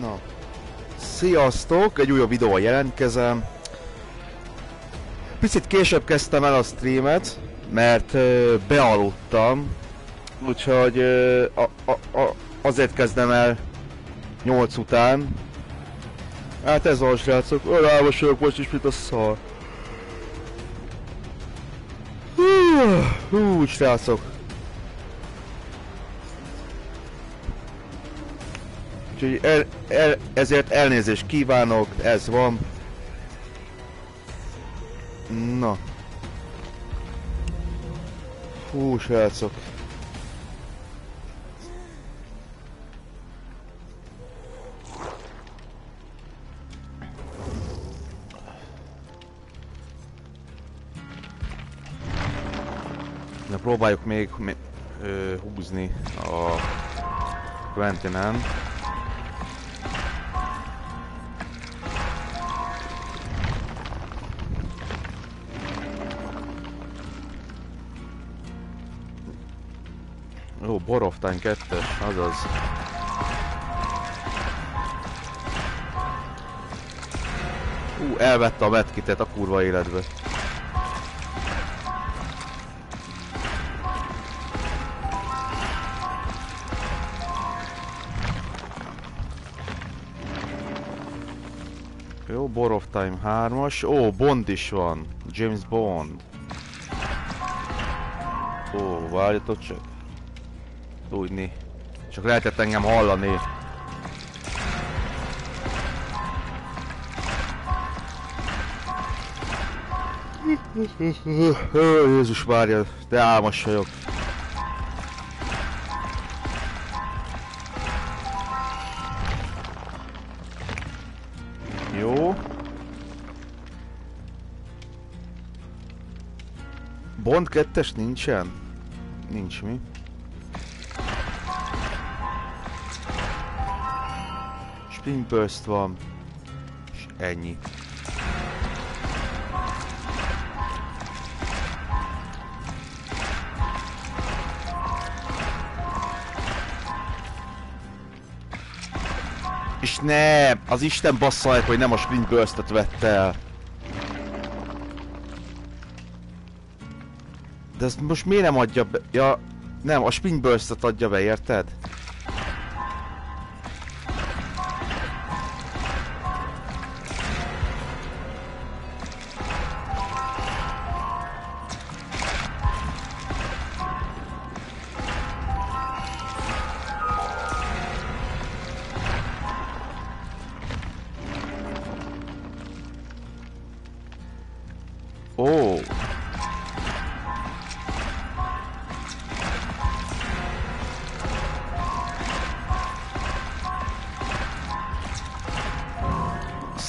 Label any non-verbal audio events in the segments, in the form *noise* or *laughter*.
Na. Sziasztok! Egy újabb videóval jelentkezem. Picit később kezdtem el a streamet, mert ö, bealudtam. Úgyhogy a, a, a, azért kezdem el 8 után. Hát ez van srácok, olyan vagyok most is, mint a szar. Hú, hú srácok. Úgyhogy el, el, ezért elnézést kívánok, ez van. Hú, srácok. Na próbáljuk még, húzni a Quentinen. Ó, Boroftán 2-es, azaz. Ú, elvette a medkitet a kurva életbe. Jó, Bor of Time 3-as. Ó, Bond is van. James Bond. Ó, várjatok csak. Tudni. Csak lehetett engem hallani. Jézus várja, de álmos vagyok. Jó. Bond 2-es nincsen? Nincs mi. Spring Burst van. És ennyi. És ne, az Isten basszalják, hogy nem a Sprint Burst-et vette el. De ezt most miért nem adja be? Ja, nem, a Sprint Burst-et adja be, érted?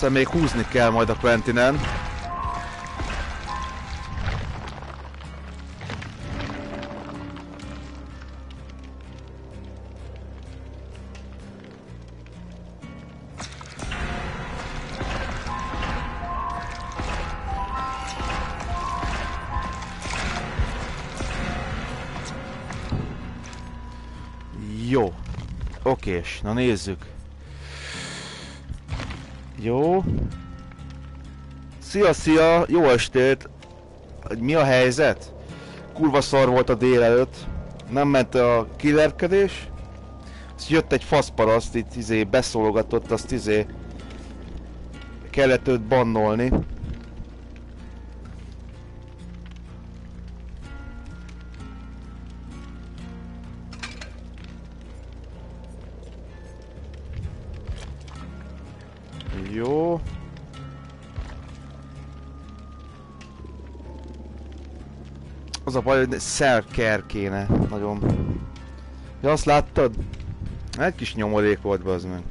Aztán még húzni kell majd a Quentinen. Jó. Okés, na nézzük. Jó. Szia, szia, jó estét. Mi a helyzet? Kurva szar volt a délelőtt. Nem ment a killerkedés. Azt jött egy faszparaszt, itt izé beszólogatott, azt izé kellett őt bannolni. A baj, hogy szelker kéne. Nagyon. Ja, azt láttad? Egy kis nyomorék volt, bazd meg.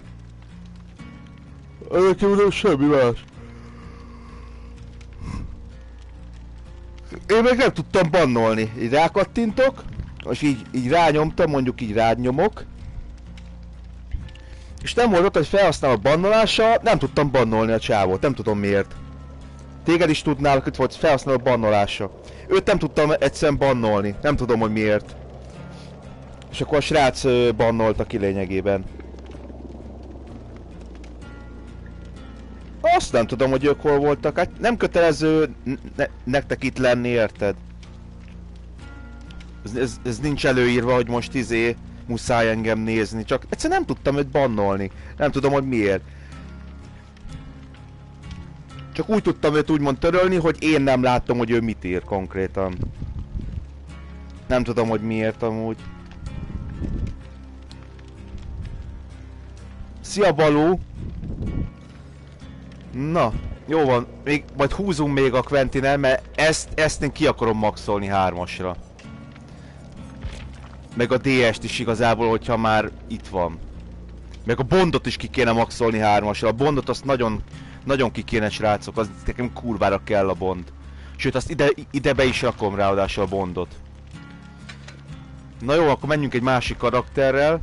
Egyébként semmi más. én meg nem tudtam bannolni. Így rákattintok, és így, így rányomtam, mondjuk így rányomok. És nem volt ott, hogy felhasznál a bannolása, nem tudtam bannolni a csávót, nem tudom miért. Téged is tudnál, hogy volt felhasznál a bannolása. Őt nem tudtam egyszerűen bannolni, nem tudom, hogy miért. És akkor a srác bannolta ki lényegében. Azt nem tudom, hogy ők hol voltak. Hát nem kötelező ne nektek itt lenni, érted? Ez, ez, ez nincs előírva, hogy most izé muszáj engem nézni, csak egyszerűen nem tudtam őt bannolni. Nem tudom, hogy miért. Csak úgy tudtam őt úgymond törölni, hogy én nem láttam, hogy ő mit ír konkrétan. Nem tudom, hogy miért amúgy. Szia Balú! Na, jó van, még, majd húzunk még a Quentinel, mert ezt, ezt én ki akarom maxolni hármasra. Meg a DS-t is igazából, hogyha már itt van. Meg a Bondot is ki kéne maxolni hármasra. A Bondot azt nagyon, nagyon ki kéne srácok, az nekem kurvára kell a Bond. Sőt, azt ide, ide be is rakom ráadásul a Bondot. Na jó, akkor menjünk egy másik karakterrel.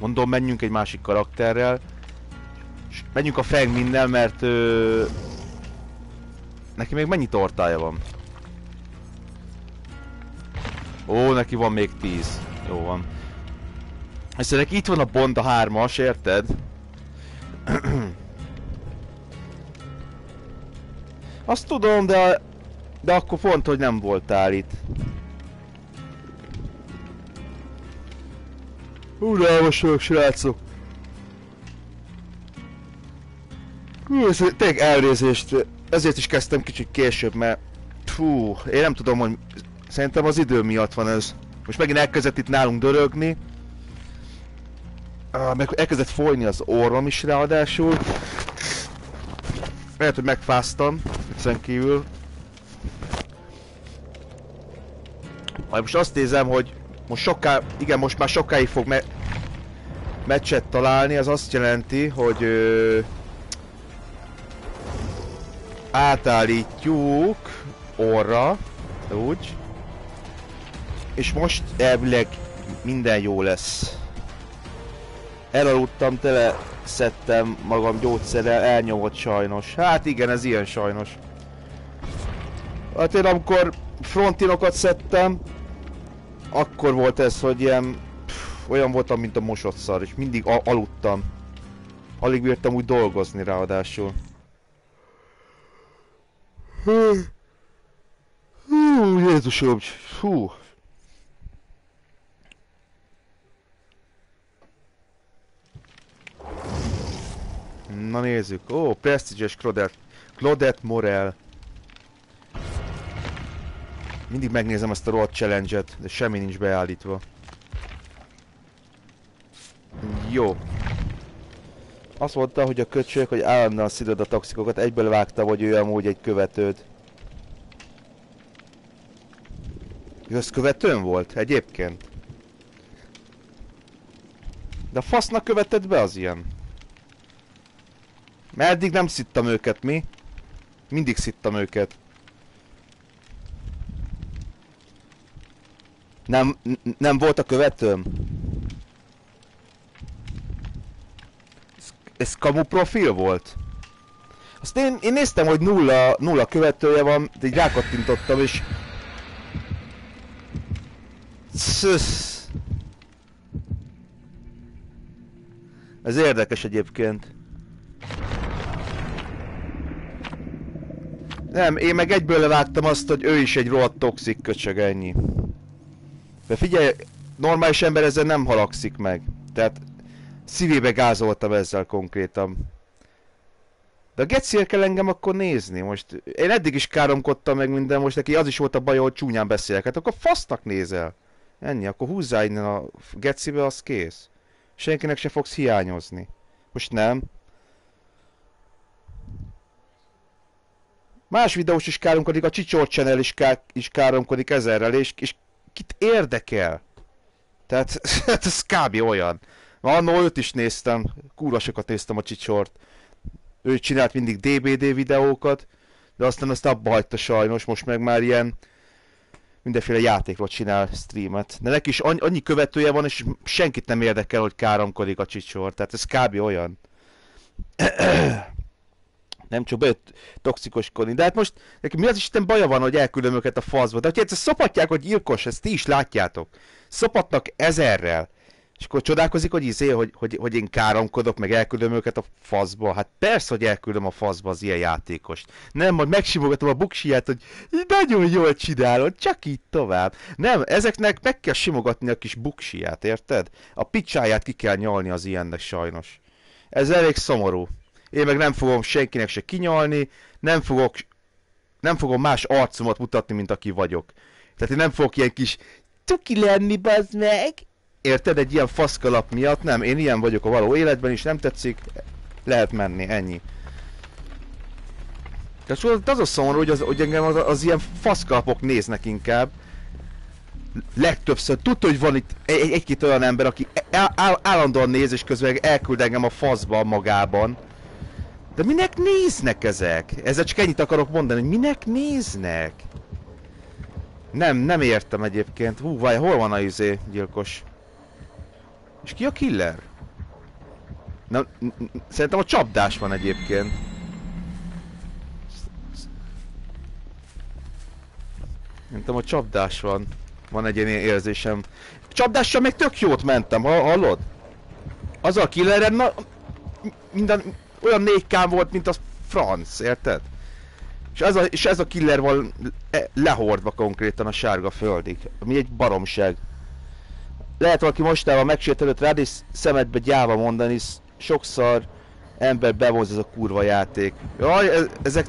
Mondom, menjünk egy másik karakterrel. És menjünk a Frank minden, mert ö... Neki még mennyi tortája van? Ó, neki van még 10. Jó van. Neki itt van a Bond a 3-as, érted? *clears throat* Azt tudom, de... De akkor pont, hogy nem voltál itt. Uralmas vagyok, srácok. Hú, ez tényleg elnézést. Ezért is kezdtem kicsit később, mert... Fú, én nem tudom, hogy... Szerintem az idő miatt van ez. Most megint elkezdett itt nálunk dörögni. Ah, meg elkezdett folyni az orrom is ráadásul. Lehet, hogy megfáztam, ezen kívül. Majd most azt nézem, hogy most soká, igen, most már sokáig fog me meccset találni, az azt jelenti, hogy ö, átállítjuk orra, úgy, és most elvileg minden jó lesz. Elaludtam, tele szedtem magam gyógyszerrel, elnyomott sajnos. Hát igen, ez ilyen sajnos. Hát én amikor frontinokat szedtem, akkor volt ez, hogy ilyen pff, olyan voltam, mint a mosott szar, és mindig aludtam. Alig bírtam úgy dolgozni ráadásul. Hú, Jézusom, hú. Na nézzük. Ó, prestigious Claudette. Claudette Morel. Mindig megnézem ezt a rohadt challenge-et, de semmi nincs beállítva. Jó. Azt mondta, hogy a köcsög, hogy állandóan szidod a toxikokat, egyből vágta, hogy ő amúgy egy követőd. Ez követőn volt? Egyébként? De a fasznak követett be az ilyen? Mert eddig nem szittam őket, mi? Mindig szittam őket. Nem, nem volt a követőm? Ez, kamu profil volt? Azt én, én néztem, hogy nulla, nulla követője van, de így rákattintottam és... Szösz. Ez érdekes egyébként. Nem, én meg egyből levágtam azt, hogy ő is egy rohadt toxik köcsög, ennyi. De figyelj, normális ember ezzel nem halakszik meg. Tehát szívébe gázoltam ezzel konkrétan. De a geciért kell engem akkor nézni. Most én eddig is káromkodtam meg minden, most neki az is volt a baj, hogy csúnyán beszélek. Hát akkor fasztak nézel. Ennyi, akkor húzzál innen a gecibe, az kész. Senkinek se fogsz hiányozni. Most nem. Más videós is káromkodik, a Csicsor Channel is, ká is káromkodik ezerrel, és, és kit érdekel? Tehát *laughs* hát ez kb. olyan. Ma annó őt is néztem, kurva sokat néztem a Csicsort. Ő csinált mindig DBD videókat, De aztán azt abba hagyta sajnos, most meg már ilyen mindenféle játékot csinál streamet. De neki is annyi követője van, és senkit nem érdekel, hogy káromkodik a csicsor. Tehát ez kb. olyan. *clears throat* nem csak bejött toxikoskodni. De hát most neki mi az Isten baja van, hogy elküldöm őket a faszba? De hogyha egyszer szopatják, hogy gyilkos, ezt ti is látjátok. Szopatnak ezerrel. És akkor csodálkozik, hogy izé, hogy, hogy, hogy én káromkodok, meg elküldöm őket a faszba. Hát persze, hogy elküldöm a faszba az ilyen játékost. Nem, majd megsimogatom a buksiját, hogy nagyon jól csinálod, csak így tovább. Nem, ezeknek meg kell simogatni a kis buksiját, érted? A picsáját ki kell nyalni az ilyennek sajnos. Ez elég szomorú. Én meg nem fogom senkinek se kinyalni, nem fogok, nem fogom más arcomat mutatni, mint aki vagyok. Tehát én nem fogok ilyen kis tuki lenni, bazd meg! Érted? Egy ilyen faszkalap miatt nem. Én ilyen vagyok a való életben is, nem tetszik, lehet menni, ennyi. Tehát az a szomorú, hogy, az, hogy engem az, az ilyen faszkalapok néznek inkább. Legtöbbször tudta, hogy van itt egy-két olyan ember, aki állandóan néz, és közben elküld engem a faszba magában. De minek néznek ezek? Ezzel csak ennyit akarok mondani, hogy minek néznek? Nem, nem értem egyébként. Hú, vaj, hol van a izé gyilkos? És ki a killer? Na, szerintem a csapdás van egyébként. Szerintem a csapdás van. Van egy ilyen érzésem. Csapdással meg tök jót mentem, ha hallod? Az a killer, na, minden, olyan 4 volt, mint a franc, érted? És ez a, és ez a killer van lehordva konkrétan a sárga földig, ami egy baromság. Lehet valaki mostában megsértődött rád és szemedbe gyáva mondani, sokszor ember bevonz ez a kurva játék. Jaj, e, ezek...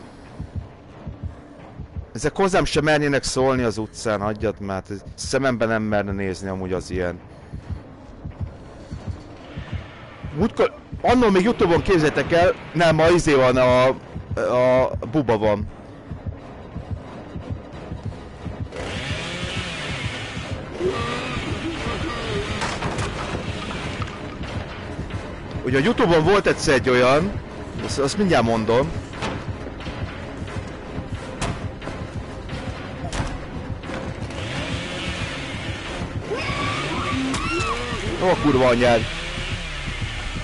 Ezek hozzám sem mernének szólni az utcán, hagyjad már, szememben nem merne nézni amúgy az ilyen. Múltkor, annól még Youtube-on képzeljétek el, nem, ma izé van, a, a buba van. Ugye a Youtube-on volt egyszer egy olyan, azt, azt mindjárt mondom, Ó, oh, kurva anyád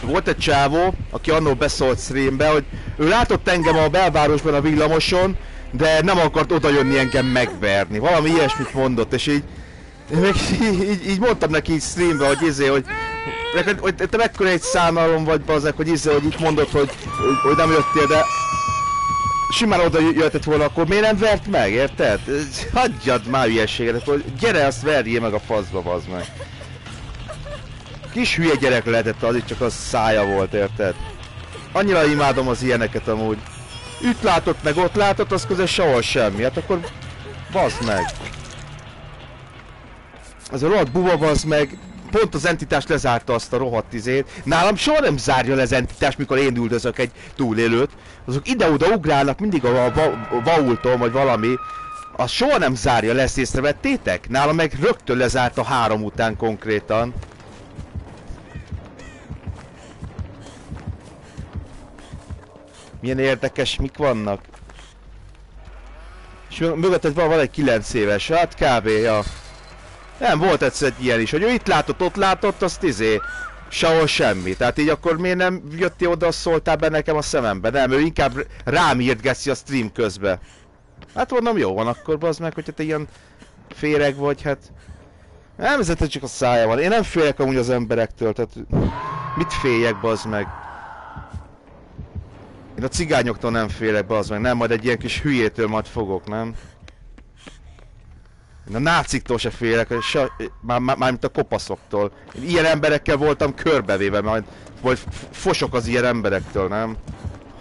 volt egy csávó, aki annól beszólt streambe, hogy ő látott engem a belvárosban a villamoson, de nem akart oda jönni engem megverni. Valami ilyesmit mondott, és így, meg, *laughs* így, így mondtam neki így streambe, hogy izé, hogy, hogy te mekkora egy szánalom vagy bazeg, hogy izé, hogy itt mondott, hogy, hogy, nem jöttél, de simán oda jöhetett volna, akkor miért nem vert meg, érted? Hagyjad már hülyeséget, hogy gyere azt verjél meg a faszba, bazd meg. Kis hülye gyerek lehetett az, itt csak az szája volt, érted? Annyira imádom az ilyeneket amúgy. Üt látott meg ott látott, az közben sehol semmi. Hát akkor bazd meg. Az a rohadt buba bazd meg. Pont az entitás lezárta azt a rohadt izét. Nálam soha nem zárja le az entitás, mikor én üldözök egy túlélőt. Azok ide-oda ugrálnak mindig a, a, a vagy valami. Az soha nem zárja le, ezt észrevettétek? Nálam meg rögtön lezárt a három után konkrétan. Milyen érdekes, mik vannak. És mögötted van, van egy 9 éves, hát kb. Ja. Nem, volt egyszer egy ilyen is, hogy ő itt látott, ott látott, azt izé, sehol semmi. Tehát így akkor miért nem jöttél oda, szóltál be nekem a szemembe? Nem, ő inkább rám írt Gessi a stream közbe. Hát mondom, jó van akkor, az meg, hogyha te ilyen féreg vagy, hát... Nem, ez csak a szája van. Én nem félek amúgy az emberektől, tehát... Mit féljek, bazd meg? Én a cigányoktól nem félek be, az meg nem, majd egy ilyen kis hülyétől majd fogok, nem? Én a náciktól se félek, se, már, már, már mint a kopaszoktól. Én ilyen emberekkel voltam körbevéve, majd vagy fosok az ilyen emberektől, nem?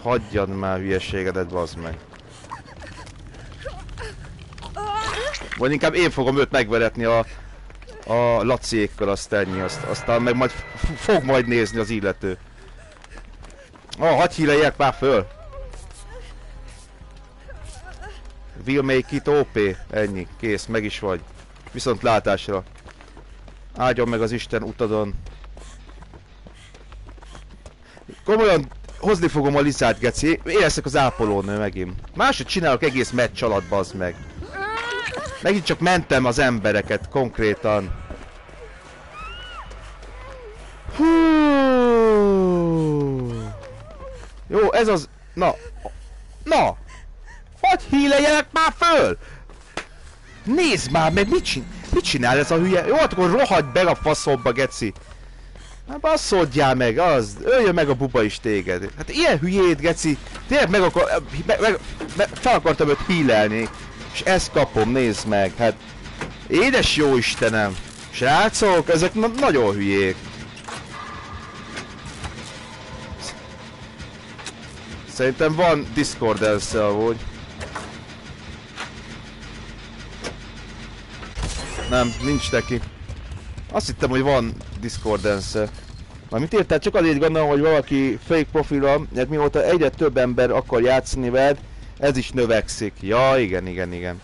Hagyjad már hülyeségedet, bazd meg. Vagy inkább én fogom őt megveretni a, a laciékkal, azt ennyi, azt, aztán meg majd fog majd nézni az illető. Oh, hadd híleljek már föl! Will make it OP. Ennyi. Kész, meg is vagy. Viszont látásra. Áldjon meg az Isten utadon. Komolyan hozni fogom a Lizát, geci. Én az ápolónő megint. Máshogy csinálok egész meccs alatt, bazd meg. Megint csak mentem az embereket, konkrétan. Hú. Jó, ez az... Na. Na! Hogy híleljenek már föl? Nézd már meg, mit, csin mit csinál ez a hülye? Jó, hát akkor rohadj be a faszomba, geci. Hát basszódjál meg, az, öljön meg a buba is téged. Hát ilyen hülyét, geci, tényleg meg akar, meg, meg, meg fel akartam őt hílelni. És ezt kapom, nézd meg, hát... Édes jó Istenem! Srácok, ezek na nagyon hülyék. Szerintem van Discord elsze amúgy. Nem, nincs neki. Azt hittem, hogy van Discord elsze. mit érted? Csak azért gondolom, hogy valaki fake profilra, mert mióta egyre több ember akar játszani veled, ez is növekszik. Ja, igen, igen, igen.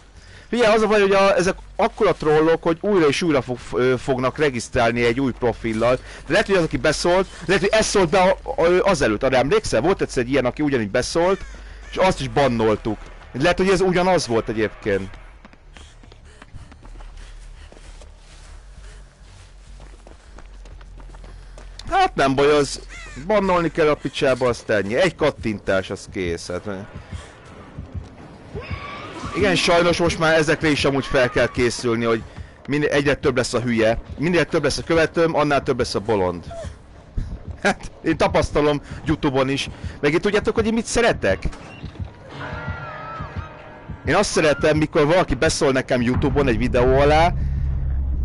Figyelj, az a baj, hogy a, ezek akkora trollok, hogy újra és újra fog, fognak regisztrálni egy új profillal. De lehet, hogy az, aki beszólt, lehet, hogy ez szólt be azelőtt. Arra emlékszel? Volt egyszer egy ilyen, aki ugyanígy beszólt, és azt is bannoltuk. Lehet, hogy ez ugyanaz volt egyébként. Hát nem baj, az bannolni kell a picsába, azt ennyi. Egy kattintás, az kész. Hát, igen, sajnos most már ezekre is amúgy fel kell készülni, hogy minél egyre több lesz a hülye, minél több lesz a követőm, annál több lesz a bolond. Hát, én tapasztalom Youtube-on is. Meg itt tudjátok, hogy én mit szeretek? Én azt szeretem, mikor valaki beszól nekem Youtube-on egy videó alá,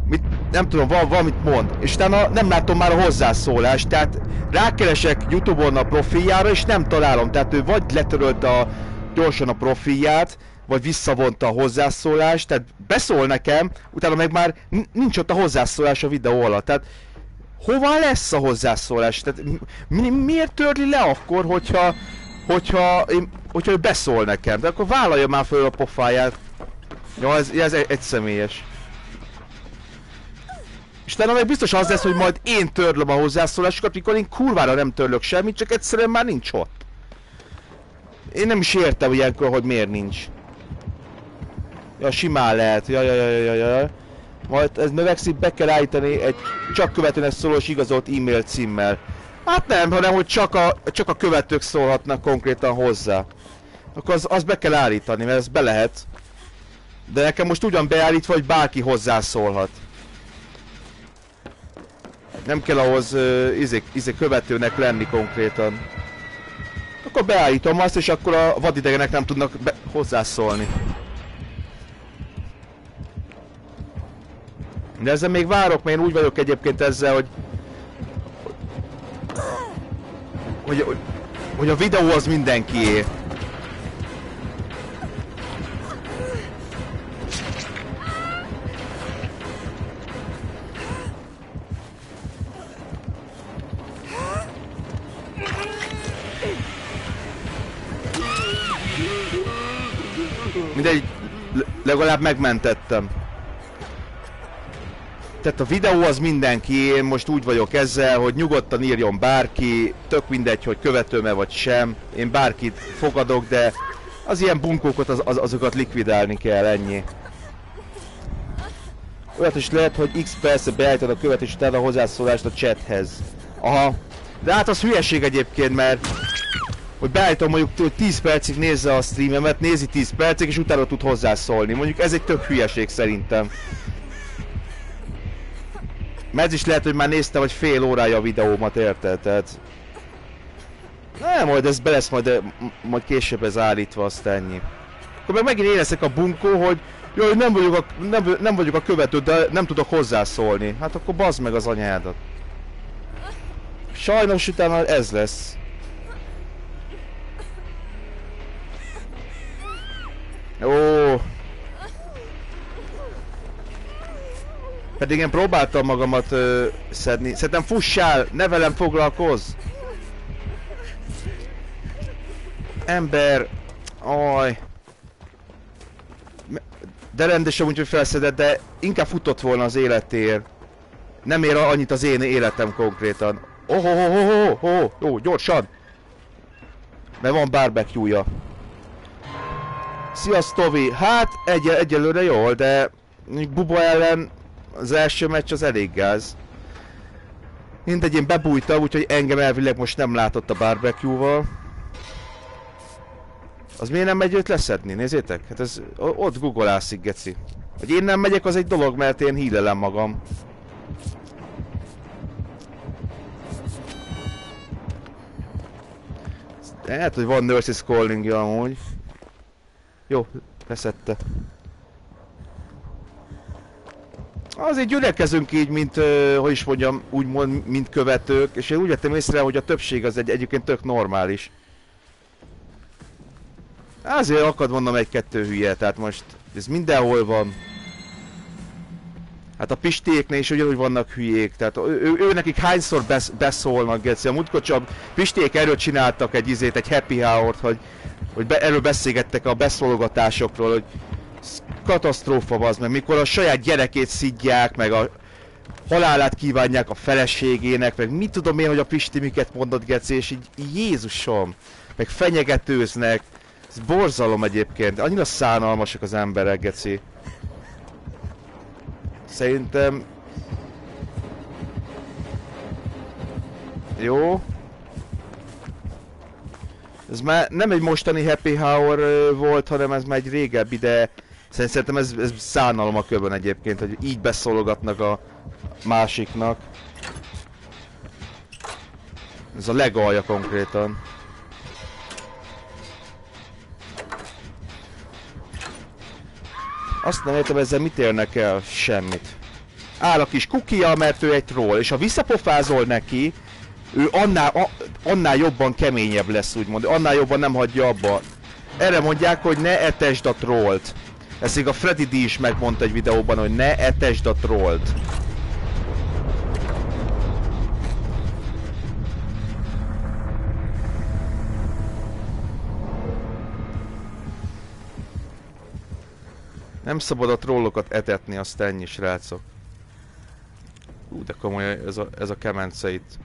mit, nem tudom, val valamit mond, és utána nem látom már a hozzászólást, tehát rákeresek Youtube-on a profiljára, és nem találom, tehát ő vagy letörölte a, gyorsan a profilját, vagy visszavonta a hozzászólást, tehát beszól nekem, utána meg már nincs ott a hozzászólás a videó alatt, tehát hova lesz a hozzászólás? Tehát mi, miért törli le akkor, hogyha, hogyha, én, hogyha ő beszól nekem? De akkor vállalja már föl a pofáját. Jó, ez, ez egy, egy személyes. És utána meg biztos az lesz, hogy majd én törlöm a hozzászólásokat, mikor én kurvára nem törlök semmit, csak egyszerűen már nincs ott. Én nem is értem ilyenkor, hogy miért nincs. Ja, simán lehet. Ja, ja, ja, ja, ja. Majd ez növekszik, be kell állítani egy csak követőnek szólós igazolt e-mail címmel. Hát nem, hanem hogy csak a, csak a követők szólhatnak konkrétan hozzá. Akkor az, az be kell állítani, mert ez be lehet. De nekem most ugyan beállítva, hogy bárki hozzászólhat. Nem kell ahhoz uh, izé, izé követőnek lenni konkrétan. Akkor beállítom azt, és akkor a vadidegenek nem tudnak be hozzászólni. De ezzel még várok, mert én úgy vagyok egyébként ezzel, hogy... Hogy, hogy, hogy a videó az mindenkié. Mindegy, legalább megmentettem. Tehát a videó az mindenki, én most úgy vagyok ezzel, hogy nyugodtan írjon bárki, tök mindegy, hogy követőme vagy sem, én bárkit fogadok, de az ilyen bunkókat, az, az, azokat likvidálni kell, ennyi. Olyat is lehet, hogy x persze beállítod a követés után a hozzászólást a chathez. Aha. De hát az hülyeség egyébként, mert hogy beállítom mondjuk, hogy 10 percig nézze a streamemet, nézi 10 percig, és utána tud hozzászólni. Mondjuk ez egy tök hülyeség szerintem. Mert ez is lehet, hogy már nézte, vagy fél órája a videómat, érted? Tehát... Nem, majd ez be lesz majd, majd később ez állítva, azt ennyi. Akkor meg megint érezek a bunkó, hogy Jaj, nem vagyok, a, nem, nem vagyok a követő, de nem tudok hozzászólni. Hát akkor bazd meg az anyádat. Sajnos utána ez lesz. Ó, Pedig én próbáltam magamat ö, szedni. Szerintem fussál, ne velem foglalkozz! Ember... Aj... De rendesen úgy, hogy felszedett, de inkább futott volna az életéért. Nem ér annyit az én életem konkrétan. Oh, oh, oh, oh, oh, oh, oh, gyorsan! Mert van barbecue-ja. Szia Stovi! Hát egy egyelőre jól, de Buba ellen az első meccs az elég gáz. Mindegy, én bebújtam, úgyhogy engem elvileg most nem látott a barbecue-val. Az miért nem megy őt leszedni? Nézzétek, hát ez ott googolászik, geci. Hogy én nem megyek, az egy dolog, mert én hílelem magam. Lehet, hogy van Nurses calling amúgy. Jó, leszette. Azért gyülekezünk így, mint, hogy is mondjam, úgymond, mint követők, és én úgy vettem észre, hogy a többség az egy, egyébként tök normális. Azért akad mondom egy-kettő hülye, tehát most ez mindenhol van. Hát a pistéknél is ugyanúgy vannak hülyék, tehát ő, ő, ő nekik hányszor besz, beszólnak, Geci. A múltkor csak pisték erről csináltak egy izét, egy happy hour-t, hogy, hogy be, erről beszélgettek a beszólogatásokról, hogy katasztrófa az, mert mikor a saját gyerekét szidják, meg a halálát kívánják a feleségének, meg mit tudom én, hogy a Pisti miket mondott Geci, és így Jézusom, meg fenyegetőznek. Ez borzalom egyébként, annyira szánalmasak az emberek, Geci. Szerintem... Jó. Ez már nem egy mostani happy hour volt, hanem ez már egy régebbi, de szerintem ez, ez szánalom a kövön egyébként, hogy így beszólogatnak a másiknak. Ez a legalja konkrétan. Azt nem értem, ezzel mit érnek el? Semmit. Áll a kis kukia, mert ő egy troll, és ha visszapofázol neki, ő annál, a, annál jobban keményebb lesz, úgymond. Annál jobban nem hagyja abba. Erre mondják, hogy ne etesd a trollt. Ezt még a Freddy D is megmondta egy videóban, hogy ne etesd a trollt. Nem szabad a trollokat etetni, azt ennyi, srácok. Ú, de komoly ez a, ez a kemence itt.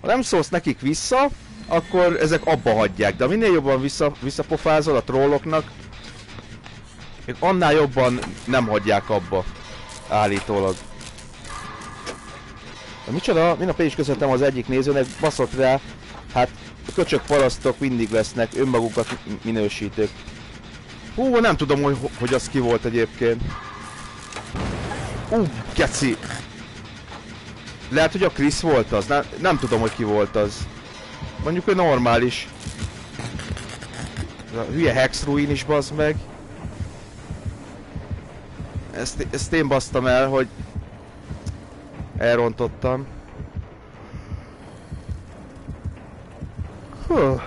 Ha nem szólsz nekik vissza, akkor ezek abba hagyják. De minél jobban vissza, visszapofázol a trolloknak, annál jobban nem hagyják abba. Állítólag. De micsoda? Minap én is köszöntem az egyik nézőnek, baszott rá. Hát, a köcsök parasztok mindig lesznek, önmagukat minősítők. Hú, nem tudom, hogy, hogy az ki volt egyébként. Ú, keci! Lehet, hogy a Chris volt az, nem, nem tudom, hogy ki volt az. Mondjuk, hogy normális. A hülye Hex Ruin is bazd meg. Ezt, ezt én basztam el, hogy elrontottam. Huh.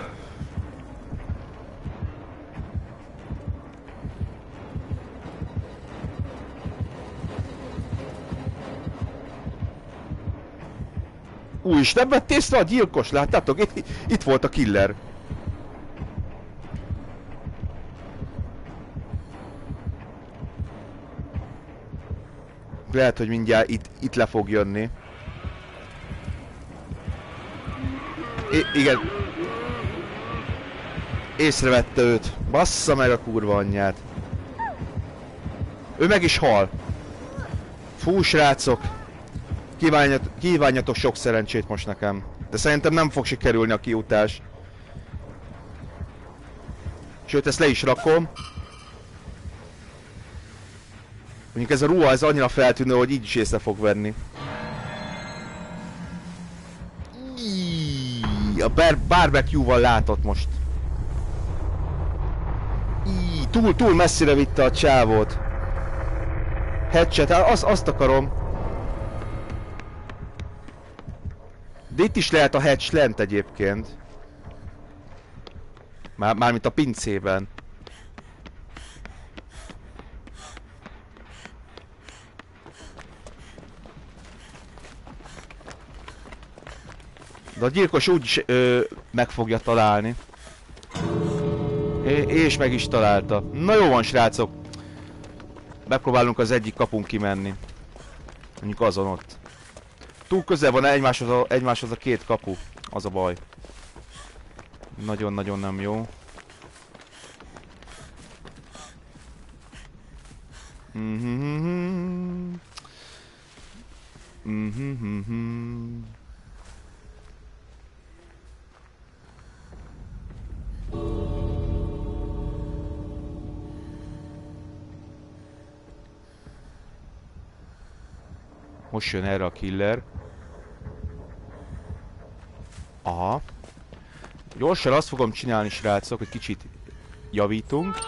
Úristen, vett észre a gyilkos, láttátok? Itt, itt volt a killer. Lehet, hogy mindjárt itt, itt le fog jönni. I igen. Észrevette őt. Bassza meg a kurva anyját. Ő meg is hal. Fú, srácok. Kívánjat, kívánjatok sok szerencsét most nekem. De szerintem nem fog sikerülni a kiutás. Sőt, ezt le is rakom. Mondjuk ez a ruha, ez annyira feltűnő, hogy így is észre fog venni. Íííí, A bar barbecue-val látott most. Íííí, túl, túl messzire vitte a csávót. Headshot, az, azt akarom. De itt is lehet a hatch lent egyébként. Már, mármint a pincében. De a gyilkos úgy is ö, meg fogja találni. É, és meg is találta. Na jó van, srácok. Megpróbálunk az egyik kapunk kimenni. Mondjuk azon ott. Túl közel van egymáshoz a, egymáshoz a két kapu. Az a baj. Nagyon-nagyon nem jó. Mhm. Mhm. Most jön erre a killer. Aha. Gyorsan azt fogom csinálni, srácok, hogy kicsit javítunk.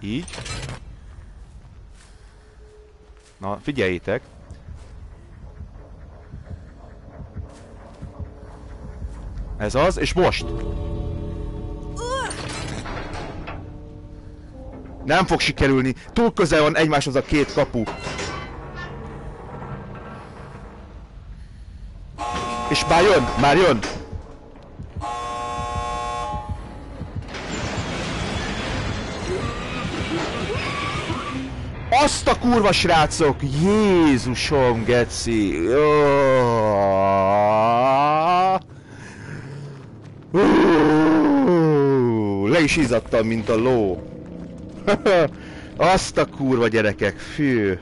Így. Na, figyeljétek. Ez az, és most! Nem fog sikerülni. Túl közel van egymáshoz a két kapu. És már jön, már jön. Azt a kurva srácok! Jézusom, geci! Le is izzadtam, mint a ló. *laughs* Azt a kurva gyerekek, fű.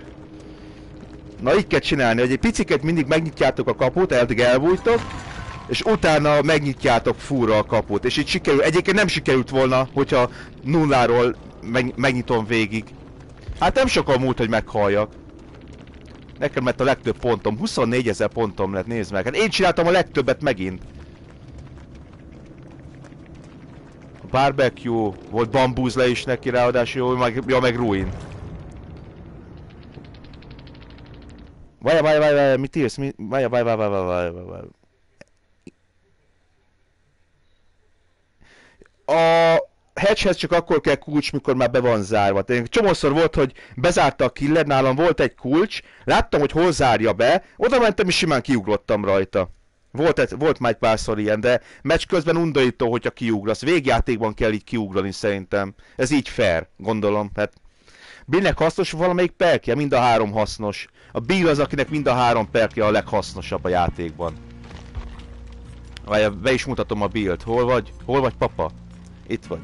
Na így kell csinálni, hogy egy piciket mindig megnyitjátok a kaput, eddig elbújtok, és utána megnyitjátok fúra a kaput, és így sikerül, egyébként nem sikerült volna, hogyha nulláról meg, megnyitom végig. Hát nem sokan múlt, hogy meghalljak. Nekem lett a legtöbb pontom, 24 ezer pontom lett, nézd meg. Hát én csináltam a legtöbbet megint. A barbecue, volt bambúz is neki ráadásul, jó, meg, ja, meg ruin. Várj, várj, várj, várj, mit írsz? Mi... Várj, várj, várj, várj, várj, várj. A hedgehez csak akkor kell kulcs, mikor már be van zárva. Tehát csomószor volt, hogy bezárta a killer, nálam volt egy kulcs, láttam, hogy hol zárja be, oda mentem és simán kiugrottam rajta. Volt, volt már egy párszor ilyen, de meccs közben undorító, hogyha kiugrasz. Végjátékban kell így kiugrani szerintem. Ez így fair, gondolom. Hát Billnek hasznos valamelyik perkje? Mind a három hasznos. A Bill az, akinek mind a három perkje a leghasznosabb a játékban. Várj, be is mutatom a Billt. Hol vagy? Hol vagy, papa? Itt vagy.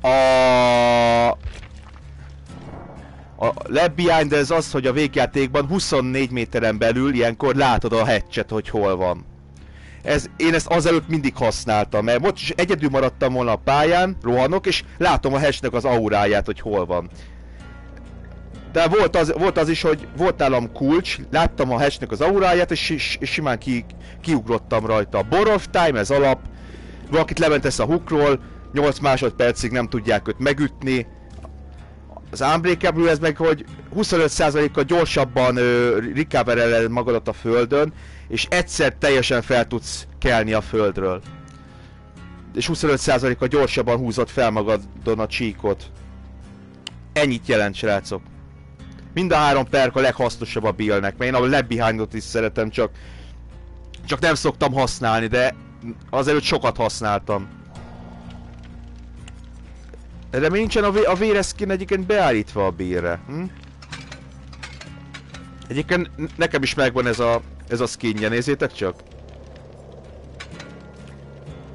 A... A left behind ez az, hogy a végjátékban 24 méteren belül ilyenkor látod a hatchet, hogy hol van. Ez, én ezt azelőtt mindig használtam, mert most is egyedül maradtam volna a pályán, rohanok, és látom a hatchnek az auráját, hogy hol van. De volt az, volt az is, hogy volt nálam kulcs, láttam a hatchnek az auráját, és, és, és simán ki, kiugrottam rajta. Borov time, ez alap, valakit lementesz a hookról, 8 másodpercig nem tudják őt megütni. Az Unbreakable ez meg, hogy 25%-kal gyorsabban recover magadat a földön, és egyszer teljesen fel tudsz kelni a földről. És 25%-kal gyorsabban húzott fel magadon a csíkot. Ennyit jelent, srácok. Mind a három perk a leghasznosabb a Billnek, mert én a Left Behind-ot is szeretem, csak... Csak nem szoktam használni, de azért sokat használtam. De nincsen a, a véreszkin egyébként beállítva a bírre. Hm? Egyébként nekem is megvan ez a, ez a skinje, nézzétek csak.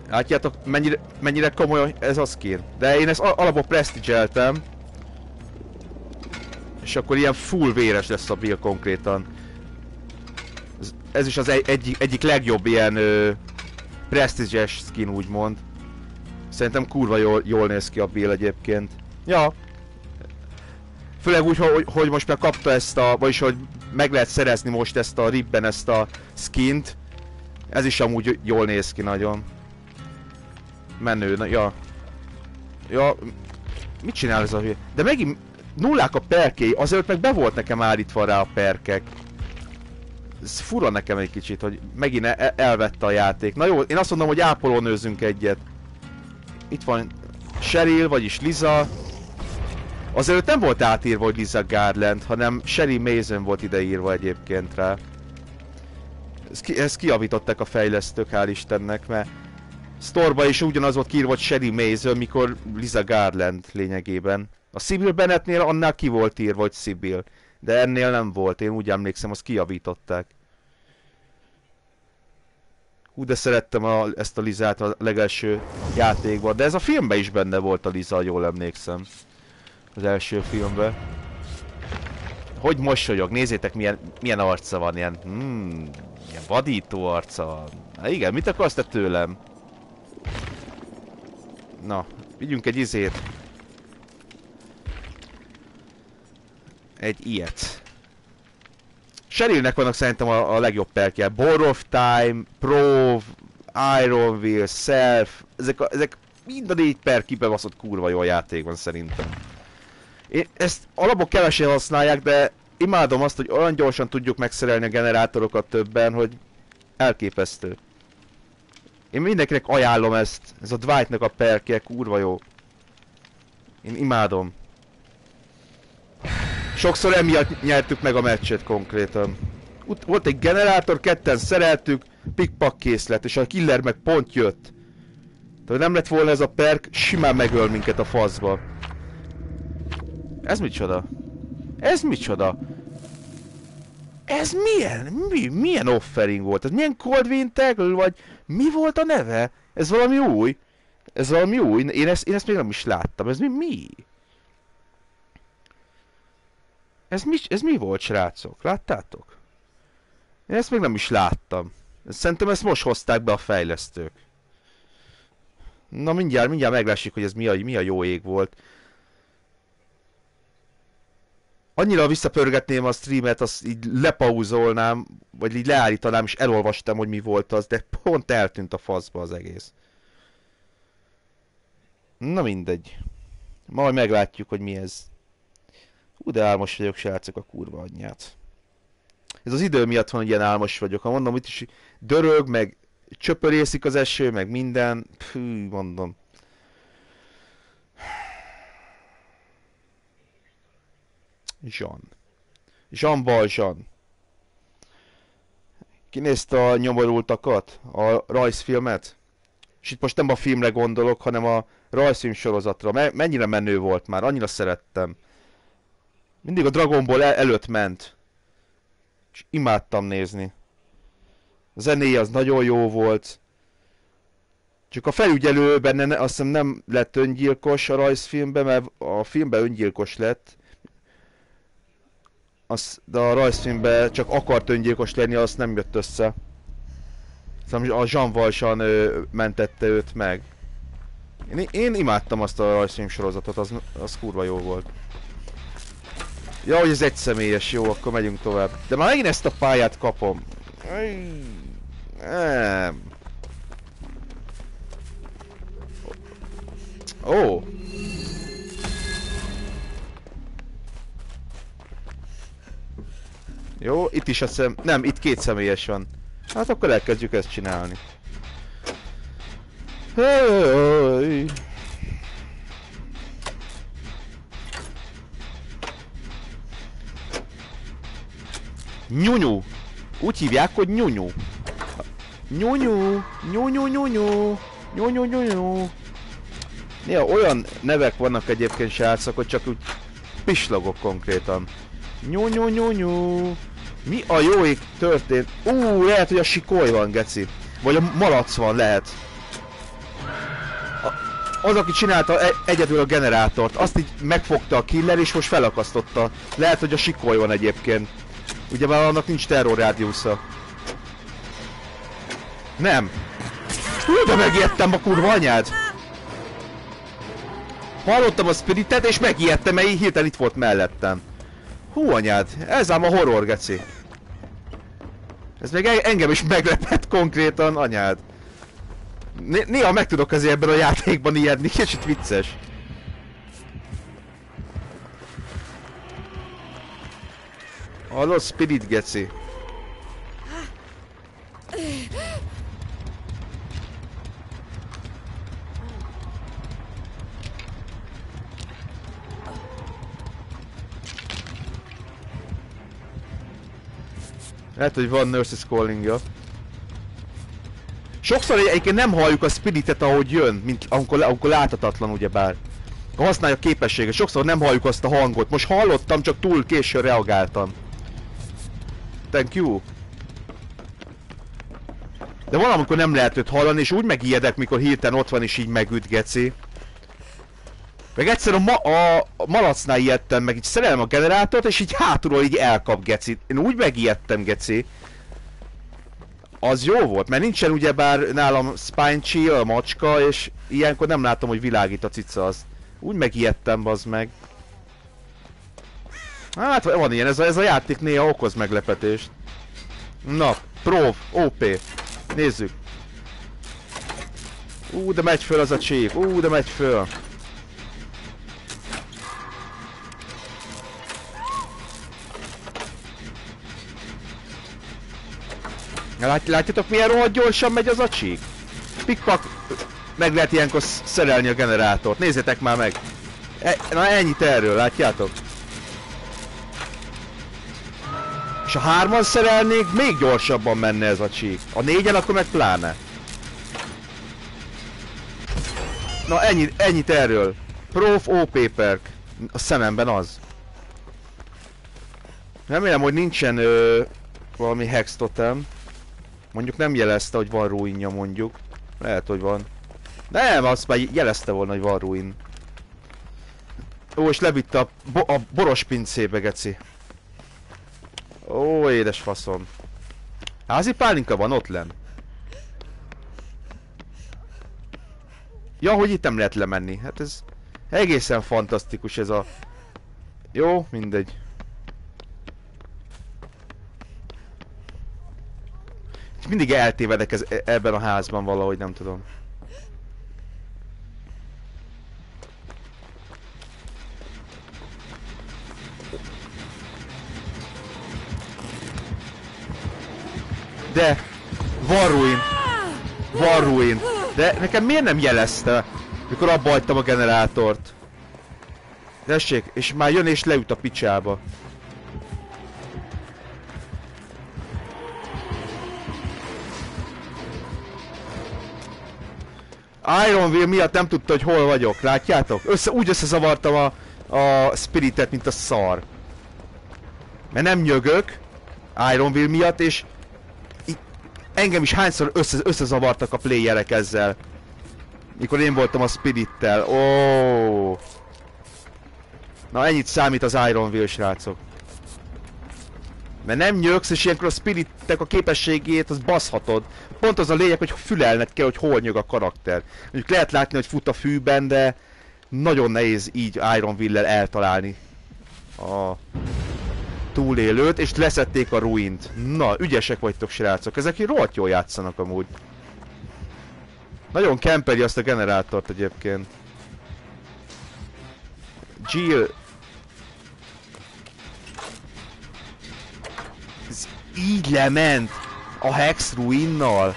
Látjátok, mennyire, mennyire komoly ez a skin. De én ezt alapból prestigeltem. És akkor ilyen full véres lesz a build konkrétan. Ez, ez is az egy, egyik, egyik legjobb ilyen ö, prestiges skin úgymond. Szerintem kurva jól, jól néz ki a Bill egyébként. Ja. Főleg úgy, hogy, hogy most már kapta ezt a, vagyis hogy meg lehet szerezni most ezt a ribben ezt a skint. Ez is amúgy jól néz ki nagyon. Menő, na, ja. Ja, mit csinál ez a hülye? De megint nullák a perkéi, azért meg be volt nekem állítva rá a perkek. Ez fura nekem egy kicsit, hogy megint el elvette a játék. Na jó, én azt mondom, hogy ápolónőzünk egyet. Itt van Cheryl, vagyis Liza. Azért nem volt átírva, hogy Liza Garland, hanem Sherry Mason volt ideírva egyébként rá. Ezt, ki, ezt kiavították a fejlesztők, hál' Istennek, mert Storba is ugyanaz volt kiírva, hogy Sherry Mason, mikor Liza Garland lényegében. A Sibyl Bennettnél annál ki volt írva, hogy Sibyl. De ennél nem volt, én úgy emlékszem, azt kijavították. Hú, de szerettem a, ezt a Lizát a legelső játékban, de ez a filmben is benne volt a Liza, jól emlékszem. Az első filmben. Hogy mosolyog, nézzétek milyen, milyen arca van, ilyen, hmm, ilyen vadító arca. Na igen, mit akarsz te tőlem? Na, vigyünk egy izét. Egy ilyet. Sherilnek vannak szerintem a, a legjobb perkje. Bore of Time, Prov, Iron Will, Self. Ezek, a, ezek mind a négy per kibebaszott kurva jó játékban szerintem. Én ezt alapok kevesen használják, de imádom azt, hogy olyan gyorsan tudjuk megszerelni a generátorokat többen, hogy elképesztő. Én mindenkinek ajánlom ezt. Ez a Dwightnak a perkje, kurva jó. Én imádom. Sokszor emiatt nyertük meg a meccset konkrétan. Ut volt egy generátor, ketten szereltük, pikpak készlet, és a killer meg pont jött. Tehát nem lett volna ez a perk, simán megöl minket a faszba. Ez micsoda? Ez micsoda? Ez milyen? Mi, milyen offering volt? Ez milyen Cold Winter, vagy mi volt a neve? Ez valami új? Ez valami új? Én ezt, én ezt még nem is láttam. Ez mi? Mi? Ez mi, ez mi volt, srácok? Láttátok? Én ezt még nem is láttam. Szerintem ezt most hozták be a fejlesztők. Na mindjárt, mindjárt meglássuk, hogy ez mi a, mi a jó ég volt. Annyira visszapörgetném a streamet, azt így lepauzolnám, vagy így leállítanám, és elolvastam, hogy mi volt az, de pont eltűnt a faszba az egész. Na mindegy. Majd meglátjuk, hogy mi ez. Hú, de álmos vagyok, srácok, a kurva anyját. Ez az idő miatt van, hogy ilyen álmos vagyok. Ha mondom, itt is dörög, meg csöpörészik az eső, meg minden. Fű, mondom. Jean. Jean Valjean. Kinézte a nyomorultakat? A rajzfilmet? És itt most nem a filmre gondolok, hanem a rajzfilm sorozatra. Mennyire menő volt már, annyira szerettem. Mindig a Dragon Ball el előtt ment. És imádtam nézni. A zenéje az nagyon jó volt. Csak a felügyelő benne azt hiszem nem lett öngyilkos a rajzfilmben, mert a filmben öngyilkos lett. Az, de a rajzfilmben csak akart öngyilkos lenni, azt nem jött össze. Szóval a Jean Valjean mentette őt meg. Én, én imádtam azt a rajzfilm sorozatot, az, az kurva jó volt. Ja, hogy ez egy személyes, jó, akkor megyünk tovább. De már megint ezt a pályát kapom. Nem. Ó. Oh. Jó, itt is a szem... Nem, itt két személyes van. Hát akkor elkezdjük ezt csinálni. Hey, Nyunyú. Úgy hívják, hogy nyunyú. Nyunyú. Nyunyú, nyunyú. Nyunyú, nyunyú. Néha olyan nevek vannak egyébként srácok, hogy csak úgy pislogok konkrétan. Nyunyú, nyunyú. Mi a jó ég történt? Ú, lehet, hogy a sikoly van, geci. Vagy a malac van, lehet. A, az, aki csinálta e egyedül a generátort, azt így megfogta a killer, és most felakasztotta. Lehet, hogy a sikoly van egyébként. Ugye már annak nincs terrorrádiusza. Nem. Hú, de megijedtem a kurva anyád! Hallottam a spiritet, és megijedtem, mert hirtelen itt volt mellettem. Hú anyád, ez ám a horror, geci. Ez még engem is meglepett konkrétan, anyád. Néha meg tudok azért ebben a játékban ijedni, kicsit vicces. Hallod, Spirit geci? Lehet, hogy van Nurses calling-ja. Sokszor egyébként nem halljuk a spiritet, ahogy jön, mint amikor, amikor láthatatlan ugyebár. Használja a képességet. Sokszor nem halljuk azt a hangot. Most hallottam, csak túl későn reagáltam. Thank you. De valamikor nem lehet őt hallani, és úgy megijedek, mikor hirtelen ott van, és így megüt. Meg egyszer a, ma a, a malacnál ijedtem, meg így szerelem a generátort, és így hátulról így elkap, geci. Én úgy megijedtem, geci. Az jó volt, mert nincsen ugyebár nálam spine a macska, és ilyenkor nem látom, hogy világít a cica az. Úgy megijedtem, bazd meg. Hát van ilyen, ez a, ez a játék néha okoz meglepetést. Na, Prov, OP. Nézzük. Ú, de megy föl az a csík. Ú, de megy föl. Lát, látjátok milyen rohadt gyorsan megy az a csík? Pikpak, meg lehet ilyenkor szerelni a generátort. Nézzétek már meg. E, na ennyit erről, látjátok? És a hárman szerelnék, még gyorsabban menne ez a csík. A négyen akkor meg pláne. Na ennyit, ennyit erről. Prof OP perk. A szememben az. Remélem, hogy nincsen ö, valami hex totem. Mondjuk nem jelezte, hogy van ruinja mondjuk. Lehet, hogy van. Nem, azt már jelezte volna, hogy van ruin. Ó, és levitte a, bo a boros pincébe, geci. Ó, édes faszom. Házi pálinka van ott len. Ja, hogy itt nem lehet lemenni. Hát ez egészen fantasztikus ez a... Jó, mindegy. Mindig eltévedek ez, e- ebben a házban valahogy, nem tudom. De van ruin. Van ruin. De nekem miért nem jelezte, mikor abba a generátort? Tessék, és már jön és leüt a picsába. Ironville miatt nem tudta, hogy hol vagyok, látjátok? Össze, úgy összezavartam a, a spiritet, mint a szar. Mert nem nyögök Ironville miatt, és engem is hányszor össze, összezavartak a playerek ezzel. Mikor én voltam a Spirittel. Ó. Oh. Na ennyit számít az Ironville, srácok. Mert nem nyögsz, és ilyenkor a Spirittek a képességét, az baszhatod. Pont az a lényeg, hogy fülelned kell, hogy hol nyög a karakter. Mondjuk lehet látni, hogy fut a fűben, de nagyon nehéz így Ironville-lel eltalálni a túlélőt, és leszették a ruint. Na, ügyesek vagytok, srácok. Ezek így rohadt jól játszanak amúgy. Nagyon kemperi azt a generátort egyébként. Jill... így lement a Hex Ruinnal.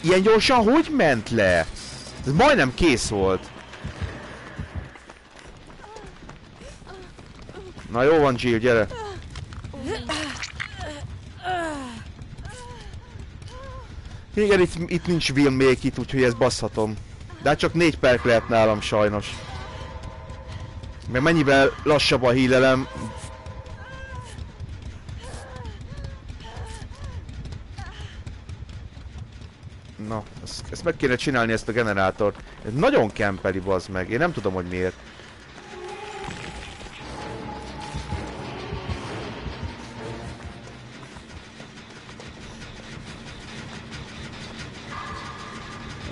Ilyen gyorsan hogy ment le? Ez majdnem kész volt. Na jó van Jill, gyere. Igen, itt, itt nincs Will még itt, úgyhogy ezt baszhatom. De hát csak négy perk lehet nálam sajnos. Mert mennyivel lassabb a hílelem, Na, ezt, ezt meg kéne csinálni ezt a generátort. Ez nagyon kempeli bazd meg, én nem tudom, hogy miért.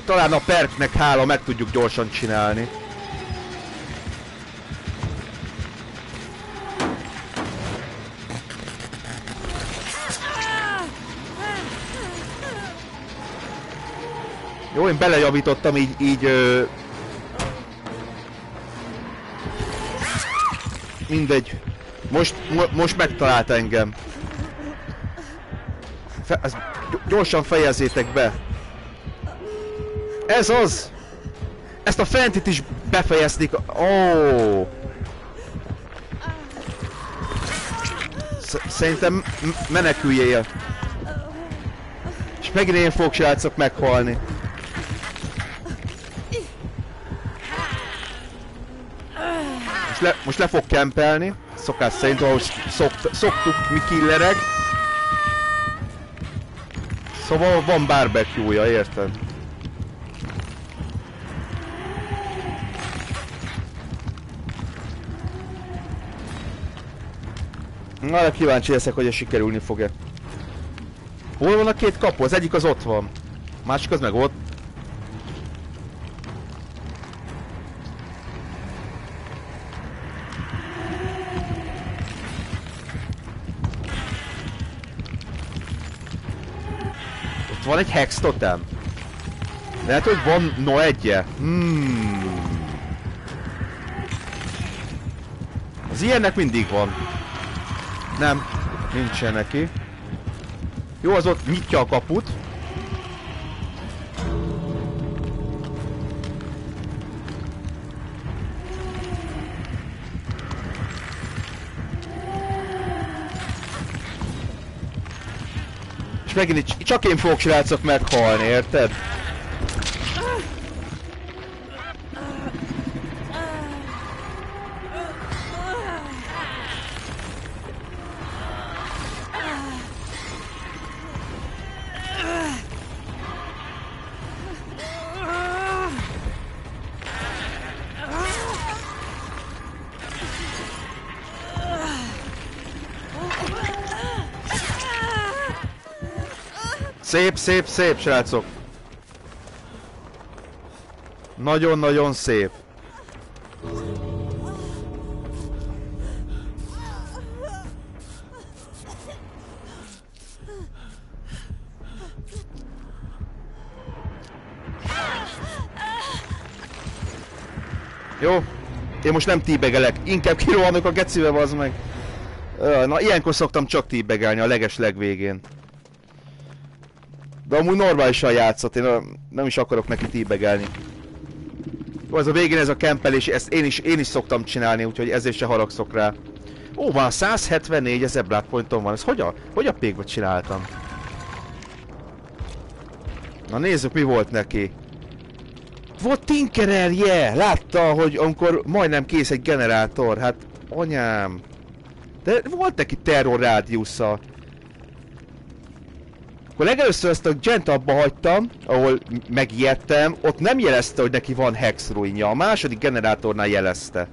Talán a perknek hála meg tudjuk gyorsan csinálni. Jó, én belejavítottam így, így ö... Mindegy. Most, mo most megtalált engem. Fe ez, gyorsan fejezzétek be. Ez az! Ezt a fentit is befejezték. Ó! Oh. Szerintem meneküljél. És megint én fogok srácok meghalni. Most le, most le fog kempelni, szokás szerint, ahogy szokt, szoktuk mi killerek. Szóval van barbecue-ja, érted? Na, kíváncsi leszek, hogy ez sikerülni fog-e. Hol van a két kapu? Az egyik az ott van. A másik az meg ott. Ott van egy hex totem. Lehet, hogy van no egye. Hmm. Az ilyennek mindig van. Nem, nincsen neki. Jó, az ott nyitja a kaput. Megint csak én fogok srácok meghalni, érted? Szép, szép, srácok. Nagyon-nagyon szép. Jó. Én most nem tíbegelek. Inkább kirohanok a gecibe, az meg. Na, ilyenkor szoktam csak tíbegelni a leges legvégén. De amúgy normálisan játszott, én nem is akarok neki tíbegelni. Jó, ez a végén ez a kempelés, ezt én is, én is szoktam csinálni, úgyhogy ezért se haragszok rá. Ó, van 174 ezer Black Pointon van, ez hogy a, hogy a pékba csináltam? Na nézzük mi volt neki. Volt Tinkerer, yeah! Látta, hogy amikor majdnem kész egy generátor, hát anyám. De volt neki terror rádiusza. Akkor legelőször ezt a gent abba hagytam, ahol megijedtem, ott nem jelezte, hogy neki van hex ruinja. A második generátornál jelezte.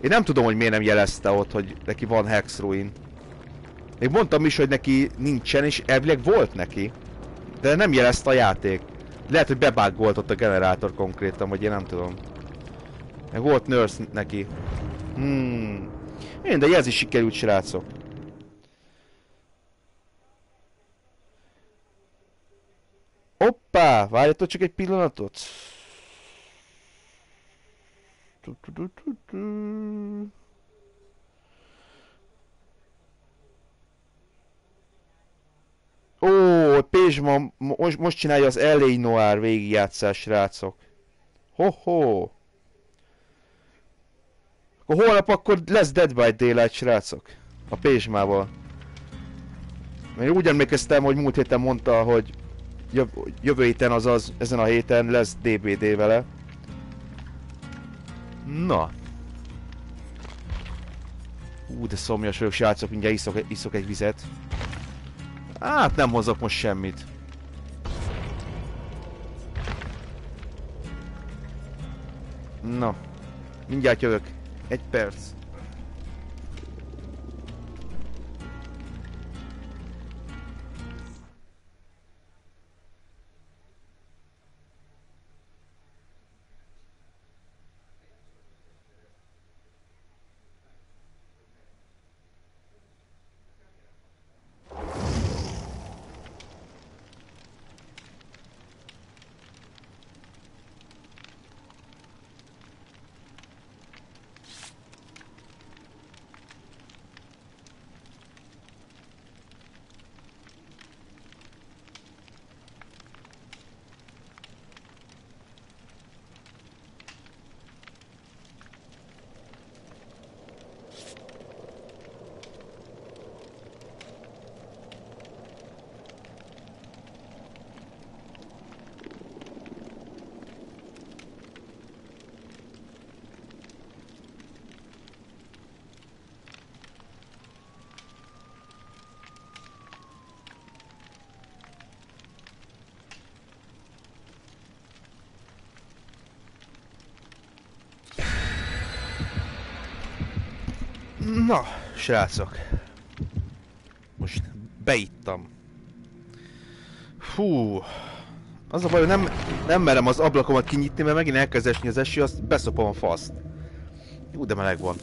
Én nem tudom, hogy miért nem jelezte ott, hogy neki van hex ruin. Még mondtam is, hogy neki nincsen, és elvileg volt neki. De nem jelezte a játék. Lehet, hogy bebuggolt ott a generátor konkrétan, vagy én nem tudom. Meg volt nurse neki. Hmm. Mindegy, ez is sikerült, srácok. Hoppá! Várjatok csak egy pillanatot. Ó, Pézsma most, most csinálja az LA Noir végigjátszás, srácok. Ho-ho! Akkor holnap akkor lesz Dead by Daylight, srácok. A Pézsmával. Én úgy emlékeztem, hogy múlt héten mondta, hogy Jöv jövő héten, azaz ezen a héten lesz DBD vele. Na. Ú, de szomjas vagyok, srácok, mindjárt iszok, iszok egy vizet. Hát nem hozok most semmit. Na. Mindjárt jövök. Egy perc. Na, srácok. Most beittam. Fú. Az a baj, hogy nem, nem merem az ablakomat kinyitni, mert megint elkezd esni az eső, azt beszopom a faszt. Jó, de meleg van.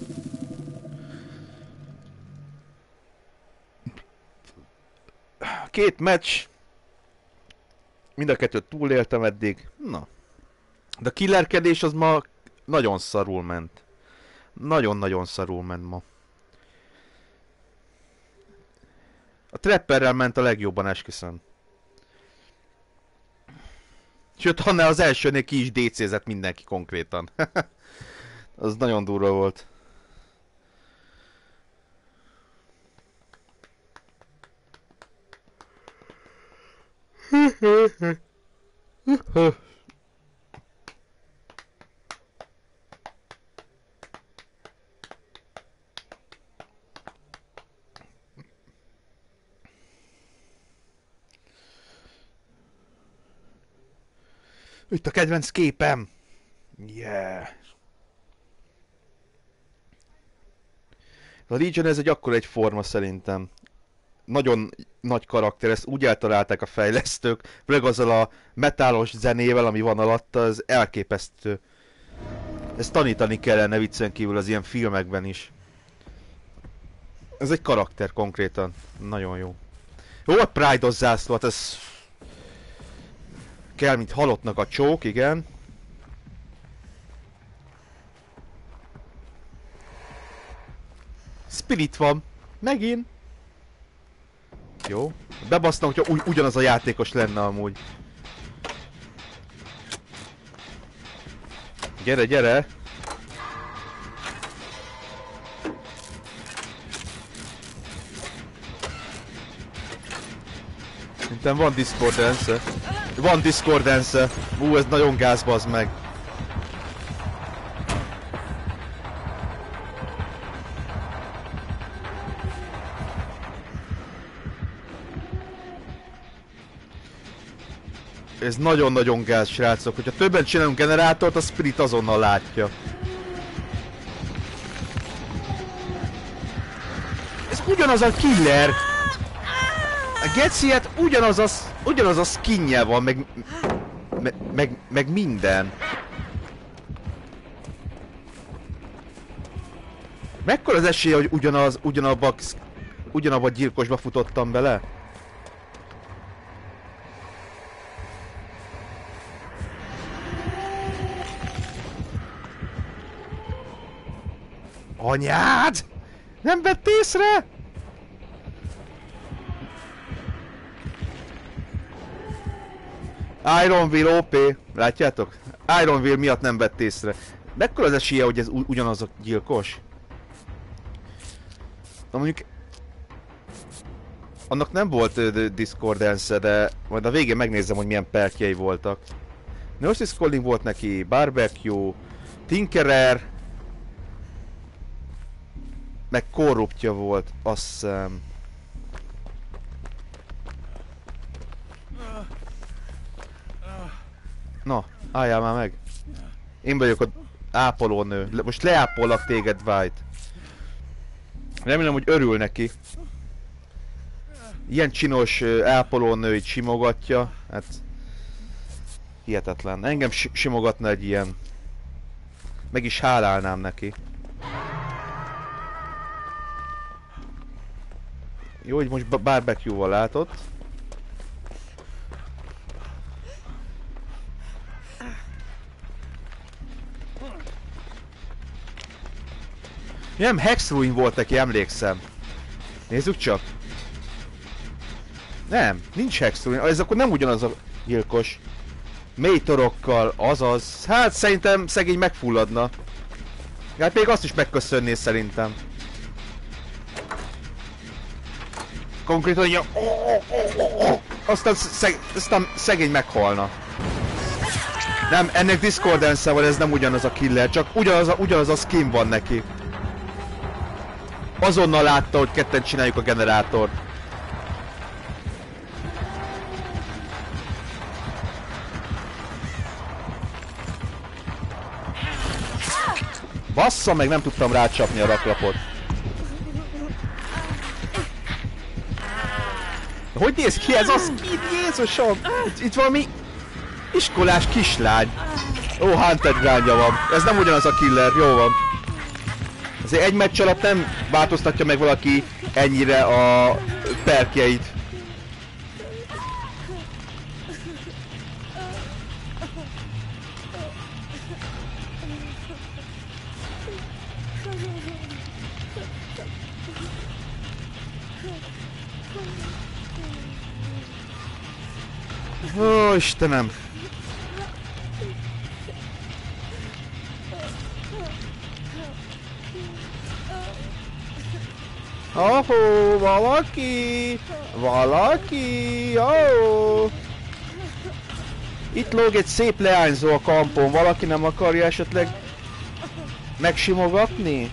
Két meccs. Mind a kettőt túléltem eddig. Na. De a killerkedés az ma nagyon szarul ment. Nagyon-nagyon szarul ment ma. A trapperrel ment a legjobban, esküszöm. Sőt, annál az elsőnél ki is DC-zett mindenki konkrétan. *laughs* az nagyon durva volt. *laughs* Itt a kedvenc képem! Yeah! A Legion ez egy akkor egy forma szerintem. Nagyon nagy karakter, ezt úgy eltalálták a fejlesztők, főleg azzal a metálos zenével, ami van alatta, az elképesztő. Ezt tanítani kellene viccen kívül az ilyen filmekben is. Ez egy karakter konkrétan. Nagyon jó. Jó, a Pride-os zászló, hát ez kell, mint halottnak a csók, igen. Spirit van. Megint. Jó. Bebasztam, hogyha ugy ugyanaz a játékos lenne amúgy. Gyere, gyere! Szerintem van Discord van discordance Ú, ez nagyon gáz, bazd meg. Ez nagyon-nagyon gáz, srácok. Hogyha többen csinálunk generátort, a Spirit azonnal látja. Ez ugyanaz a killer! A Getsiet ugyanaz a ugyanaz a skinje van, meg, meg, meg, meg minden. Mekkora az esélye, hogy ugyanaz, ugyanabba, ugyanabba gyilkosba futottam bele? Anyád! Nem vett észre? Ironville OP, látjátok? Ironville miatt nem vett észre. Mekkora az esélye, hogy ez ugyanaz a gyilkos? Na mondjuk... Annak nem volt uh, discordance de majd a végén megnézem, hogy milyen perkjei voltak. Nurse Calling volt neki, Barbecue, Tinkerer, meg korruptja volt, azt hiszem. Na, álljál már meg. Én vagyok a ápolónő. Most leápollak téged, White. Remélem, hogy örül neki. Ilyen csinos ápolónő így simogatja. Hát... Hihetetlen. Engem simogatna egy ilyen. Meg is hálálnám neki. Jó, hogy most barbecue-val látott. Nem, Hexruin volt neki, emlékszem. Nézzük csak. Nem, nincs Hexruin. Ez akkor nem ugyanaz a gyilkos. Mély torokkal, azaz. Hát szerintem szegény megfulladna. Hát még azt is megköszönné szerintem. Konkrétan így aztán, szeg, aztán szegény meghalna. Nem, ennek discordance van, ez nem ugyanaz a killer, csak ugyanaz a, ugyanaz a skin van neki. Azonnal látta, hogy ketten csináljuk a generátort. Bassza meg, nem tudtam rácsapni a raklapot. Hogy néz ki ez a skin, Jézusom? Itt, itt valami iskolás kislány. Ó, Hunted grindja van. Ez nem ugyanaz a killer, jó van. Azért egy meccs alatt nem változtatja meg valaki ennyire a perkjeit. Ó, Istenem! Ahó, valaki! Valaki! Ahó! Itt lóg egy szép leányzó a kampon, valaki nem akarja esetleg megsimogatni?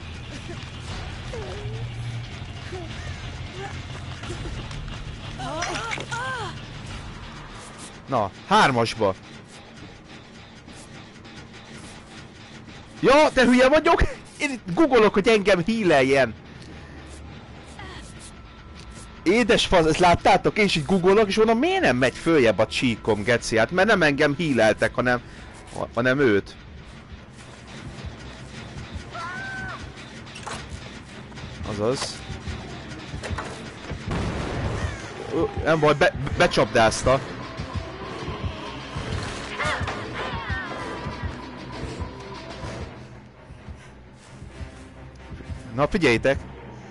Na, hármasba. Ja, te hülye vagyok! Én itt googolok, hogy engem híleljen. Édes fasz, ezt láttátok? Én is így googolok, és mondom, miért nem megy följebb a csíkom, geci? Hát mert nem engem híleltek, hanem, hanem őt. Azaz. Nem baj, be, becsapdázta. Na figyeljétek!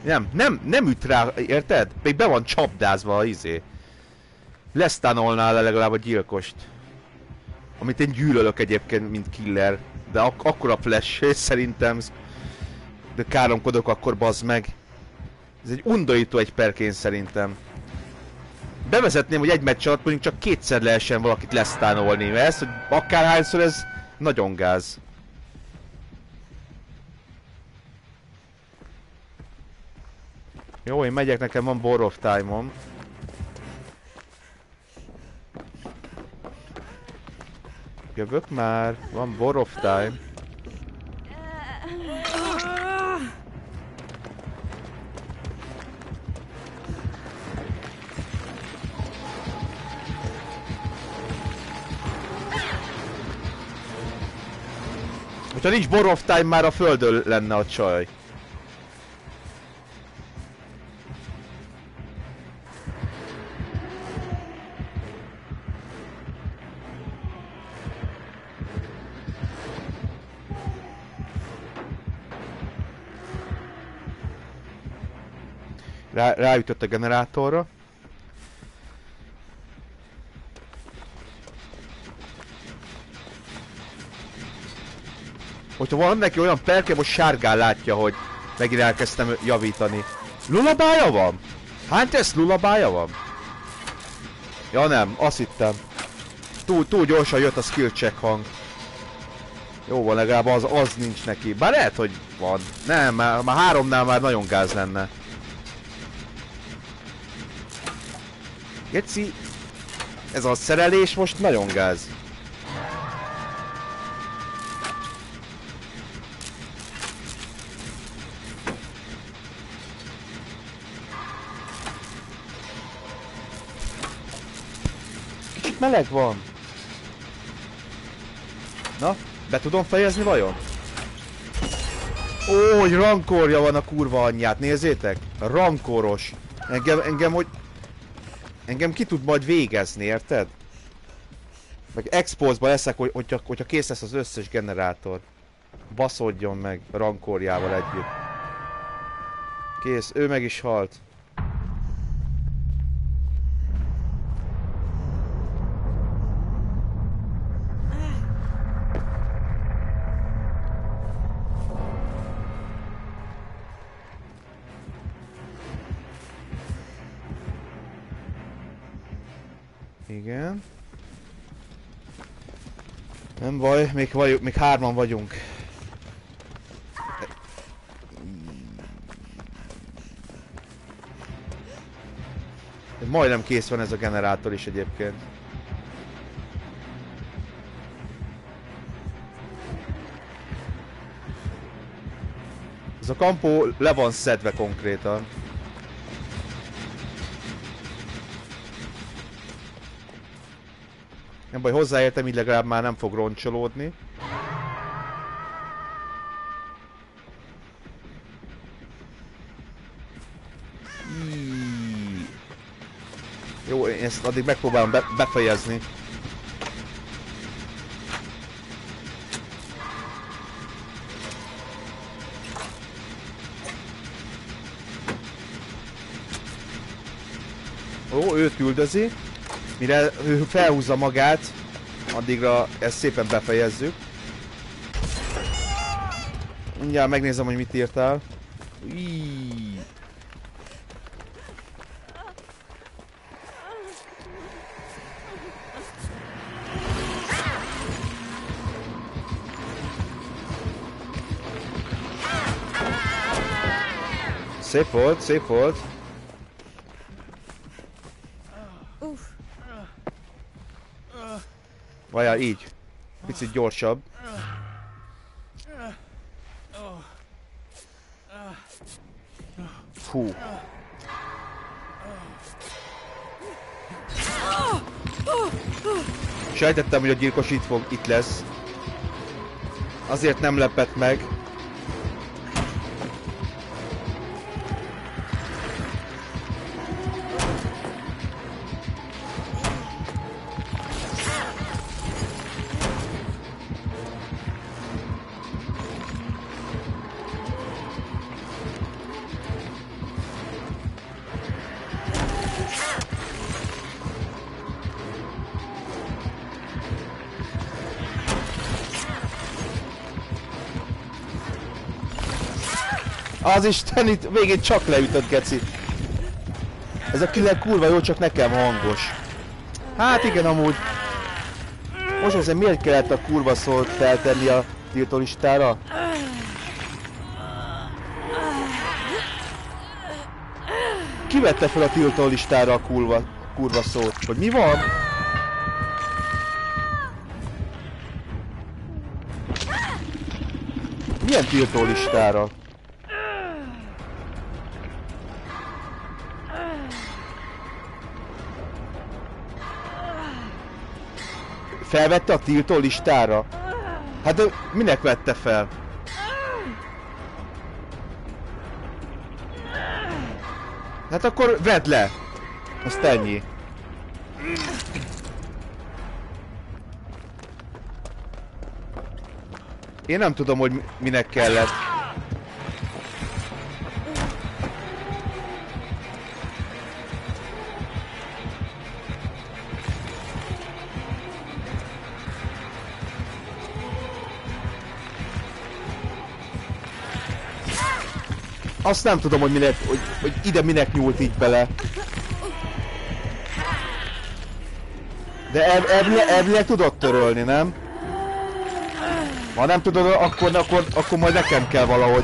Nem, nem, nem üt rá, érted? Még be van csapdázva a izé. Lesztánolná le legalább a gyilkost. Amit én gyűlölök egyébként, mint killer. De ak akkora flash *laughs* szerintem. De káromkodok akkor bazd meg. Ez egy undorító egy perként szerintem. Bevezetném, hogy egy meccs alatt mondjuk csak kétszer lehessen valakit lesztánolni. Mert ez, hogy akárhányszor ez nagyon gáz. Jó, én megyek, nekem van Bor of Time-om. Jövök már, van Bor of Time. Hogyha nincs Bor of Time, már a földön lenne a csaj. Rá, ráütött a generátorra. Hogyha van neki olyan perke, most sárgán látja, hogy megint elkezdtem javítani. Lulabája van? Hány tesz lulabája van? Ja nem, azt hittem. Túl, túl gyorsan jött a skill check hang. Jó van, legalább az, az nincs neki. Bár lehet, hogy van. Nem, már, már háromnál már nagyon gáz lenne. Geci, ez a szerelés most nagyon gáz. Kicsit meleg van. Na, be tudom fejezni vajon? Ó, hogy rankorja van a kurva anyját, nézzétek! Rankoros. Engem, engem, hogy Engem ki tud majd végezni, érted? Meg expózba leszek, hogy, hogyha, hogyha kész lesz az összes generátor. Baszódjon meg rankorjával együtt. Kész, ő meg is halt. Igen. Nem baj, még, vagyunk, még hárman vagyunk. Majdnem kész van ez a generátor is egyébként. Ez a kampó le van szedve konkrétan. Nem baj, hozzáértem, így legalább már nem fog roncsolódni. Íííí. Jó, én ezt addig megpróbálom be befejezni. Ó, őt küldözi. Mire ő felhúzza magát, addigra ezt szépen befejezzük. Mindjárt megnézem, hogy mit írtál. Szép volt, szép volt. Vajjál, így. Picit gyorsabb. Fú. Sejtettem, hogy a gyilkos itt fog, itt lesz. Azért nem lepett meg. Az Isten itt végén csak leütött, geci. Ez a killer kurva jó, csak nekem hangos. Hát igen, amúgy. Most ezen miért kellett a kurva szót feltenni a tiltó listára? Ki vette fel a tiltó listára a kurva, kurva szót? Hogy mi van? Milyen tiltó listára? Felvette a tiltó listára? Hát de minek vette fel? Hát akkor vedd le! Azt ennyi. Én nem tudom, hogy mi- minek kellett. Azt nem tudom, hogy minek, hogy, hogy ide minek nyúlt így bele. De el, elvileg, elvileg tudod törölni, nem? Ha nem tudod, akkor, akkor, akkor majd nekem kell valahogy.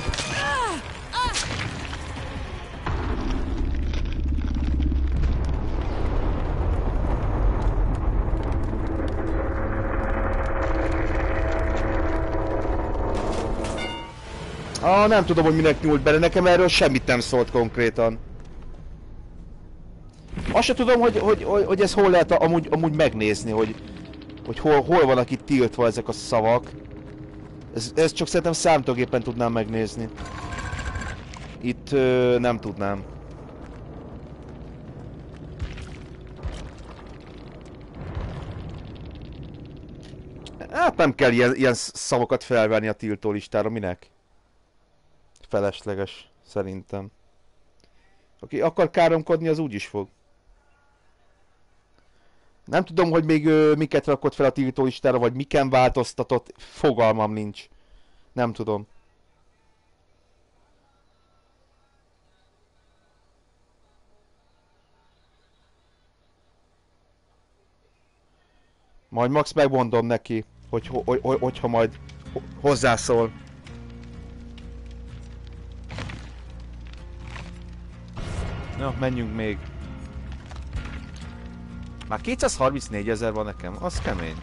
Nem tudom, hogy minek nyúlt bele, nekem erről semmit nem szólt konkrétan. Azt se tudom, hogy, hogy, hogy, hogy ez hol lehet amúgy, amúgy megnézni, hogy, hogy hol, hol vannak itt tiltva ezek a szavak. Ez, ez csak szerintem számítógépen tudnám megnézni. Itt ö, nem tudnám. Hát nem kell ilyen, ilyen szavakat felvenni a tiltó listára, minek? Felesleges, szerintem. Aki akar káromkodni, az úgy is fog. Nem tudom, hogy még ö, miket rakott fel a tiltó listára, vagy miken változtatott, fogalmam nincs. Nem tudom. Majd Max megmondom neki, hogy, ho- hogy, hogy, hogyha majd ho- hozzászól. Jó, menjünk még. Már 234 ezer van nekem, az kemény.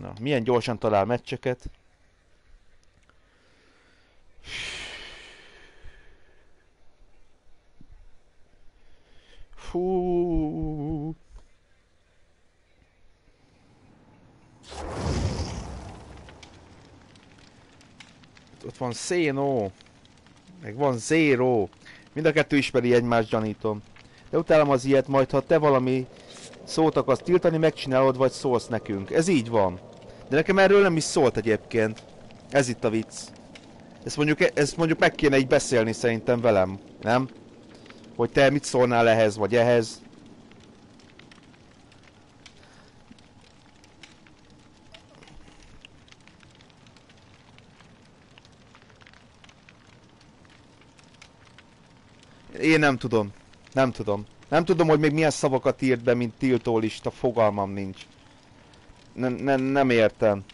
Na, milyen gyorsan talál meccseket. Fú. Ott van Szénó. Meg van Zero. Mind a kettő ismeri egymást, gyanítom. De utálom az ilyet, majd ha te valami szót akarsz tiltani, megcsinálod, vagy szólsz nekünk. Ez így van. De nekem erről nem is szólt egyébként. Ez itt a vicc. Ezt mondjuk, ezt mondjuk meg kéne így beszélni szerintem velem, nem? Hogy te mit szólnál ehhez, vagy ehhez. Én nem tudom. Nem tudom. Nem tudom, hogy még milyen szavakat írt be, mint tiltólista, fogalmam nincs. Nem, nem, nem értem.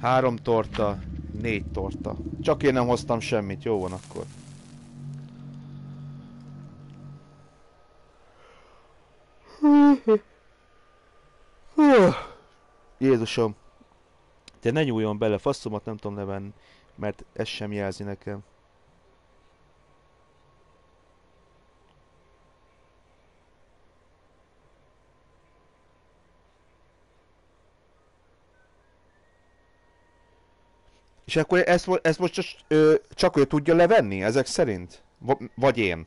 Három torta, négy torta. Csak én nem hoztam semmit, jó van akkor. Jézusom. Te ne nyúljon bele, faszomat nem tudom levenni, mert ez sem jelzi nekem. És akkor ezt, ezt most csak, ö, csak ő tudja levenni, ezek szerint? V- vagy én?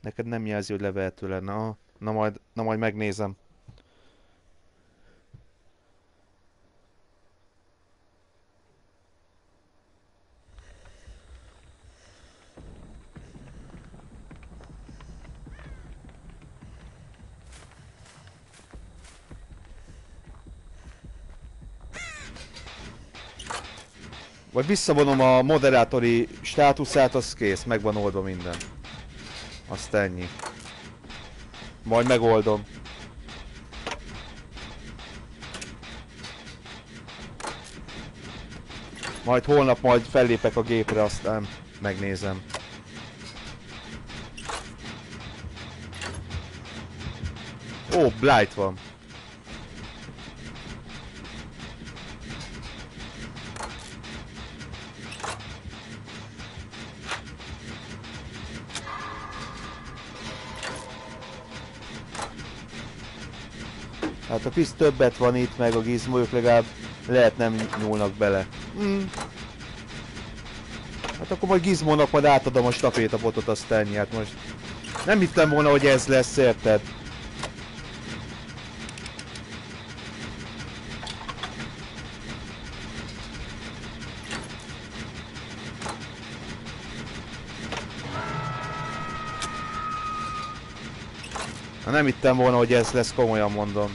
Neked nem jelzi, hogy levehető lenne. Aha. Na majd, na majd megnézem. Vagy visszavonom a moderátori státuszát, az kész, meg van oldva minden. Azt ennyi. Majd megoldom. Majd holnap majd fellépek a gépre, aztán megnézem. Ó, Blight van. Hát a Krisz többet van itt, meg a gizmójuk legalább lehet nem nyúlnak bele. Hmm. Hát akkor majd gizmónak majd átadom a stafétabotot, azt ennyi. Hát most nem hittem volna, hogy ez lesz, érted? Nem hittem volna, hogy ez lesz, komolyan mondom.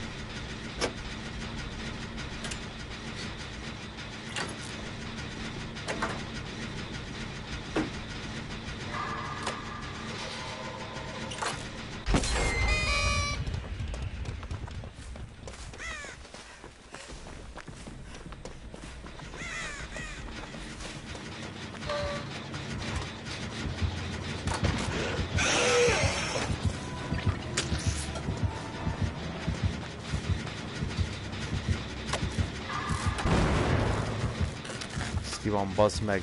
Bazd meg.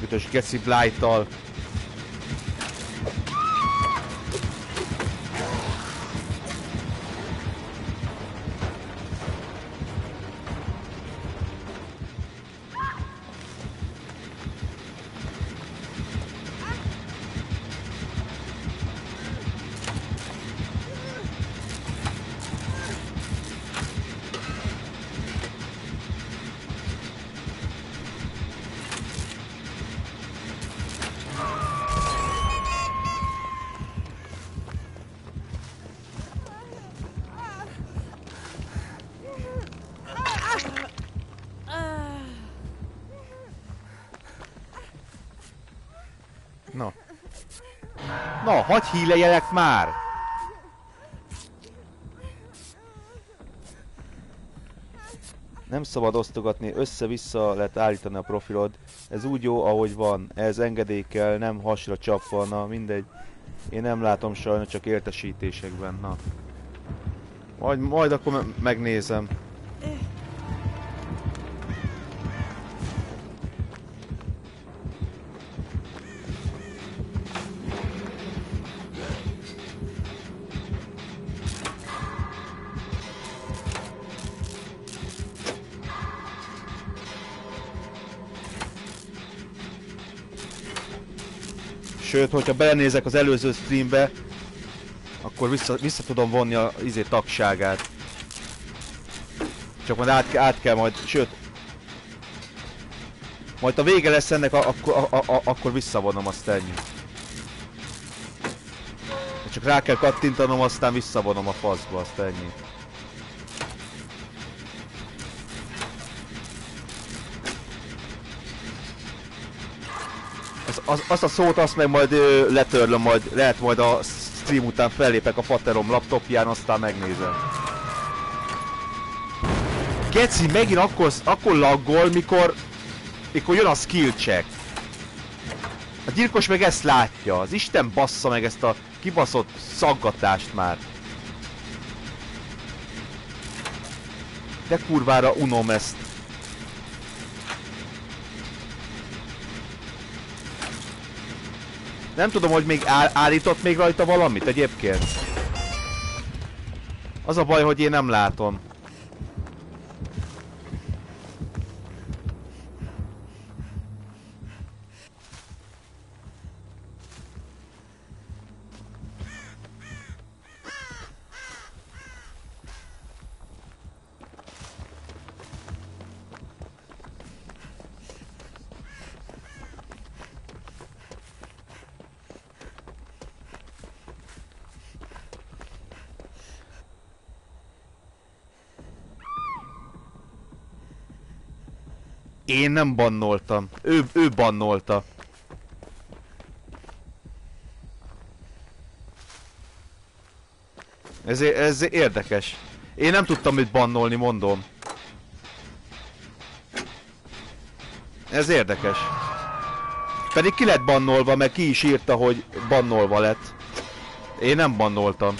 Büdös geci blight-tal. Na, hagyj híleljenek már! Nem szabad osztogatni, össze-vissza lehet állítani a profilod. Ez úgy jó, ahogy van. Ez engedély kell, nem hasra csapva, na mindegy. Én nem látom sajnos, csak értesítésekben, na. Majd, majd akkor me megnézem. Sőt, hogyha belenézek az előző streambe, akkor vissza, vissza tudom vonni a izé tagságát. Csak majd át, át kell majd, sőt... Majd a vége lesz ennek, a, akkor, a, a, akkor visszavonom azt ennyi. Csak rá kell kattintanom, aztán visszavonom a faszba, azt ennyi. Az, az, azt a szót azt meg majd ö, letörlöm, majd lehet majd a stream után fellépek a Faterom laptopján, aztán megnézem. Geci megint akkor, akkor laggol, mikor, mikor jön a skill check. A gyilkos meg ezt látja. Az Isten bassza meg ezt a kibaszott szaggatást már. De kurvára unom ezt. Nem tudom, hogy még áll, állított még rajta valamit egyébként. Az a baj, hogy én nem látom. Én nem bannoltam. Ő, ő bannolta. Ez, ez érdekes. Én nem tudtam őt bannolni, mondom. Ez érdekes. Pedig ki lett bannolva, meg ki is írta, hogy bannolva lett. Én nem bannoltam.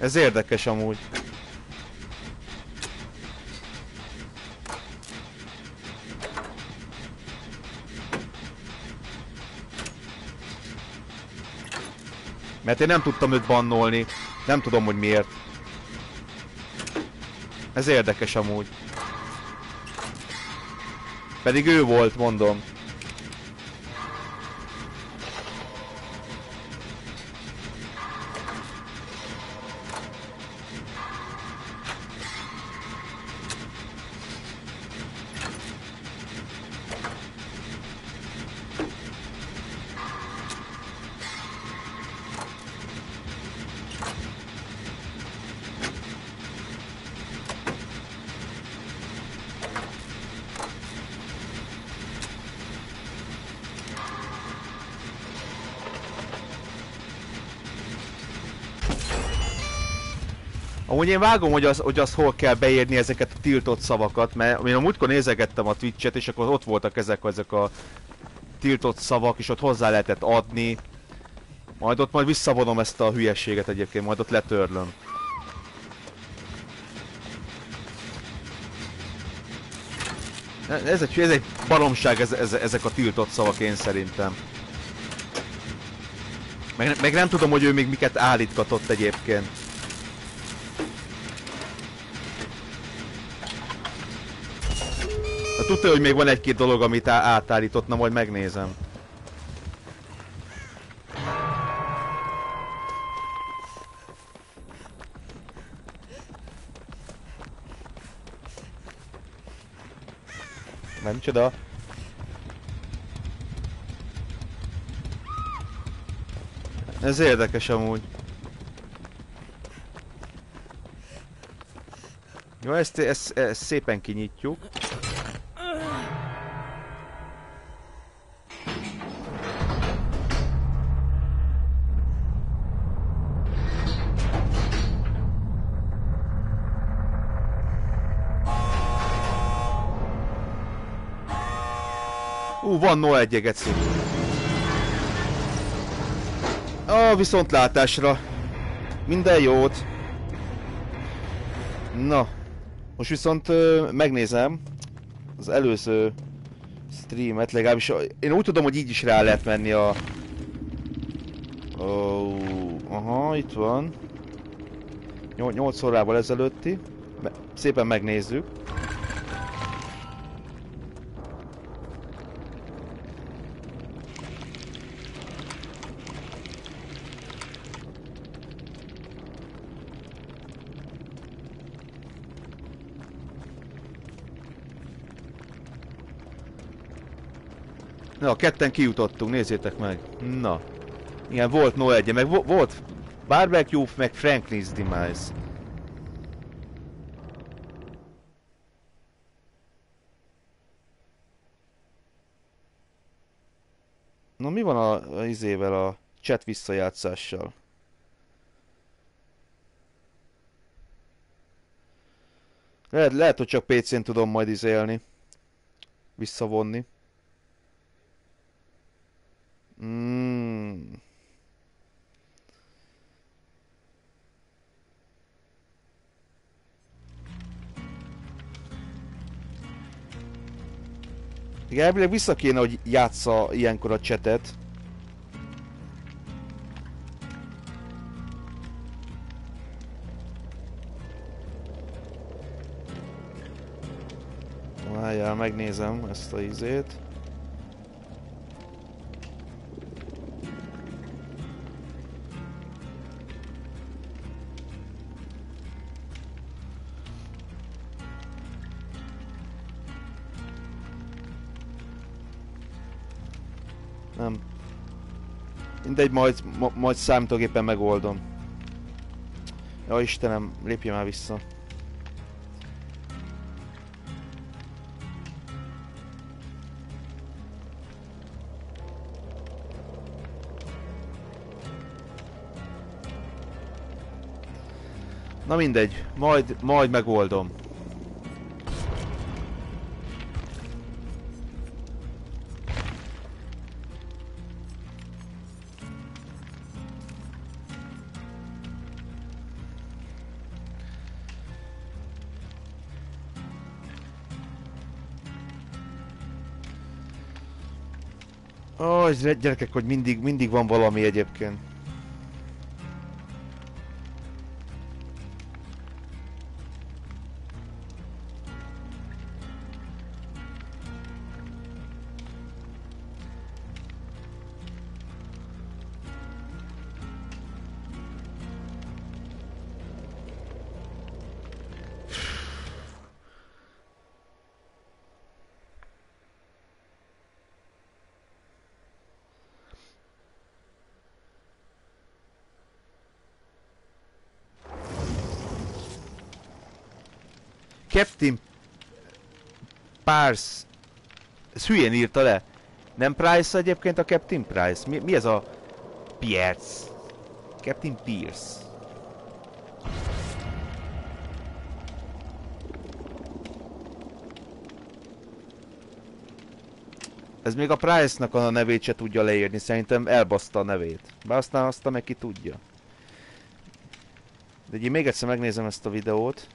Ez érdekes amúgy. Mert én nem tudtam őt bannolni. Nem tudom, hogy miért. Ez érdekes amúgy. Pedig ő volt, mondom. Amúgy én vágom, hogy az, hogy az hol kell beírni ezeket a tiltott szavakat, mert én a múltkor nézegettem a Twitch-et, és akkor ott voltak ezek, ezek a tiltott szavak, és ott hozzá lehetett adni. Majd ott majd visszavonom ezt a hülyeséget egyébként, majd ott letörlöm. Ez egy, ez egy baromság ez, ez, ezek a tiltott szavak én szerintem. Meg, meg nem tudom, hogy ő még miket állítgatott egyébként. Tudta, hogy még van egy-két dolog, amit átállított, na majd megnézem. Nem csoda. Ez érdekes amúgy. Jó, ezt, ezt, ezt szépen kinyitjuk. No egy geci. Ó, viszontlátásra. Minden jót. Na. Most viszont ö, megnézem az előző streamet, legalábbis én úgy tudom, hogy így is rá lehet menni a... Oh, aha, itt van. 8 órával ezelőtti. Szépen megnézzük. Ketten kijutottunk, nézzétek meg. Na. Igen, volt No 1 meg vo volt Barbecue, meg Franklin's Demise. Na mi van a, a izével, a chat visszajátszással? Lehet, lehet, hogy csak PC-n tudom majd izélni. Visszavonni. Mm. Igen, elvileg vissza kéne, hogy játsza ilyenkor a csetet. Várjál, megnézem ezt a izét. Mindegy, majd, ma, majd számítógépen megoldom. Ja Istenem, lépje már vissza. Na mindegy, majd, majd megoldom. Ó, gyerekek, hogy mindig, mindig van valami egyébként. Pars... Ez hülyén írta le. Nem Price egyébként a Captain Price? Mi, mi ez a... Pierce? Captain Pierce. Ez még a Price-nak a nevét se tudja leírni, szerintem elbaszta a nevét. Bár aztán azt meg tudja. De én még egyszer megnézem ezt a videót.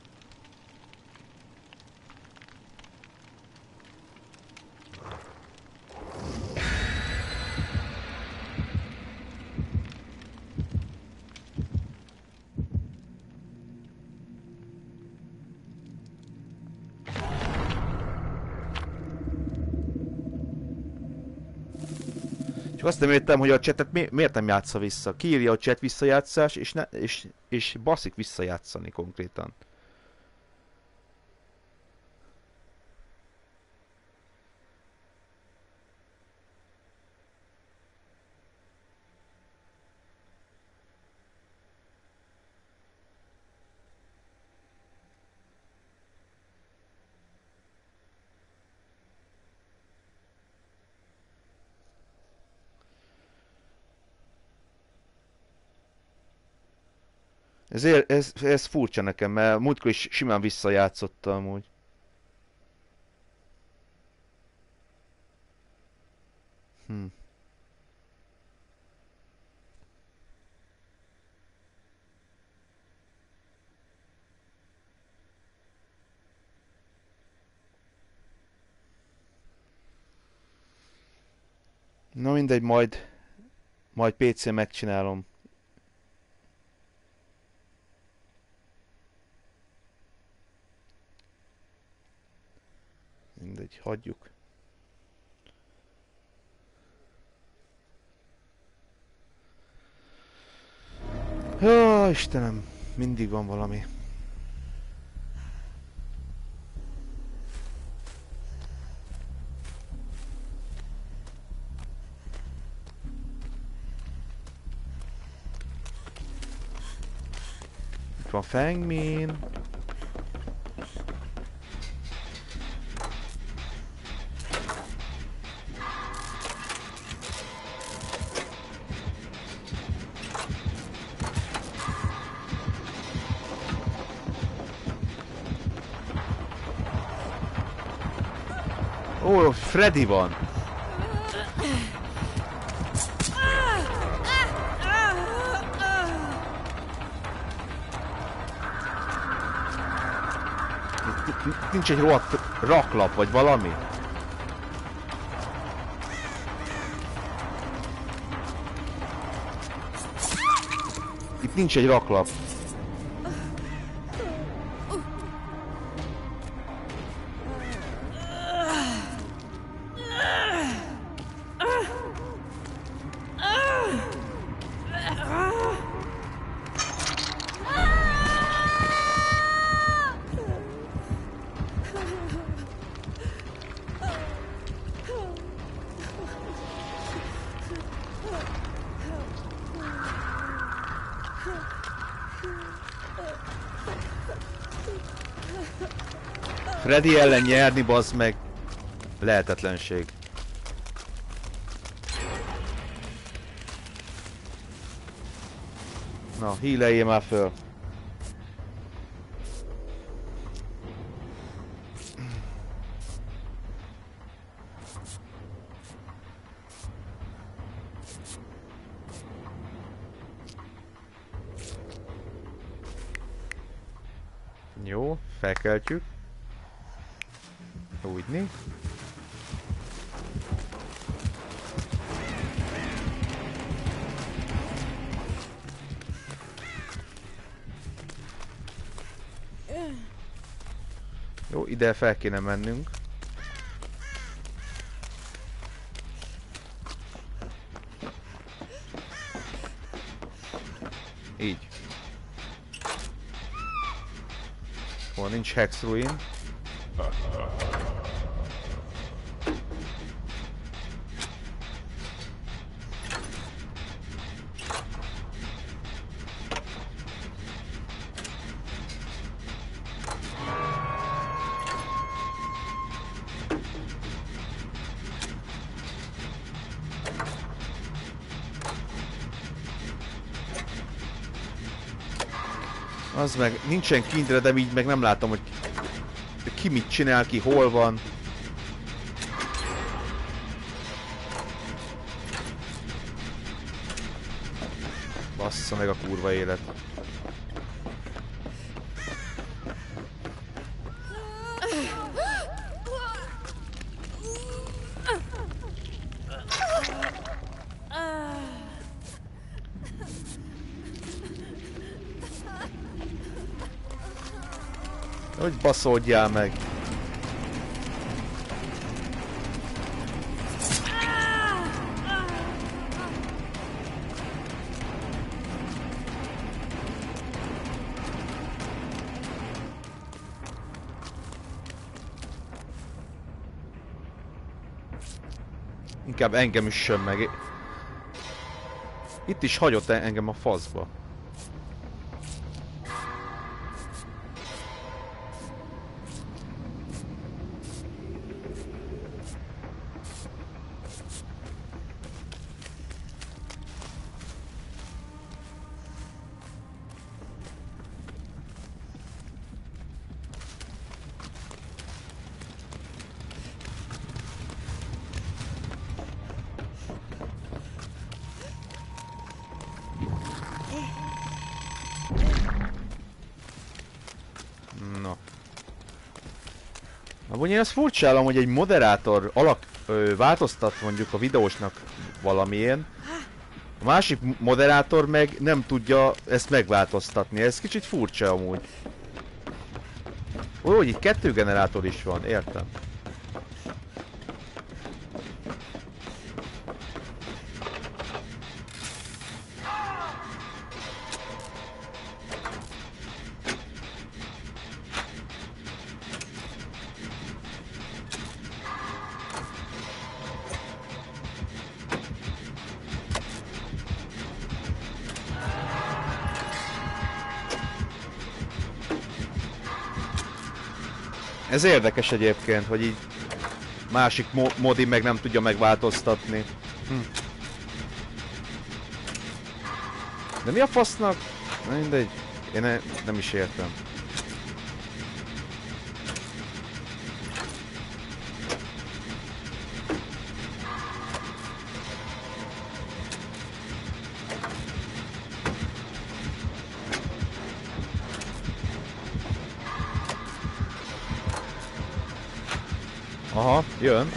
Azt nem értem, hogy a chatet mi, miért nem játsza vissza. Kiírja a chat visszajátszás, és, ne, és, és baszik visszajátszani konkrétan. Ez, ez, ez furcsa nekem, mert múltkor is simán visszajátszotta amúgy. Hm. Na mindegy, majd, majd PC-n megcsinálom. Mindegy, hagyjuk. Jó, Istenem, mindig van valami. Itt van Fengmin. Freddy van. Nincs egy rohadt raklap, vagy valami? Itt nincs egy raklap. Freddy ellen nyerni, bazd meg. Lehetetlenség. Na, híleljél már föl. Ide fel kéne mennünk. Így. Hol nincs Hex Ruin. Az meg nincsen kintre, de így meg nem látom, hogy ki mit csinál, ki hol van. Bassza meg a kurva élet. Hogy baszódjál meg? Inkább engem üssön meg. Itt is hagyott engem a faszba. Én azt furcsálom, hogy egy moderátor alak ö, változtat mondjuk a videósnak valamilyen, a másik moderátor meg nem tudja ezt megváltoztatni. Ez kicsit furcsa amúgy. Ó, hogy itt kettő generátor is van, értem. Ez érdekes egyébként, hogy így másik mo modi meg nem tudja megváltoztatni. Hm. De mi a fasznak? Na mindegy. Én ne, nem is értem. Aha, jön.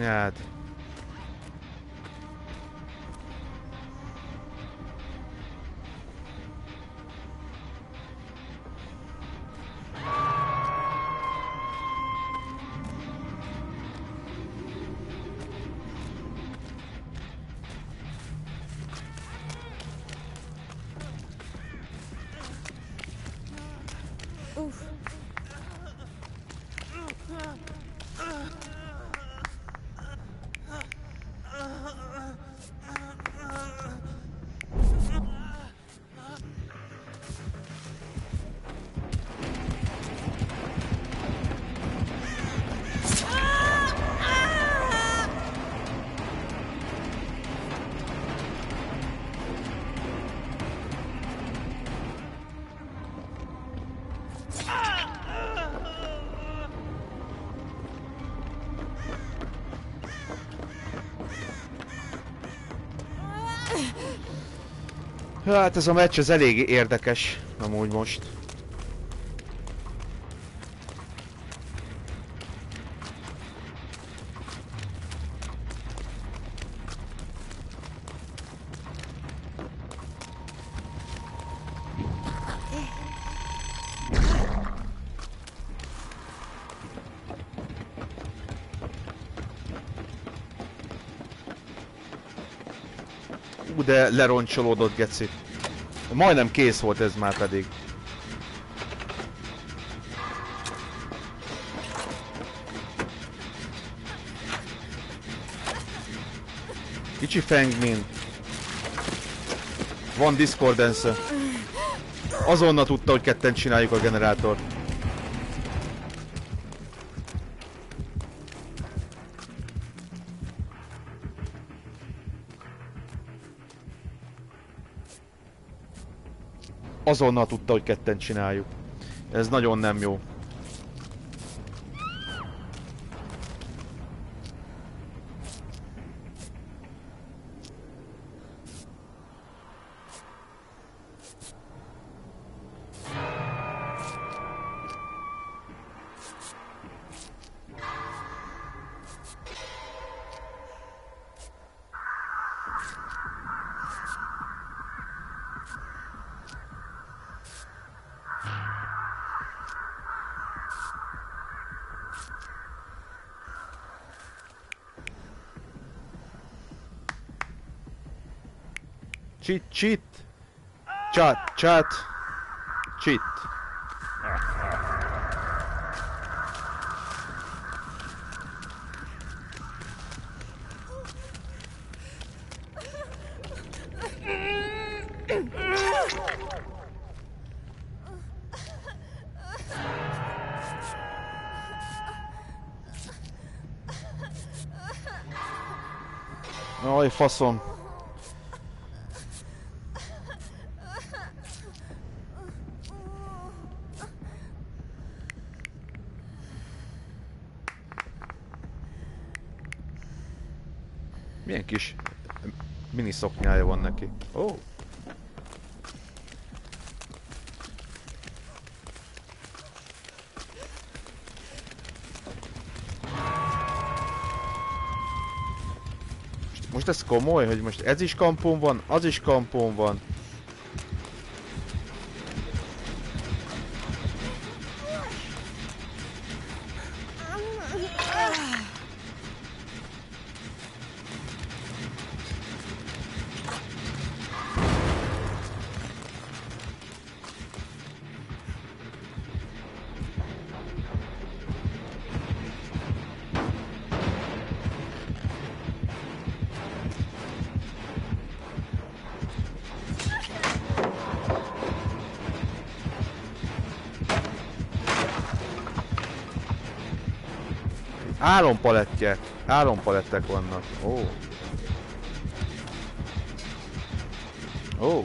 Anyád. Hát ez a meccs ez elég érdekes, amúgy most. De leroncsolódott geci. Majdnem kész volt ez már pedig. Kicsi Fengmin. Van discordance Azonnal tudta, hogy ketten csináljuk a generátort. Azonnal tudta, hogy ketten csináljuk. Ez nagyon nem jó. Cheat, cheat. Chat, chat. Cheat. Aj, faszom. Kis mini szoknyája van neki. Ó. Oh. Most ez komoly, hogy most ez is kampón van, az is kampón van. Három palettje. Három vannak. Ó. Ó.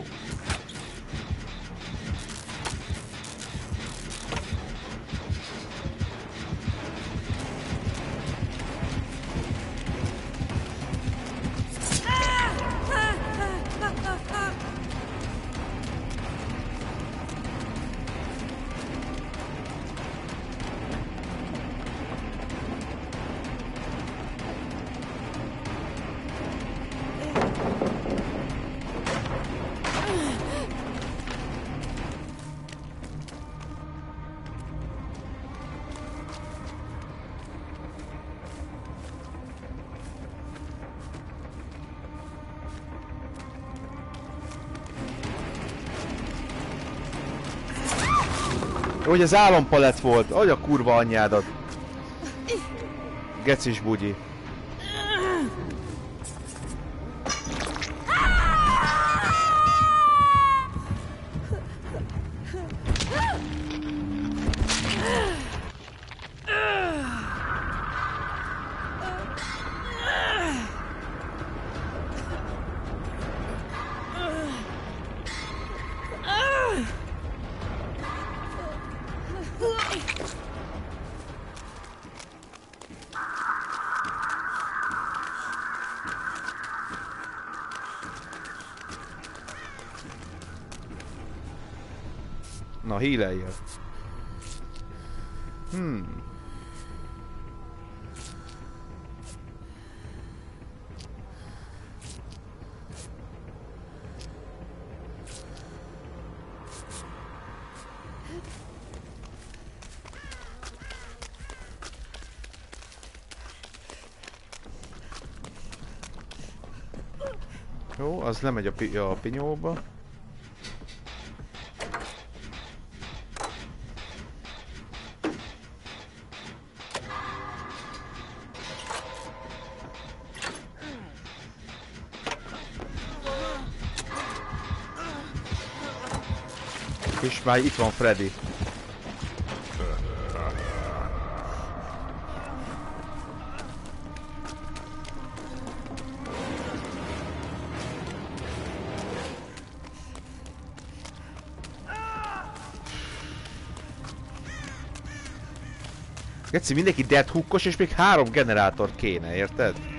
Hogy az álompalett volt, hogy a kurva anyjádat. Gecis bugyi. Híleljél. Hmm. Jó, az lemegy a, pi a pinyóba. most már itt van Freddy. Geci, mindenki deadhookos, és még három generátor kéne, érted?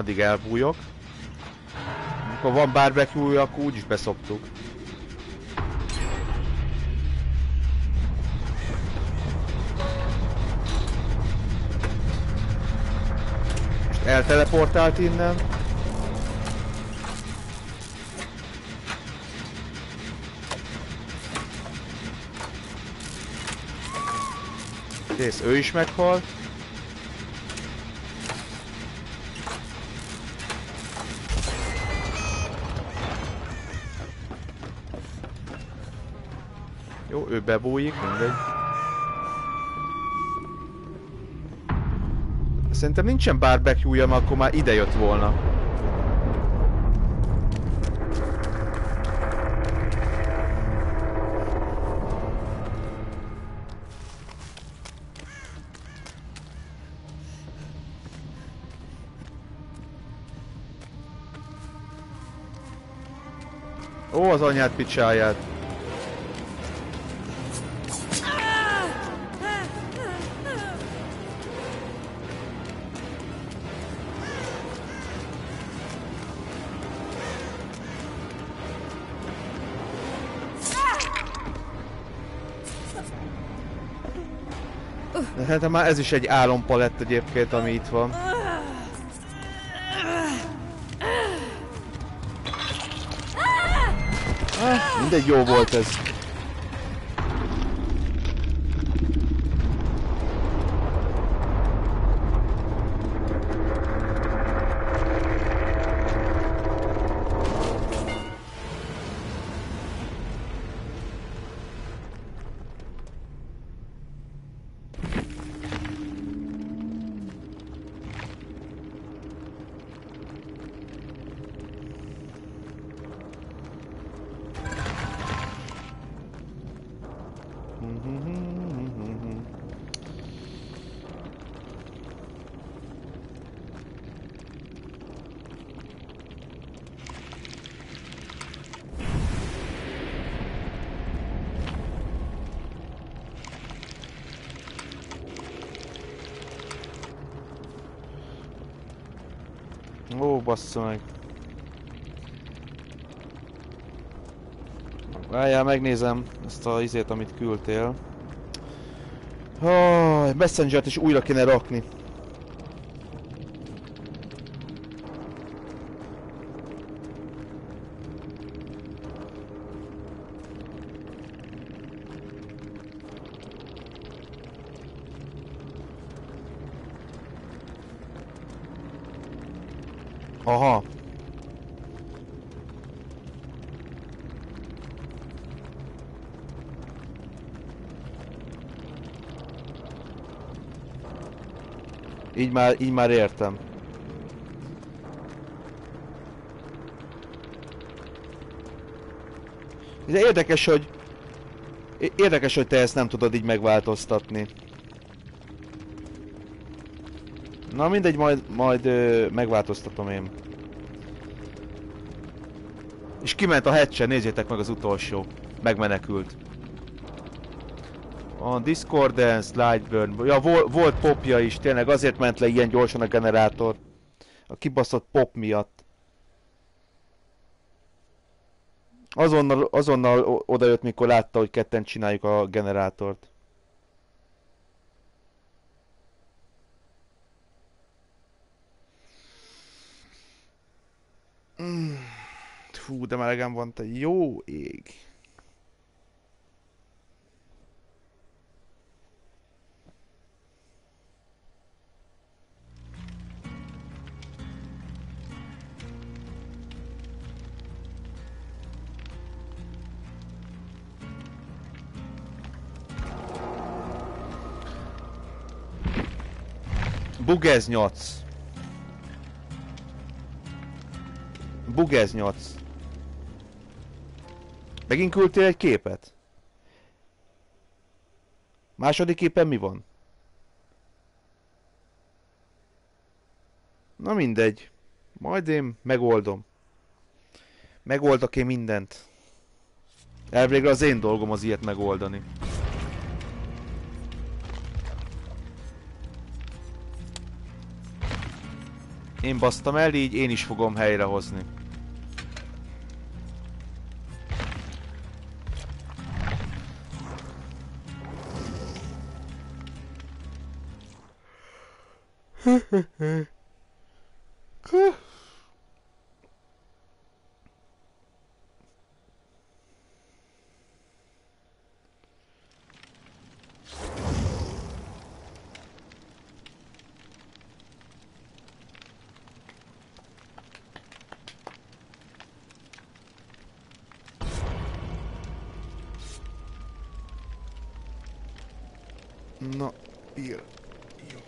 Addig elbújok. Amikor van barbecue, akkor úgyis beszoptuk. Most elteleportált innen. Kész, ő is meghalt. Bebújik, mindegy. Szerintem nincsen barbecue-ja, mert akkor már ide jött volna. Ó, az anyát picsáját. De hát már ez is egy álompalett egyébként, ami itt van. Ah, mindegy, jó volt ez. Bassza meg. Várjál, megnézem ezt a izét, amit küldtél. Oh, Messenger-t is újra kéne rakni. Aha. Így már, így már értem. De érdekes, hogy... Érdekes, hogy te ezt nem tudod így megváltoztatni. Na mindegy, majd, majd ö, megváltoztatom én. És kiment a hatchen, nézzétek meg az utolsó. Megmenekült. A Discordance, Lightburn, ja vol, volt popja is, tényleg azért ment le ilyen gyorsan a generátor. A kibaszott pop miatt. Azonnal, azonnal odajött, mikor látta, hogy ketten csináljuk a generátort. Mm. Fú, de melegem van, te jó ég. Bugez 8. Bugez 8. Megint küldtél egy képet? Második képen mi van? Na mindegy. Majd én megoldom. Megoldok én mindent. Elvégre az én dolgom az ilyet megoldani. Én basztam el, így én is fogom helyrehozni. Na, *laughs* ír. Jó.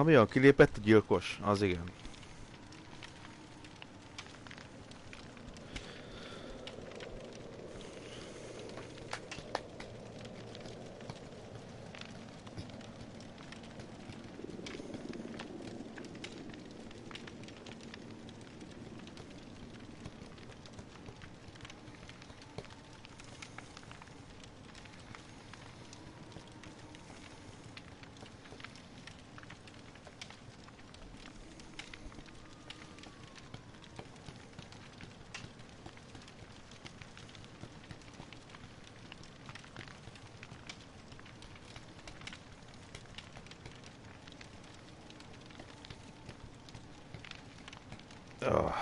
Na mi a kilépett a gyilkos? Az igen. Ugh.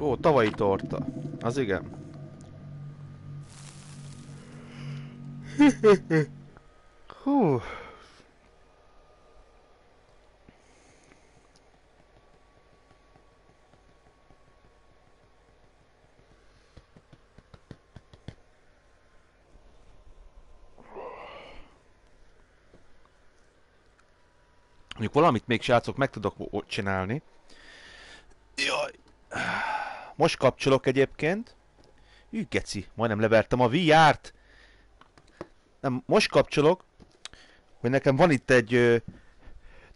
Ó, tavalyi torta. Az igen. Hú. Mondjuk valamit még srácok meg tudok csinálni. Most kapcsolok egyébként. Ű, geci, majdnem levertem a VR-t. Nem, most kapcsolok, hogy nekem van itt egy ö,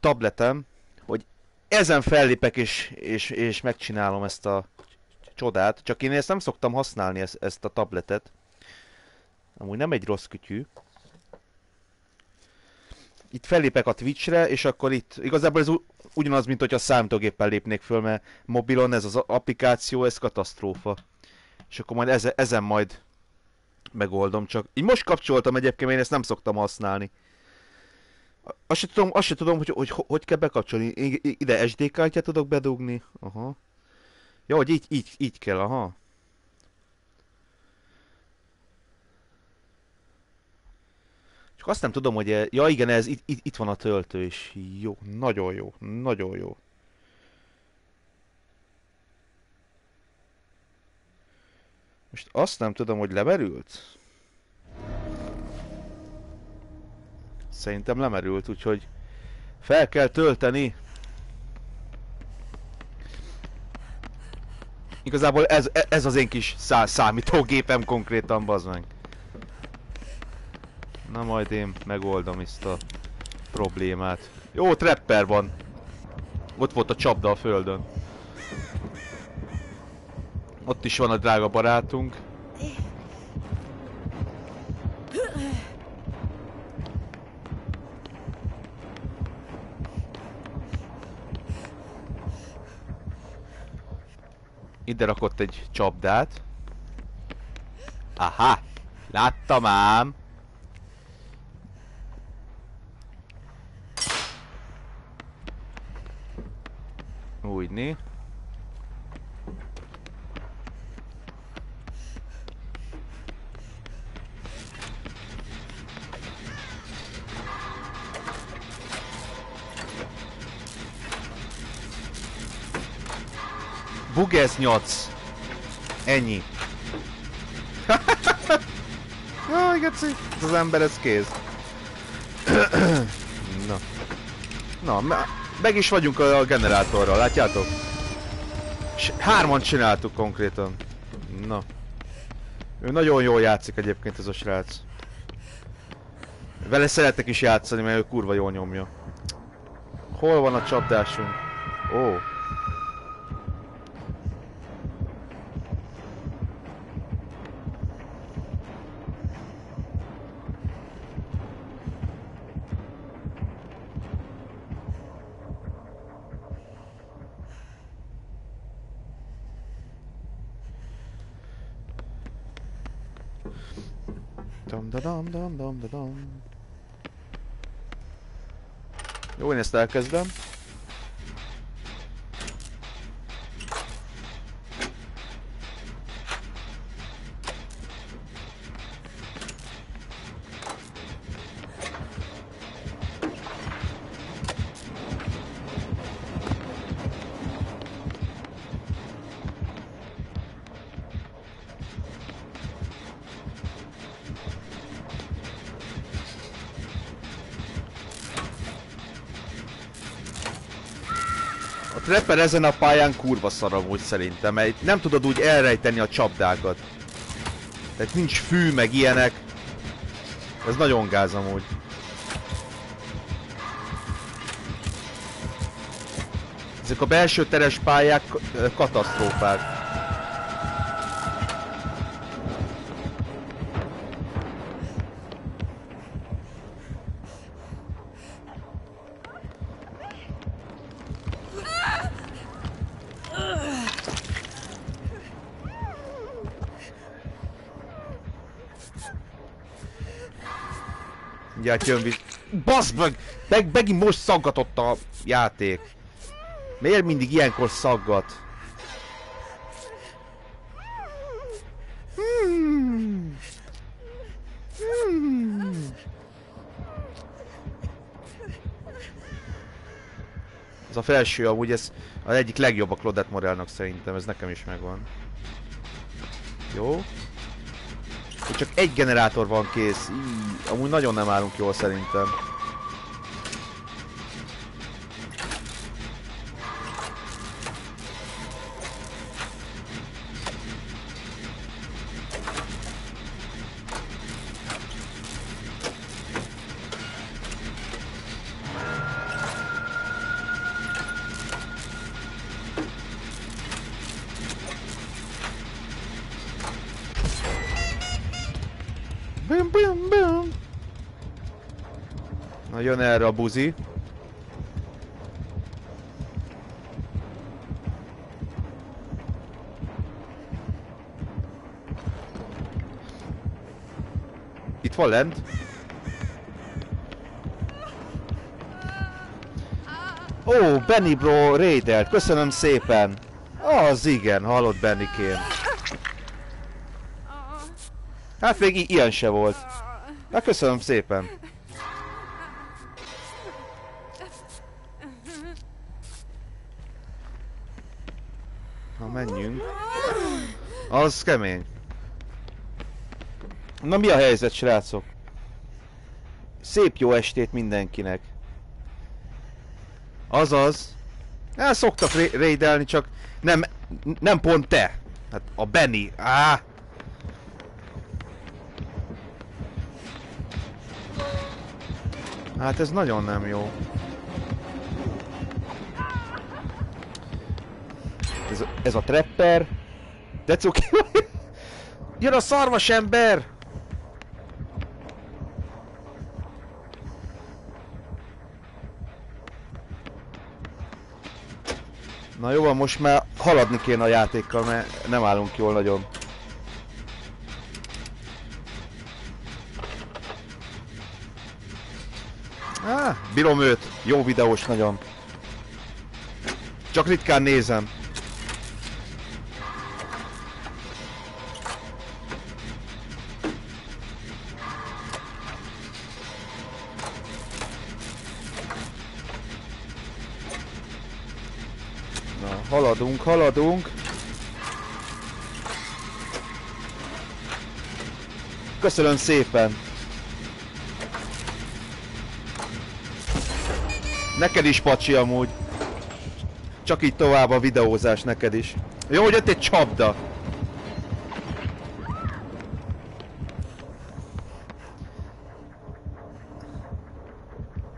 tabletem, hogy ezen fellépek és, és, és megcsinálom ezt a csodát. Csak én ezt nem szoktam használni, ezt, ezt a tabletet. Amúgy nem egy rossz kütyű. Itt fellépek a Twitchre, és akkor itt igazából ez ugyanaz, mint hogyha számítógéppel lépnék föl, mert mobilon ez az applikáció, ez katasztrófa. És akkor majd ezen, ezen majd megoldom, csak így most kapcsoltam egyébként, én ezt nem szoktam használni. Azt se tudom, azt se tudom hogy, hogy, hogy, hogy kell bekapcsolni. Ide SD kártyát tudok bedugni. Aha. Jó, hogy így, így, így kell, aha. Csak azt nem tudom, hogy... e- Ja igen, ez itt, itt, itt van a töltő is. Jó, nagyon jó, nagyon jó. Most azt nem tudom, hogy lemerült? Szerintem lemerült, úgyhogy fel kell tölteni. Igazából ez, e- ez az én kis szá számítógépem konkrétan, bazd meg. Na majd én megoldom ezt a problémát. Jó, trapper van. Ott volt a csapda a földön. Ott is van a drága barátunk. Ide rakott egy csapdát. Aha! Láttam ám! Úgyni. Bugez 8. Ennyi. *laughs* Jaj, geci. Az ember, ez kéz. *clears throat* Na. Na, meg is vagyunk a generátorral, látjátok? S hárman csináltuk konkrétan. Na. Ő nagyon jól játszik egyébként ez a srác. Vele szeretek is játszani, mert ő kurva jól nyomja. Hol van a csapdásunk? Ó. Dam da dam dam dam da dam. Jó, én ezt elkezdem. A trapper ezen a pályán kurva szar amúgy szerintem, mert nem tudod úgy elrejteni a csapdákat. Tehát nincs fű, meg ilyenek. Ez nagyon gáz amúgy. Ezek a belső teres pályák katasztrófák. Mindjárt jön visz... Baszd meg! meg! Megint most szaggatott a játék. Miért mindig ilyenkor szaggat? Hmm. Ez a felső amúgy ez az egyik legjobb a Claudette Morelnak szerintem, ez nekem is megvan. Jó. Csak egy generátor van kész. Így, amúgy nagyon nem állunk jól szerintem. Buzi. Itt van lent. Ó, Benny bro raidelt, köszönöm szépen. Az igen, hallott Bennykém. Hát még ilyen se volt. Na köszönöm szépen. Az kemény. Na mi a helyzet srácok? Szép jó estét mindenkinek. Azaz. El szoktak ré- raidelni, csak nem, nem pont te. Hát a Benny. Á, Hát ez nagyon nem jó. Ez, ez a trapper. De cuki. Jön a szarvas ember! Na jó van, most már haladni kéne a játékkal, mert nem állunk jól nagyon. Ah, bírom őt. Jó videós nagyon. Csak ritkán nézem. Haladunk. Köszönöm szépen. Neked is, Pacsi, amúgy. Csak így tovább a videózás neked is. Jó, hogy jött egy csapda.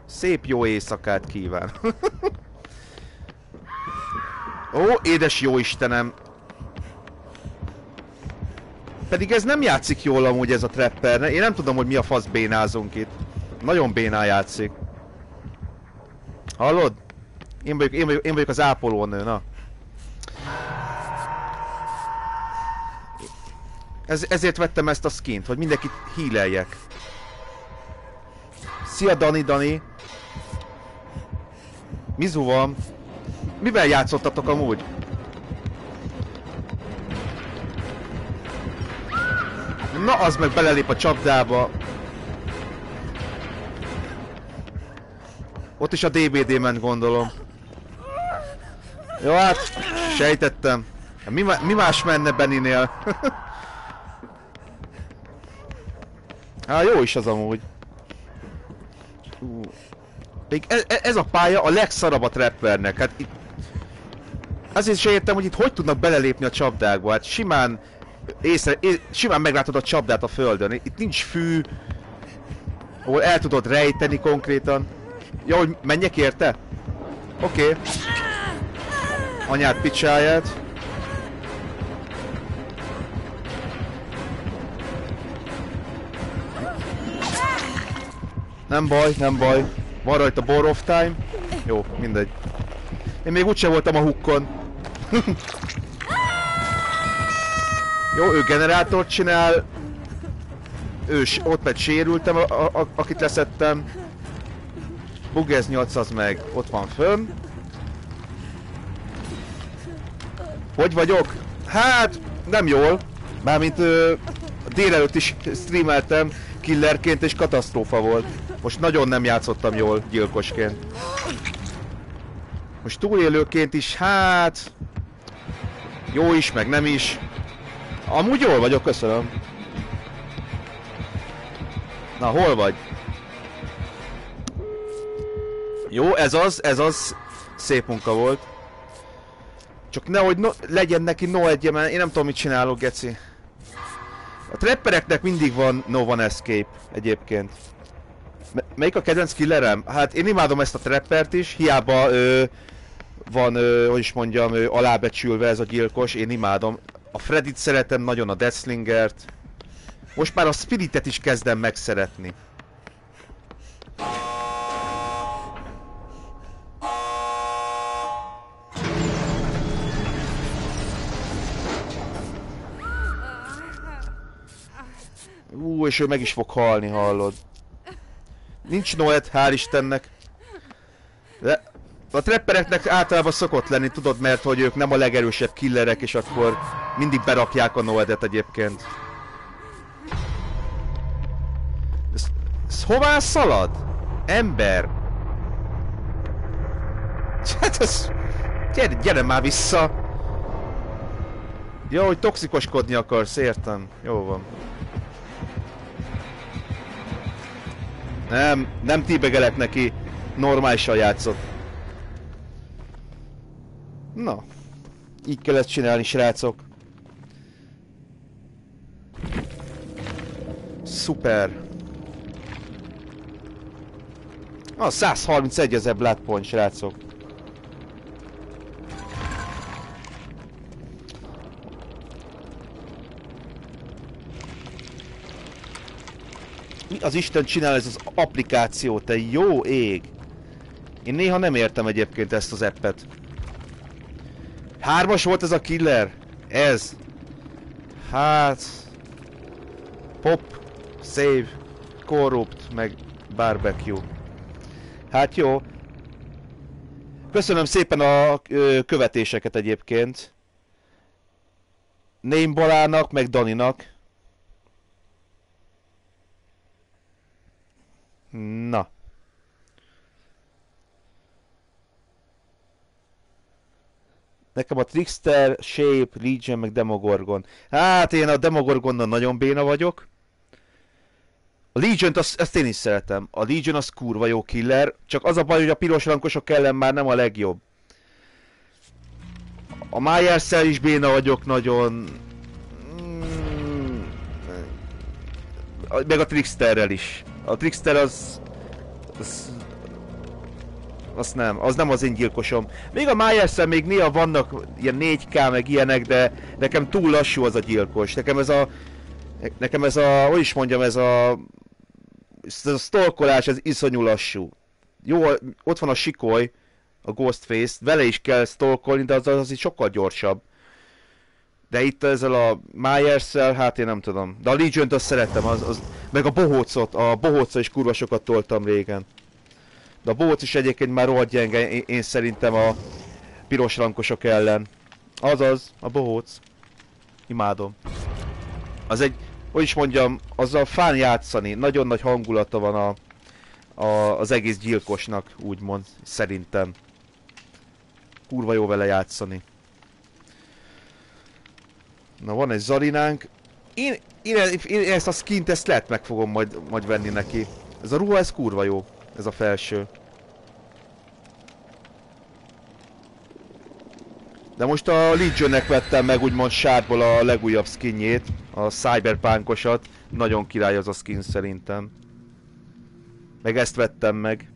Szép jó éjszakát kíván. *laughs* Ó, édes jó Istenem. Pedig ez nem játszik jól amúgy ez a trapper. Én nem tudom, hogy mi a fasz bénázunk itt. Nagyon bénál játszik. Hallod? Én vagyok, én vagyok, én vagyok az ápolónő, na. Ez, ezért vettem ezt a skint, hogy mindenkit híleljek. Szia Dani, Dani. Mizu van. Mivel játszottatok amúgy? Na, az meg belelép a csapdába. Ott is a DBD ment, gondolom. Jó, hát sejtettem. Mi, mi más menne Beninél? *laughs* hát jó is az amúgy. Még ez, ez a pálya a legszarabb a trappernek. Hát itt... Azért is értem, hogy itt hogy tudnak belelépni a csapdákba. Hát simán észre, é, simán meglátod a csapdát a földön. Itt nincs fű, ahol el tudod rejteni konkrétan. Jó, hogy menjek érte? Oké. Okay. Anyát picsáját. Nem baj, nem baj. Van rajta bore of time. Jó, mindegy. Én még úgyse voltam a hukkon. Jó, ő generátort csinál. Ő, ott meg sérültem, a, a, akit leszettem. Bugez 800 meg ott van fönn. Hogy vagyok? Hát, nem jól. Mármint ö, délelőtt is streameltem killerként és katasztrófa volt. Most nagyon nem játszottam jól gyilkosként. Most túlélőként is, hát... Jó is, meg nem is. Amúgy jól vagyok, köszönöm. Na, hol vagy? Jó, ez az, ez az. Szép munka volt. Csak nehogy no, legyen neki no egy mert én nem tudom mit csinálok, geci. A trappereknek mindig van no one escape egyébként. M melyik a kedvenc killerem? Hát én imádom ezt a trappert is, hiába ö, van, hogy is mondjam, alábecsülve ez a gyilkos, én imádom. A Fredit szeretem nagyon, a Deathslingert. Most már a Spiritet is kezdem megszeretni. Ú, és ő meg is fog halni, hallod. Nincs Noed, hál' Istennek. De a trappereknek általában szokott lenni, tudod, mert hogy ők nem a legerősebb killerek, és akkor mindig berakják a Noedet egyébként. Ez, ez hová szalad? Ember! Hát ez... Gyere, gyere már vissza! Jó, hogy toxikoskodni akarsz, értem. Jó van. Nem, nem tíbegelek neki. Normálisan játszott. Na. Így kellett csinálni, srácok. Szuper. Ah, 131 ezer Blood Point, srácok. Mi az Isten csinál ez az applikáció, te jó ég! Én néha nem értem egyébként ezt az appet. Hármas volt ez a killer? Ez. Hát... Pop, save, corrupt, meg barbecue. Hát jó. Köszönöm szépen a ö, követéseket egyébként. Némbalának, meg Daninak. Na. Nekem a Trickster, Shape, Legion, meg Demogorgon. Hát én a Demogorgonnal nagyon béna vagyok. A Legion-t azt, azt én is szeretem. A Legion az kurva jó killer, csak az a baj, hogy a piros rankosok ellen már nem a legjobb. A myers is béna vagyok nagyon. Mm, meg a Tricksterrel is. A Trickster az... az az nem, az nem az én gyilkosom. Még a myers még néha vannak ilyen 4K meg ilyenek, de nekem túl lassú az a gyilkos. Nekem ez a... Nekem ez a... Hogy is mondjam, ez a... Ez a stalkolás, ez iszonyú lassú. Jó, ott van a sikoly, a Ghostface, vele is kell stalkolni, de az, az így sokkal gyorsabb. De itt ezzel a myers hát én nem tudom. De a Legion-t azt szeretem, az, az, meg a bohócot, a bohócot is kurva sokat toltam régen. De a bóc is egyébként már rohadt gyenge, én, én szerintem a piros rankosok ellen. Azaz, a bohóc. Imádom. Az egy, hogy is mondjam, azzal fán játszani. Nagyon nagy hangulata van a, a, az egész gyilkosnak, úgymond, szerintem. Kurva jó vele játszani. Na van egy Zarinánk. Én, én, én ezt a skint, ezt lehet meg fogom majd, majd venni neki. Ez a ruha, ez kurva jó. Ez a felső. De most a Legionnek vettem meg úgymond sárból a legújabb skinjét, a Cyberpunkosat. Nagyon király az a skin szerintem. Meg ezt vettem meg.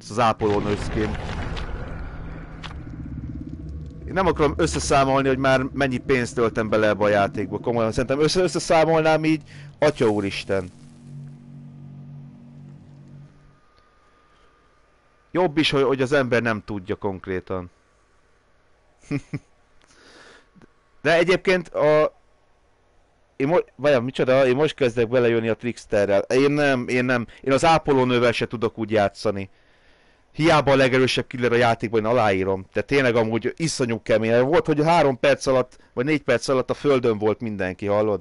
Ez az ápolónő skin. Én nem akarom összeszámolni, hogy már mennyi pénzt töltem bele ebbe a játékba. Komolyan szerintem össze összeszámolnám így, Atya úristen. Jobb is, hogy, hogy az ember nem tudja konkrétan. *laughs* De egyébként a... Én mo... Vajon micsoda? Én most kezdek belejönni a Tricksterrel. Én nem, én nem. Én az ápolónővel se tudok úgy játszani. Hiába a legerősebb killer a játékban, én aláírom. Tehát tényleg amúgy iszonyú kemény. Volt, hogy három perc alatt, vagy négy perc alatt a földön volt mindenki, hallod?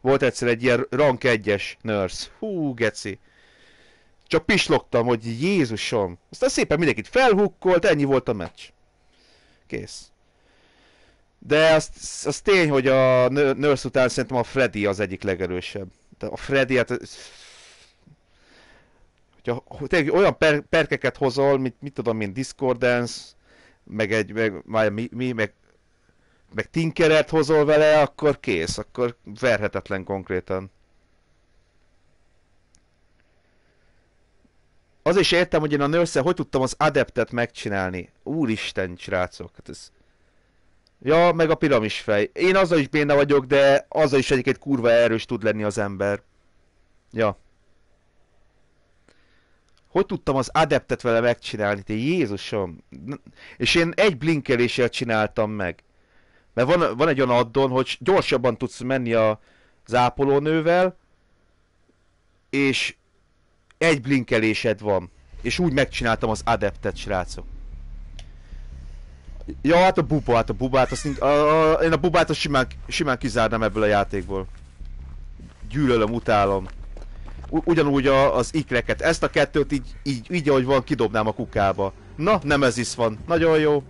Volt egyszer egy ilyen rank 1-es nurse. Hú, geci. Csak pislogtam, hogy Jézusom. Aztán szépen mindenkit felhukkolt, ennyi volt a meccs. Kész. De az, az tény, hogy a Nurse után szerintem a Freddy az egyik legerősebb. De a Freddy, hát... Hogyha tényleg olyan per, perkeket hozol, mint mit tudom én, Discordance, meg egy, meg, már mi, mi, meg, meg Tinkeret hozol vele, akkor kész, akkor verhetetlen konkrétan. Az is értem, hogy én a nurse hogy tudtam az adeptet megcsinálni. Úristen, srácok, hát ez... Ja, meg a piramis fej. Én azzal is béna vagyok, de azzal is egyébként kurva erős tud lenni az ember. Ja. Hogy tudtam az adeptet vele megcsinálni? Te Jézusom! És én egy blinkeléssel csináltam meg. Mert van, van egy olyan addon, hogy gyorsabban tudsz menni a zápolónővel, és egy blinkelésed van. És úgy megcsináltam az adeptet, srácok. Ja, hát a buba, hát a bubát, azt, a, a, én a bubát azt simán, simán kizárnám ebből a játékból. Gyűlölöm, utálom. U ugyanúgy a, az ikreket. Ezt a kettőt így, így, így ahogy van, kidobnám a kukába. Na, nem ez is van. Nagyon jó.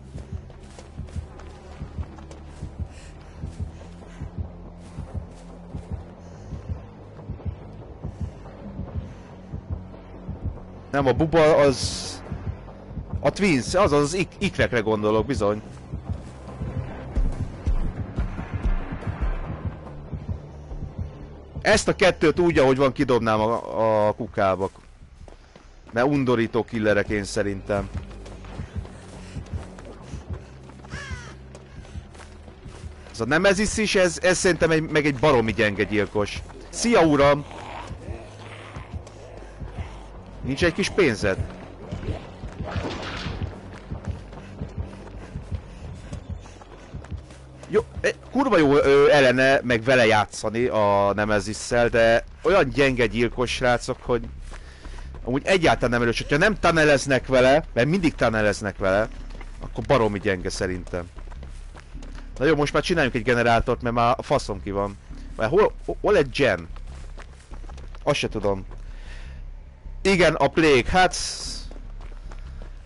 Nem, a buba az... A Twins, az az ik ikrekre gondolok, bizony. Ezt a kettőt úgy, ahogy van, kidobnám a, a kukába. Mert undorító killerek én szerintem. Ez a Nemesis is, ez, ez szerintem egy, meg egy baromi gyenge gyilkos. Szia uram! Nincs egy kis pénzed? Jó, eh, kurva jó ö, ellene meg vele játszani a Nemezisszel, de olyan gyenge gyilkos srácok, hogy amúgy egyáltalán nem erős. Ha nem taneleznek vele, mert mindig taneleznek vele, akkor baromi gyenge szerintem. Na jó, most már csináljunk egy generátort, mert már a faszom ki van. Mert hol, hol egy gen? Azt se tudom. Igen, a Plague, hát...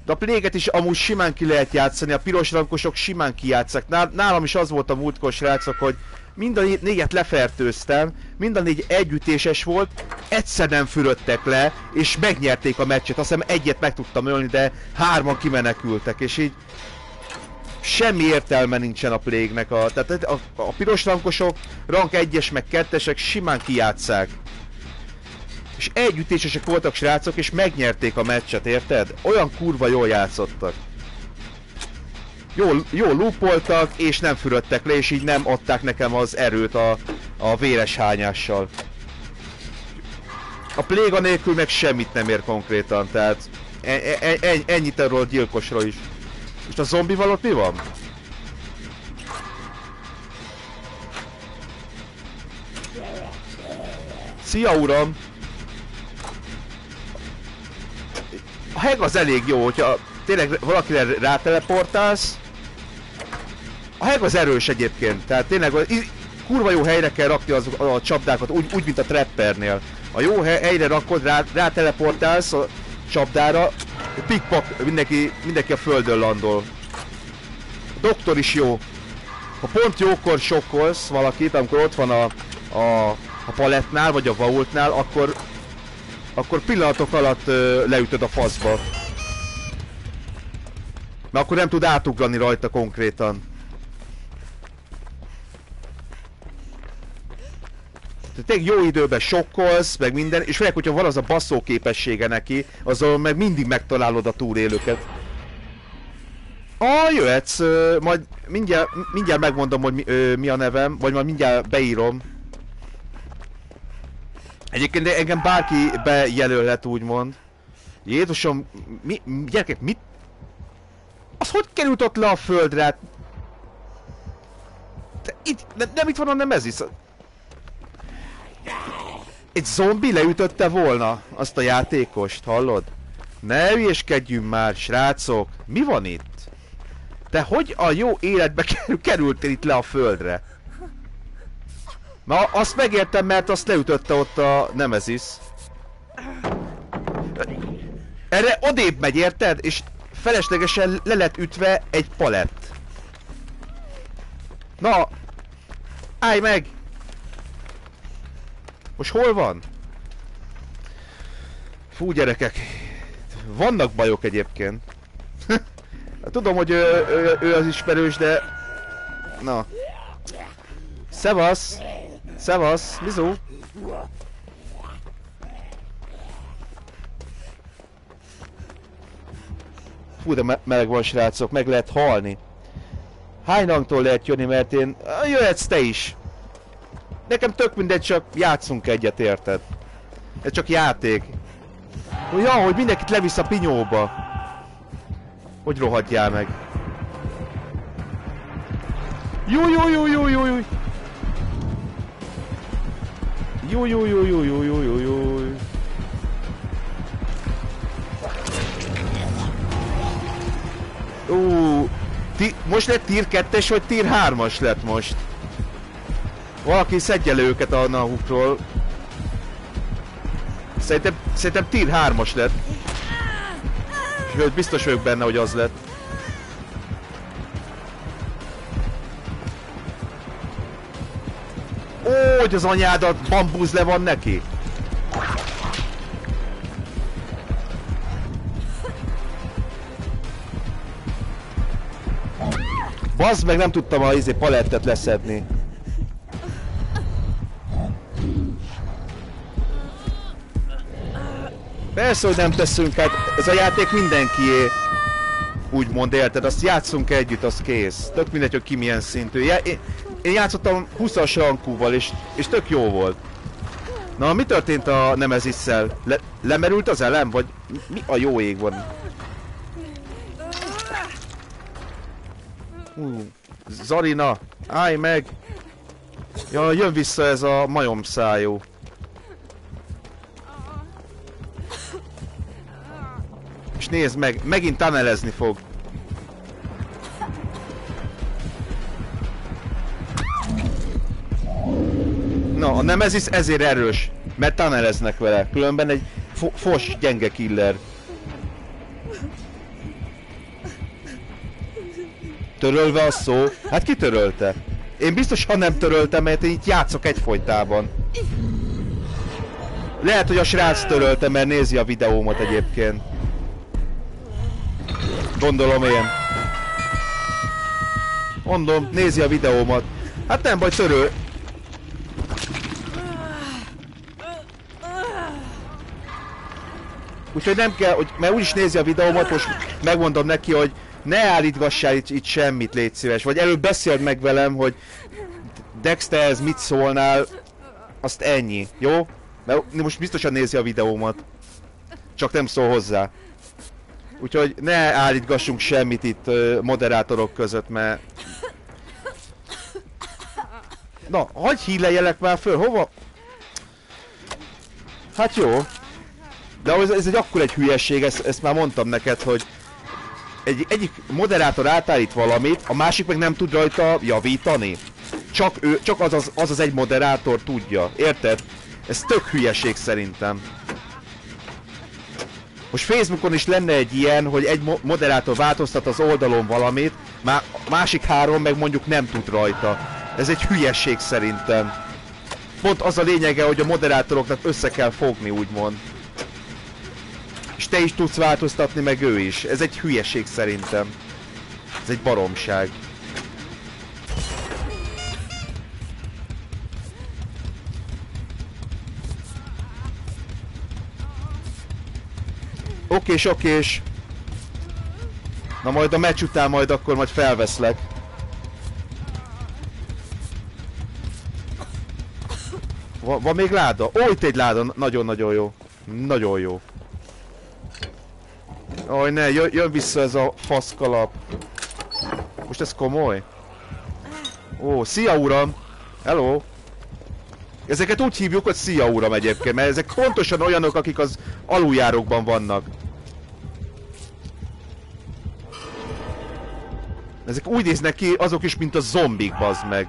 De a plague is amúgy simán ki lehet játszani, a piros rankosok simán kijátszák. Nálam is az volt a múltkor, srácok, hogy mind a négyet lefertőztem, mind a négy együttéses volt, egyszer nem fürödtek le, és megnyerték a meccset. Azt hiszem egyet meg tudtam ölni, de hárman kimenekültek, és így semmi értelme nincsen a plégnek. A, tehát a, a piros rankosok, rank 1-es meg 2-esek simán kijátszák. És együttésesek voltak srácok, és megnyerték a meccset, érted? Olyan kurva jól játszottak. Jól, jól loopoltak, és nem fürödtek le, és így nem adták nekem az erőt a, a véres hányással. A pléga nélkül meg semmit nem ér konkrétan, tehát e, e, e, ennyit erről a gyilkosról is. Most a zombival ott mi van? Szia uram! A heg az elég jó, hogyha tényleg valakire ráteleportálsz. A heg az erős egyébként, tehát tényleg kurva jó helyre kell rakni az, a csapdákat, úgy, úgy mint a trappernél. A jó helyre rakod, rá, ráteleportálsz a csapdára, pikpak, mindenki, mindenki a földön landol. A doktor is jó. Ha pont jókor sokkolsz valakit, amikor ott van a, a, a palettnál, vagy a vaultnál, akkor akkor pillanatok alatt ö, leütöd a faszba. Mert akkor nem tud átugrani rajta konkrétan. Tehát tényleg jó időben sokkolsz, meg minden, és főleg, hogyha van az a basszó képessége neki, azzal meg mindig megtalálod a túlélőket. Ah, jöhetsz, ö, majd mindjárt, mindjárt megmondom, hogy mi, ö, mi a nevem, vagy majd mindjárt beírom. Egyébként engem bárki bejelölhet úgymond. Jézusom, mi, gyerekek, mit? Az hogy került ott le a földre? De itt, de, nem itt van a Nemesis. Egy zombi leütötte volna azt a játékost, hallod? Ne hülyeskedjünk már, srácok! Mi van itt? Te hogy a jó életbe *laughs* kerültél itt le a földre? Na, azt megértem, mert azt leütötte ott a Nemesis. Erre odébb megy, érted? És feleslegesen le lett ütve egy palett. Na! Állj meg! Most hol van? Fú, gyerekek. Vannak bajok egyébként. *laughs* Tudom, hogy ő, ő, ő az ismerős, de... Na. Szevasz! Szevasz, Mizó! Fú, de me meleg van srácok, meg lehet halni. Hányangtól lehet jönni, mert én... Jöhetsz te is! Nekem tök mindegy, csak játszunk egyet, érted? Ez csak játék. Hogy ja, hogy mindenkit levisz a pinyóba. Hogy rohadjál meg. Jó, jó, jó, jó, jó, jó. Jó, jó, jó, jó, jó, jó, jó, jó. Ó, ti, most lett tier 2-es, vagy tier 3-as lett most? Valaki szedje le őket a nahukról. Szerintem, szerintem tier 3-as lett. Sőt, biztos vagyok benne, hogy az lett. Ó, hogy az anyádat bambúz le van neki. Bazd meg, nem tudtam a izé palettet leszedni. Persze, hogy nem teszünk, hát ez a játék mindenkié. Úgymond érted, azt játszunk együtt, az kész. Tök mindegy, hogy ki milyen szintű. Ja, én, én játszottam 20-as rankúval, és, és tök jó volt. Na, mi történt a Nemezisszel? Le, lemerült az elem, vagy mi a jó ég van? Hú, Zarina, állj meg! Ja, jön vissza ez a majom szájú. És nézd meg, megint tanelezni fog. Na, a Nemesis ezért erős, mert taneleznek vele, különben egy fo fos gyenge killer. Törölve a szó? Hát ki törölte? Én biztosan nem töröltem, mert én itt játszok egyfolytában. Lehet, hogy a srác törölte, mert nézi a videómat egyébként. Gondolom én. Mondom, nézi a videómat. Hát nem baj, töröl. Úgyhogy nem kell, hogy, mert úgyis nézi a videómat, most megmondom neki, hogy ne állítgassál itt, itt semmit, légy szíves. Vagy előbb beszéld meg velem, hogy Dexter, ez mit szólnál, azt ennyi, jó? Mert most biztosan nézi a videómat. Csak nem szól hozzá. Úgyhogy ne állítgassunk semmit itt uh, moderátorok között, mert... Na, hagyj híleljelek már föl, hova? Hát jó. De ez, ez egy akkor egy hülyeség, ezt, ezt már mondtam neked, hogy egy, egyik moderátor átállít valamit, a másik meg nem tud rajta javítani. Csak, ő, csak az, az, az az egy moderátor tudja, érted? Ez tök hülyeség szerintem. Most Facebookon is lenne egy ilyen, hogy egy mo moderátor változtat az oldalon valamit, má másik három meg mondjuk nem tud rajta. Ez egy hülyeség szerintem. Pont az a lényege, hogy a moderátoroknak össze kell fogni, úgymond és te is tudsz változtatni, meg ő is. Ez egy hülyeség szerintem. Ez egy baromság. Okés, okés. Na majd a meccs után majd akkor majd felveszlek. Va van még láda? Ó, itt egy láda, nagyon-nagyon jó. Nagyon jó. Aj ne, jön, jön vissza ez a faszkalap. Most ez komoly? Ó, szia uram! Hello! Ezeket úgy hívjuk, hogy szia uram egyébként, mert ezek pontosan olyanok, akik az aluljárókban vannak. Ezek úgy néznek ki, azok is, mint a zombik, bazd meg.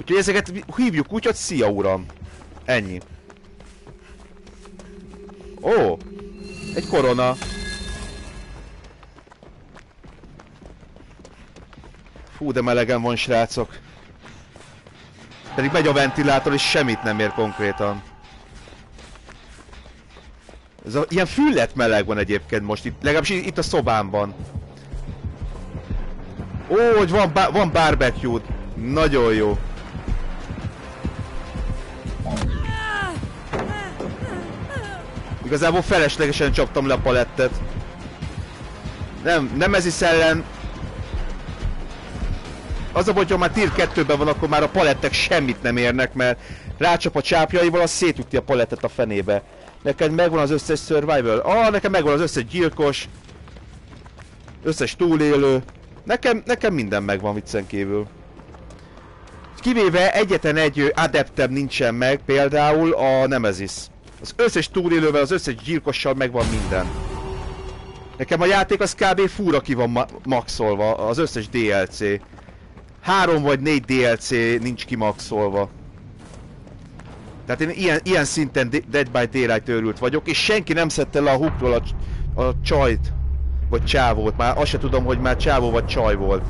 Úgyhogy ezeket hívjuk úgy, hogy szia uram. Ennyi. Ó! Egy korona. Fú, de melegen van, srácok. Pedig megy a ventilátor, és semmit nem ér konkrétan. Ez a, ilyen füllet meleg van egyébként most itt, legalábbis itt a szobámban. Ó, hogy van, van barbecue -d. Nagyon jó. Igazából feleslegesen csaptam le a palettet. Nem, nem ez is ellen. Az a baj, hogy már tier 2-ben van, akkor már a palettek semmit nem érnek, mert rácsap a csápjaival, az szétüti a palettet a fenébe. Neked megvan az összes survival? Ah, nekem megvan az összes gyilkos. Összes túlélő. Nekem, nekem minden megvan viccen kívül. Kivéve egyetlen egy adeptem nincsen meg, például a Nemesis. Az összes túlélővel, az összes gyilkossal megvan minden. Nekem a játék az kb. fúra ki van ma maxolva, az összes DLC. Három vagy négy DLC nincs kimaxolva. Tehát én ilyen, ilyen szinten Dead by Daylight őrült vagyok, és senki nem szedte le a hukról a, a csajt. Vagy csávót, már azt se tudom, hogy már csávó vagy csaj volt.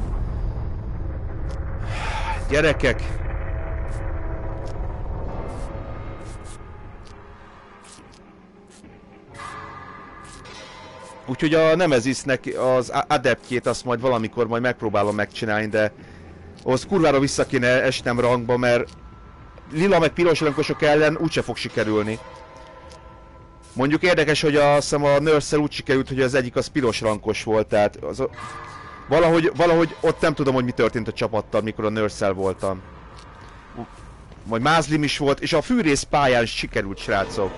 Gyerekek, Úgyhogy a Nemezisnek az adeptjét azt majd valamikor majd megpróbálom megcsinálni, de ahhoz kurvára vissza kéne esnem rangba, mert lila meg piros rankosok ellen úgyse fog sikerülni. Mondjuk érdekes, hogy a, azt a nurse úgy sikerült, hogy az egyik az piros rankos volt, tehát az, valahogy, valahogy ott nem tudom, hogy mi történt a csapattal, mikor a nurse voltam. Vagy mázlim is volt, és a fűrész pályán sikerült, srácok.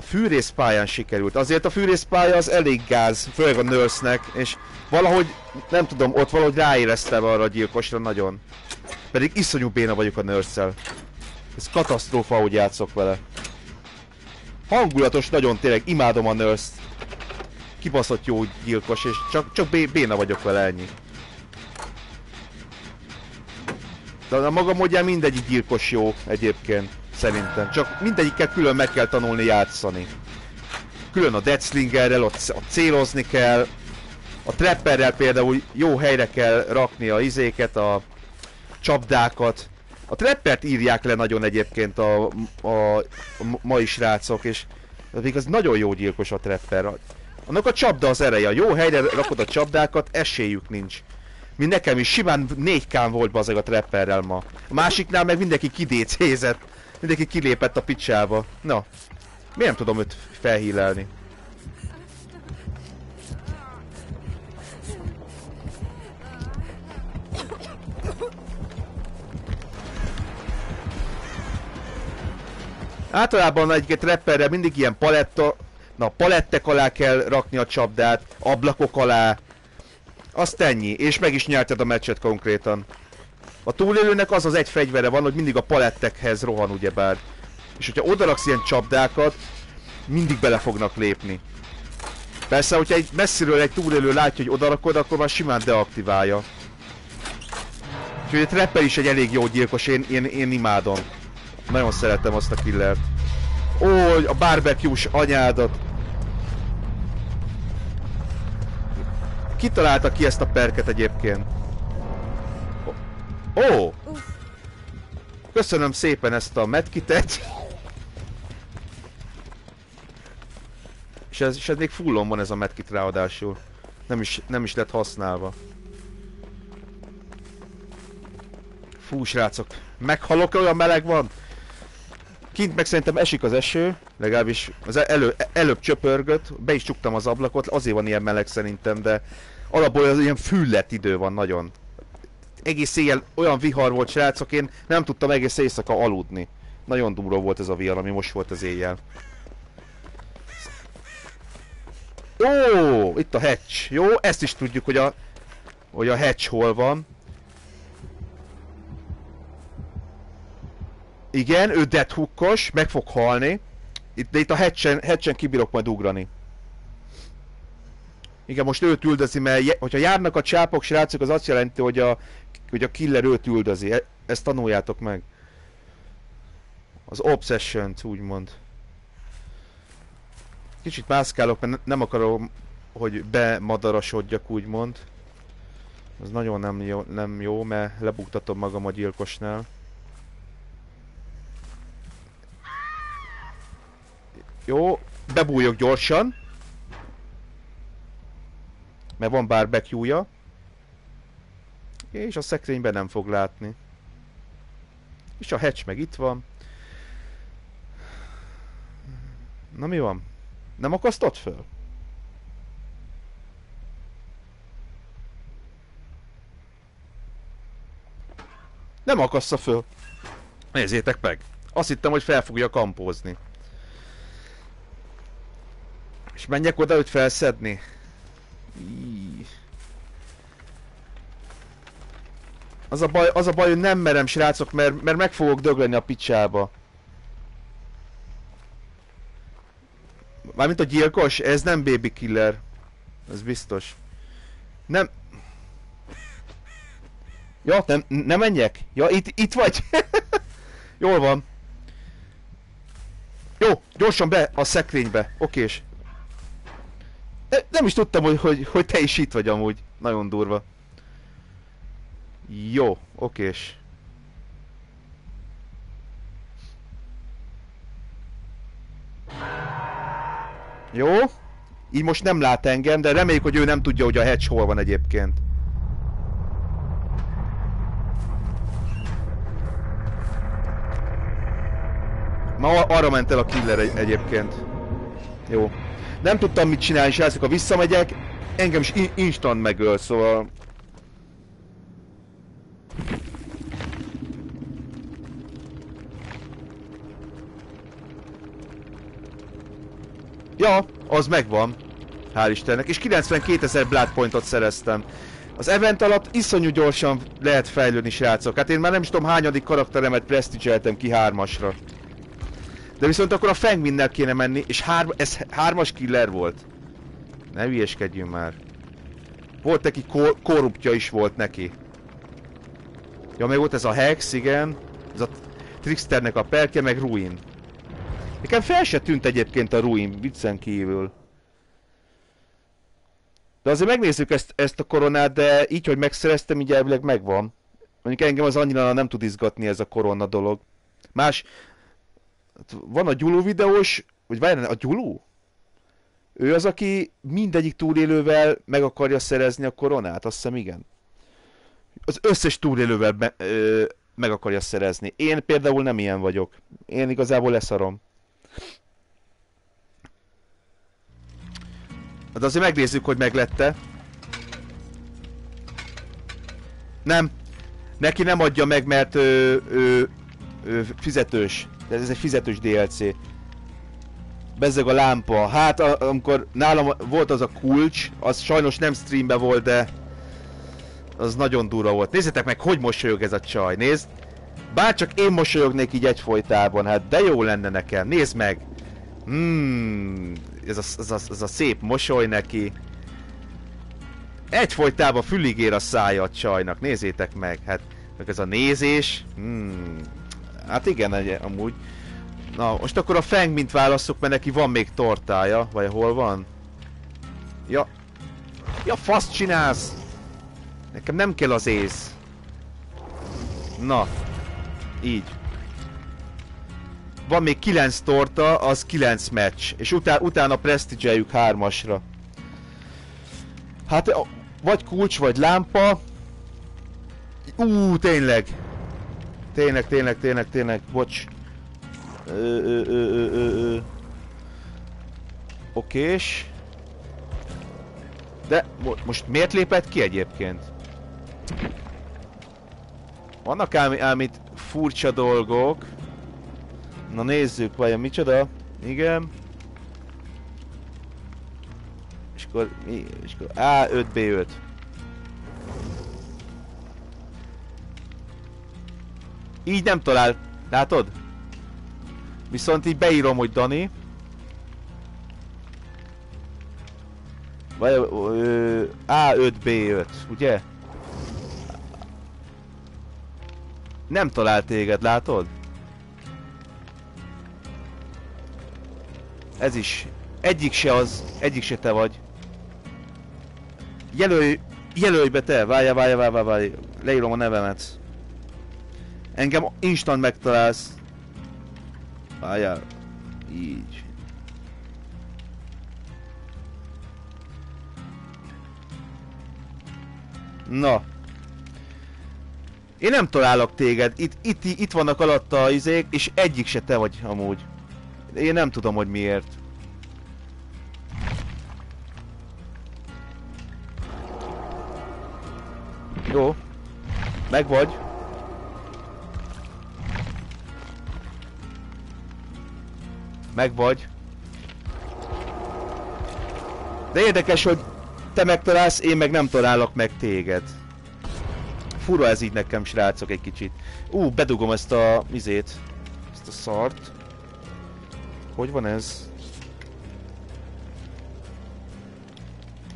Fűrészpályán sikerült. Azért a fűrészpálya az elég gáz, főleg a nurse és valahogy, nem tudom, ott valahogy ráéreztem arra a gyilkosra nagyon. Pedig iszonyú béna vagyok a nurse Ez katasztrófa, ahogy játszok vele. Hangulatos nagyon, tényleg, imádom a nurse -t. Kibaszott jó gyilkos, és csak, csak bé béna vagyok vele ennyi. De a maga módján mindegyik gyilkos jó egyébként, szerintem. Csak mindegyikkel külön meg kell tanulni játszani. Külön a Deathslingerrel, ott, ott célozni kell. A Trapperrel például jó helyre kell rakni a izéket, a csapdákat. A Trappert írják le nagyon egyébként a, a, a mai srácok, és még az nagyon jó gyilkos a Trapper. Annak a csapda az ereje, a jó helyre rakod a csapdákat, esélyük nincs. Mi nekem is simán 4 k volt bazeg a trapperrel ma. A másiknál meg mindenki kidécézett. Mindenki kilépett a picsába. Na. Miért nem tudom őt felhílelni? Általában egy trapperre mindig ilyen paletta... Na, palettek alá kell rakni a csapdát, ablakok alá, azt ennyi, és meg is nyerted a meccset konkrétan. A túlélőnek az az egy fegyvere van, hogy mindig a palettekhez rohan ugyebár. És hogyha odaraksz ilyen csapdákat, mindig bele fognak lépni. Persze, hogyha egy messziről egy túlélő látja, hogy odarakod, akkor már simán deaktiválja. Úgyhogy a Trapper is egy elég jó gyilkos, én, én, én imádom. Nagyon szeretem azt a killert. Ó, a barbecue-s anyádat. Kitalálta ki ezt a perket egyébként? Ó! Köszönöm szépen ezt a medkitet. És ez, és ez még fullon van ez a medkit ráadásul. Nem is, nem is lett használva. Fú, srácok. Meghalok, olyan meleg van. Kint meg szerintem esik az eső, legalábbis az elő, előbb csöpörgött, be is csuktam az ablakot, azért van ilyen meleg szerintem, de alapból az ilyen füllet idő van nagyon. Egész éjjel olyan vihar volt srácok, én nem tudtam egész éjszaka aludni. Nagyon durva volt ez a vihar, ami most volt az éjjel. Ó, itt a hatch. Jó, ezt is tudjuk, hogy a, hogy a hatch hol van. Igen, ő deadhookos, meg fog halni. Itt, de itt a hatchen, hatchen kibírok majd ugrani. Igen, most őt üldözi, mert hogyha járnak a csápok, srácok, az azt jelenti, hogy a, hogy a killer őt üldözi. E, ezt tanuljátok meg. Az obsession úgymond. Kicsit mászkálok, mert nem akarom, hogy bemadarasodjak, úgymond. Az nagyon nem jó, nem jó, mert lebuktatom magam a gyilkosnál. Jó, bebújok gyorsan. Mert van barbecue-ja. És a szekrényben nem fog látni. És a hatch meg itt van. Na mi van? Nem akasztott föl? Nem akassza föl. Nézzétek meg. Azt hittem, hogy fel fogja kampózni. És menjek oda őt felszedni? Az a baj, az a baj, hogy nem merem srácok, mert, mert meg fogok dögleni a picsába. Mármint a gyilkos, ez nem baby killer. Ez biztos. Nem... Ja, nem, nem menjek? Ja, itt, itt vagy? *laughs* Jól van. Jó, gyorsan be a szekrénybe. Okés. Nem is tudtam, hogy, hogy, hogy te is itt vagy amúgy. Nagyon durva. Jó, okés. Jó. Így most nem lát engem, de reméljük, hogy ő nem tudja, hogy a hatch hol van egyébként. Ma arra ment el a killer egy egyébként. Jó. Nem tudtam mit csinálni, srácok, ha visszamegyek, engem is instant megöl, szóval... Ja, az megvan. Hál' Istennek. És 92 ezer Blood szereztem. Az event alatt iszonyú gyorsan lehet fejlődni, srácok. Hát én már nem is tudom hányadik karakteremet prestigeltem ki hármasra. De viszont akkor a Fengminnel kéne menni, és hár, ez hármas killer volt. Ne hülyeskedjünk már. Volt neki kor korruptja is volt neki. Ja, meg volt ez a Hex, igen. Ez a Tricksternek a perke, meg Ruin. Nekem fel se tűnt egyébként a Ruin, viccen kívül. De azért megnézzük ezt, ezt a koronát, de így, hogy megszereztem, így elvileg megvan. Mondjuk engem az annyira nem tud izgatni ez a korona dolog. Más... Van a Gyulu videós, vagy várjál, a Gyulu? Ő az, aki mindegyik túlélővel meg akarja szerezni a koronát, azt hiszem igen. Az összes túlélővel be, ö, meg akarja szerezni. Én például nem ilyen vagyok. Én igazából leszarom. Hát azért megnézzük, hogy meglette. Nem. Neki nem adja meg, mert ő, ő, ő fizetős. Ez egy fizetős DLC. Bezzeg a lámpa. Hát a, amikor nálam volt az a kulcs, az sajnos nem streambe volt, de az nagyon durva volt. Nézzétek meg, hogy mosolyog ez a csaj. Nézd. Bárcsak én mosolyognék így egyfolytában, hát de jó lenne nekem. Nézd meg. Hmm, ez a, ez, a, ez a szép mosoly neki. Egyfolytában fülig ér a szája a csajnak, nézzétek meg, hát meg ez a nézés. Hmm, hát igen, egy, amúgy. Na, most akkor a Feng mint válaszok, mert neki van még tortája, vagy hol van? Ja. Ja, fasz csinálsz! Nekem nem kell az ész. Na. Így. Van még 9 torta, az 9 meccs. És utá utána prestigeljük hármasra. Hát, vagy kulcs, vagy lámpa. Ú, tényleg. Tényleg, tényleg, tényleg, tényleg, bocs. Ö. Okés. De mo most miért lépett ki egyébként? Vannak ám, ám itt furcsa dolgok. Na nézzük, vajon micsoda? Igen. És akkor mi? És akkor A5B5. Így nem talál. Látod? Viszont így beírom, hogy Dani. Vagy A5B5, ugye? Nem talál téged, látod? Ez is. Egyik se az, egyik se te vagy. Jelölj, jelölj be te, várja, várja, várja, várja. Leírom a nevemet. Engem instant megtalálsz. Várjál. Így. Na. Én nem találok téged. Itt, itt, itt vannak alatta a izék, és egyik se te vagy amúgy. Én nem tudom, hogy miért. Jó. Meg vagy. Meg vagy. De érdekes, hogy te megtalálsz, én meg nem találok meg téged. Fura ez így nekem, srácok, egy kicsit. Ú, bedugom ezt a mizét. Ezt a szart. Hogy van ez?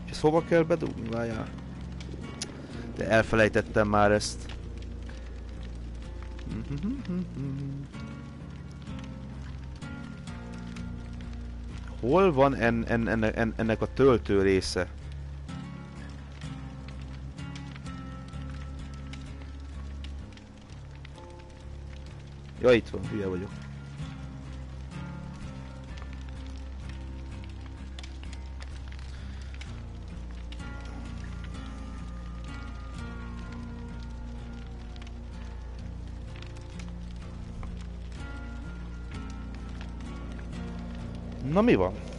És ezt hova kell bedugni? Várjál. De elfelejtettem már ezt. Hol van en, en, en, en, ennek a töltő része? Ja, itt van, hülye vagyok. Na mi van?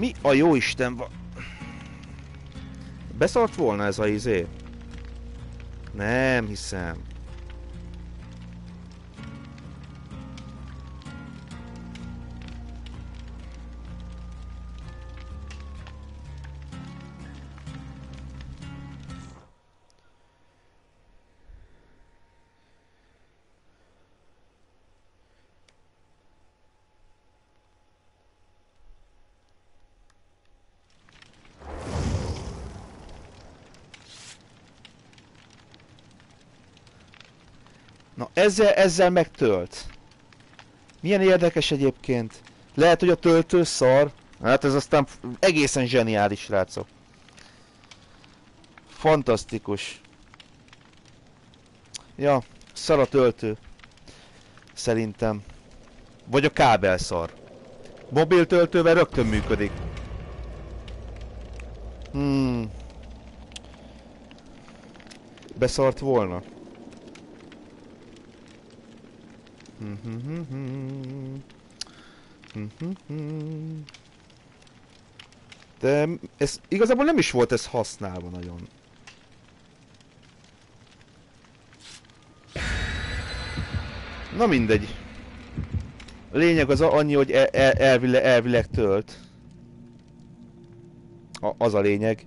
Mi a jó Isten van? Beszart volna ez a izé? Nem hiszem. Ezzel, ezzel megtölt. Milyen érdekes egyébként. Lehet, hogy a töltő szar. Hát ez aztán egészen zseniális, srácok. Fantasztikus. Ja, szar a töltő. Szerintem. Vagy a kábel szar. Mobil töltővel rögtön működik. Hmm. Beszart volna. De ez igazából nem is volt ez használva nagyon. Na mindegy. A lényeg az annyi, hogy el, el, elvileg, elvileg tölt. A, az a lényeg.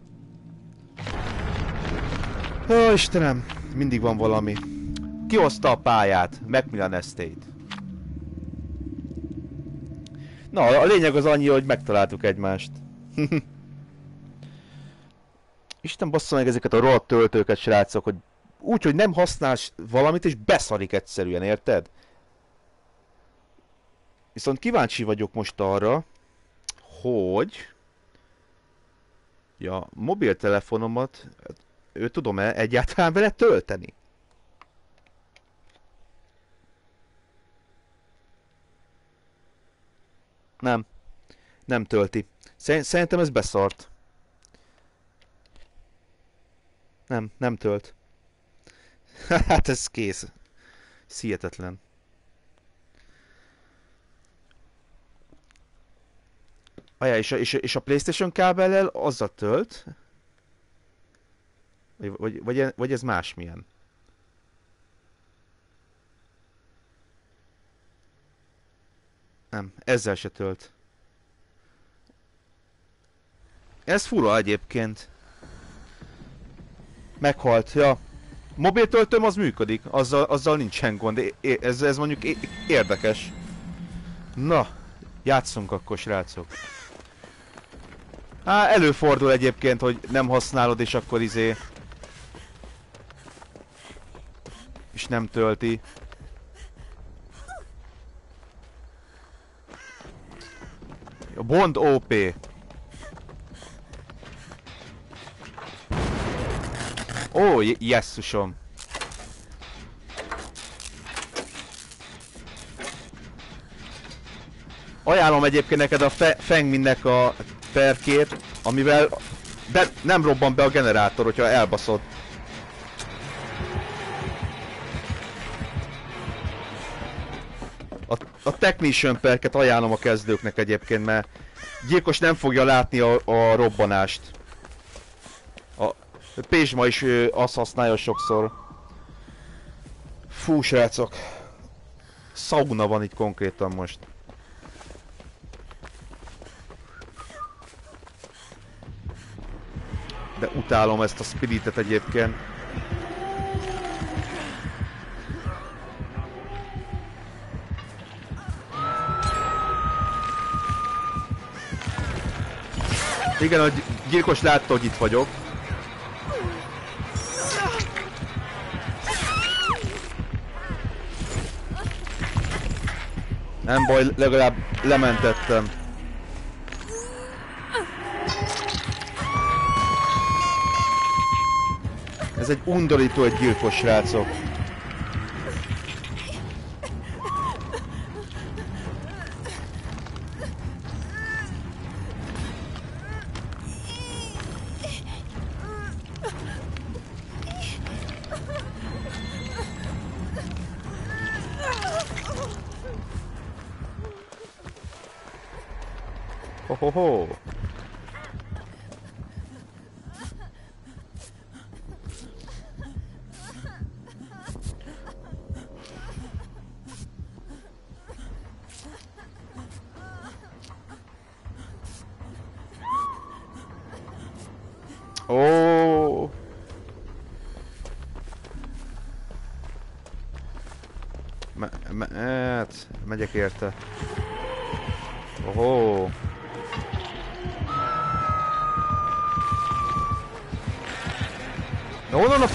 Ó, Istenem, mindig van valami. Kihozta a pályát, Macmillan Estate. Na, a lényeg az annyi, hogy megtaláltuk egymást. *laughs* Isten bassza meg ezeket a rohadt töltőket, srácok, hogy úgy, hogy nem használsz valamit, és beszarik egyszerűen, érted? Viszont kíváncsi vagyok most arra, hogy... Ja, mobiltelefonomat, ő tudom-e egyáltalán vele tölteni? Nem. Nem tölti. Szerintem ez beszart. Nem, nem tölt. *laughs* hát ez kész. Szihetetlen. Ajá, és a, és, a, és a Playstation kábellel azzal tölt? Vagy, vagy, vagy, vagy ez másmilyen? Nem, ezzel se tölt. Ez fura egyébként. Meghalt, ja. Mobiltöltőm az működik, azzal, azzal nincsen gond. Ez, ez mondjuk érdekes. Na, játszunk akkor, srácok. Á, előfordul egyébként, hogy nem használod, és akkor izé... És nem tölti. Bond OP. Ó, jesszusom. Ajánlom egyébként neked a fe Fengminnek a perkét, amivel de nem robban be a generátor, hogyha elbaszod. A, a Technician perket ajánlom a kezdőknek egyébként, mert gyilkos nem fogja látni a, a robbanást. A Pézsma is ő, azt használja sokszor. Fú, srácok. Sauna van itt konkrétan most. De utálom ezt a spiritet egyébként. Igen, a gyilkos látta, hogy itt vagyok. Nem baj, legalább lementettem. Ez egy undorító egy gyilkos srácok.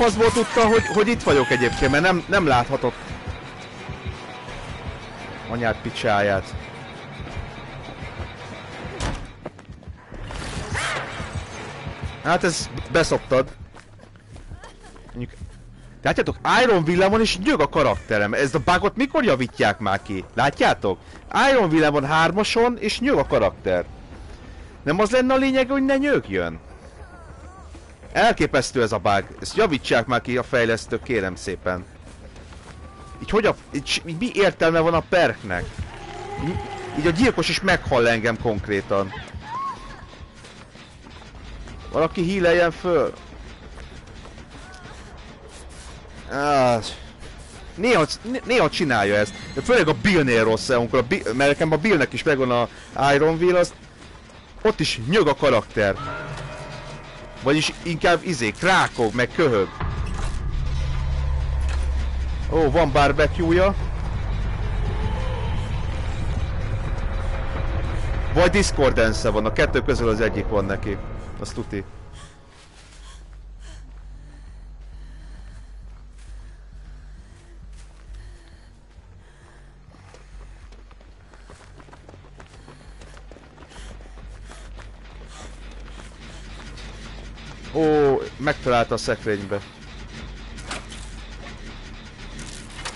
Faszból tudta, hogy, hogy itt vagyok egyébként, mert nem, nem láthatott anyát picsáját. Hát ez beszoptad. Mondjuk... Látjátok, Iron Villamon is nyög a karakterem. Ez a bugot mikor javítják már ki? Látjátok? Iron Villamon hármason és nyög a karakter. Nem az lenne a lényeg, hogy ne nyögjön? Elképesztő ez a bug. Ezt javítsák már ki a fejlesztők, kérem szépen. Így hogy a... Így, így mi értelme van a perknek? Így, a gyilkos is meghall engem konkrétan. Valaki híleljen föl. Ah, néha, néha csinálja ezt. De főleg a Billnél rossz, amikor a Bill, mert nekem a Billnek is megvan a Iron Will, az ott is nyög a karakter. Vagyis inkább izé, krákog, meg köhög. Ó, van barbecue-ja. Vagy discordance van, a kettő közül az egyik van neki. Azt tuti. Megtalálta a szekrénybe.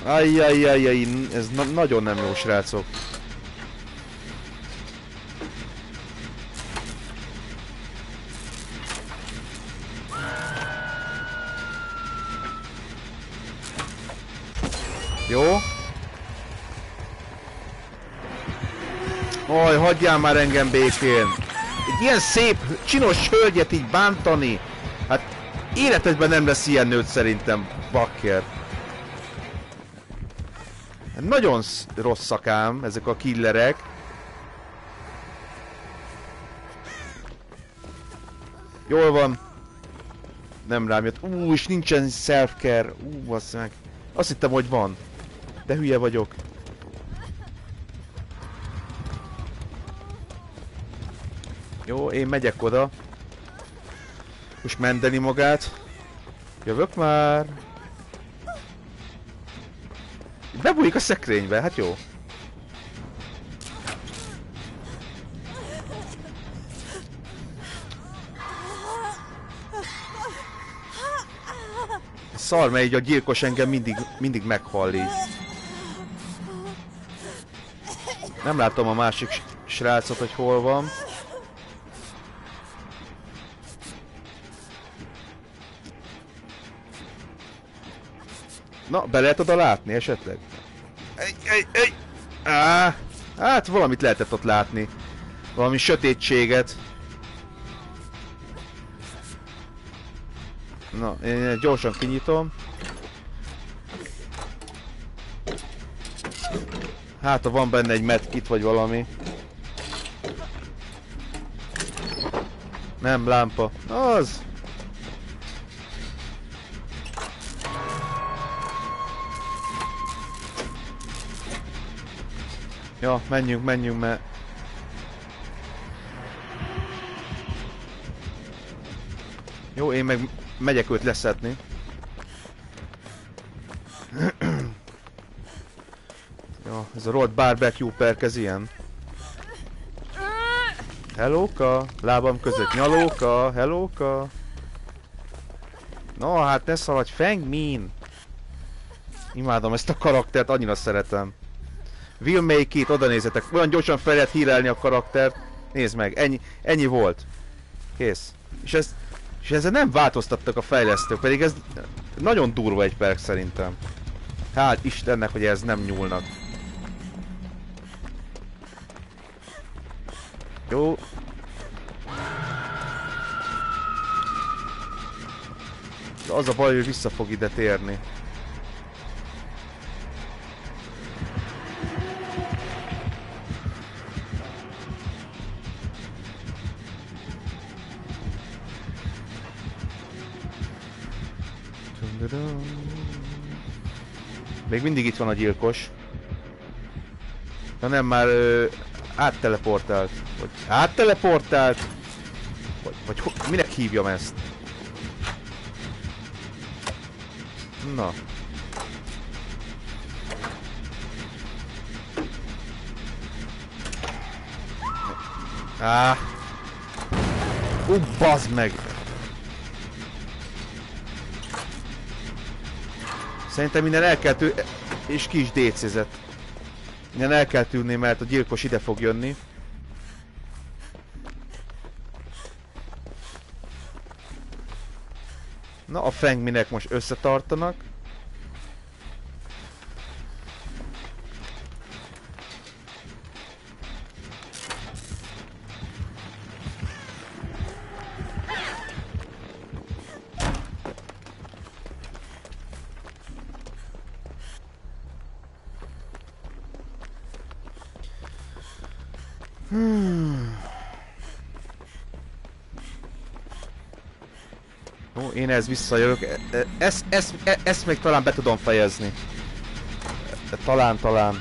Ajjajjajjaj, ez na nagyon nem jó, srácok. Jó. Oj, hagyjál már engem békén. Egy ilyen szép, csinos hölgyet így bántani. Hát életedben nem lesz ilyen nőt szerintem, bakker. Nagyon rossz szakám ezek a killerek. Jól van. Nem rám jött. Ú, és nincsen self-care. Ú, bassz meg. Azt hittem, hogy van. De hülye vagyok. Jó, én megyek oda. Most mendeli magát. Jövök már. Bebújik a szekrénybe, hát jó. Szar, mert így a gyilkos engem mindig, mindig meghall így. Nem látom a másik srácot, hogy hol van. Na, be lehet oda látni esetleg? Ej, ej, ej! Á, hát valamit lehetett ott látni. Valami sötétséget. Na, én gyorsan kinyitom. Hát, ha van benne egy medkit vagy valami. Nem, lámpa. Az! Ja, menjünk, menjünk, mert... Jó, én meg megyek őt leszetni. ja, ez a rohadt barbecue perk, ez ilyen. Hellóka, lábam között nyalóka, hellóka. No, hát ne szaladj, Feng Min! Imádom ezt a karaktert, annyira szeretem. Will make it, oda nézzetek. Olyan gyorsan fel lehet hírelni a karaktert. Nézd meg, ennyi, ennyi volt. Kész. És ez, és ezzel nem változtattak a fejlesztők, pedig ez nagyon durva egy perk szerintem. Hát Istennek, hogy ez nem nyúlnak. Jó. Az a baj, hogy vissza fog ide térni. Még mindig itt van a gyilkos. Na nem, már ö, átteleportált. Vagy átteleportált? Vagy, vagy minek hívjam ezt? Na. Á. Ú, bazd meg! Szerintem minden el kell. És ki is décézett. Minden el kell tűnni, mert a gyilkos ide fog jönni. Na, a Feng minek most összetartanak. Én ez visszajövök. E- e- Ezt, ezt, e- ezt még talán be tudom fejezni. De talán, talán.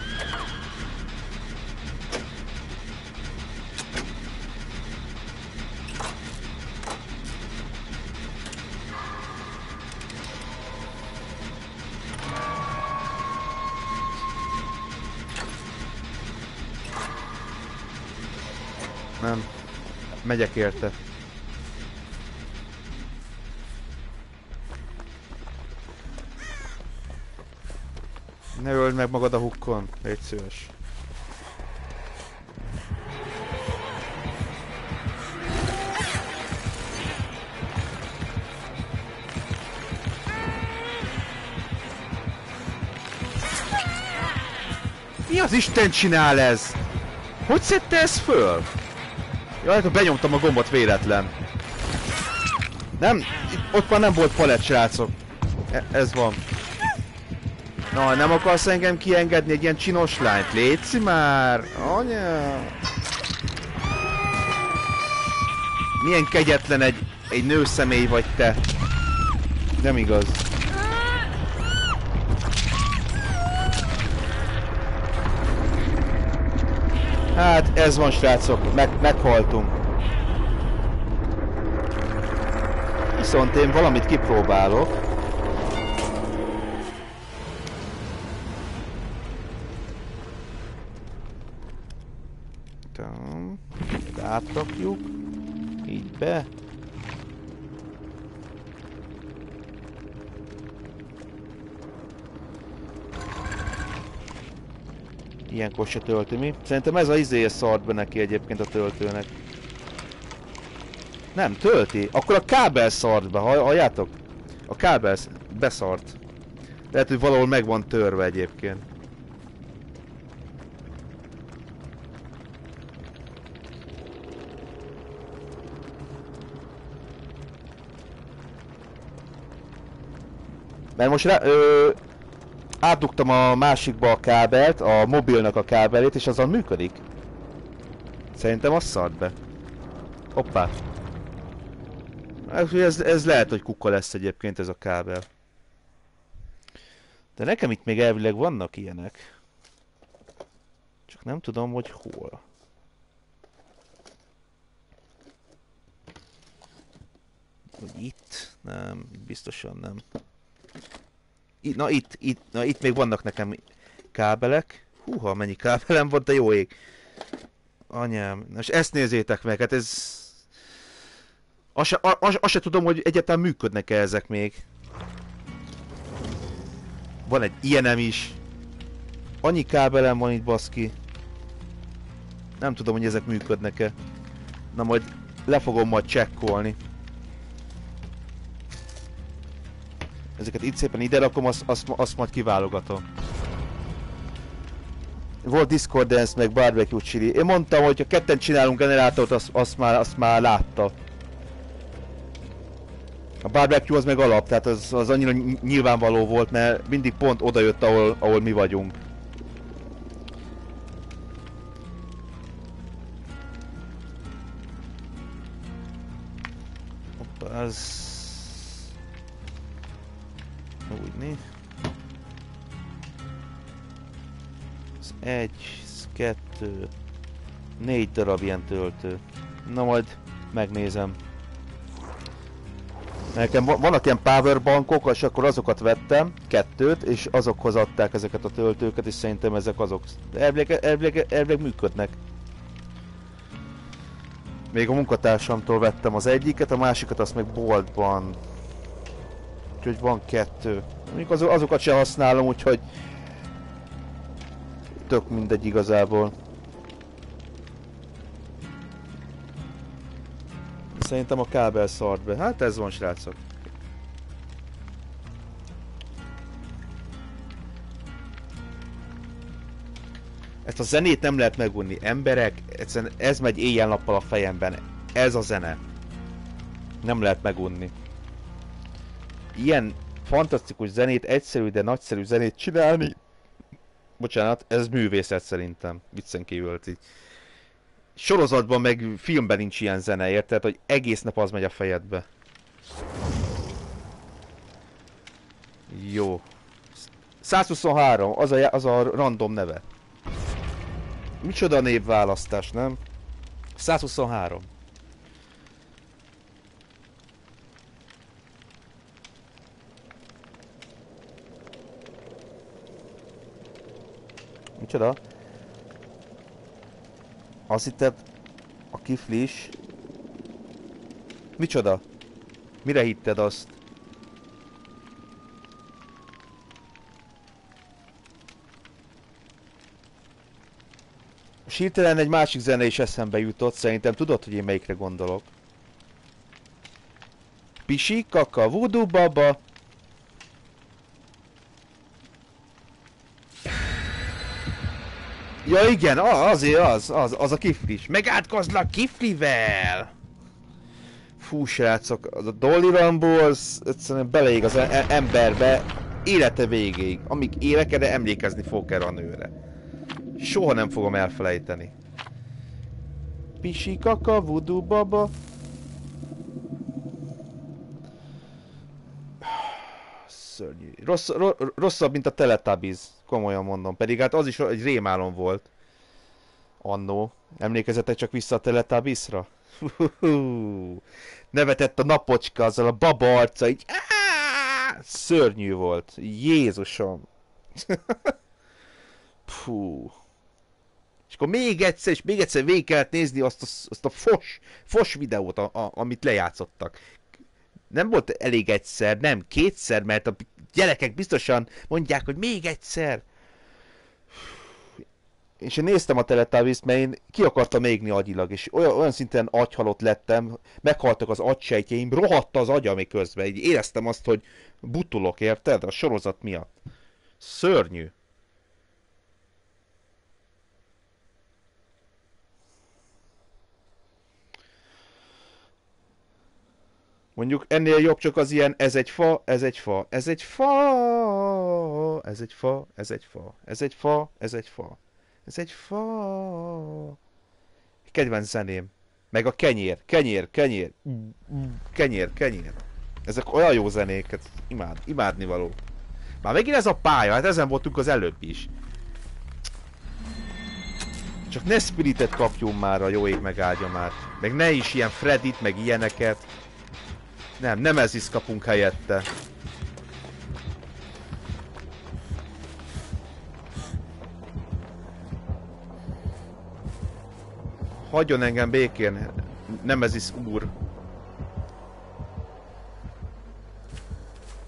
Nem. Megyek érte. Ne öld meg magad a hukkon, légy szíves. Mi az Isten csinál ez? Hogy szedte ez föl? Jaj, hát benyomtam a gombot véletlen. Nem, ott már nem volt palett, srácok. E ez van. Na, nem akarsz engem kiengedni egy ilyen csinos lányt? Létszi már! Anya! Milyen kegyetlen egy, egy nőszemély vagy te. Nem igaz. Hát ez van srácok, meg, meghaltunk. Viszont én valamit kipróbálok. Átrakjuk. Így be. Ilyenkor se tölti mi. Szerintem ez a izéje szart be neki egyébként a töltőnek. Nem, tölti. Akkor a kábel szart be, hall- halljátok? A kábel sz- beszart. Lehet, hogy valahol meg van törve egyébként. Mert most rá, ö, átdugtam a másikba a kábelt, a mobilnak a kábelét, és azon működik. Szerintem az szart be. Hoppá. Hát, Ez, ez lehet, hogy kuka lesz egyébként ez a kábel. De nekem itt még elvileg vannak ilyenek. Csak nem tudom, hogy hol. Hogy itt? Nem, biztosan nem. Itt, na itt, itt, na itt még vannak nekem kábelek. Húha, mennyi kábelem van, de jó ég. Anyám, most ezt nézzétek meg, hát ez... Azt se, azt, azt se tudom, hogy egyáltalán működnek-e ezek még. Van egy ilyenem is. Annyi kábelem van itt, baszki. Nem tudom, hogy ezek működnek-e. Na majd le fogom majd csekkolni. Ezeket itt szépen ide rakom, azt, azt, azt majd kiválogatom. Volt Discord Dance, meg Barbecue Chili. Én mondtam, hogy ha ketten csinálunk generátort, azt, azt, már, azt már látta. A barbecue az meg alap, tehát az, az annyira ny- nyilvánvaló volt, mert mindig pont oda jött, ahol, ahol mi vagyunk. Hoppá, az... látni. Ez egy, ez kettő, négy darab ilyen töltő. Na majd megnézem. Nekem va- vannak ilyen powerbankok, és akkor azokat vettem, kettőt, és azokhoz adták ezeket a töltőket, és szerintem ezek azok. Elvileg, elvileg működnek. Még a munkatársamtól vettem az egyiket, a másikat azt meg boltban. Úgyhogy van kettő. Mondjuk az, azokat sem használom, úgyhogy tök mindegy igazából. Szerintem a kábel szart be. Hát ez van, srácok. Ezt a zenét nem lehet megunni. Emberek, egyszerűen ez megy éjjel-nappal a fejemben. Ez a zene. Nem lehet megunni. Ilyen fantasztikus zenét, egyszerű, de nagyszerű zenét csinálni. Bocsánat, ez művészet szerintem. Viccen kívül így sorozatban meg filmben nincs ilyen zene, érted? Hogy egész nap az megy a fejedbe. Jó. 123, az a, az a random neve. Micsoda névválasztás, nem? 123. Micsoda? Azt hitted, a kiflis... Micsoda? Mire hitted azt? Most hirtelen egy másik zene is eszembe jutott, szerintem tudod, hogy én melyikre gondolok. Pisi, kaka, voodoo baba. Ja igen, azért az, az, az a kiflis. Megátkozlak kiflivel! Fú, srácok, az a Dolly Rambo, az egyszerűen beleég az e- emberbe élete végéig. Amíg élek, de emlékezni fogok erre a nőre. Soha nem fogom elfelejteni. Pisi kaka, voodoo baba. Szörnyű. Rossz, ro, rosszabb, mint a Teletubbies. Komolyan mondom. Pedig hát az is egy rémálom volt. Annó. Emlékezetek csak vissza a Teletubbiesra? Nevetett a napocska azzal a baba arca, így! Szörnyű volt. Jézusom. *laughs* Fú. És akkor még egyszer, és még egyszer végig kellett nézni azt a, azt a fos, fos videót, a, a, amit lejátszottak. Nem volt elég egyszer, nem, kétszer, mert a gyerekek biztosan mondják, hogy még egyszer. És én néztem a Teletubbies, mert én ki akartam égni agyilag, és olyan, olyan szinten agyhalott lettem, meghaltak az agysejtjeim, rohadta az agyam közben, így éreztem azt, hogy butulok, érted? A sorozat miatt. Szörnyű. Mondjuk ennél jobb csak az ilyen, ez egy fa, ez egy fa, ez egy fa, ez egy fa, ez egy fa, ez egy fa, ez egy fa, ez egy fa. Kedvenc zeném. Meg a kenyér, kenyér, kenyér, kenyér, kenyér. Ezek olyan jó zenéket, imád, imádni való. Már megint ez a pálya, hát ezen voltunk az előbb is. Csak ne spiritet kapjunk már, a jó ég megáldja már. Meg ne is ilyen Freddit, meg ilyeneket. Nem, nem ez is kapunk helyette. Hagyjon engem békén, nem ez is úr.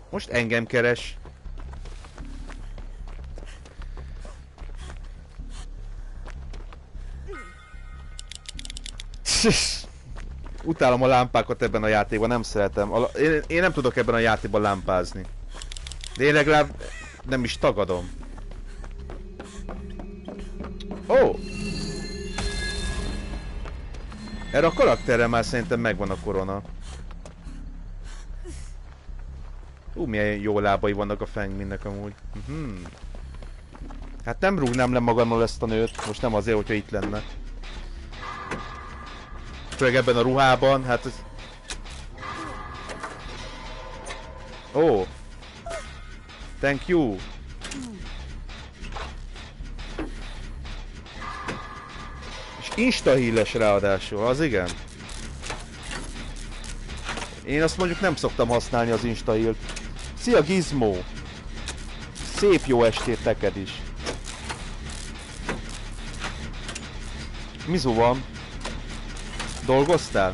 Most engem keres. *laughs* Utálom a lámpákat ebben a játékban, nem szeretem. A, én, én nem tudok ebben a játékban lámpázni. De én legalább nem is tagadom. Ó! Oh. Erre a karakterre már szerintem megvan a korona. Ú, milyen jó lábai vannak a Fengminnek amúgy. Uh-huh. Hát nem rúgnám le magamról ezt a nőt, most nem azért, hogyha itt lenne. Főleg ebben a ruhában, hát ez... Ó! Thank you. És insta híles ráadásul, az igen. Én azt mondjuk nem szoktam használni az insta -hílt. Szia Gizmo! Szép jó estét neked is. Mizu van? Dolgoztál?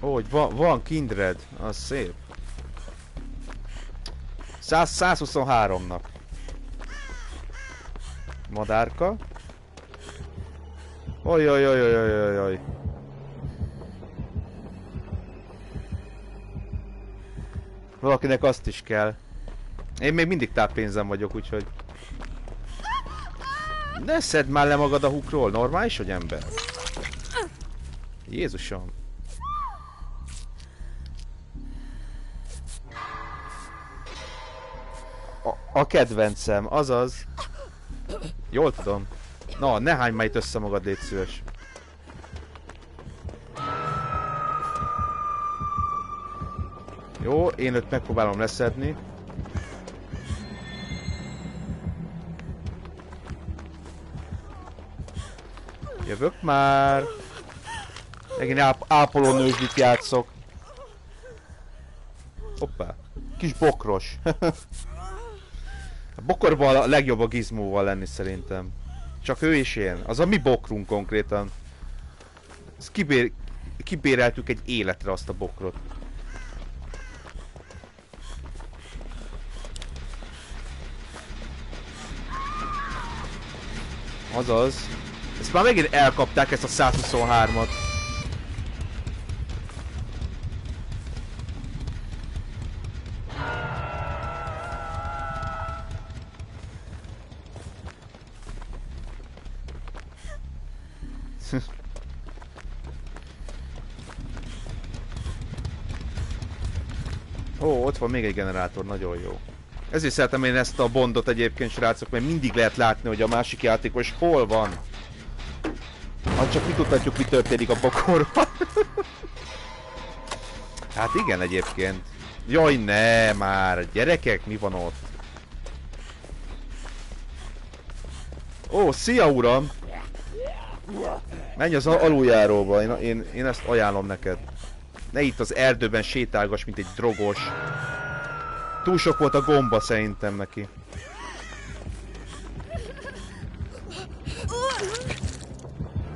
Hogy van, van Kindred, az szép. 100, 123-nak. Madárka. Oj, oj, oj, oj, oj, oj, oj. Valakinek azt is kell. Én még mindig táppénzem vagyok, úgyhogy... Ne szedd már magad a hukról, normális vagy ember? Jézusom. A, a kedvencem, azaz. Jól tudom. Na, ne hány itt össze magad, légy szíves. Jó, én őt megpróbálom leszedni. Jövök már. Megint áp ápolónősdit játszok. Hoppá. Kis bokros. *laughs* bokorban a legjobb a gizmóval lenni szerintem. Csak ő is én. Az a mi bokrunk konkrétan. Ezt kibér, kibéreltük egy életre azt a bokrot. Azaz. Ezt már megint elkapták ezt a 123-at. Ó, ott van még egy generátor, nagyon jó. Ezért szeretem én ezt a bondot egyébként, srácok, mert mindig lehet látni, hogy a másik játékos hol van. Hát csak mi tudhatjuk, mi történik a bokorban. *laughs* hát igen, egyébként. Jaj, ne már, gyerekek, mi van ott? Ó, szia uram! Menj az aluljáróba, én, én, én ezt ajánlom neked. Ne itt az erdőben sétálgass, mint egy drogos. Túl sok volt a gomba szerintem neki.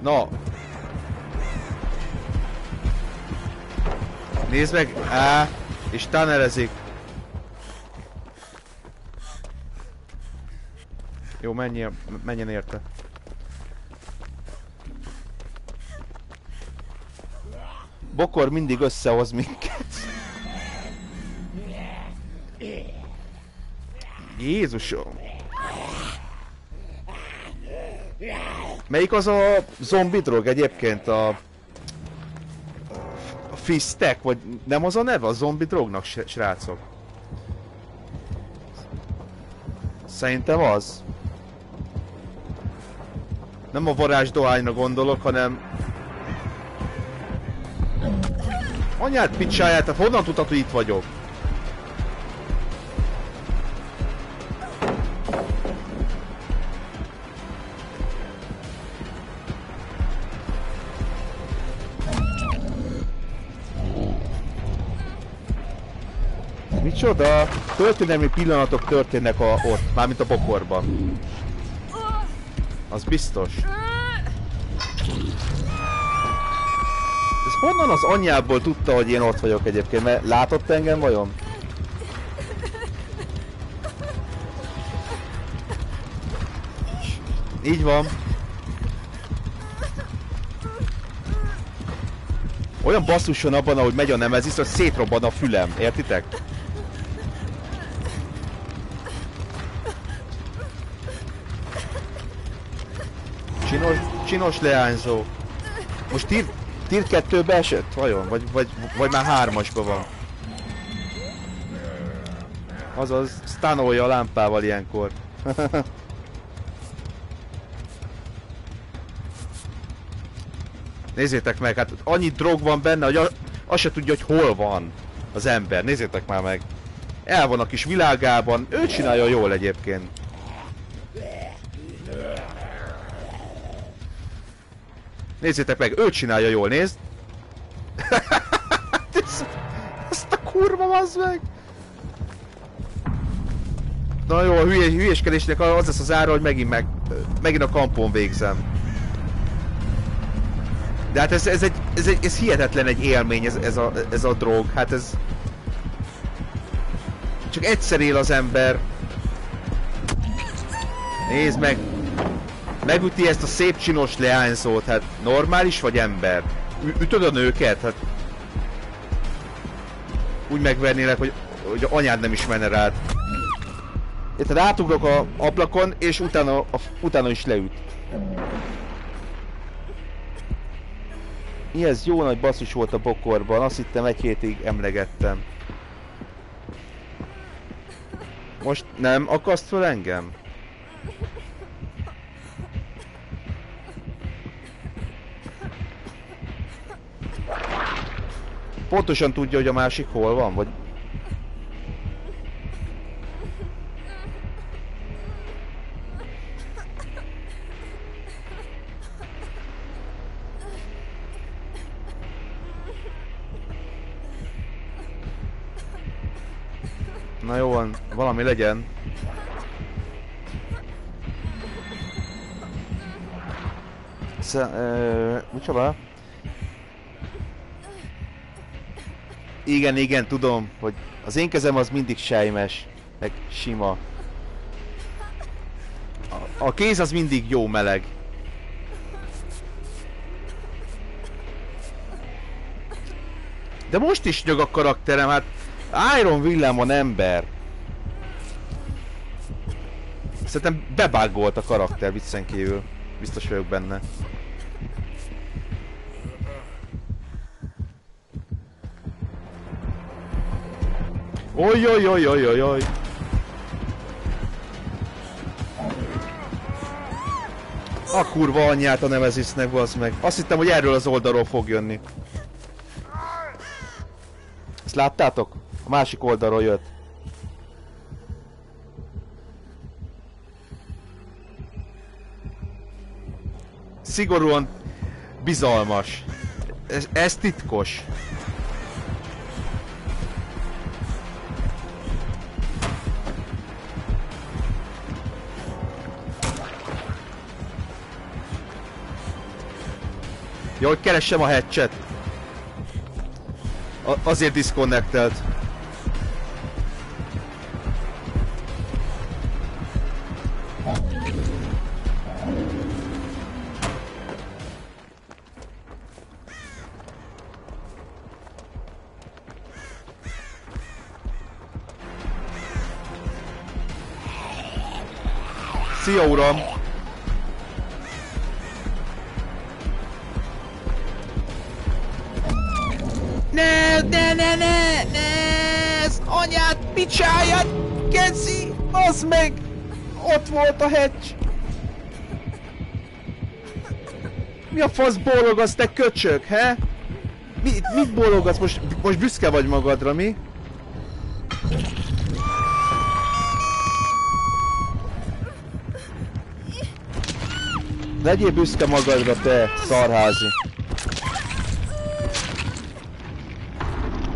Na. Nézd meg! Á, és tunnelezik. Jó, menjen, menjen érte. Bokor mindig összehoz minket. Jézusom! Melyik az a zombi drog egyébként? A... a Fistek? Vagy nem az a neve a zombi drognak, srácok? Szerintem az. Nem a varázs dohányra gondolok, hanem... Anyát picsáját, tehát honnan tudtad, hogy itt vagyok? Micsoda? Történelmi pillanatok történnek a, ott, mármint a bokorban. Az biztos. Honnan az anyjából tudta, hogy én ott vagyok egyébként? Mert látott engem vajon? Így van. Olyan basszus abban, ahogy megy a nemezis, hogy szétrobban a fülem. Értitek? Csinos, csinos leányzó. Most ír, Tier 2-be esett? Vajon? Vagy, vagy, vagy már 3-asba van? Azaz, stanolja a lámpával ilyenkor. *laughs* Nézzétek meg, hát annyi drog van benne, hogy azt se tudja, hogy hol van az ember. Nézzétek már meg. El van a kis világában, ő csinálja jól egyébként. Nézzétek meg, ő csinálja jól, nézd! *laughs* Ezt a kurva az meg! Na jó, a hülye, hülyeskedésnek az lesz az ára, hogy megint meg, megint a kampon végzem. De hát ez, ez, egy, ez, egy, ez hihetetlen egy élmény, ez, ez, a, ez a drog. Hát ez... Csak egyszer él az ember. Nézd meg! Megüti ezt a szép csinos leányzót, hát normális vagy ember? Ü ütöd a nőket? Hát... Úgy megvernélek, hogy, hogy anyád nem ismerne rád. Érted, átugrok a ablakon, és utána, a, utána is leüt. Mi ez jó nagy basszus volt a bokorban, azt hittem egy hétig emlegettem. Most nem akaszt föl engem? Pontosan tudja, hogy a másik hol van, vagy Na jó van, valami legyen. Sze, ö, micsoda? Igen, igen, tudom, hogy az én kezem az mindig sejmes, meg sima. A, a kéz az mindig jó meleg. De most is nyög a karakterem, hát Iron van ember. Szerintem bebágolt a karakter viccen kívül. Biztos vagyok benne. Oj, oj, oj, oj, oj, oj. A kurva anyját a Nemezisnek, bazd meg. Azt hittem, hogy erről az oldalról fog jönni. Ezt láttátok? A másik oldalról jött. Szigorúan bizalmas. Ez, ez titkos. Jó, hogy keressem a hatchet. A azért disconnectelt. Szia, uram! A hatch! Mi a fasz bólogasz, te köcsög, he? Mi, mit bólogasz? Most, most büszke vagy magadra, mi? Legyél büszke magadra, te szarházi.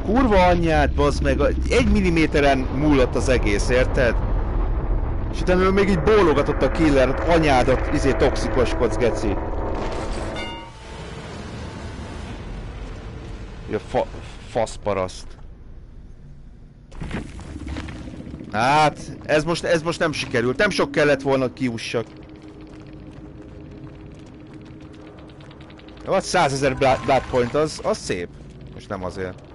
Kurva anyját, bazd meg, egy milliméteren múlott az egész, érted? Utána még így bólogatott a killer, anyádat, izé toxikoskodsz, geci. Ja, fa faszparaszt. Hát, ez most, ez most nem sikerült. Nem sok kellett volna kiussak. Vagy 100 ezer Blood Point, az, az szép. Most nem azért.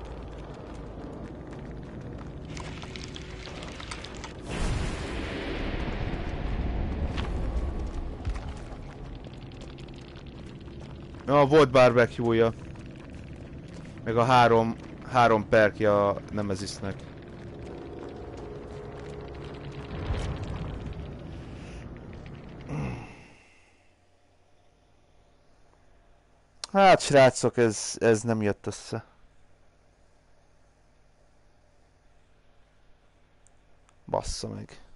Na, volt barbecue-ja. Meg a három, három perkja a Nemezisnek. Hát srácok, ez, ez nem jött össze. Bassza meg.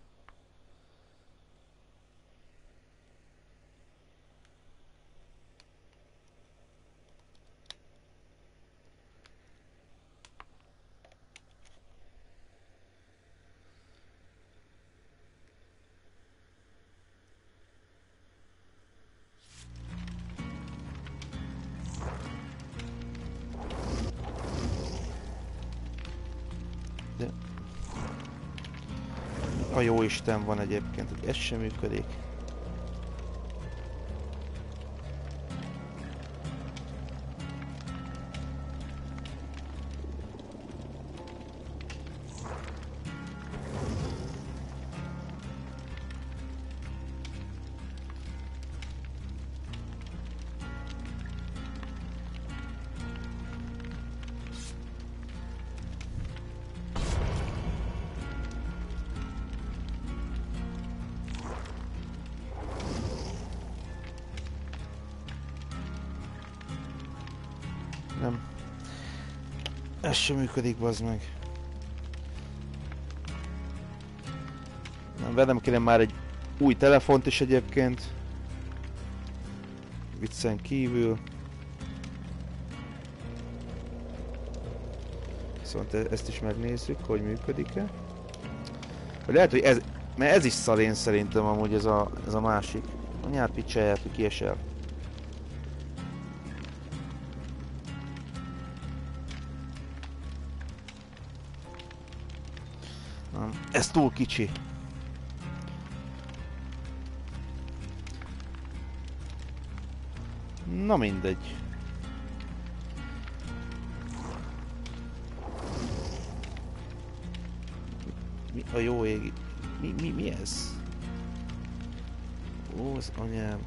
Isten van egyébként, hogy ez sem működik. Sem működik, bazd meg. Nem, vennem kéne már egy új telefont is egyébként. Viccen kívül. Viszont e- ezt is megnézzük, hogy működik-e. Lehet, hogy ez, mert ez is szarén szerintem amúgy ez a, ez a másik. Anyát picsáját, hogy kiesel. Túl kicsi. Na mindegy. Mi a jó ég? Mi, mi, mi ez? Ó, az anyám.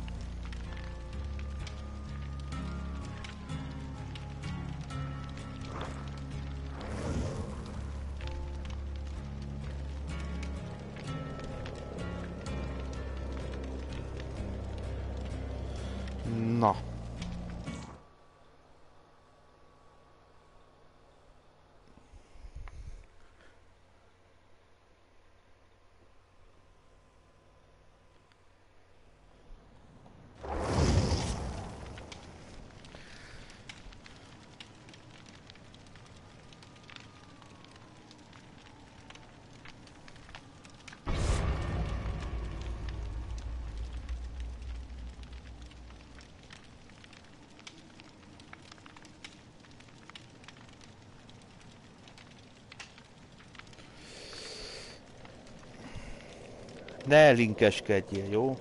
Ne linkeskedjél, jó?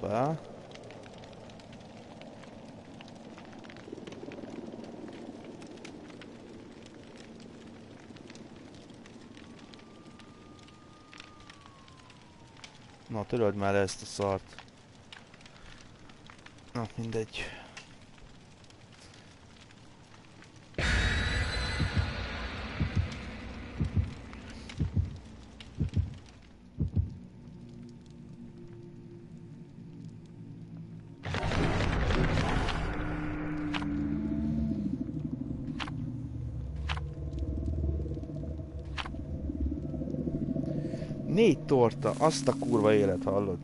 Hoppá. Na, töröld már ezt a szart. Na, mindegy. Torta, azt a kurva élet hallod.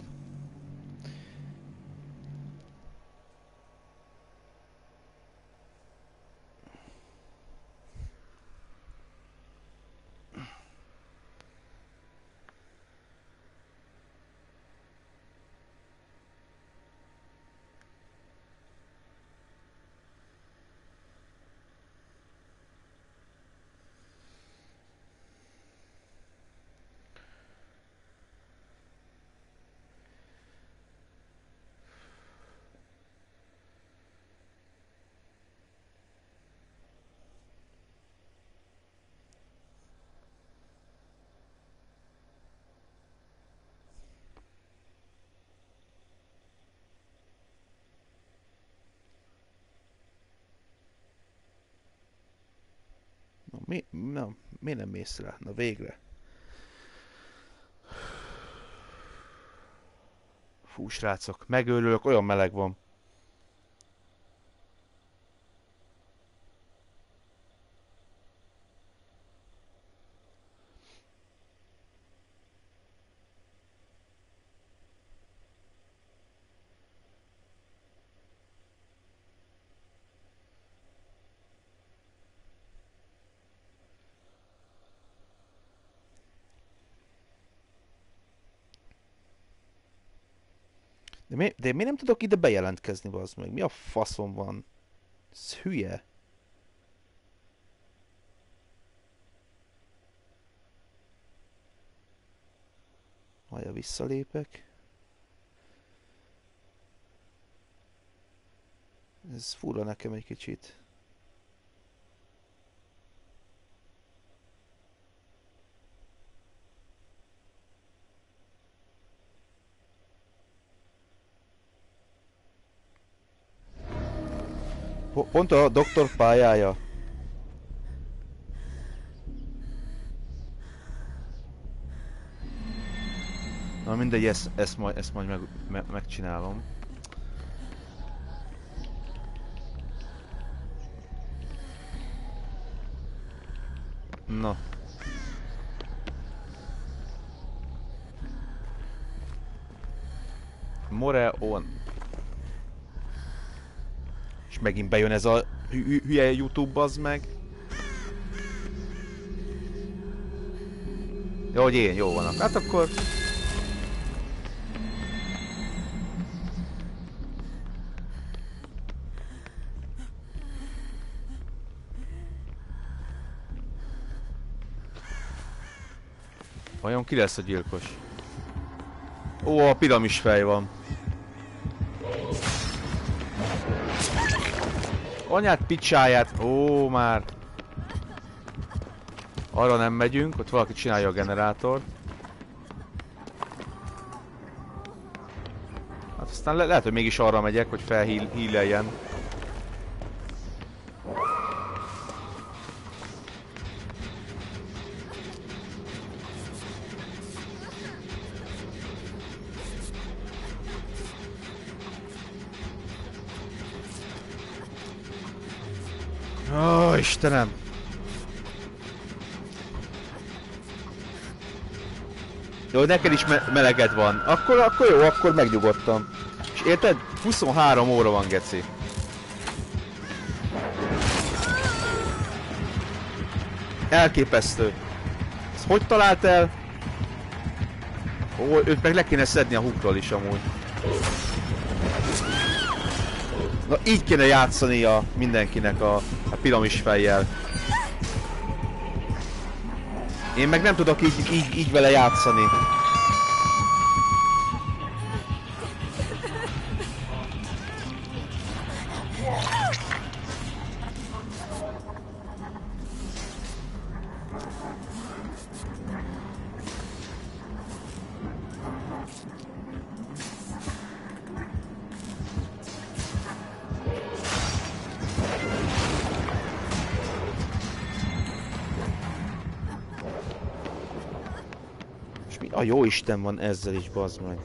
Na, mi nem mész rá? Na végre. Fú, srácok, megőrülök, olyan meleg van. Mi, de mi nem tudok ide bejelentkezni, az meg? Mi a faszom van? Ez hülye. Majd visszalépek. Ez fura nekem egy kicsit. Pont a doktor pályája. Na mindegy, ezt, ezt majd, ezt majd meg, me, megcsinálom. Na. More on és megint bejön ez a hülye YouTube az meg. Jó, hogy én, jó van. Hát akkor... Vajon ki lesz a gyilkos? Ó, a piramis fej van. Anyát picsáját! Ó, már! Arra nem megyünk, ott valaki csinálja a generátort. Hát aztán le lehet, hogy mégis arra megyek, hogy felhíleljen. Istenem! Jó, neked is me meleged van. Akkor, akkor jó, akkor megnyugodtam. És érted? 23 óra van, geci. Elképesztő. Ezt hogy talált el? Ó, őt meg le kéne szedni a hukról is amúgy. Na így kéne játszani a mindenkinek a, piramis fejjel. Én meg nem tudok így, így, így vele játszani. Jó Isten van ezzel is, bazd meg.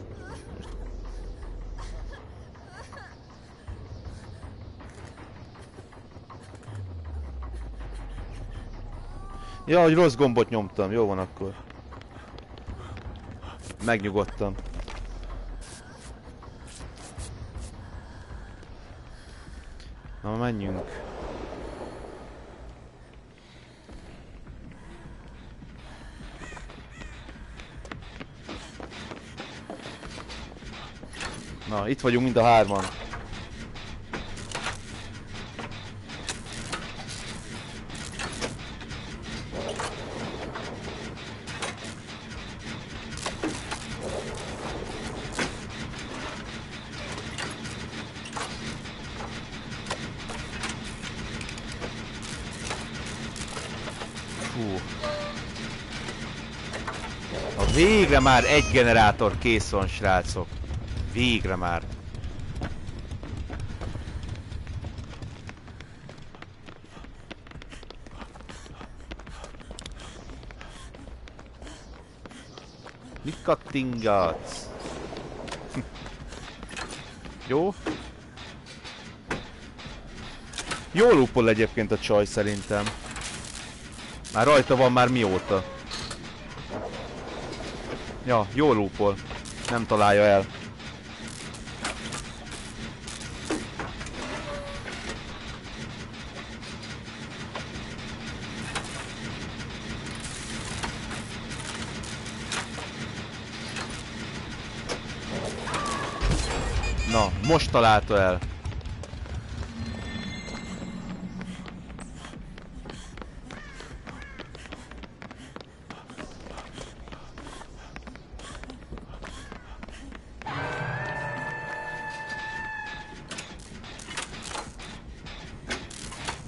Ja, hogy rossz gombot nyomtam, jó van akkor. Megnyugodtam. Na menjünk. Na, itt vagyunk mind a hárman. Végre már egy generátor kész van, srácok. Végre már. Mit kattingatsz? *laughs* Jó? Jól lúpol egyébként a csaj szerintem. Már rajta van már mióta. Ja, jó lúpol. Nem találja el. Most találta el.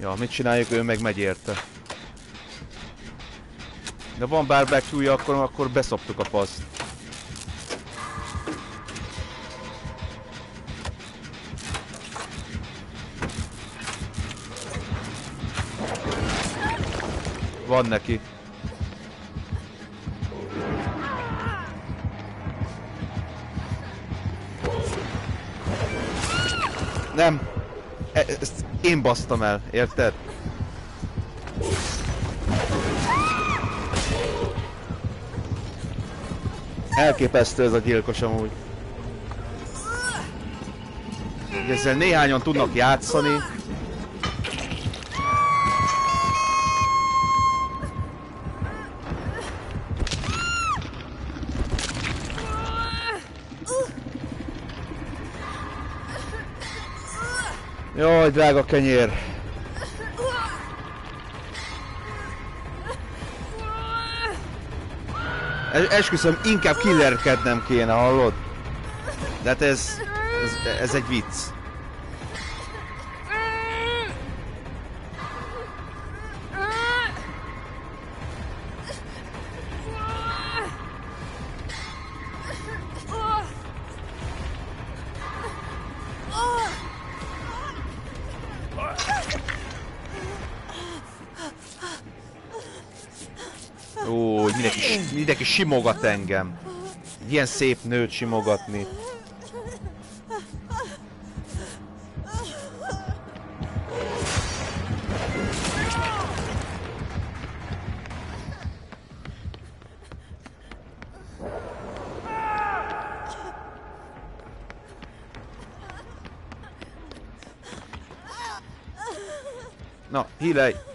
Ja, mit csináljuk, ő meg megy érte. De van barbecue akkor, akkor beszoptuk a paszt. Van neki. Nem. E ezt én basztam el, érted? Elképesztő ez a gyilkos amúgy. Ezzel néhányan tudnak játszani. Jaj, drága kenyér! Es esküszöm, inkább killerkednem kéne, hallod? De hát ez, ez, ez egy vicc. Simogat engem. Egy ilyen szép nőt simogatni. Na, hílej!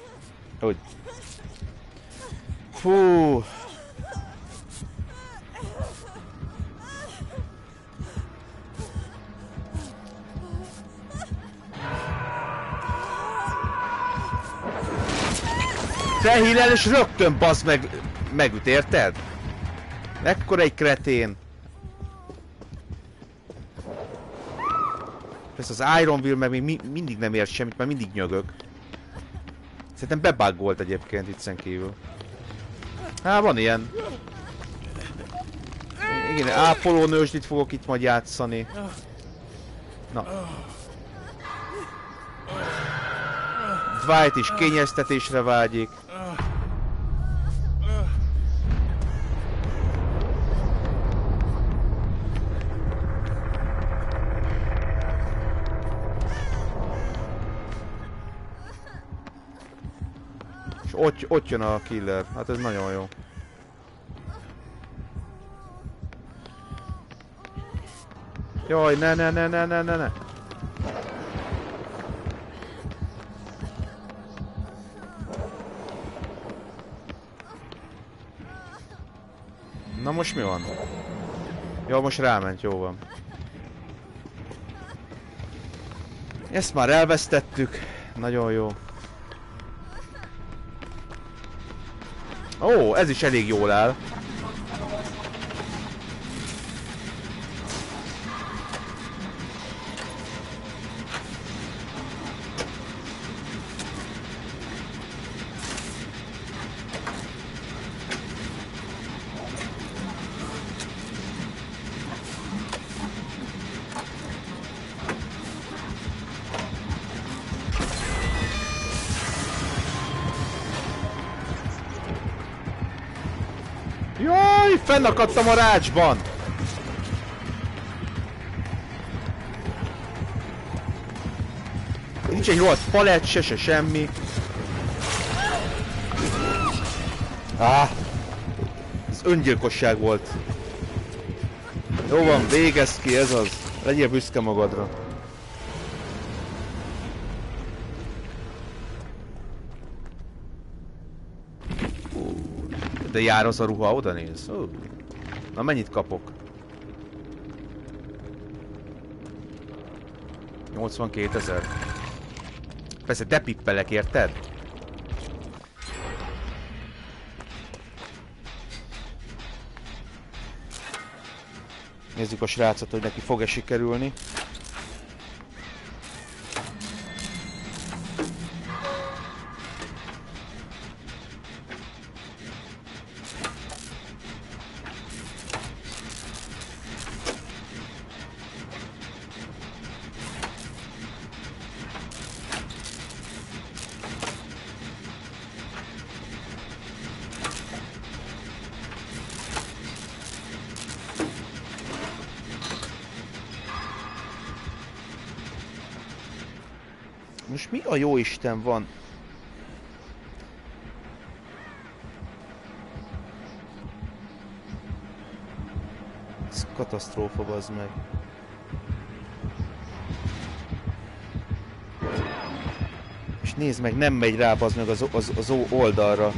Felhílel és rögtön basz meg, megüt, érted? Ekkora egy kretén. Persze az Iron Will meg még mi, mindig nem ért semmit, mert mindig nyögök. Szerintem bebuggolt egyébként ittsen kívül. Há, van ilyen. Igen, ápoló nősdit fogok itt majd játszani. Na. Dwight is kényeztetésre vágyik. Ott, jön a killer. Hát ez nagyon jó. Jaj, ne, ne, ne, ne, ne, ne, ne. Na most mi van? Jó, most ráment, jó van. Ezt már elvesztettük. Nagyon jó. Ó, ez is elég jól áll. Fennakadtam a rácsban! Nincs egy rohadt palett, se se semmi. Ah, ez öngyilkosság volt. Jó van, végezd ki, ez az. Legyél büszke magadra. De jár az a ruha, oda néz. Ó. Na mennyit kapok? 82 ezer. Persze, de pippelek, érted? Nézzük a srácot, hogy neki fog-e sikerülni. A jó Isten van? Ez katasztrófa, bazd meg. És nézd meg, nem megy rá, bazd meg az, az, az oldalra.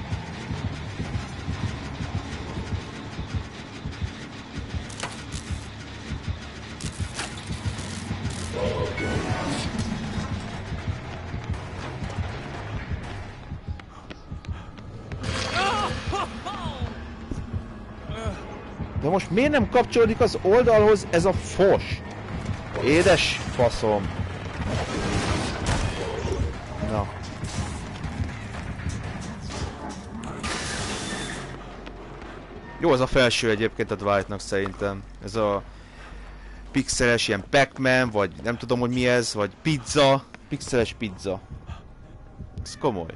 Miért nem kapcsolódik az oldalhoz ez a fos? Édes faszom. Na. Jó az a felső egyébként a Dwightnak szerintem. Ez a pixeles ilyen Pac-Man, vagy nem tudom, hogy mi ez, vagy pizza. Pixeles pizza. Ez komoly.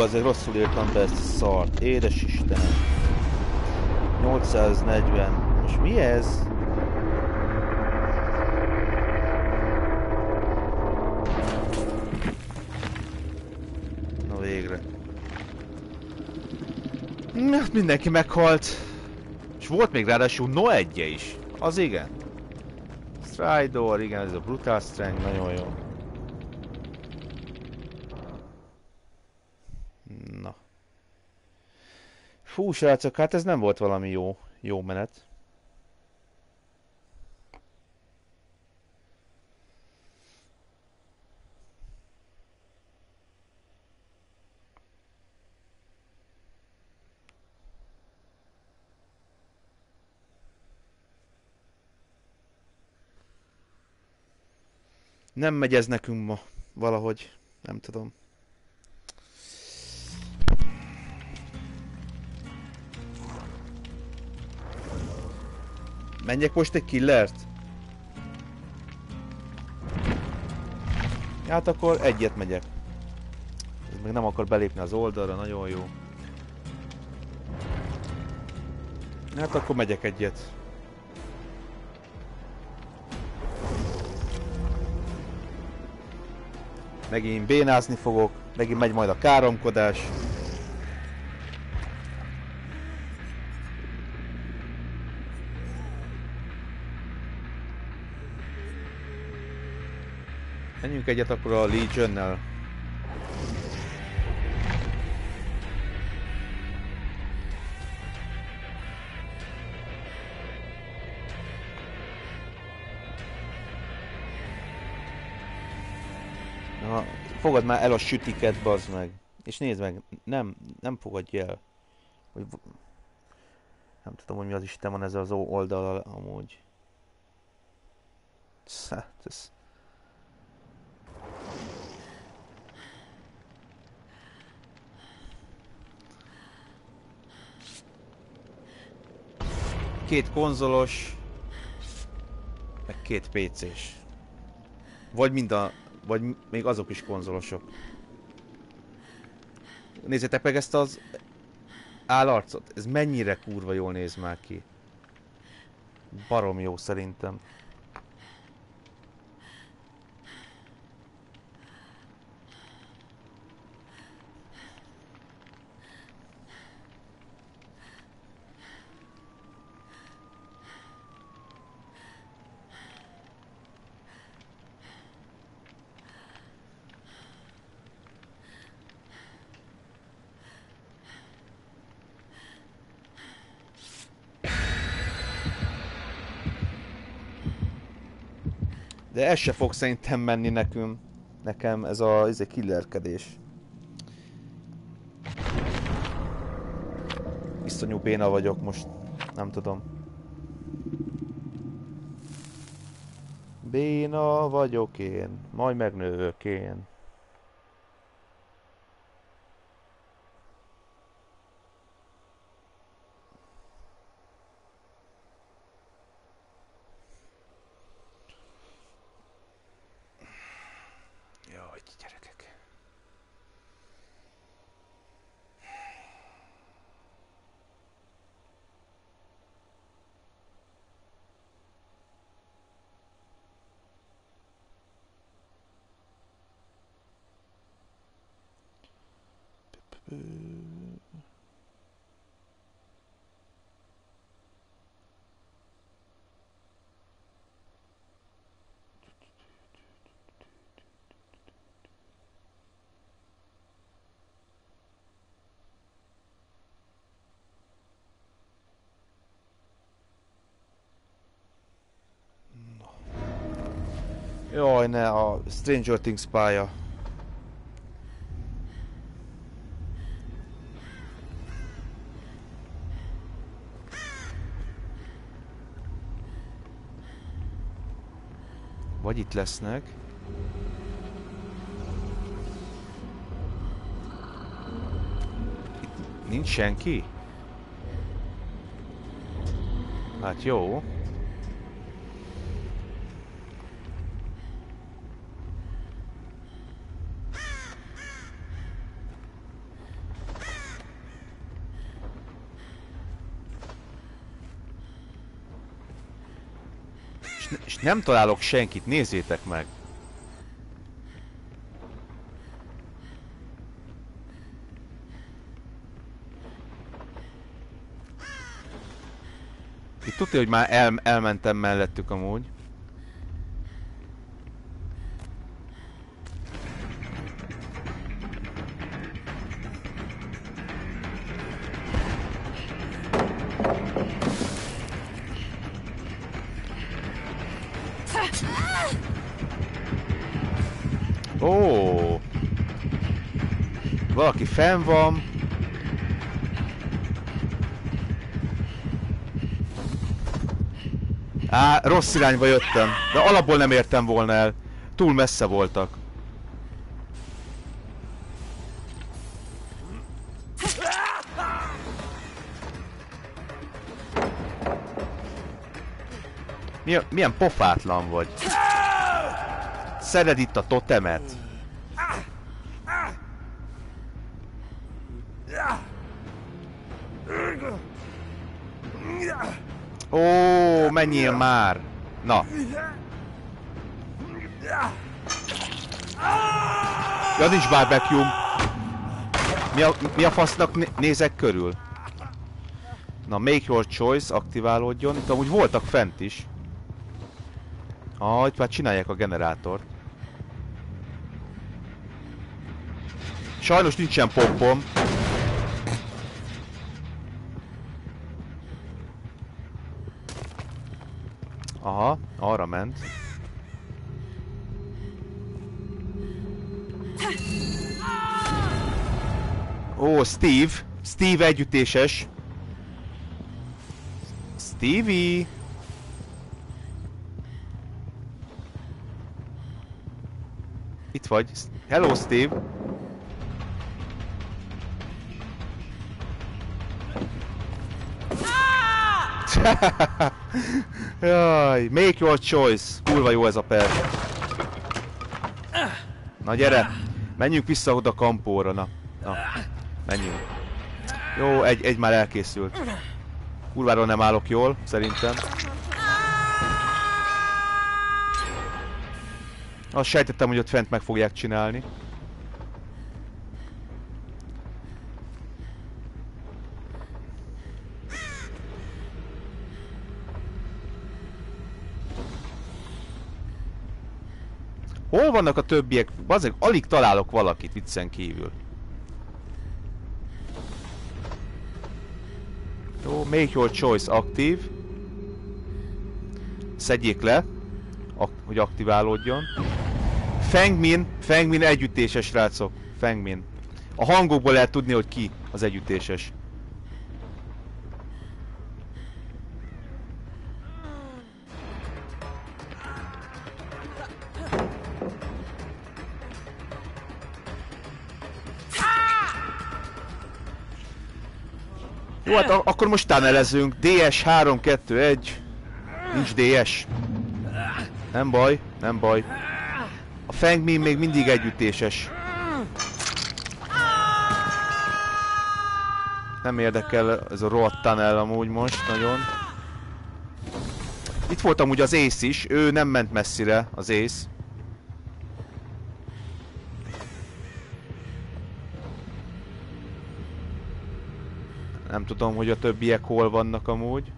Azért rosszul írtam be ezt a szart. Édes Istenem. 840. Most mi ez? Na végre. Na, mindenki meghalt. És volt még ráadásul no egye is. Az igen. Stridor, igen, ez a Brutal Strength, nagyon jó. Na. Fú, srácok, hát ez nem volt valami jó, jó menet. Nem megy ez nekünk ma, valahogy, nem tudom. Menjek most egy killert? Hát akkor egyet megyek. Ez még nem akar belépni az oldalra, nagyon jó. Hát akkor megyek egyet. Megint bénázni fogok, megint megy majd a káromkodás. Menjünk egyet akkor a Legion-nel. Na, fogad már el a sütiket, bazd meg. És nézd meg, nem, nem fogadja el. Hogy... Nem tudom, hogy mi az Isten van ez az oldal amúgy. Hát, ez... Két konzolos, meg két PC-s. Vagy mind a... Vagy még azok is konzolosok. Nézzétek meg ezt az állarcot. Ez mennyire kurva jól néz már ki. Barom jó szerintem. Ez se fog szerintem menni nekünk. Nekem ez a, ez a killerkedés. Iszonyú béna vagyok most. Nem tudom. Béna vagyok én, majd megnőök én. Jaj, gyerekek. Jaj, ne, a Stranger Things pálya. Vagy itt lesznek. Itt nincs senki? Hát jó. Nem találok senkit, nézzétek meg! Itt tudja, hogy már el, elmentem mellettük amúgy. Fenn van. Á, rossz irányba jöttem. De alapból nem értem volna el. Túl messze voltak. Milyen, milyen pofátlan vagy. Szeded itt a totemet. Menjél már! Na. Ja, nincs barbecue. Mi a, mi a fasznak nézek körül? Na, make your choice, aktiválódjon. Itt amúgy voltak fent is. Ah, itt már csinálják a generátort. Sajnos nincsen pompom. Steve. Steve együttéses. Stevie. Itt vagy. Hello, Steve. *laughs* Jaj, make your choice. Kurva jó ez a per. Na gyere, menjünk vissza oda kampóra, na. na. Menjünk. Jó, egy, egy már elkészült. Kurváról nem állok jól, szerintem. Azt sejtettem, hogy ott fent meg fogják csinálni. Hol vannak a többiek? Bazeg, alig találok valakit viccen kívül. Make your choice aktív. Szedjék le, ak hogy aktiválódjon. Fengmin, Fengmin együttéses srácok. Fengmin. A hangokból lehet tudni, hogy ki az együttéses. Hát ak akkor most tunnelezünk. DS 3, 2, 1. Nincs DS. Nem baj, nem baj. A Feng Min még mindig együttéses. Nem érdekel ez a rohadt tunnel amúgy most nagyon. Itt volt amúgy az Ace is, ő nem ment messzire, az Ace. Tudom, hogy a többiek hol vannak amúgy.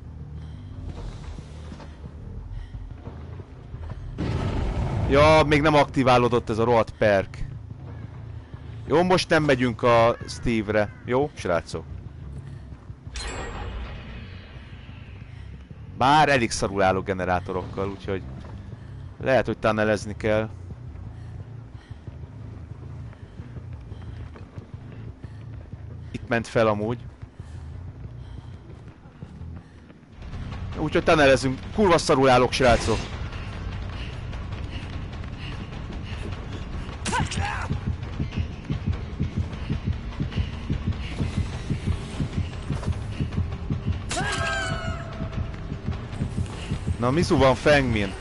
Ja, még nem aktiválódott ez a rohadt perk. Jó, most nem megyünk a Steve-re. Jó, srácok? Bár elég szarul álló generátorokkal, úgyhogy lehet, hogy tunnelezni kell. Itt ment fel amúgy. Úgyhogy tunnelezünk. Kurva szarul állok, srácok. Na, Mizu van Fengmin.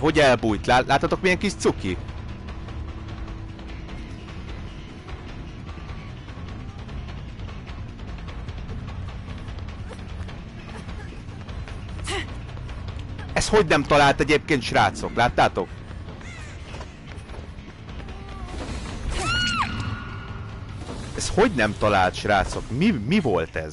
Hogy elbújt? Lá láttatok milyen kis cuki? Ez hogy nem talált egyébként srácok? Láttátok? Ez hogy nem talált srácok? Mi, mi volt ez?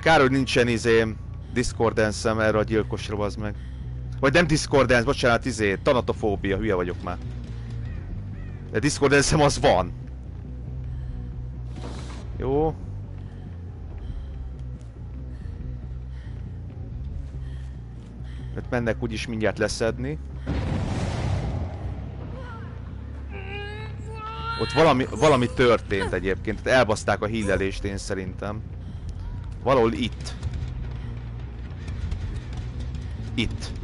Kár, hogy nincsen izém Discordance-em erre a gyilkosra, az meg. Vagy nem Discordance, bocsánat, izé, tanatofóbia, hülye vagyok már. De Discordance az van. Jó. Mert mennek úgyis mindjárt leszedni. Ott valami, valami történt egyébként, tehát elbaszták a hílelést én szerintem. Valahol itt. Itt.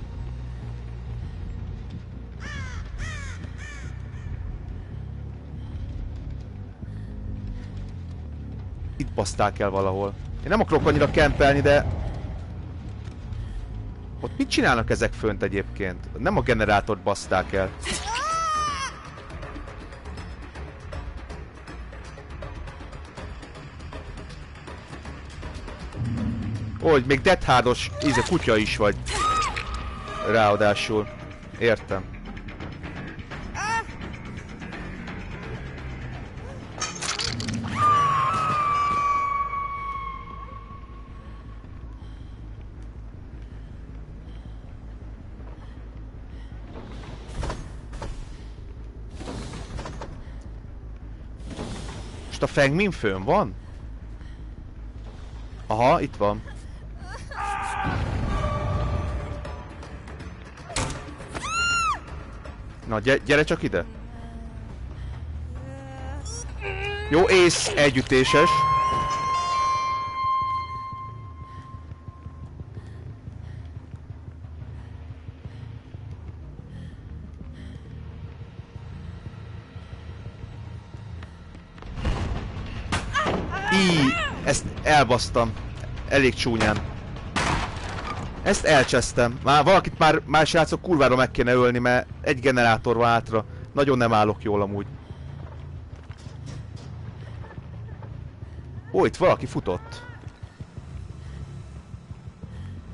Itt baszták el valahol. Én nem akarok annyira kempelni, de... Ott mit csinálnak ezek fönt egyébként? Nem a generátort baszták el. Hogy még Death Hardos íze kutya is vagy. Ráadásul. Értem. Most a Feng Min fönn van? Aha, itt van. Na, gyere, gyere csak ide. Jó, ész együttéses. Elbasztam. Elég csúnyán. Ezt elcsesztem. Már valakit már, már srácok kurvára meg kéne ölni, mert egy generátor van hátra. Nagyon nem állok jól amúgy. Ó, itt valaki futott.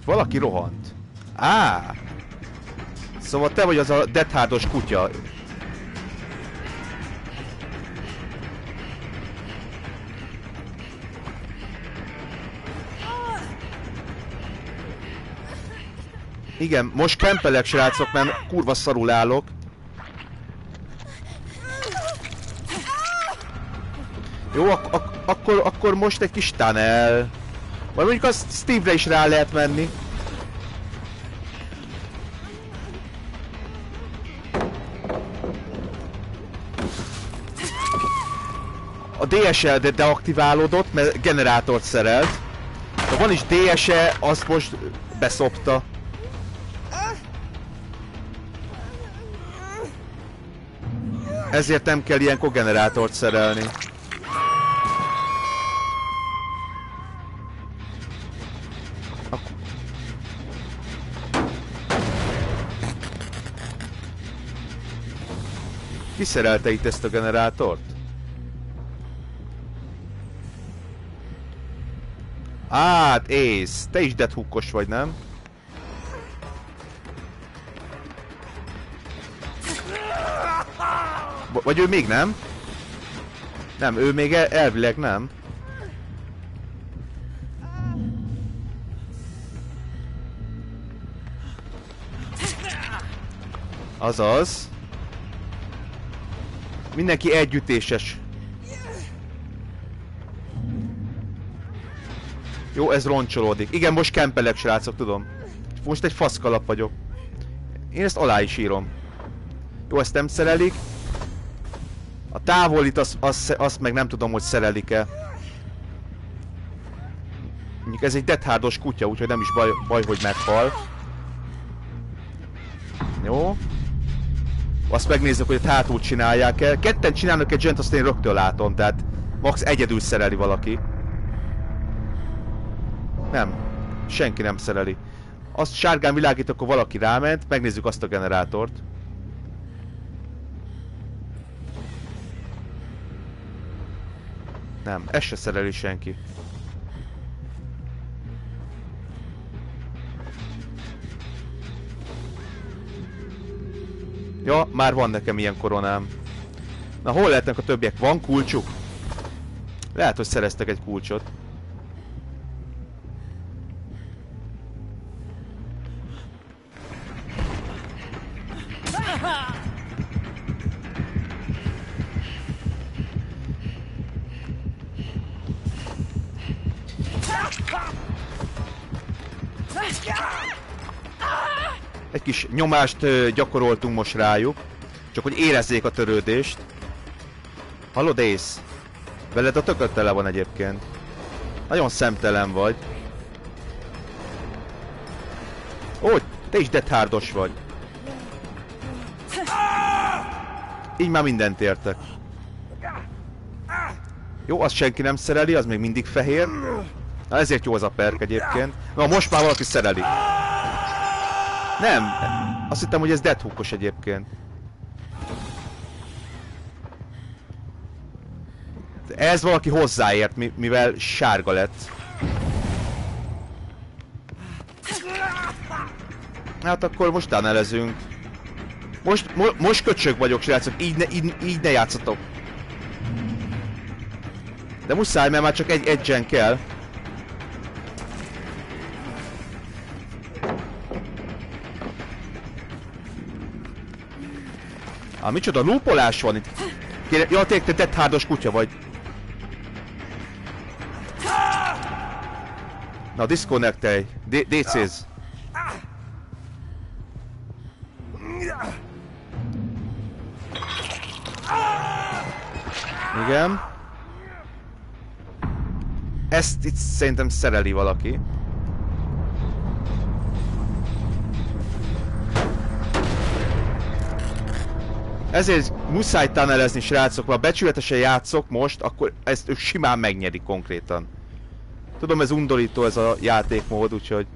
Valaki rohant. Á! Szóval te vagy az a Death kutya. Igen, most kempelek srácok, mert kurva szarul állok. Jó, ak ak akkor, akkor most egy kis tunnel. Vagy mondjuk azt Steve-re is rá lehet menni. A DSL de deaktiválódott, mert generátort szerelt. De van is DSE, azt most beszopta. Ezért nem kell ilyen kogenerátort szerelni. Ki szerelte itt ezt a generátort? Hát, Ace, te is deadhookos vagy, nem? Vagy ő még nem? Nem, ő még el elvileg nem. Azaz. Mindenki együttéses. Jó, ez roncsolódik. Igen, most kempelek, srácok, tudom. Most egy faszkalap vagyok. Én ezt alá is írom. Jó, ezt nem szerelik. A távolit azt az, az meg nem tudom, hogy szerelik-e. Mondjuk ez egy dethárdos kutya, úgyhogy nem is baj, baj hogy meghal. Jó. Azt megnézzük, hogy a hátul csinálják-e. Ketten csinálnak egy gent, azt én rögtön látom, tehát max egyedül szereli valaki. Nem. Senki nem szereli. Azt sárgán világít, akkor valaki ráment, megnézzük azt a generátort. Nem, ezt se szereli senki. Ja, már van nekem ilyen koronám. Na, hol lehetnek a többiek? Van kulcsuk? Lehet, hogy szereztek egy kulcsot. Nyomást gyakoroltunk most rájuk. Csak hogy érezzék a törődést. Hallod Ace? Veled a tököt tele van egyébként. Nagyon szemtelen vagy. Ó, Te is dethardos vagy. Így már mindent értek. Jó, azt senki nem szereli, az még mindig fehér. Na ezért jó az a perk egyébként. Na most már valaki szereli. Nem, azt hittem, hogy ez deadhookos egyébként. Ez valaki hozzáért, mivel sárga lett. Hát akkor most tanelezünk. Most, mo most köcsög vagyok, srácok, így ne, így, így ne játszatok. De muszáj, mert már csak egy egyen kell. Ah, micsoda lúpolás van itt. Kérem, ja, te, te deadhardos kutya vagy. Na, disconnectelj. DC-z. Igen. Ezt itt szerintem szereli valaki. Ezért muszáj tanelezni, srácok, ha becsületesen játszok most, akkor ezt ők simán megnyeri konkrétan. Tudom, ez undorító ez a játékmód, úgyhogy...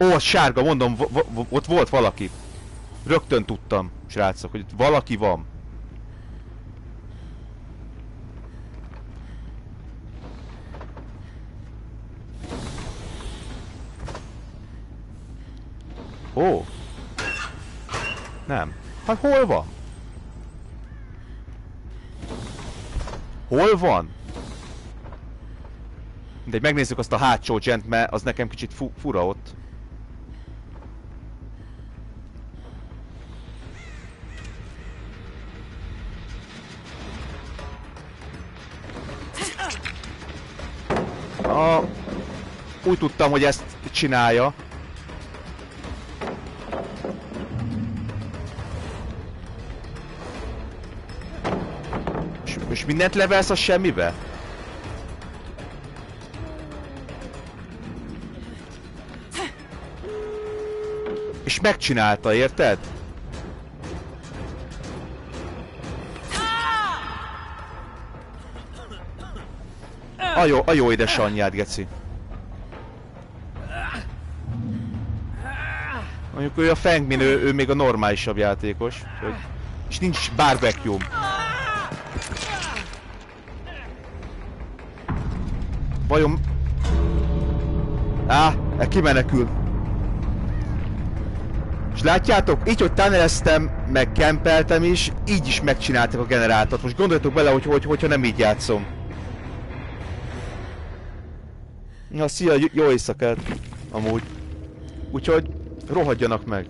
Ó, sárga, mondom, ott volt valaki. Rögtön tudtam, srácok, hogy itt valaki van. Ó. Nem. Hát hol van? Hol van? De megnézzük azt a hátsó gent, mert az nekem kicsit fu fura ott. A... Úgy tudtam, hogy ezt csinálja. És mindent levelsz a semmibe? És megcsinálta, érted? A jó, a jó édesanyját, geci. Mondjuk ő a Fengmin, ő, ő még a normálisabb játékos. Hogy... És nincs barbecue. Vajon... Á, e kimenekül. És látjátok, így, hogy tunneleztem, meg kempeltem is, így is megcsináltak a generátort. Most gondoljatok bele, hogy, hogy hogyha nem így játszom. Na, szia, jó éjszakát. Amúgy. Úgyhogy rohadjanak meg.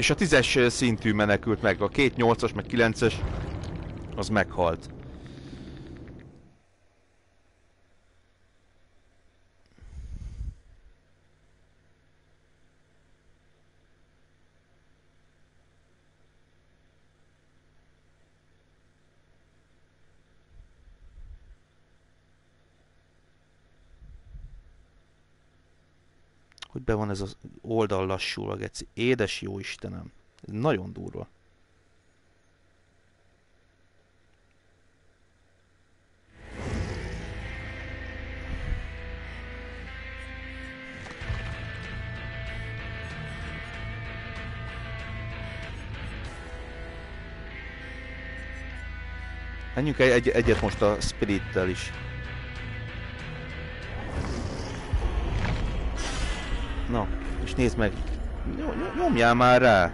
És a tízes szintű menekült meg, a két nyolcas, meg kilences, az meghalt. Hogy be van ez az oldal lassul a geci. Édes jó Istenem. Ez nagyon durva. Menjünk egy, egyet most a Spirit-tel is. És nézd meg. Nyomjál már rá.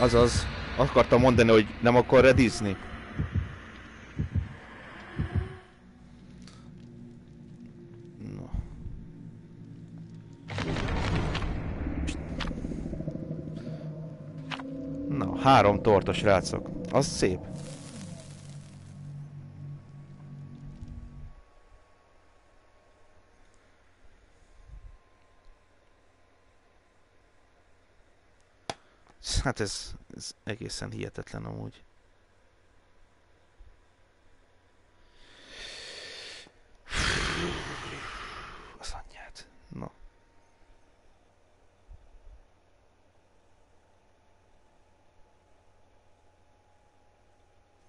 Azaz, akartam mondani, hogy nem akar redizni. No. Három torta, srácok. Az szép. Ez, ez egészen hihetetlen amúgy. Az anyját. Na.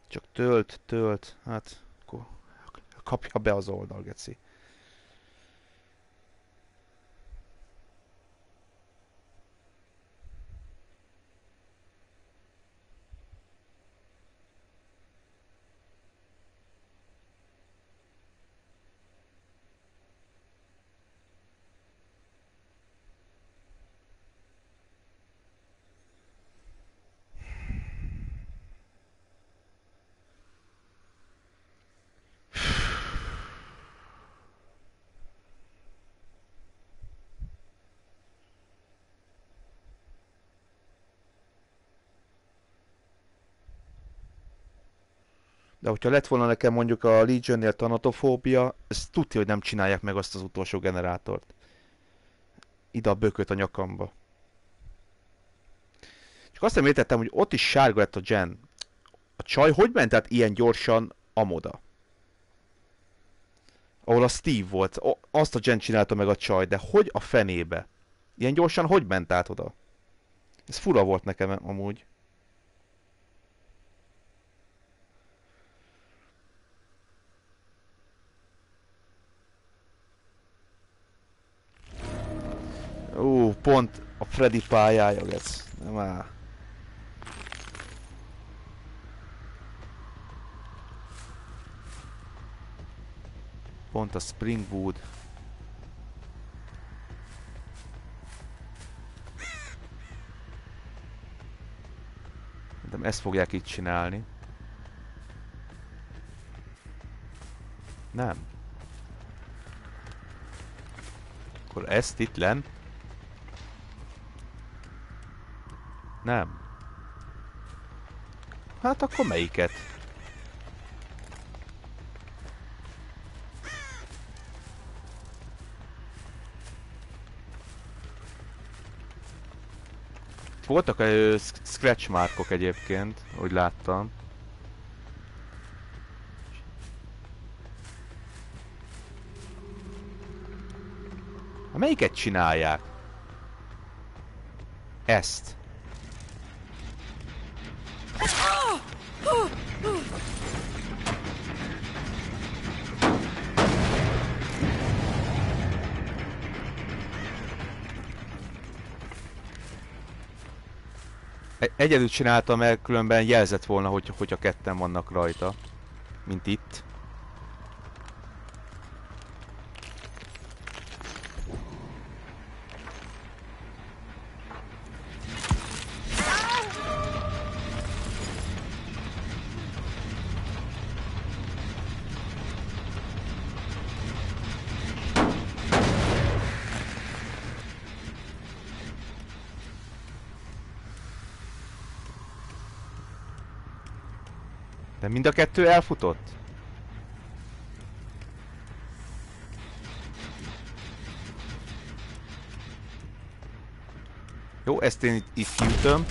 Csak tölt, tölt, hát akkor kapja be az oldal, geci. De hogyha lett volna nekem mondjuk a Legion-nél tanatofóbia, ez tudja, hogy nem csinálják meg azt az utolsó generátort. Ide a bököt a nyakamba. Csak azt nem értettem, hogy ott is sárga lett a gen. A csaj hogy ment át ilyen gyorsan amoda? Ahol a Steve volt. O, azt a gen csinálta meg a csaj, de hogy a fenébe? Ilyen gyorsan hogy ment át oda? Ez fura volt nekem amúgy. Ú, pont a Freddy pályája lesz. Nem áll. Pont a Springwood. De ezt fogják itt csinálni. Nem. Akkor ezt itt lent Nem. Hát akkor melyiket? Voltak ö, scratch markok egyébként, hogy láttam. Melyiket csinálják? Ezt. Egyedül csináltam, mert különben jelzett volna, hogy, hogyha ketten vannak rajta. Mint itt. A kettő elfutott? Jó, ezt én itt, itt kiütöm.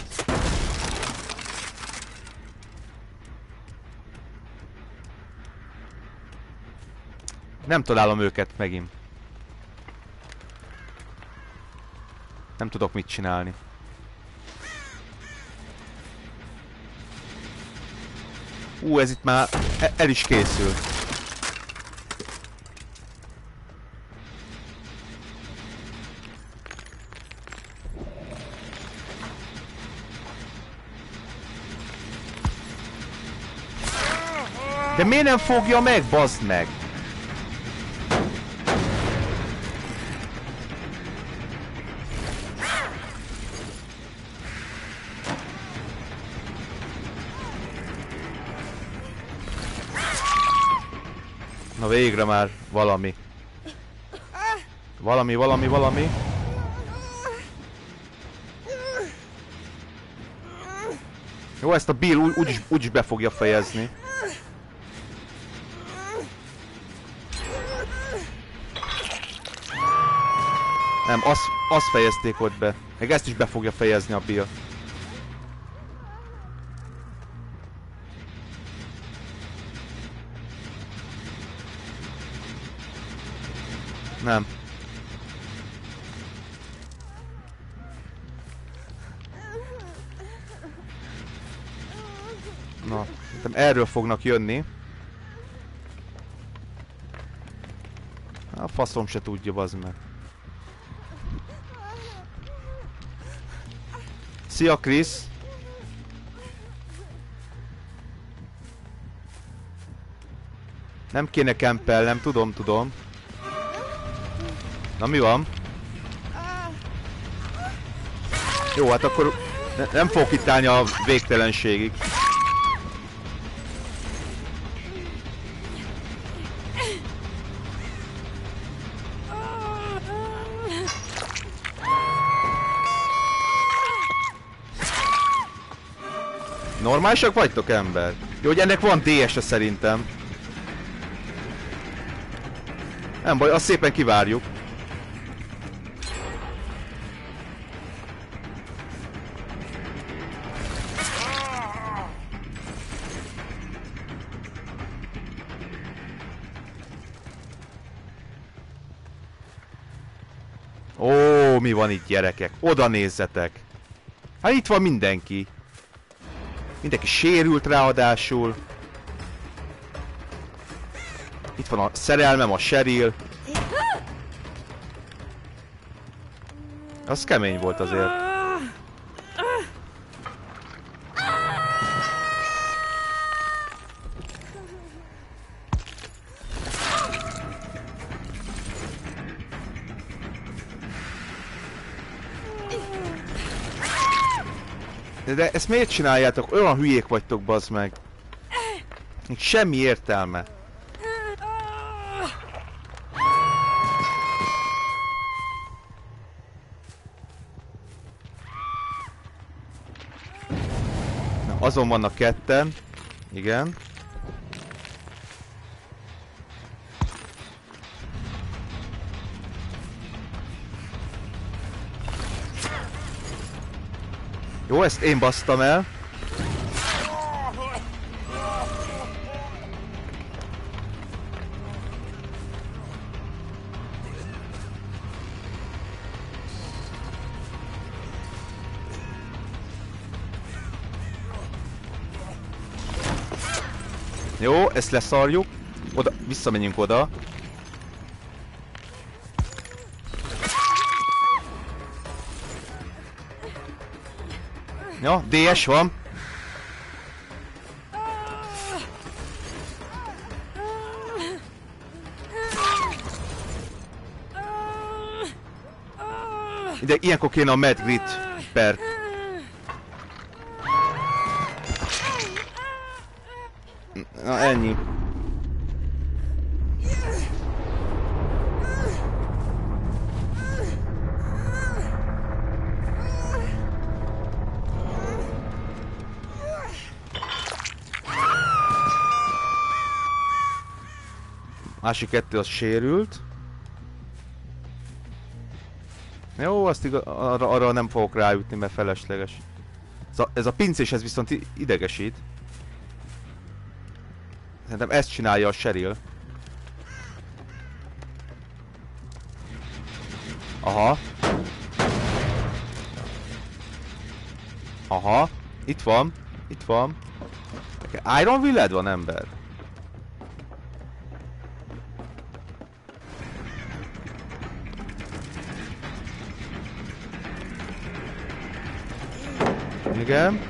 Nem találom őket megint. Nem tudok mit csinálni. Ú, ez itt már e- el is készül. De miért nem fogja meg, bazd meg? Végre már valami. Valami, valami, valami. Jó, ezt a Bill úgy, úgyis, úgyis be fogja fejezni. Nem, azt, azt fejezték ott be. Meg ezt is be fogja fejezni a Bill. Erről fognak jönni. A faszom se tudja, bazd meg. Szia, Krisz! Nem kéne kempel, nem tudom, tudom. Na mi van? Jó, hát akkor ne, nem fogok itt állni a végtelenségig. Normálisak vagytok ember? Jó, hogy ennek van DS-e szerintem. Nem baj, azt szépen kivárjuk. Ó, mi van itt gyerekek? Oda nézzetek! Hát itt van mindenki. Mindenki sérült ráadásul. Itt van a szerelmem, a Cheryl. Az kemény volt azért. De, ezt miért csináljátok? Olyan hülyék vagytok, bazd meg. Semmi értelme. Na, azon vannak ketten. Igen. Jó, ezt én basztam el. Jó, ezt leszarjuk. Oda, visszamenjünk oda. Ja, DS van. Ide, ilyenkor kéne a Mad Grit per. Na, ennyi. Másik kettő az sérült. Jó, azt igaz, arra, arra nem fogok rájutni, mert felesleges. Ez a, ez a pincés, ez viszont idegesít. Szerintem ezt csinálja a Cheryl. Aha. Aha. Itt van. Itt van. Iron Willed van ember. Igen.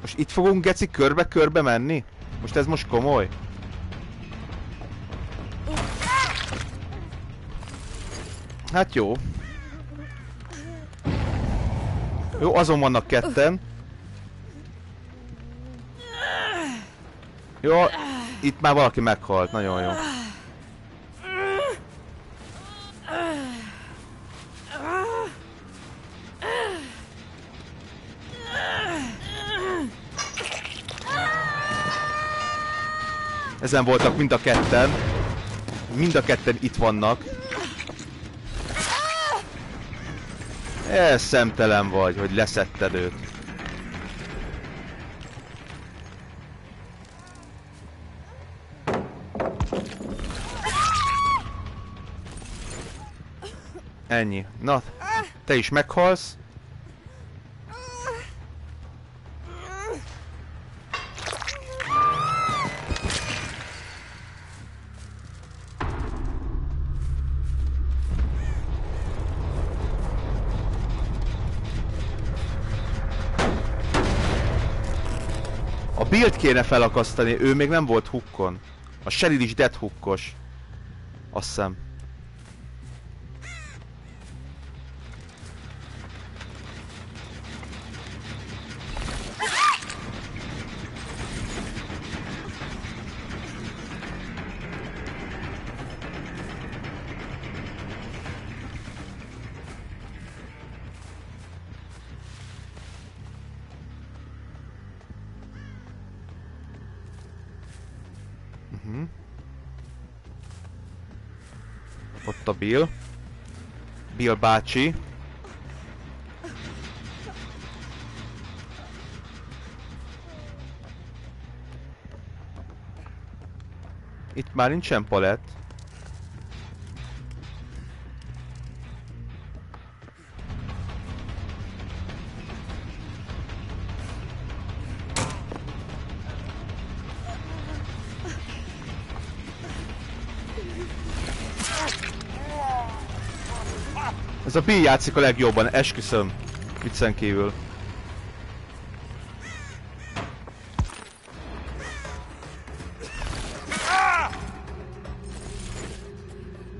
Most itt fogunk geci körbe-körbe menni? Most ez most komoly? Hát jó. Jó, azon vannak ketten. Jó, itt már valaki meghalt, nagyon jó. Ezen voltak mind a ketten. Mind a ketten itt vannak. Ez szemtelen vagy, hogy leszetted őt. Ennyi. Na, te is meghalsz. A Bill-t kéne felakasztani, ő még nem volt hookon. A Cheryl is dead hookos. Azt hiszem. Bill. Bill bácsi. Itt már nincsen palett. Ez a Bill játszik a legjobban, esküszöm. Viccen kívül.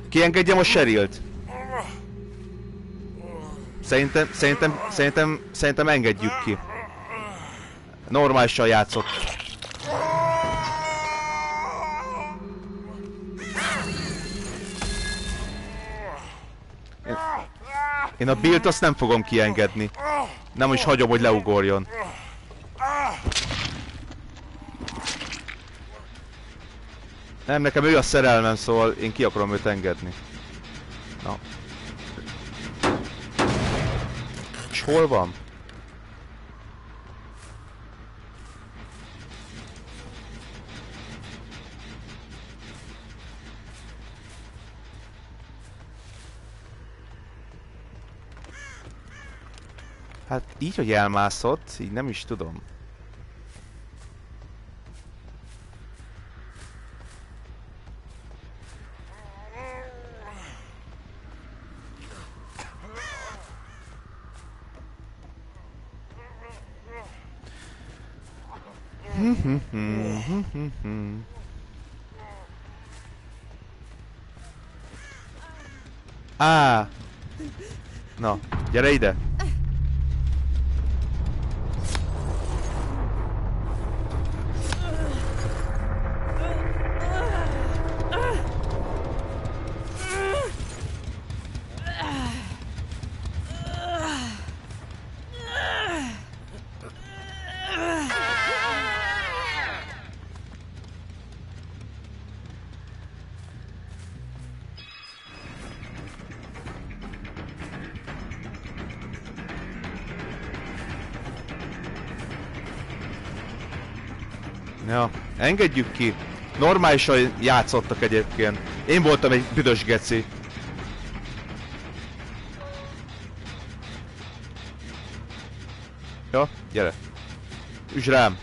Kiengedjem a Sherilt. Szerintem, szerintem, szerintem, szerintem engedjük ki. Normálisan játszott. Én a Bill-t azt nem fogom kiengedni. Nem is hagyom, hogy leugorjon. Nem, nekem ő a szerelmem, szóval én ki akarom őt engedni. Na. És hol van? Hát így, hogy elmászott, így nem is tudom. Á! Na, gyere ide! Engedjük ki. Normálisan játszottak egyébként. Én voltam egy büdös geci. Ja, gyere. Üsd rám.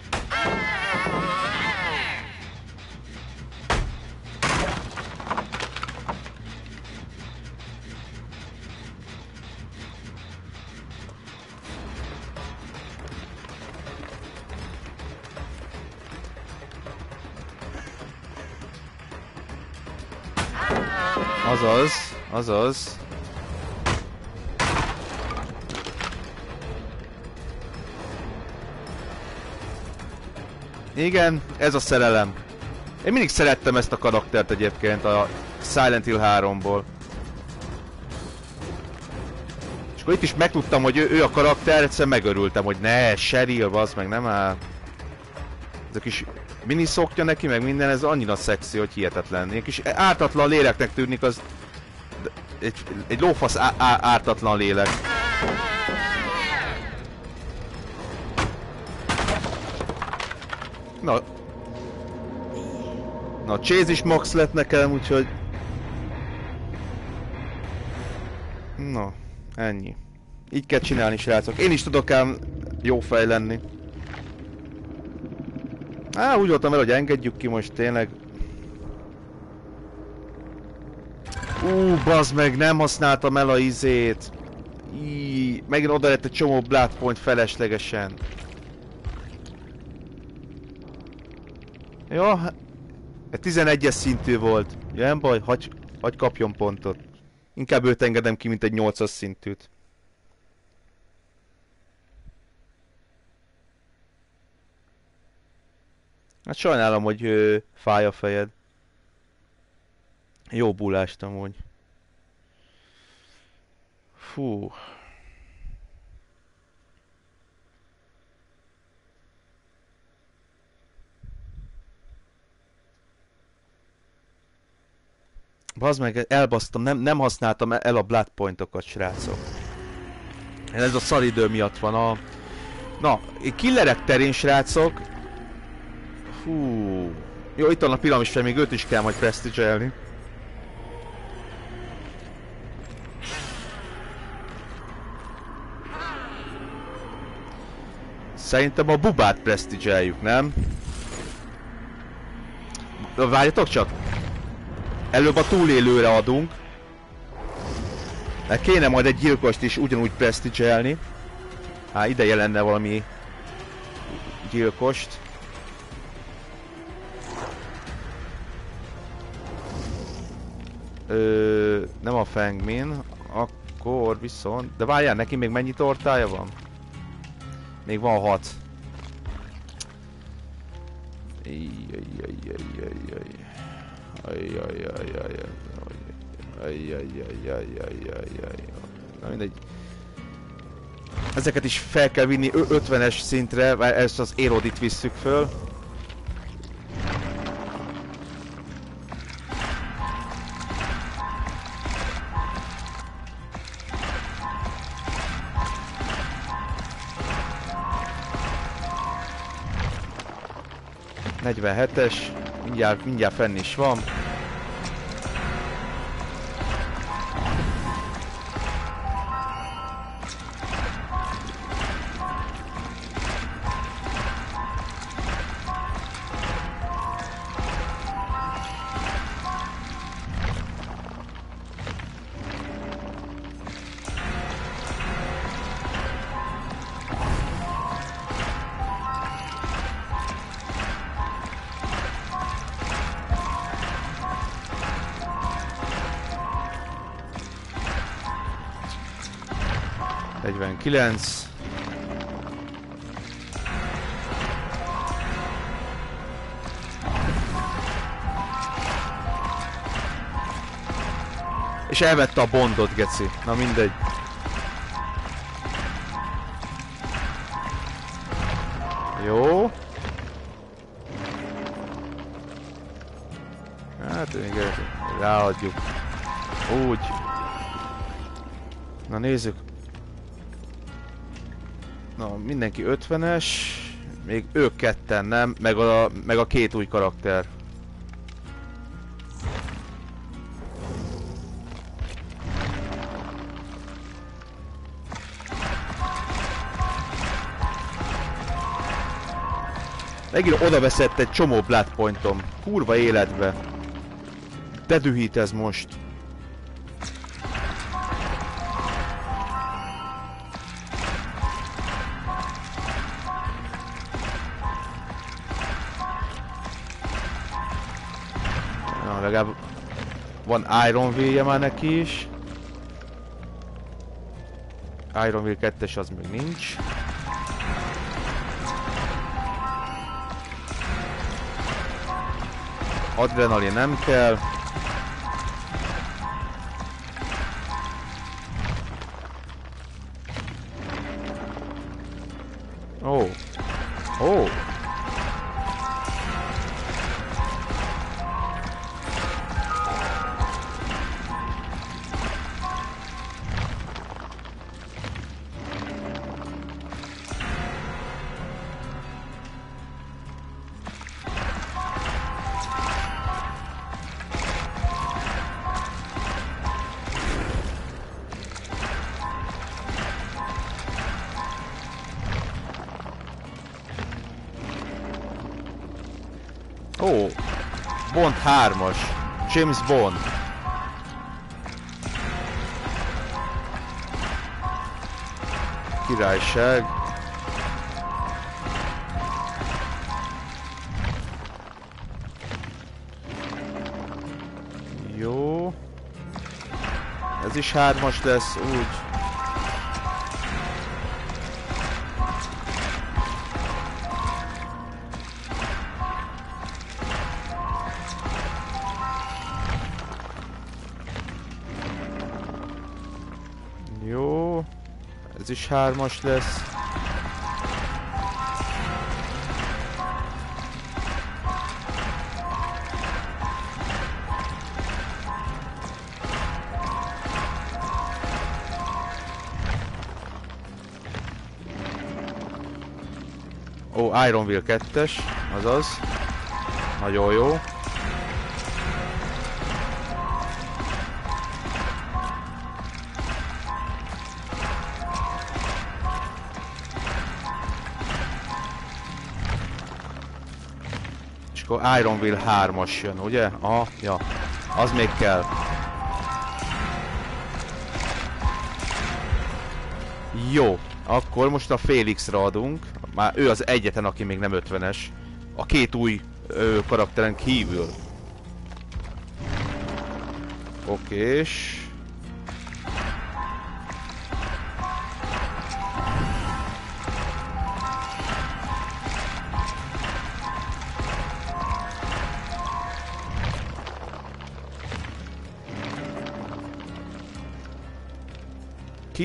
Azaz. Igen, ez a szerelem. Én mindig szerettem ezt a karaktert egyébként a Silent Hill 3-ból. És akkor itt is megtudtam, hogy ő, ő a karakter, egyszerűen megörültem, hogy ne, Cheryl, az meg nem áll. Ez a kis miniszokja neki, meg minden, ez annyira szexi, hogy hihetetlen. Ilyen kis ártatlan léleknek tűnik, az egy, egy lófasz ártatlan lélek. Na. Na, Chase is max lett nekem, úgyhogy... Na, ennyi. Így kell csinálni, srácok. Én is tudok ám jó fej lenni. Á, úgy voltam el, hogy engedjük ki most tényleg. Bazd meg, nem használtam el a izét. Í, megint oda lett egy csomó Blood Point feleslegesen. Jó, hát... 11-es szintű volt. Ja, nem baj, hagy, hagy kapjon pontot. Inkább őt engedem ki, mint egy 8-as szintűt. Hát sajnálom, hogy ö, fáj a fejed. Jó bulást amúgy. Fú. Bazd meg, elbasztam, nem, nem használtam el a blood pointokat, srácok. Ez a szaridő miatt van a... Na, killerek terén, srácok. Fú. Jó, itt van a piramis fel, még őt is kell majd prestigelni. Szerintem a bubát prestigeljük, nem? Várjatok csak! Előbb a túlélőre adunk. Mert kéne majd egy gyilkost is ugyanúgy prestigelni. Hát ideje lenne valami gyilkost. Ö, nem a Fangmin, akkor viszont... De várjál, neki még mennyi tortája van? Még van hat. Na mindegy. Ezeket is fel kell vinni 50-es szintre, ezt az Érodit visszük föl. 47-es, mindjárt, mindjárt fenn is van. Kilenc. És elvette a bondot, geci. Na mindegy. Jó. Hát igen, ráadjuk. Úgy. Na nézzük. Mindenki 50-es. Még ők ketten, nem? Meg a, meg a két új karakter. Megint oda veszett egy csomó blood pointom. Kurva életbe. Dühít ez most. Van Iron Wheel-je már neki is. Iron Wheel 2-es az még nincs. Adrenalin nem kell. 3-as. James Bond. Királyság. Jó. Ez is hármas lesz, úgy. Is hármas lesz. Ó, Ironville 2-es, azaz. Nagyon jó. Akkor Ironville 3-as jön, ugye? Aha, ja. Az még kell. Jó, akkor most a Félixra adunk. Már ő az egyetlen, aki még nem 50-es. A két új ö, karakteren kívül. Okés.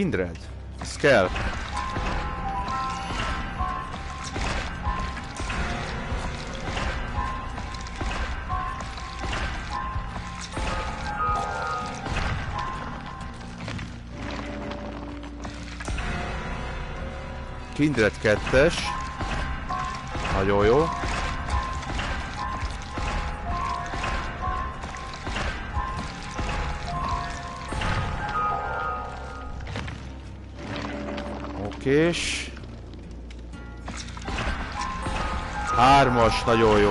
Kindred? Ez kell. Kindred 2-es. Nagyon jó. Okés. Hármas, nagyon jó.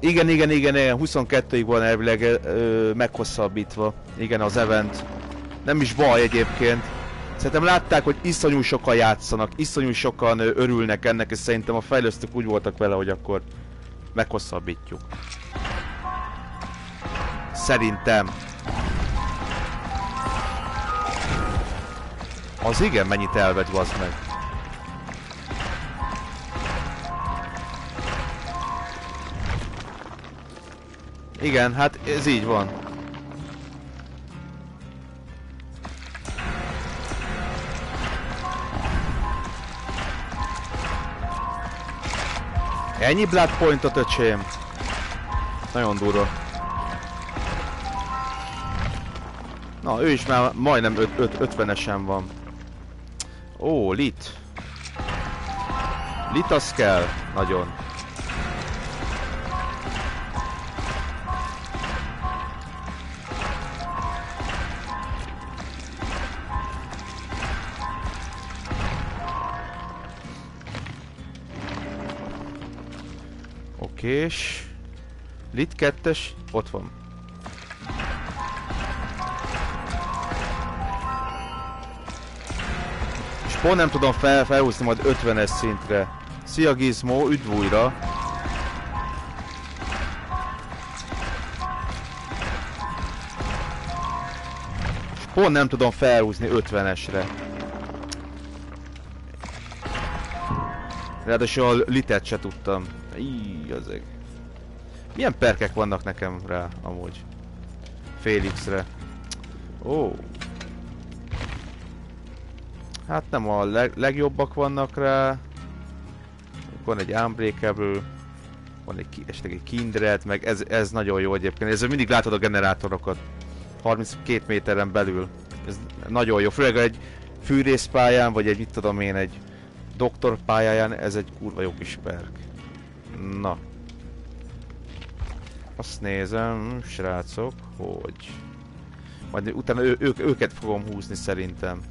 Igen, igen, igen, igen, 22-ig van elvileg ö, meghosszabbítva. Igen, az event. Nem is baj egyébként. Szerintem látták, hogy iszonyú sokan játszanak, iszonyú sokan örülnek ennek, és szerintem a fejlesztők úgy voltak vele, hogy akkor meghosszabbítjuk. Szerintem. Az igen, mennyit elvett, az meg. Igen, hát ez így van. Ennyi blood pointot, öcsém? Nagyon durva. Na, ő is már majdnem 50-esen van. Ó, lit. Lit az kell. Nagyon. kettes, ott van. És pont nem tudom fel, felhúzni majd 50-es szintre. Szia Gizmo, üdv újra! És pont nem tudom felhúzni 50-esre. Ráadásul a litet se tudtam. Íj, az egy. Milyen perkek vannak nekem rá, amúgy? Félixre. Ó. Hát nem a leg legjobbak vannak rá. Van egy Unbreakable. Van egy, esetleg egy Kindred, meg ez, ez nagyon jó egyébként. Ezzel mindig látod a generátorokat. 32 méteren belül. Ez nagyon jó. Főleg egy fűrészpályán, vagy egy mit tudom én, egy doktor pályáján, ez egy kurva jó kis perk. Na. Azt nézem, srácok, hogy... Majd utána ő, ők, őket fogom húzni szerintem.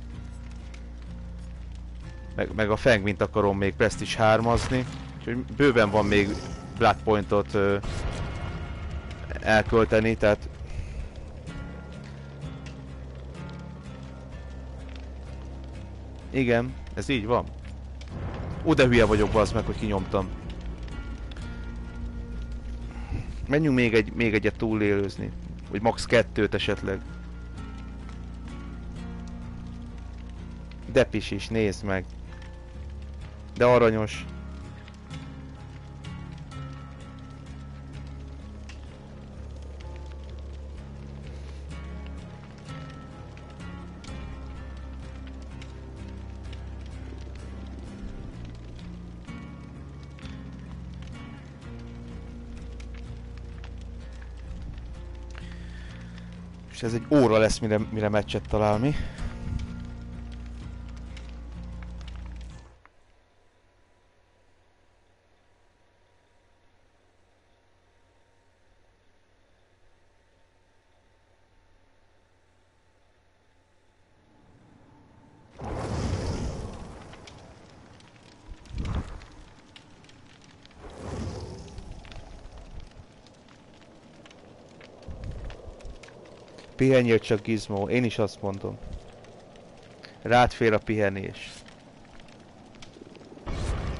Meg, meg a Fengmint akarom még Prestige hármazni. Úgyhogy bőven van még Bloodpointot elkölteni, tehát Igen, ez így van. Ó, de hülye vagyok, az meg, hogy kinyomtam. Menjünk még, egy, még egyet túlélőzni. Vagy max. kettőt esetleg. Depis is, nézd meg. De aranyos. És ez egy óra lesz, mire, mire meccset találni. Pihenjél csak Gizmo, én is azt mondom. Rád fér a pihenés.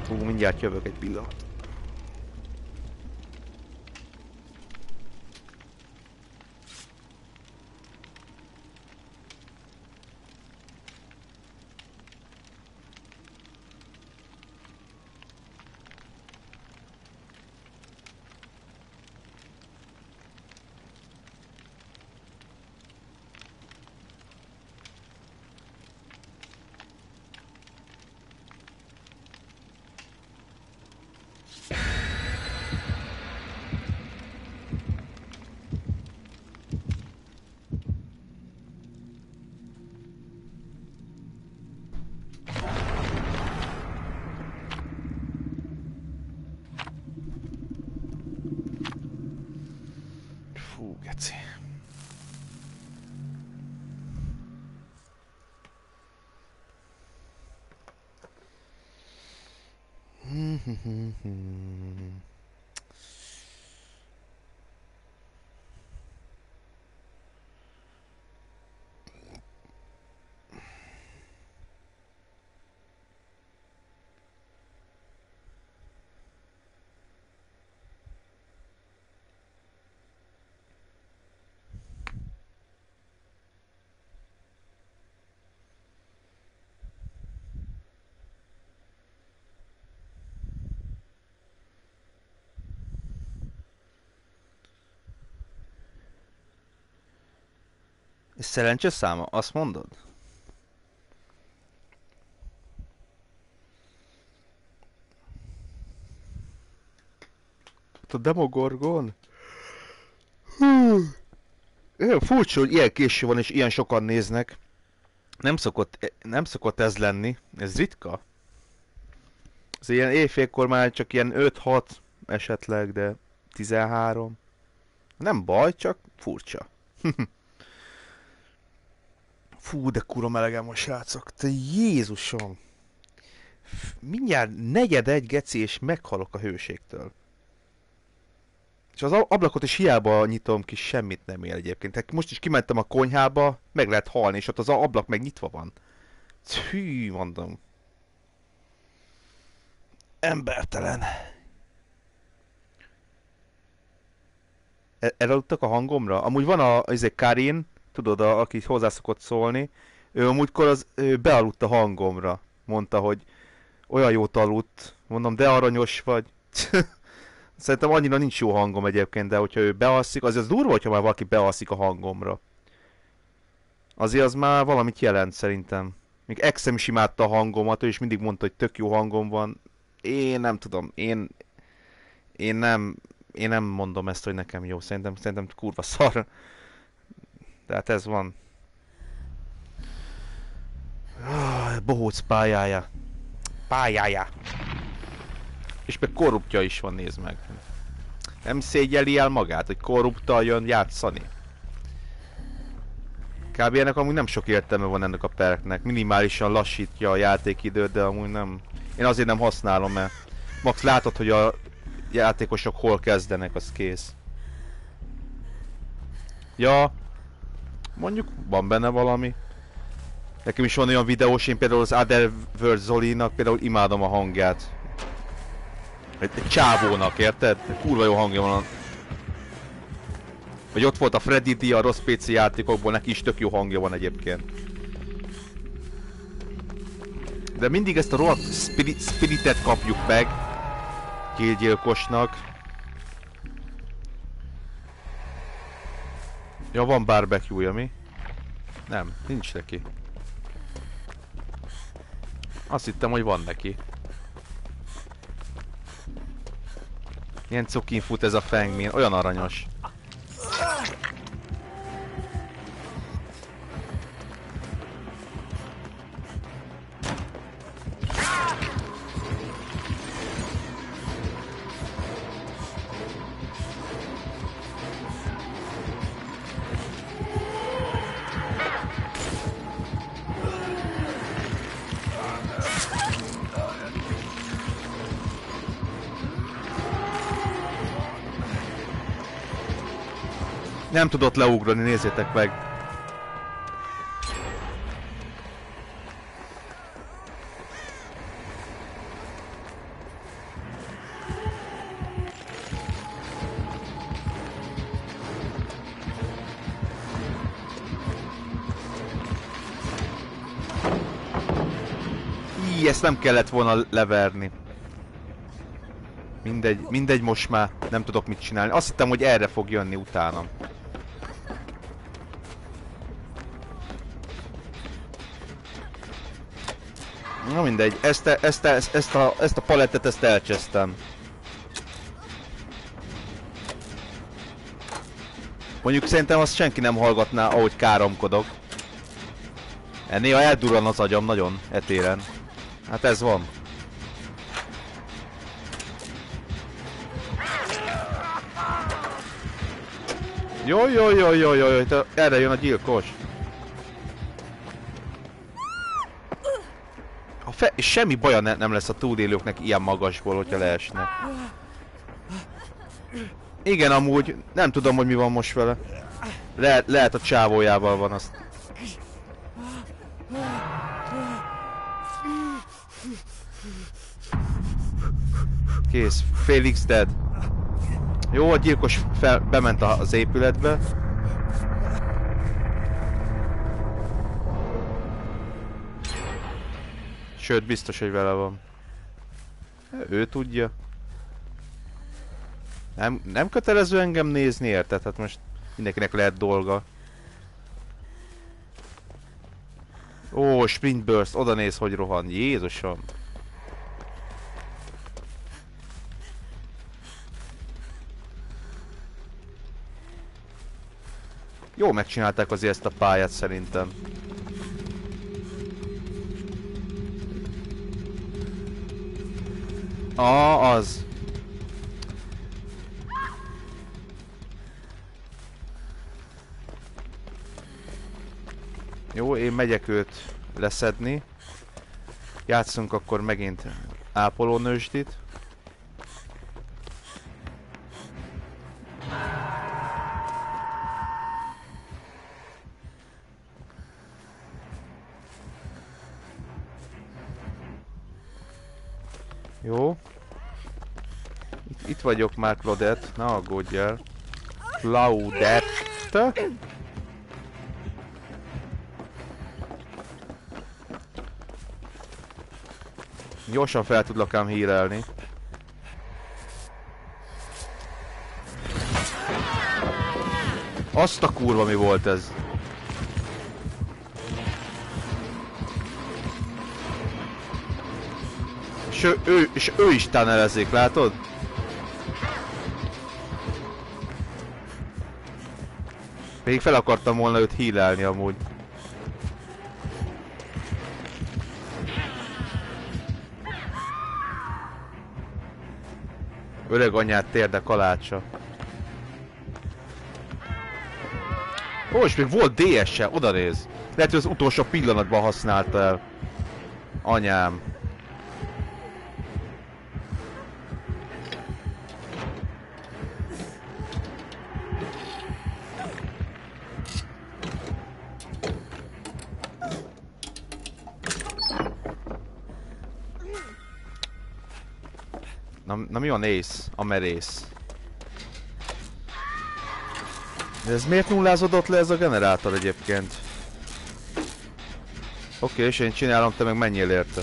Hú, mindjárt jövök egy pillanat. És szerencsés száma, azt mondod? A Demogorgon? Hú. Furcsa, hogy ilyen késő van és ilyen sokan néznek. Nem szokott, nem szokott ez lenni. Ez ritka. Ez ilyen éjfélkor már csak ilyen 5-6 esetleg, de 13. Nem baj, csak furcsa. *laughs* Fú, de kura melegem most, srácok. Te Jézusom! Mindjárt negyed egy geci, és meghalok a hőségtől. És az ablakot is hiába nyitom ki, semmit nem ér egyébként. Tehát most is kimentem a konyhába, meg lehet halni, és ott az ablak meg nyitva van. Hű, mondom. Embertelen. E elaludtak a hangomra? Amúgy van a, ez Karin, tudod, a, aki hozzászokott szólni, ő amúgykor az, ő bealudt a hangomra. Mondta, hogy olyan jót aludt. Mondom, de aranyos vagy. *laughs* Szerintem annyira nincs jó hangom egyébként, de hogyha ő bealszik, az az durva, hogyha már valaki bealszik a hangomra. Azért az már valamit jelent szerintem. Még exem is imádta a hangomat, ő is mindig mondta, hogy tök jó hangom van. Én nem tudom, én... Én nem... Én nem mondom ezt, hogy nekem jó. Szerintem, szerintem kurva szar. Tehát ez van. Ah, Bohóc pályája. Pályája. És meg korruptja is van, nézd meg. Nem szégyeli el magát, hogy korruptal jön játszani. Kb. ennek amúgy nem sok értelme van ennek a perknek. Minimálisan lassítja a játékidőt, de amúgy nem... Én azért nem használom, mert max látod, hogy a játékosok hol kezdenek, az kész. Ja, mondjuk van benne valami. Nekem is van olyan videós, én például az Otherworld Zolinak például imádom a hangját. Egy, egy csávónak, érted? Kurva jó hangja van. Vagy ott volt a Freddy D a rossz PC játékokból, neki is tök jó hangja van egyébként. De mindig ezt a rohadt spirit, spiritet kapjuk meg. Gyilgyilkosnak. Ja, van barbecue mi? Nem, nincs neki. Azt hittem, hogy van neki. Milyen cukin fut ez a fengmén, olyan aranyos. Nem tudott leugrani, nézzétek meg. Így, ezt nem kellett volna leverni. Mindegy, mindegy most már nem tudok mit csinálni. Azt hittem, hogy erre fog jönni utánam. Na mindegy, ezt, a, ezt, a, ezt, a, ezt a palettet ezt elcsesztem. Mondjuk szerintem azt senki nem hallgatná, ahogy káromkodok. Néha eldurran az agyam nagyon etéren. Hát ez van. Jó, jó, jó, jó, jó, jó, erre jön a gyilkos. Fe semmi baja ne nem lesz a túlélőknek ilyen magasból, hogyha leesnek. Igen, amúgy nem tudom, hogy mi van most vele. Le lehet a csávójával van azt. Kész. Felix dead. Jó, a gyilkos fel, bement az épületbe. Sőt, biztos, hogy vele van. Ő tudja. Nem, nem kötelező engem nézni, érted? Hát most mindenkinek lehet dolga. Ó, Sprint Burst, oda néz, hogy rohan. Jézusom. Jó megcsinálták azért ezt a pályát szerintem. Ah, az. Jó, én megyek őt leszedni. Játszunk akkor megint ápolónősdit. Jó. Itt, itt vagyok már, Claudette. Ne aggódj el. Claudette. Gyorsan fel tudlak ám hírelni. Azt a kurva mi volt ez? És ő, ő, és ő is tunnelezik, látod? Még fel akartam volna őt hílelni amúgy. Öreg anyát térde kalácsa. Ó, és még volt DS-se, oda néz. Lehet, hogy az utolsó pillanatban használta el. Anyám. Na, na mi a nész? A merész. De ez miért nullázódott le ez a generátor egyébként? Oké, okay, és én csinálom, te meg menjél érte.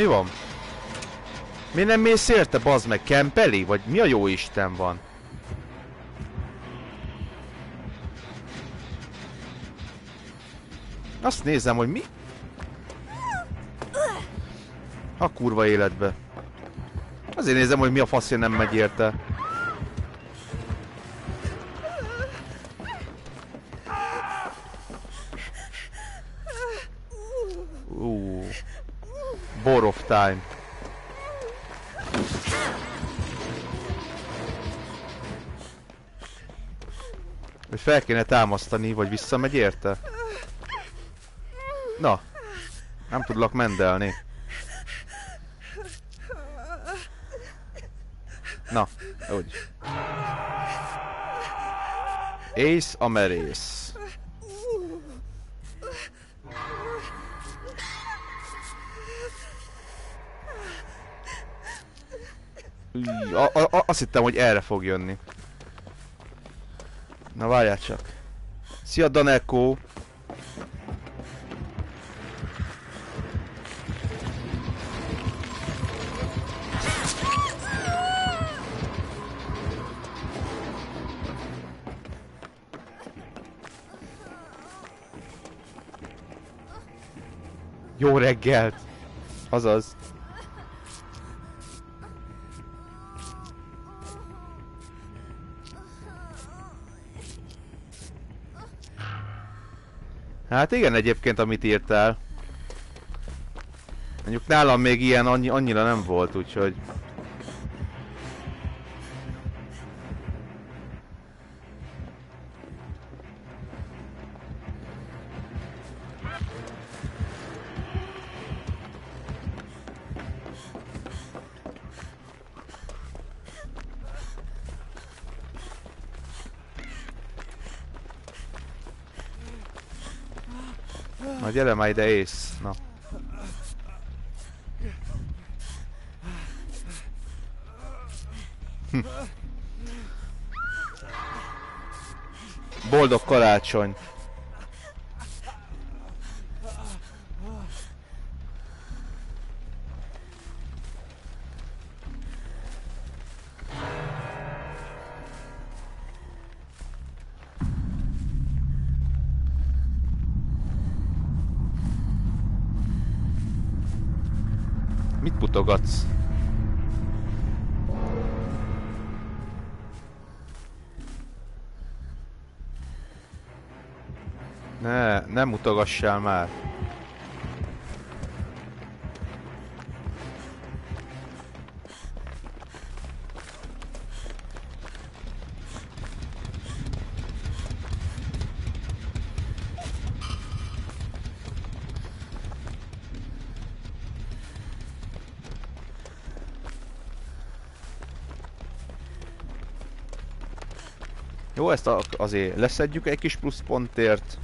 Mi van? Mi nem mész érte, bazd meg? Kempeli? Vagy mi a jó Isten van? Azt nézem, hogy mi... A kurva életbe. Azért nézem, hogy mi a faszén nem megy érte. Ú. Bore of time. Hogy fel kéne támasztani, vagy visszamegy érte? Na. Nem tudlak mendelni. Na, úgy. Ace Ameris. Üj, a, a, a, azt hittem, hogy erre fog jönni. Na várjál csak. Szia Daneko! Jó reggelt! Azaz. Hát igen egyébként, amit írtál. Mondjuk nálam még ilyen annyi, annyira nem volt, úgyhogy... Na gyere már ide ész. Na. Hm. Boldog karácsony. Mit mutogatsz? Ne, nem mutogassál már. Azért leszedjük egy kis pluszpontért.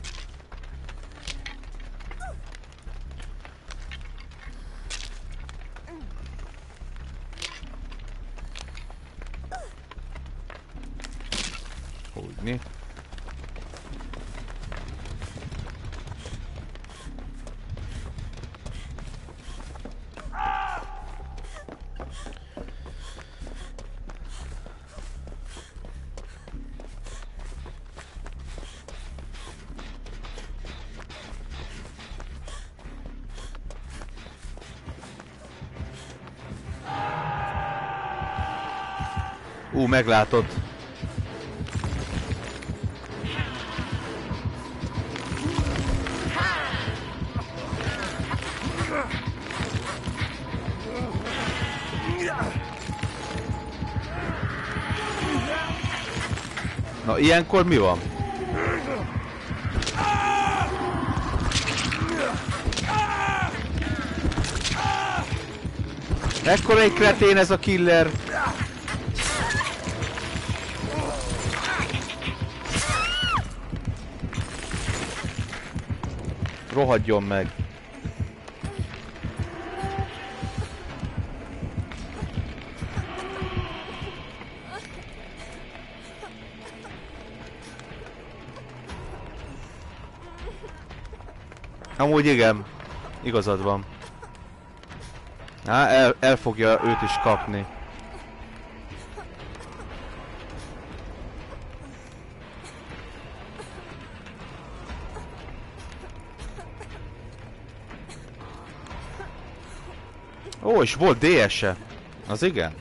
Meglátod. Na, ilyenkor mi van? Ekkora egy kretén ez a killer. Rohadjon meg. Amúgy igen. Igazad van. Á, el, el fogja őt is kapni. És volt DS-e. Az igen.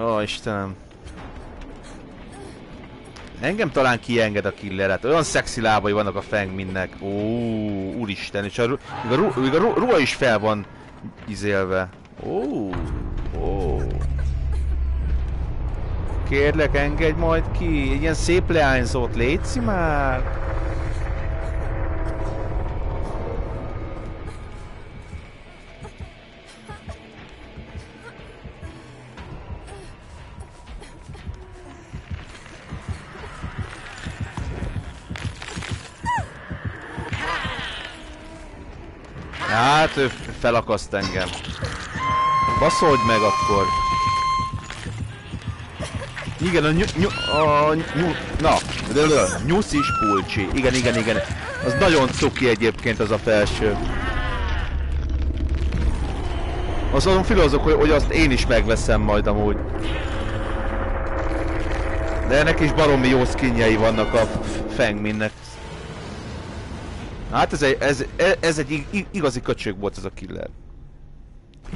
Ó, Istenem. Engem talán kienged a killeret. Olyan szexi lábai vannak a Feng minnek. Ó, úristen. És a, még a, még a ru- ruha is fel van izélve. Ó. Kérlek, engedj majd ki. Egy ilyen szép leányzót létszi már. Hát, ő felakaszt engem. Baszolj meg akkor. Igen, a nyú... nyú a nyú... Na, nyuszis pulcsi. Igen, igen, igen. Az nagyon cuki egyébként az a felső. Azon filozok, hogy, hogy azt én is megveszem majd amúgy. De ennek is baromi jó skinjei vannak a Fengminnek. Hát ez egy, ez, ez egy ig- ig- igazi köcsög volt ez a killer.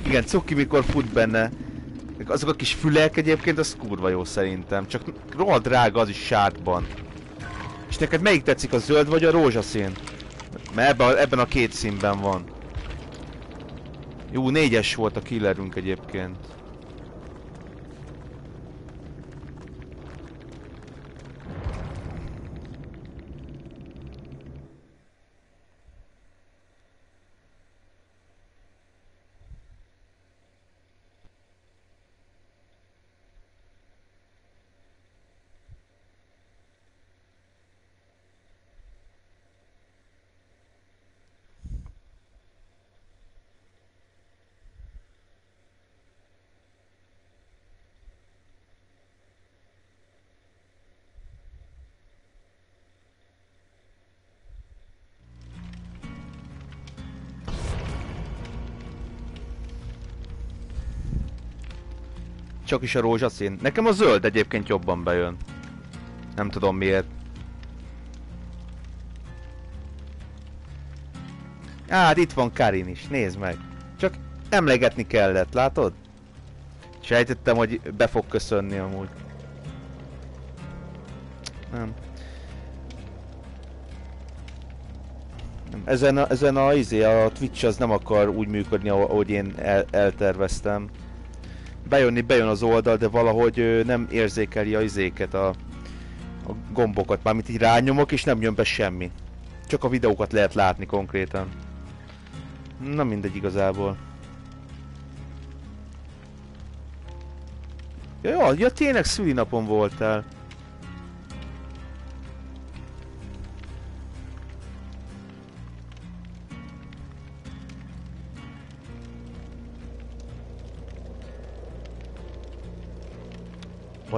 Igen, cuki mikor fut benne. Azok a kis fülek egyébként, az kurva jó szerintem. Csak rohadt drága az is sártban. És neked melyik tetszik, a zöld vagy a rózsaszín? Mert ebben, a- ebben a két színben van. Jó, négyes volt a killerünk egyébként. Csak is a rózsaszín. Nekem a zöld egyébként jobban bejön. Nem tudom miért. Á, hát itt van Karin is, nézd meg. Csak emlegetni kellett, látod? Sejtettem, hogy be fog köszönni amúgy. Nem. Nem. Ezen a, ezen a, izé, a Twitch az nem akar úgy működni, ahogy én el, elterveztem. Bejönni bejön az oldal, de valahogy nem érzékeli a izéket, a, a gombokat. Mármint így rányomok, és nem jön be semmi. Csak a videókat lehet látni konkrétan. Na mindegy igazából. Ja, ja, ja tényleg szülinapon voltál.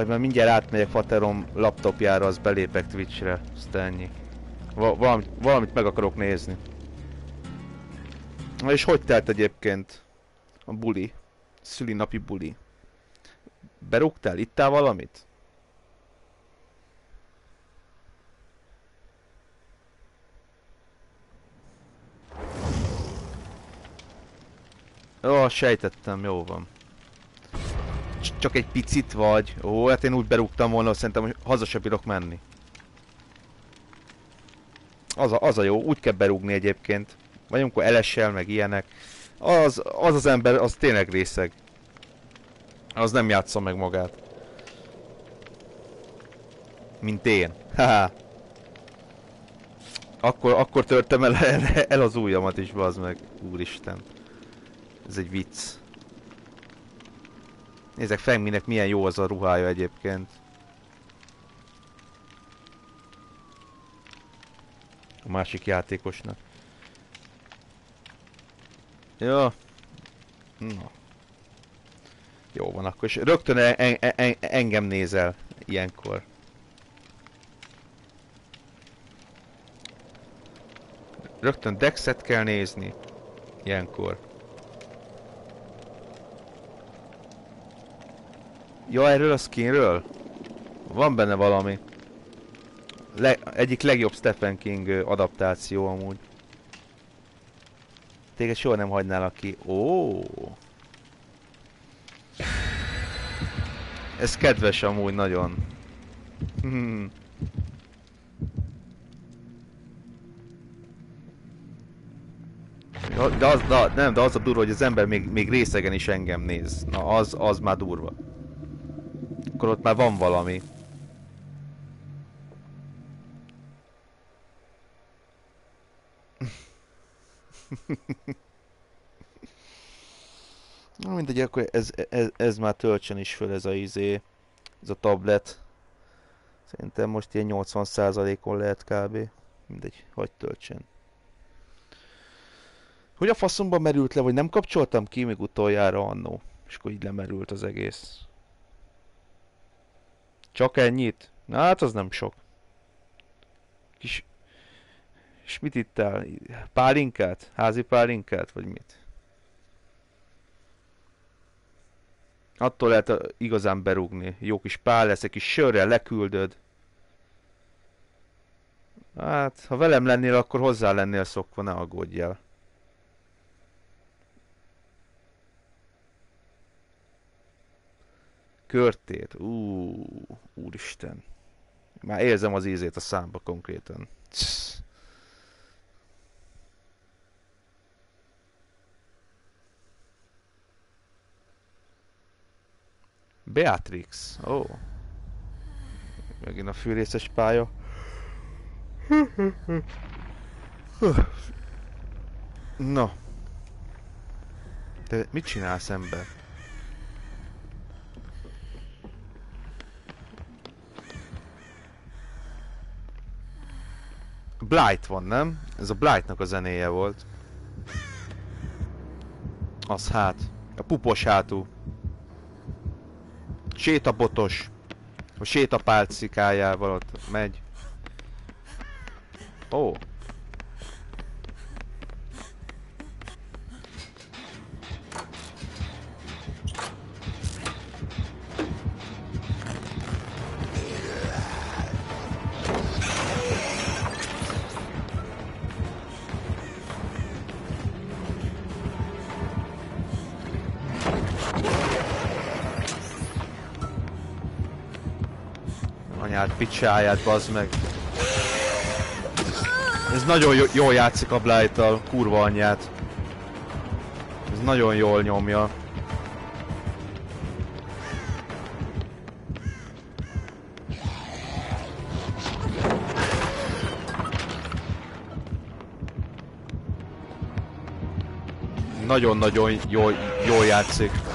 Vagy már mindjárt átmegyek Faterom laptopjára, az belépek Twitchre. Azt ennyi. Va valamit, valamit meg akarok nézni. Na és hogy telt egyébként a buli? Szülinapi buli. Berúgtál? Ittál valamit? Ó, sejtettem, jó van. Cs- Csak egy picit vagy. Ó, hát én úgy berúgtam volna, szerintem, hogy haza se bírok menni. Az a, az a jó, úgy kell berúgni egyébként. Vagy amikor elesel, meg ilyenek. Az, az az ember, az tényleg részeg. Az nem játsza meg magát. Mint én. Haha. Akkor, akkor törtem *laughs* el, el az ujjamat is, bazd meg. Úristen. Ez egy vicc. Nézzek Fengminek milyen jó az a ruhája egyébként. A másik játékosnak. Jó. Na. Jó van, akkor és rögtön en, en, en, engem nézel ilyenkor. Rögtön Dexet kell nézni. Ilyenkor. Ja, erről a skinről? Van benne valami. Le, egyik legjobb Stephen King adaptáció amúgy. Téged soha nem hagynálak ki. Ó. Ez kedves amúgy nagyon. *laughs* De az, de, nem, de az a durva, hogy az ember még, még részegen is engem néz. Na, az, az már durva. Akkor ott már van valami. *laughs* Na mindegy, akkor ez, ez, ez már töltsön is föl ez a izé, ez a tablet. Szerintem most ilyen 80%-on lehet kb. Mindegy, hagyd töltsön. Hogy a faszomba merült le, vagy nem kapcsoltam ki még utoljára annó? És akkor így lemerült az egész. Csak ennyit? Na hát az nem sok. Kis... És mit ittál? Pálinkát? Házi pálinkát? Vagy mit? Attól lehet igazán berúgni. Jó kis pál lesz, egy kis sörrel leküldöd. Hát, ha velem lennél, akkor hozzá lennél szokva, ne aggódjál. Körtét. Ú, úristen. Már érzem az ízét a számba konkrétan. Beatrix. Ó. Oh. Megint a fűrészes pálya. Na. Te mit csinálsz ember? Blight van, nem? Ez a Blightnak a zenéje volt. Az hát. A pupos hátú. Sétabotos. A sétapálcikájával ott megy. Ó. Anyád picsáját, bazd meg. Ez nagyon jó, jól játszik a Blight-tal, kurva anyját. Ez nagyon jól nyomja. Nagyon-nagyon jól, jól játszik.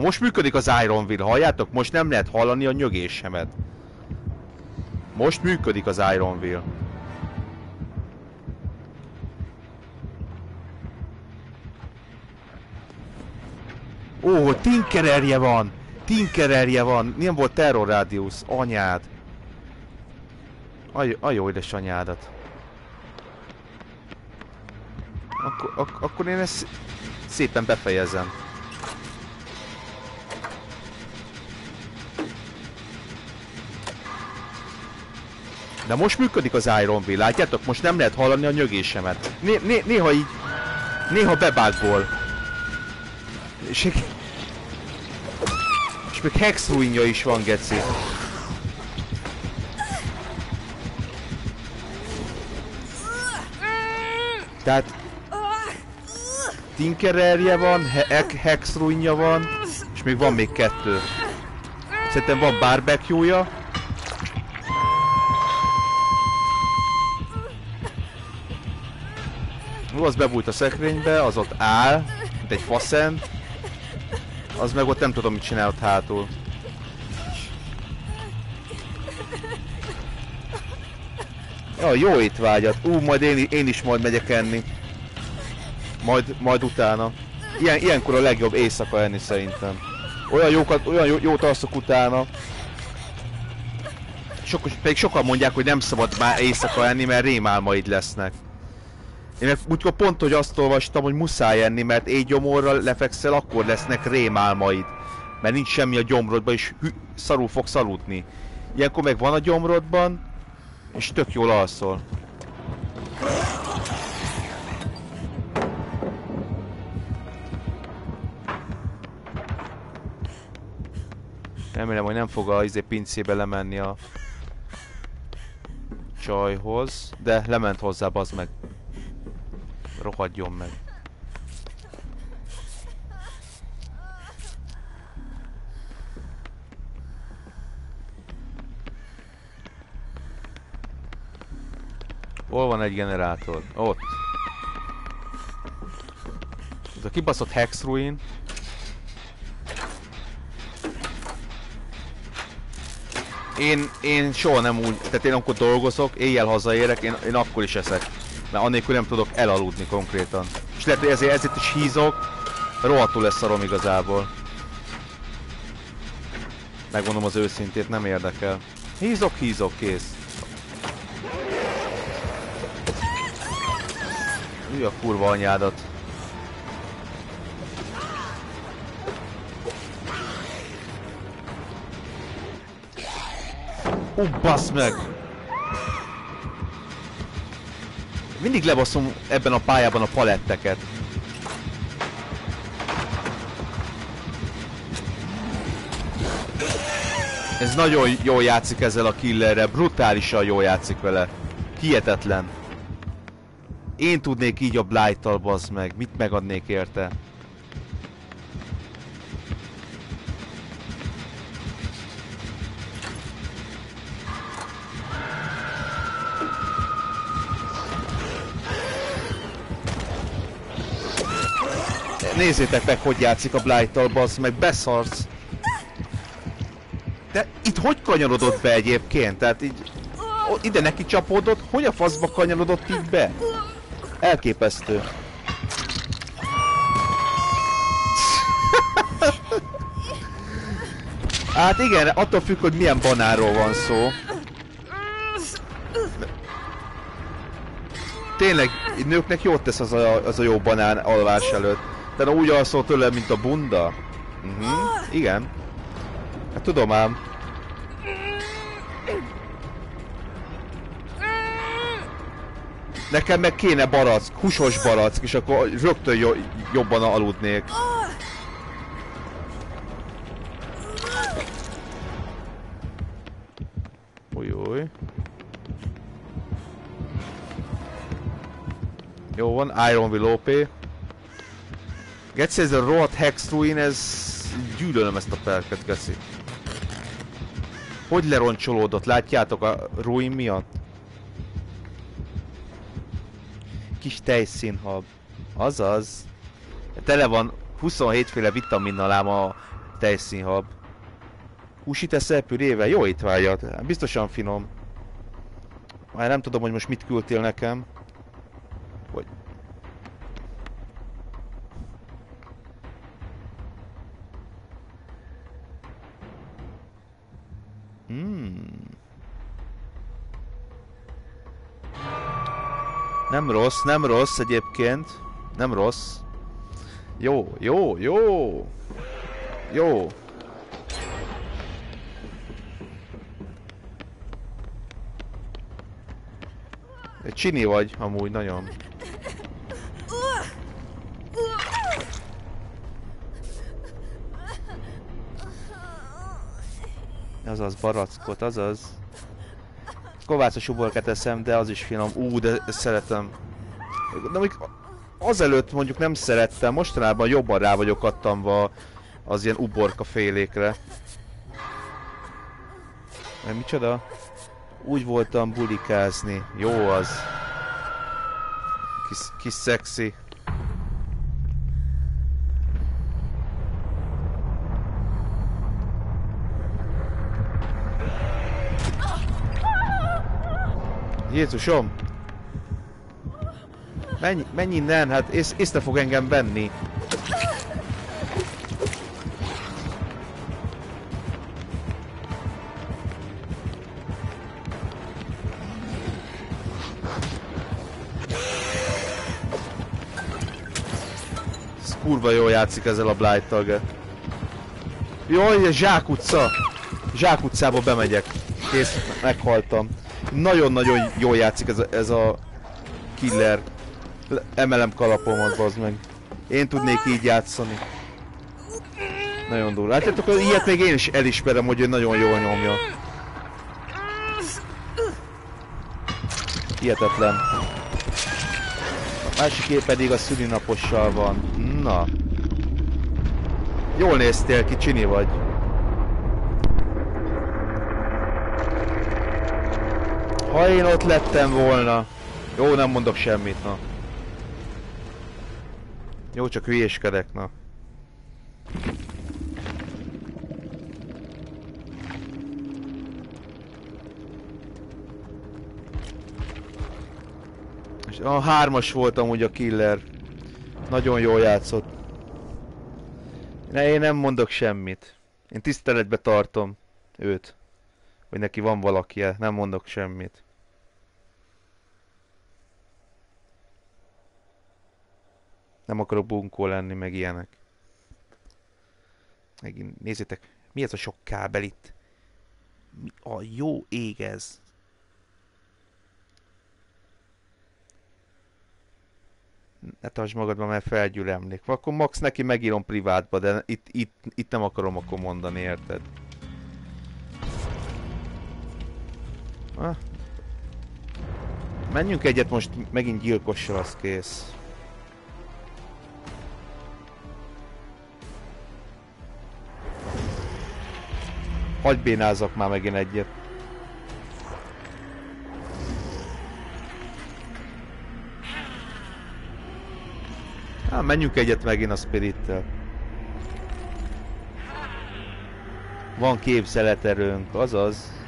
Most működik az Ironville, halljátok? Most nem lehet hallani a nyögésemet. Most működik az Ironville. Ó, Tinkererje van! Tinkererje van! Nem volt Terror Radius, anyád. Aj, aj jó édes anyádat. Akkor, ak akkor én ezt szépen befejezem. De most működik az Iron Will, látjátok? Most nem lehet hallani a nyögésemet. Né né néha így... Néha bebágból. És, és még Hex ruinja is van, geci. Tehát... Tinkererje van, he Hex ruinja van, és még van még kettő. Szerintem van barbecue-ja. Az bebújt a szekrénybe, az ott áll, mint egy faszent. Az meg ott nem tudom, mit csinál ott hátul. Ja, jó étvágyat. Ú, majd én, én is majd megyek enni. Majd, majd utána. Ilyen, ilyenkor a legjobb éjszaka enni szerintem. Olyan jókat, olyan jó, jót alszok utána. Sok, pedig sokan mondják, hogy nem szabad már éjszaka enni, mert rémálmaid lesznek. Én meg úgy pont, hogy azt olvastam, hogy muszáj enni, mert egy gyomorral lefekszel, akkor lesznek rémálmaid. Mert nincs semmi a gyomrodban, és hű, szarul fogsz aludni. Ilyenkor meg van a gyomrodban, és tök jól alszol. Remélem, hogy nem fog a izé pincébe lemenni a csajhoz, de lement hozzá, az meg. Rohadjon meg. Hol van egy generátor? Ott. Ez a kibaszott Hex Ruin. Én, én soha nem úgy, tehát én amikor dolgozok, éjjel hazaérek, én, én akkor is eszek. Mert annélkül nem tudok elaludni konkrétan. És lehet, hogy ezért, ezért is hízok. Rohadtul lesz szarom igazából. Megmondom az őszintét, nem érdekel. Hízok, hízok, kész. Ülj a kurva anyádat. Ú, basz meg! Mindig lebaszom ebben a pályában a paletteket. Ez nagyon jól játszik ezzel a killerrel, brutálisan jól játszik vele. Hihetetlen. Én tudnék így a Blight-tal, bazd meg. Mit megadnék érte? Nézzétek meg, hogy játszik a Blight-tal, bazd meg, beszarsz. De itt hogy kanyarodott be egyébként? Tehát így... Ide neki csapódott, hogy a faszba kanyarodott így be? Elképesztő. Hát igen, attól függ, hogy milyen banáról van szó. Tényleg, nőknek jót tesz az a, az a jó banán alvás előtt. Te úgy alszol tőle, mint a bunda? Uh mhm, -huh. Igen. Hát tudom ám. Nekem meg kéne barack, húsos barack, és akkor rögtön jo jobban aludnék. Ujjjj. Jó van, Iron Will OP. Geci, ez a rohadt Hex Ruin, ez... Gyűlölöm ezt a perket, Geci. Hogy leroncsolódott, látjátok a ruin miatt? Kis tejszínhab. Azaz. Tele van 27 féle vitaminnal ám a tejszínhab. Húsi teszel pürével? Jó étvágyat. Biztosan finom. Már nem tudom, hogy most mit küldtél nekem. Hogy... Nem rossz, nem rossz egyébként. Nem rossz. Jó, jó, jó. Jó. Egy csini vagy, amúgy nagyon. Azaz, barackot, azaz. Kovácsos uborkát eszem, de az is finom. Ú, de szeretem. De még azelőtt mondjuk nem szerettem, mostanában jobban rá vagyok adtamva az ilyen uborka félékre. Mert micsoda? Úgy voltam bulikázni. Jó az. Kis, kis szexi. Jézusom! Menj, menj innen, hát ész, észre fog engem venni. Ez kurva jól játszik ezzel a Blight tag. Jaj, zsákutca! Zsákutcába bemegyek. Kész, meghaltam. Nagyon-nagyon jól játszik ez a, ez a killer. Emelem kalapomat, bazd meg. Én tudnék így játszani. Nagyon durva. Látjátok, hogy ilyet még én is elismerem, hogy ő nagyon jól nyomja. Hihetetlen. A másik pedig a szülinapossal van. Na. Jól néztél ki, csini vagy. Ha én ott lettem volna. Jó, nem mondok semmit, na. Jó, csak hülyéskedek, na. A hármas voltam úgy a killer. Nagyon jól játszott. Ne, én nem mondok semmit. Én tiszteletbe tartom őt. Hogy neki van valaki, nem mondok semmit. Nem akarok bunkó lenni, meg ilyenek. Megint nézzétek, mi ez a sok kábel itt? Mi a jó ég ez? Ne tartsd magadban, mert felgyülemlik. Akkor max neki megírom privátba, de itt, itt, itt nem akarom akkor mondani, érted? Ah. Menjünk egyet most megint gyilkossal, az kész. Hagy bénázok már megint egyet. Há, menjünk egyet megint a spirittel. Van képzeleterőnk, azaz.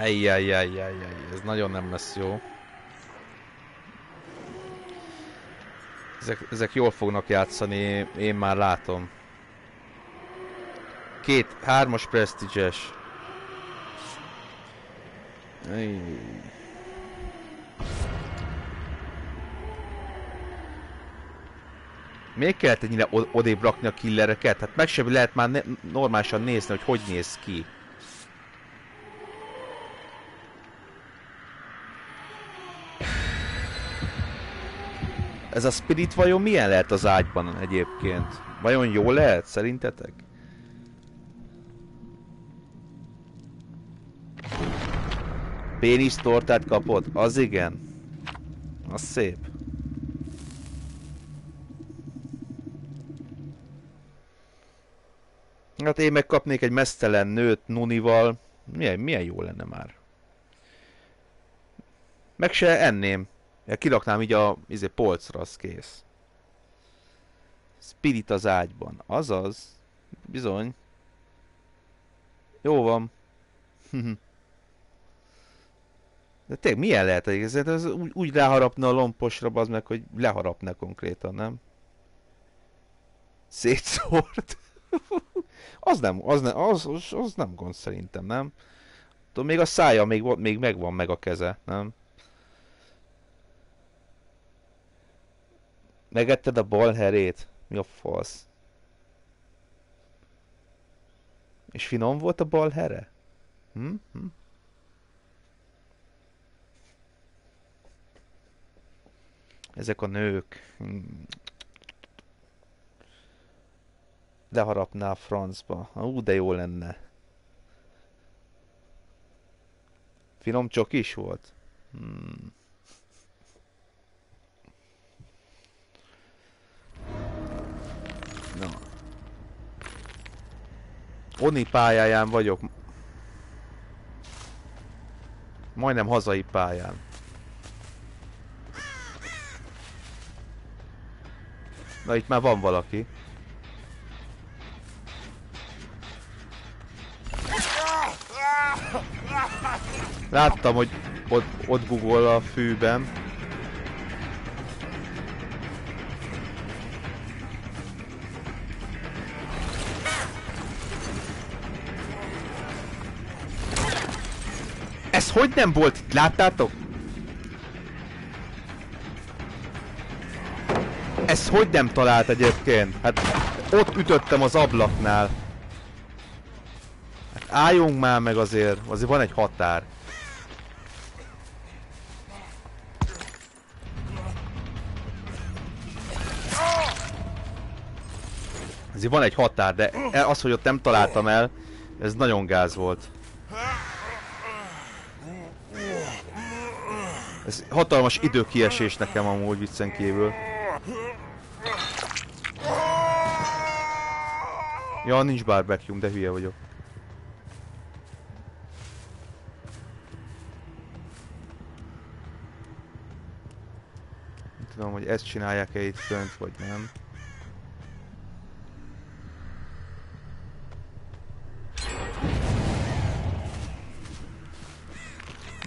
Ejjjjjjjjjjj, ez nagyon nem lesz. Ezek, ezek jól fognak játszani, én már látom. Két, hármas prestiges. Miért kellett ennyire odébb a killereket? Hát meg lehet már normálisan nézni, hogy hogy néz ki. Ez a spirit vajon milyen lehet az ágyban egyébként? Vajon jó lehet, szerintetek? Pénisz tortát kapod? Az igen. Az szép. Hát én megkapnék egy mesztelen nőt Nunival. Milyen, milyen jó lenne már. Meg se enném. Kiraknám így a izé, polcra, az kész. Spirit az ágyban. Azaz. Bizony. Jó van. *laughs* De tényleg milyen lehet ez? ez úgy, úgy leharapna a lomposra, az meg, hogy leharapna konkrétan, nem? Szétszórt. *laughs* az nem, az, nem, az, az, az nem gond szerintem, nem? Tudom, még a szája még, még megvan meg a keze, nem? Megetted a balherét? Mi a fasz? És finom volt a balhere? Hm? Hm? Ezek a nők. De harapná a francba. Ú, de jó lenne. Finom csok is volt? Hmm. Oni pályáján vagyok. Majdnem hazai pályán. Na itt már van valaki. Láttam, hogy ott, ott gugol a fűben. Ez hogy nem volt itt? Láttátok? Ez hogy nem talált egyébként? Hát ott ütöttem az ablaknál. Hát álljunk már meg azért, azért van egy határ. Azért van egy határ, de az, hogy ott nem találtam el, ez nagyon gáz volt. Ez hatalmas időkiesés nekem amúgy viccen kívül. Ja, nincs barbecue de hülye vagyok. Nem tudom, hogy ezt csinálják-e itt fönt, vagy nem.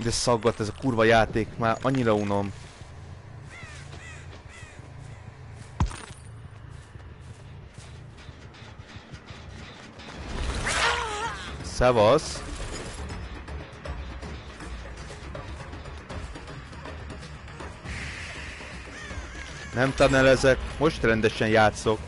De szaggat ez a kurva játék, már annyira unom. Szevasz! Nem tanelezek, most rendesen játszok.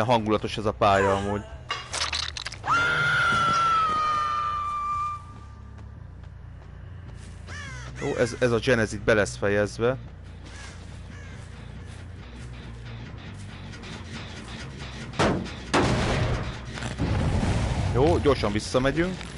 Milyen hangulatos ez a pálya amúgy. Jó, ez, ez a Genesis be lesz fejezve. Jó, gyorsan visszamegyünk.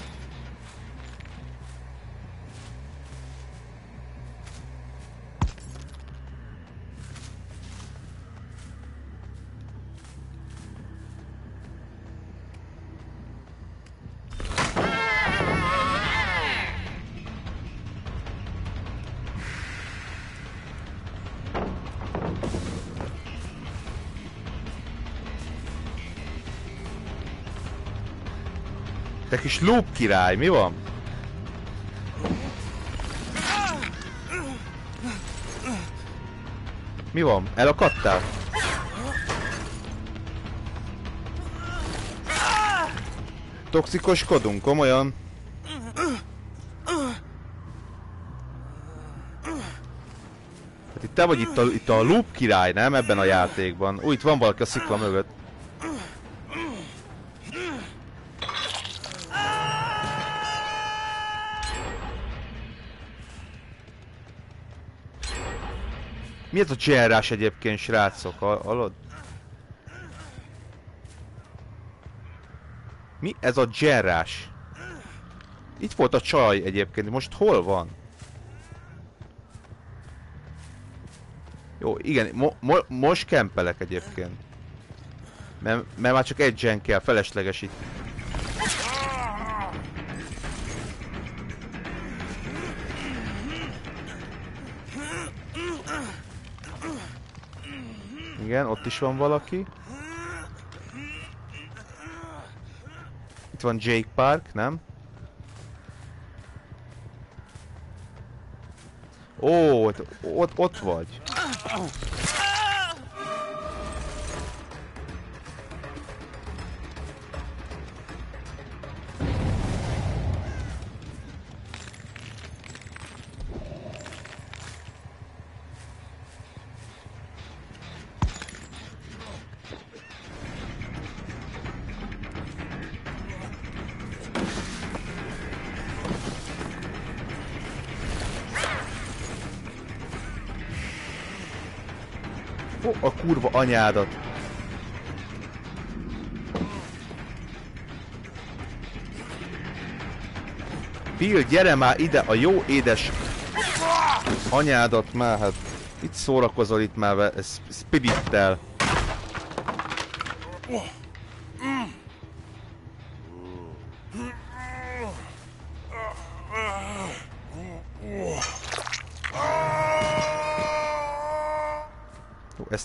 Kis loop király, mi van? Mi van? Elakadtál? Toxikoskodunk, komolyan? Hát itt te vagy itt a, itt a loop király, nem? Ebben a játékban. Úgy, itt van valaki a szikla mögött. Mi ez a cserrás egyébként, srácok? Hallod? Mi ez a dzserrás? Itt volt a csaj egyébként, most hol van? Jó, igen, mo mo most kempelek egyébként. Mert, mert már csak egy gen kell, felesleges itt. Igen, ott is van valaki. Itt van Jake Park, nem? Ó, ott, ott, ott vagy. Kurva anyádat. Bill, gyere már ide, a jó édes anyádat már, hát itt szórakozol itt már Spirit-tel. ezt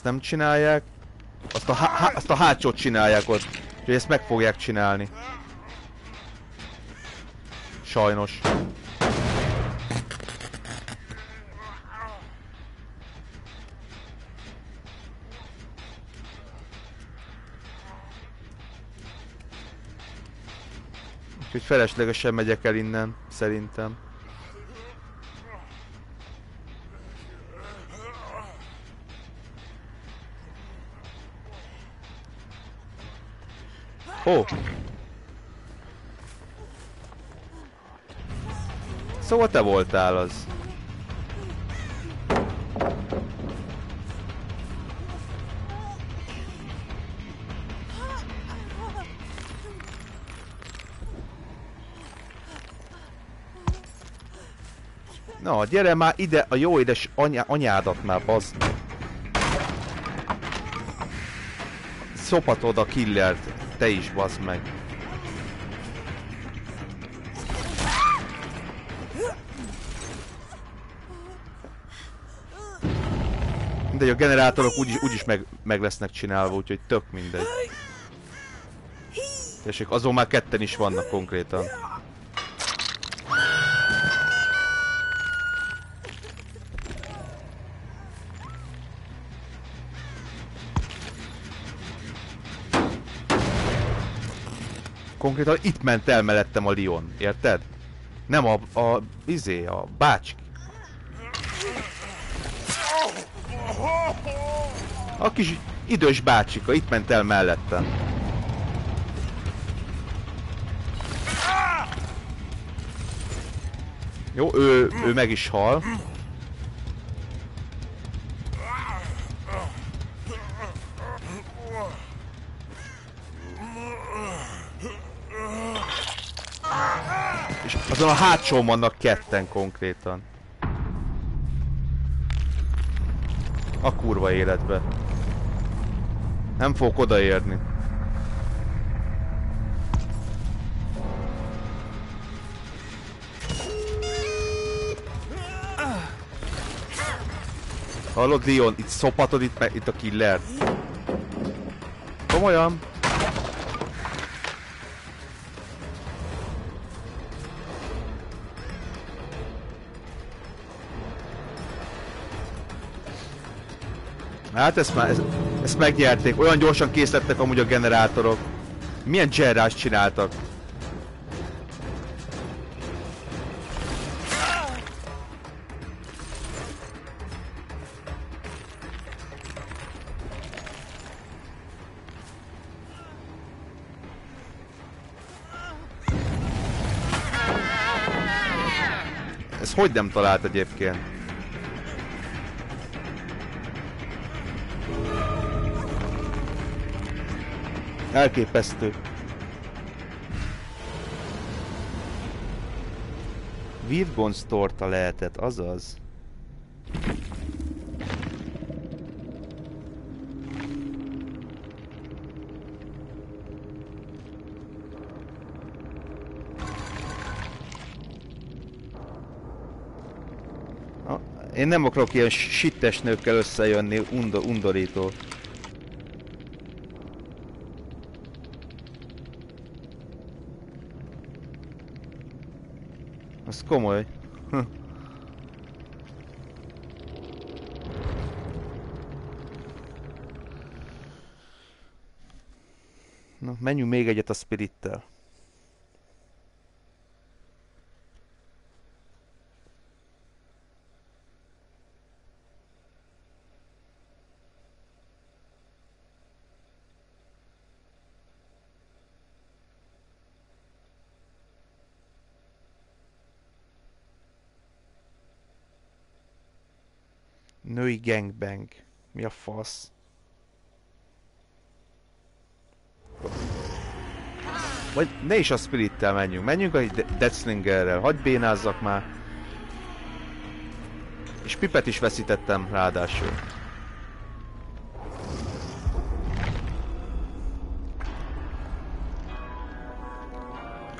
nem csinálják. Azt a, há azt a hátsót csinálják ott. Úgyhogy ezt meg fogják csinálni. Sajnos. Úgyhogy feleslegesen megyek el innen, szerintem. Oh. Szóval te voltál az. Na, gyere már ide a jó édes anyá anyádat már, bazd. Szopatod a killert. Te is, bazd meg. Mindegy, a generátorok úgyis, úgyis meg, meg lesznek csinálva, úgyhogy tök mindegy. Tessék, azon már ketten is vannak konkrétan. Konkrétan itt ment el mellettem a Lion, érted? Nem a, a, izé, a bács. A kis idős bácsika, itt ment el mellettem. Jó, ő, ő meg is hal. A hátsó vannak ketten konkrétan. A kurva életbe. Nem fogok odaérni. Hallod, Leon? Itt szopatod itt, itt a killer. Komolyan? Hát ezt már, ezt, ezt megnyerték. Olyan gyorsan készítettek amúgy a generátorok. Milyen gerrást csináltak? Ezt hogy nem talált egyébként? Elképesztő. Virgonz torta lehetett, azaz. Én nem akarok ilyen sittes nőkkel összejönni, undor, undorító. Komoly. Hm. Na, menjünk még egyet a Spirittel. Női gangbang. Mi a fasz? Vagy ne is a Spirittel menjünk, menjünk a De- Deathslingerrel, hagyd bénázzak már. És Pipet is veszítettem ráadásul.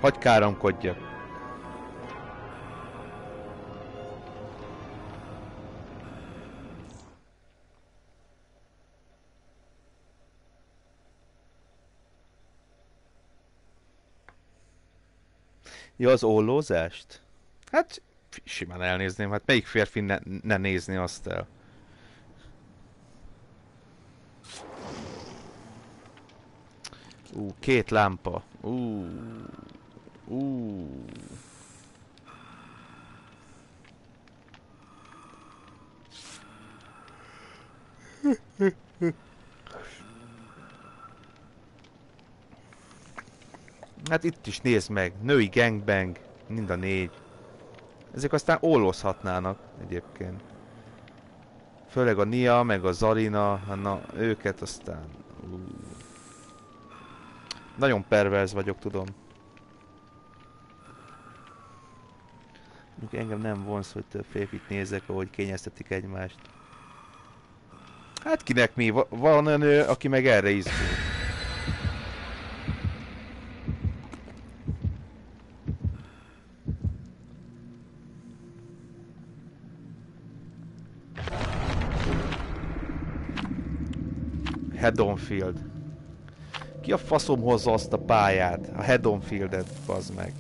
Hagy káromkodjak. Ja, az ollózást? Hát simán elnézném, hát melyik férfi ne, ne nézni azt el? Ú, két lámpa. Ú, ú. Hát itt is nézd meg, női gangbang, mind a négy. Ezek aztán ollozhatnának egyébként. Főleg a Nia, meg a Zarina, na őket aztán... Nagyon perverz vagyok, tudom. Mondjuk engem nem vonz, hogy több férfit nézek, ahogy kényeztetik egymást. Hát kinek mi? Va- van olyan, aki meg erre izgul. Hedonfield. Ki a faszom hozza azt a pályát? A Hedonfieldet, bazd meg.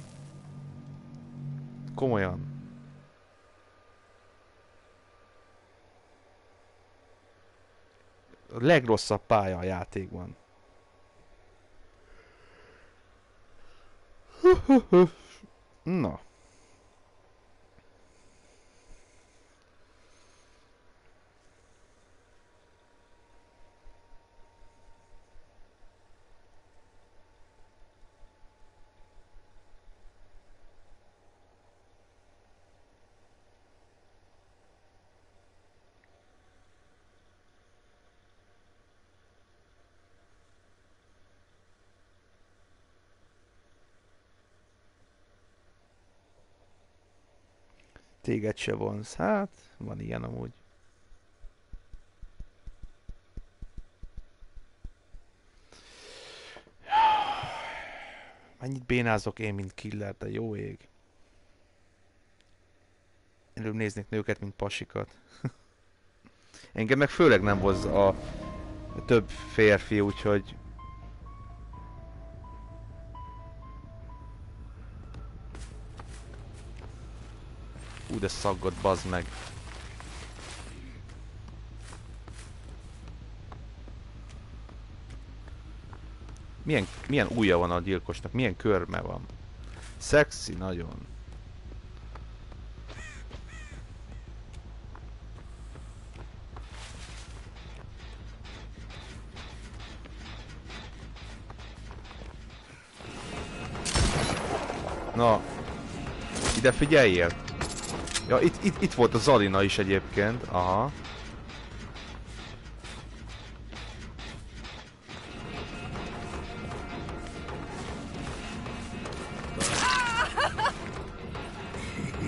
Komolyan. A legrosszabb pálya a játékban. Na. Téged se vonz. Hát, van ilyen amúgy. Mennyit bénázok én, mint killer, de jó ég. Előbb néznék nőket, mint pasikat. *laughs* Engem meg főleg nem hoz a több férfi, úgyhogy... Ú, de szaggott, bazd meg. Milyen, milyen ujja van a gyilkosnak, milyen körme van. Szexi nagyon. Na, ide figyeljél! Ja, itt, itt, itt volt a Zalina is egyébként. Aha.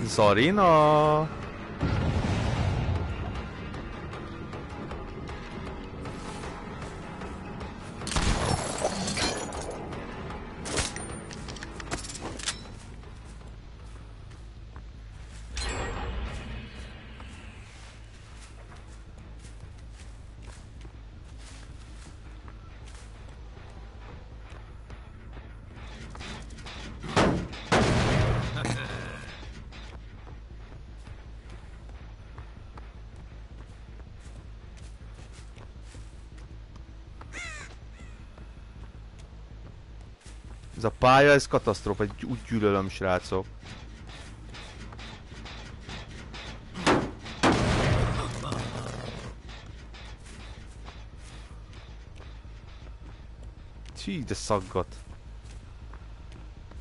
Zarina! Pálya, ez katasztrófa, úgy gyűlölöm, srácok. Csí, de szaggat.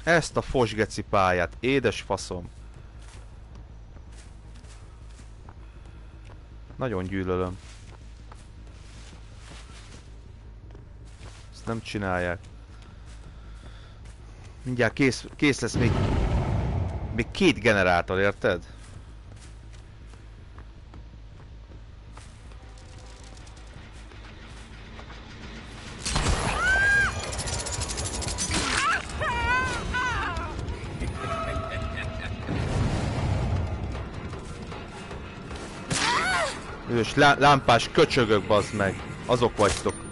Ezt a fosgeci pályát, édes faszom. Nagyon gyűlölöm. Ezt nem csinálják. Mindjárt kész, kész lesz még... Még két generátor, érted? Ős lámpás köcsögök, bazd meg. Azok vagytok.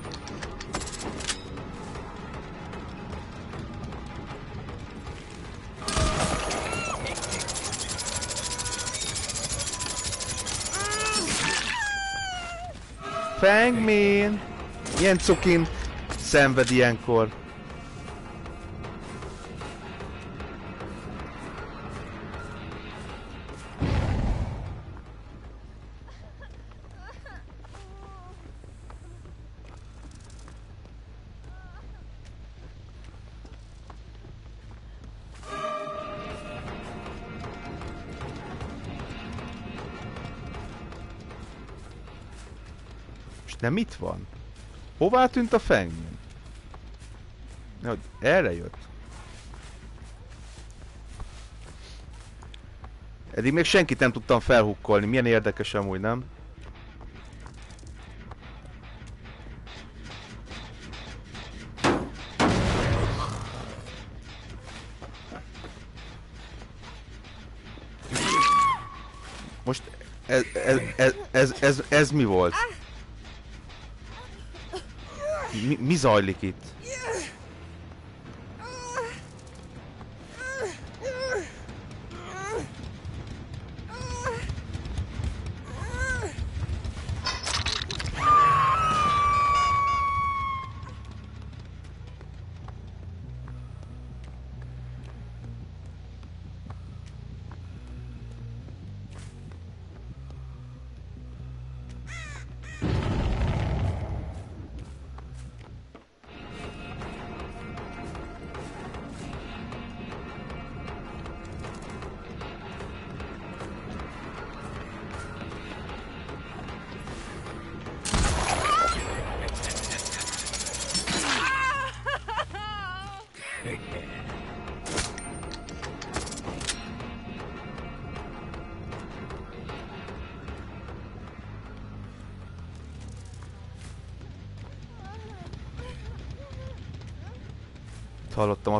Fangman! Ilyen cukin szenved ilyenkor. De mit van? Hová tűnt a fengmény? Ja, erre jött. Eddig még senkit nem tudtam felhukkolni. Milyen érdekes amúgy, nem? Most ez, ez, ez, ez, ez, ez mi volt? Mi, mi zajlik itt?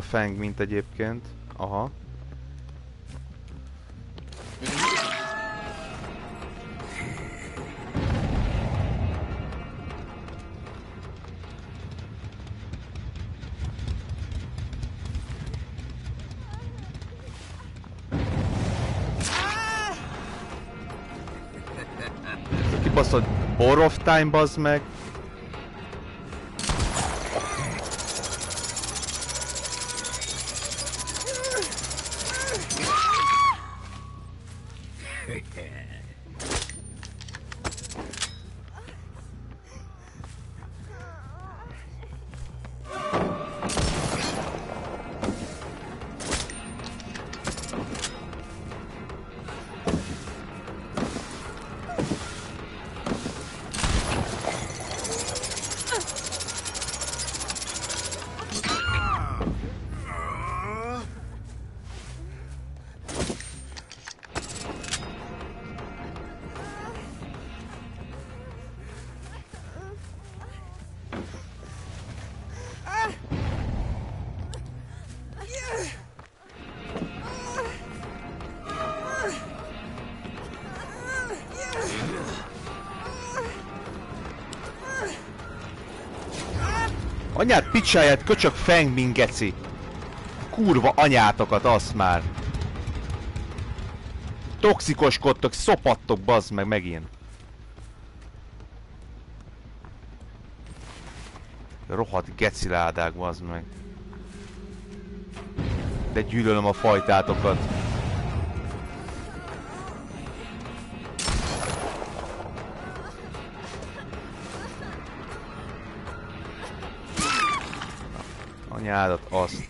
Feng, mint egyébként. Aha. Kibaszott Bore of Time, bazd meg. Anyát picsáját, köcsök feng mingeci. Kurva anyátokat, azt már. Toxikoskodtok, szopattok, bazd meg megint. Rohadt geciládák, bazd meg. De gyűlölöm a fajtátokat. Anyádat azt.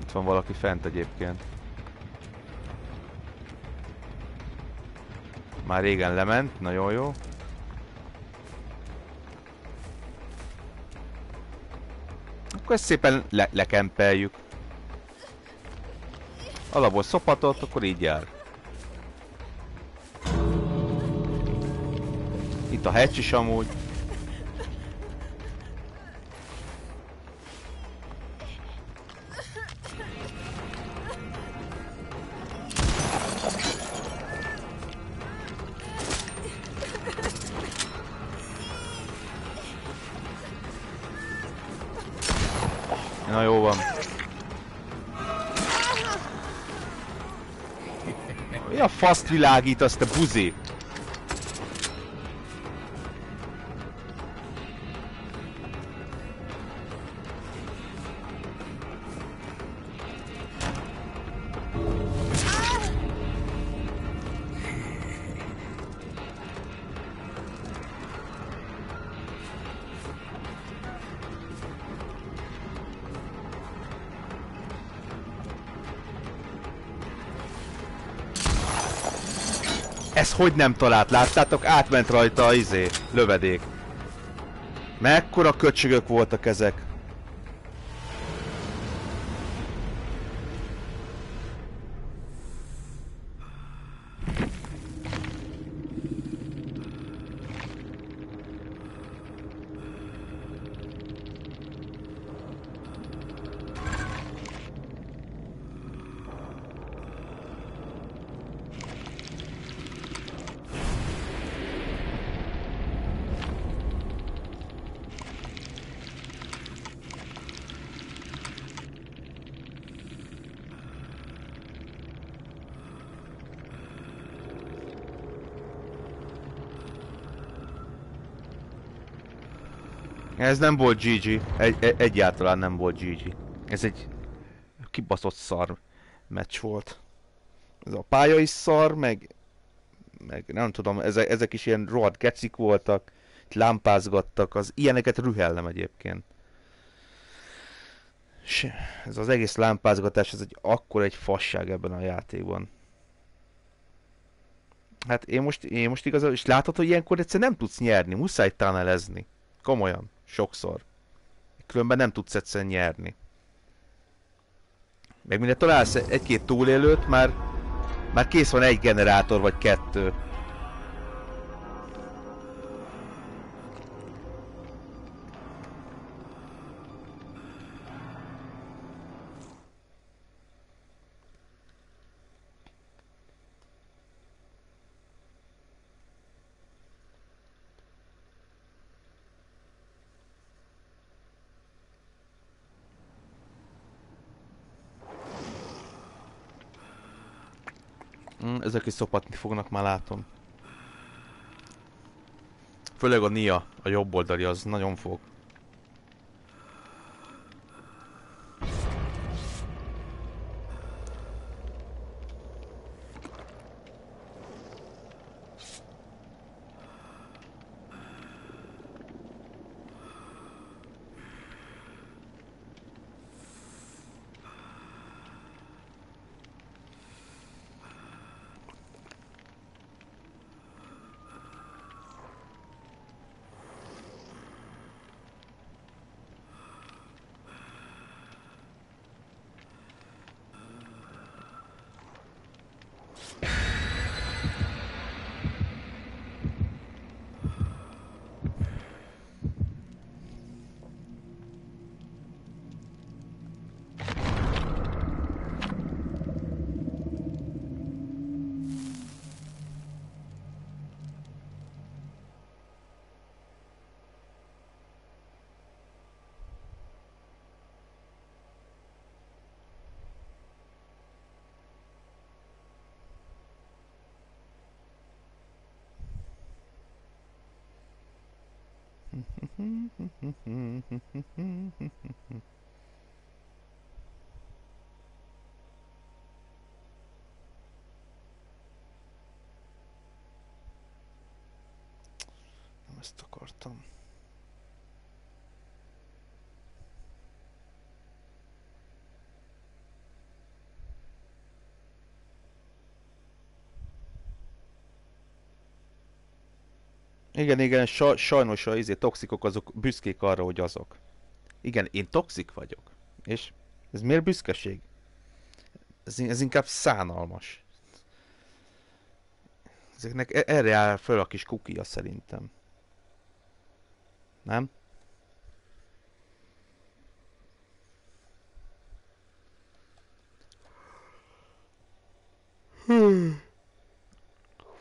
Itt van valaki fent egyébként. Már régen lement, nagyon jó. Akkor ezt szépen le lekempeljük. Alapból szopatot, akkor így jár. Itt a hecs is amúgy. Faszt világít azt a? Hogy nem talált? Láttátok? Átment rajta a izé, lövedék. Mekkora köcsögök voltak ezek? Ez nem volt GG. Egy, egy, egyáltalán nem volt GG. Ez egy kibaszott szar meccs volt. Ez a pálya is szar, meg, meg nem tudom, ezek, ezek is ilyen rohadt gecik voltak, lámpázgattak, az ilyeneket rühellem egyébként. És ez az egész lámpázgatás, ez egy akkor egy fasság ebben a játékban. Hát én most, én most igazából, és látod, hogy ilyenkor egyszerűen nem tudsz nyerni, muszáj tunnelezni. Komolyan. Sokszor. Különben nem tudsz egyszerűen nyerni. Meg mire találsz egy-két túlélőt, már, már kész van egy generátor vagy kettő. Ezek is szopatni fognak, már látom. Főleg a Nia, a jobb oldali, az nagyon fog. Igen, igen, sa- sajnos a izé, toxikok azok büszkék arra, hogy azok. Igen, én toxik vagyok. És ez miért büszkeség? Ez, ez inkább szánalmas. Ezeknek e- erre áll föl a kis kukia szerintem. Nem?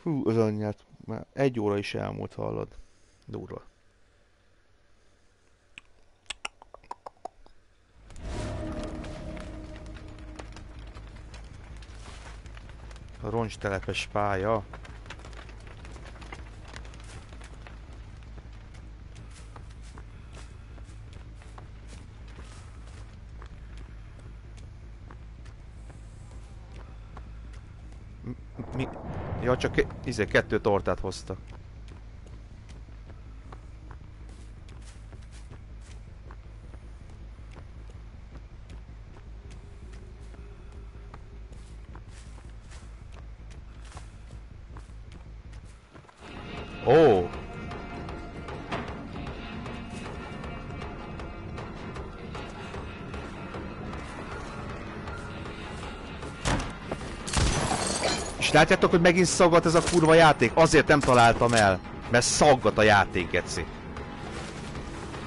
Hú, az anyját. Már egy óra is elmúlt, hallod. Durva. A roncstelepes pálya. Mi? Ja, csak izé, kettő tortát hoztak. Látjátok, hogy megint szaggat ez a kurva játék? Azért nem találtam el. Mert szaggat a játék, geci.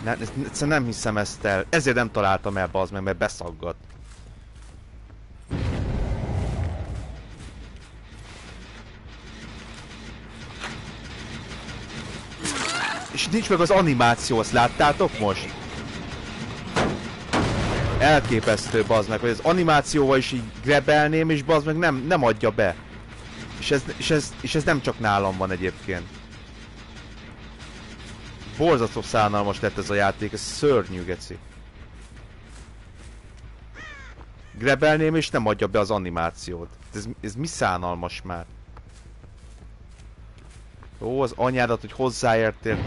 Ne, egyszerűen nem hiszem ezt el. Ezért nem találtam el, bazd meg, mert beszaggat. És nincs meg az animáció, azt láttátok most? Elképesztő, bazd meg, hogy az animációval is így grebelném, és bazd meg nem, nem adja be. És ez, és, ez, és ez nem csak nálam van egyébként. Borzasztó szánalmas lett ez a játék, ez szörnyű, geci. Grebelném és nem adja be az animációt. Ez, ez mi szánalmas már? Ó, az anyádat, hogy hozzáértél.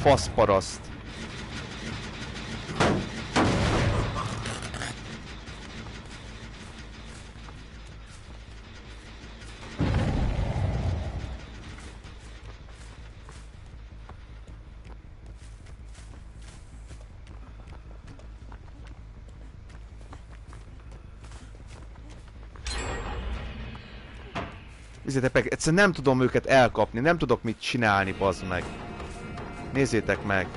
Faszparaszt. Nézzétek meg, egyszerűen nem tudom őket elkapni, nem tudok mit csinálni, bazd meg. Nézzétek meg.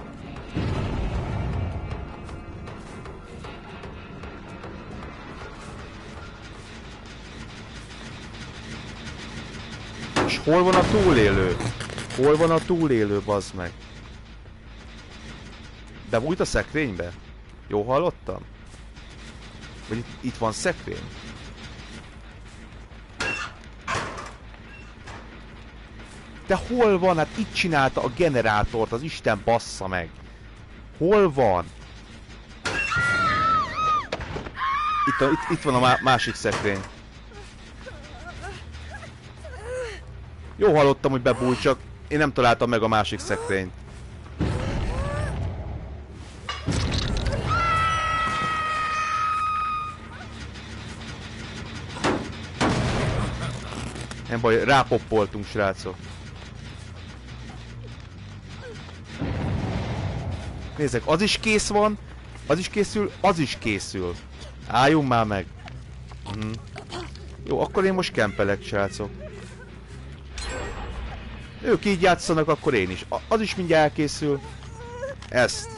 És hol van a túlélő? Hol van a túlélő, bazd meg? De úgy a szekrénybe? Jó hallottam? Vagy itt, itt van szekrény? De hol van? Hát itt csinálta a generátort, az Isten bassza meg. Hol van? Itt, a, itt, itt van a má másik szekrény. Jó hallottam, hogy bebújt, csak én nem találtam meg a másik szekrényt. Nem baj, rápoppoltunk, srácok. Nézzek, az is kész van, az is készül, az is készül. Álljunk már meg. Mhm. Jó, akkor én most kempelek, srácok. Ők így játszanak, akkor én is. A- az is mindjárt elkészül. Ezt.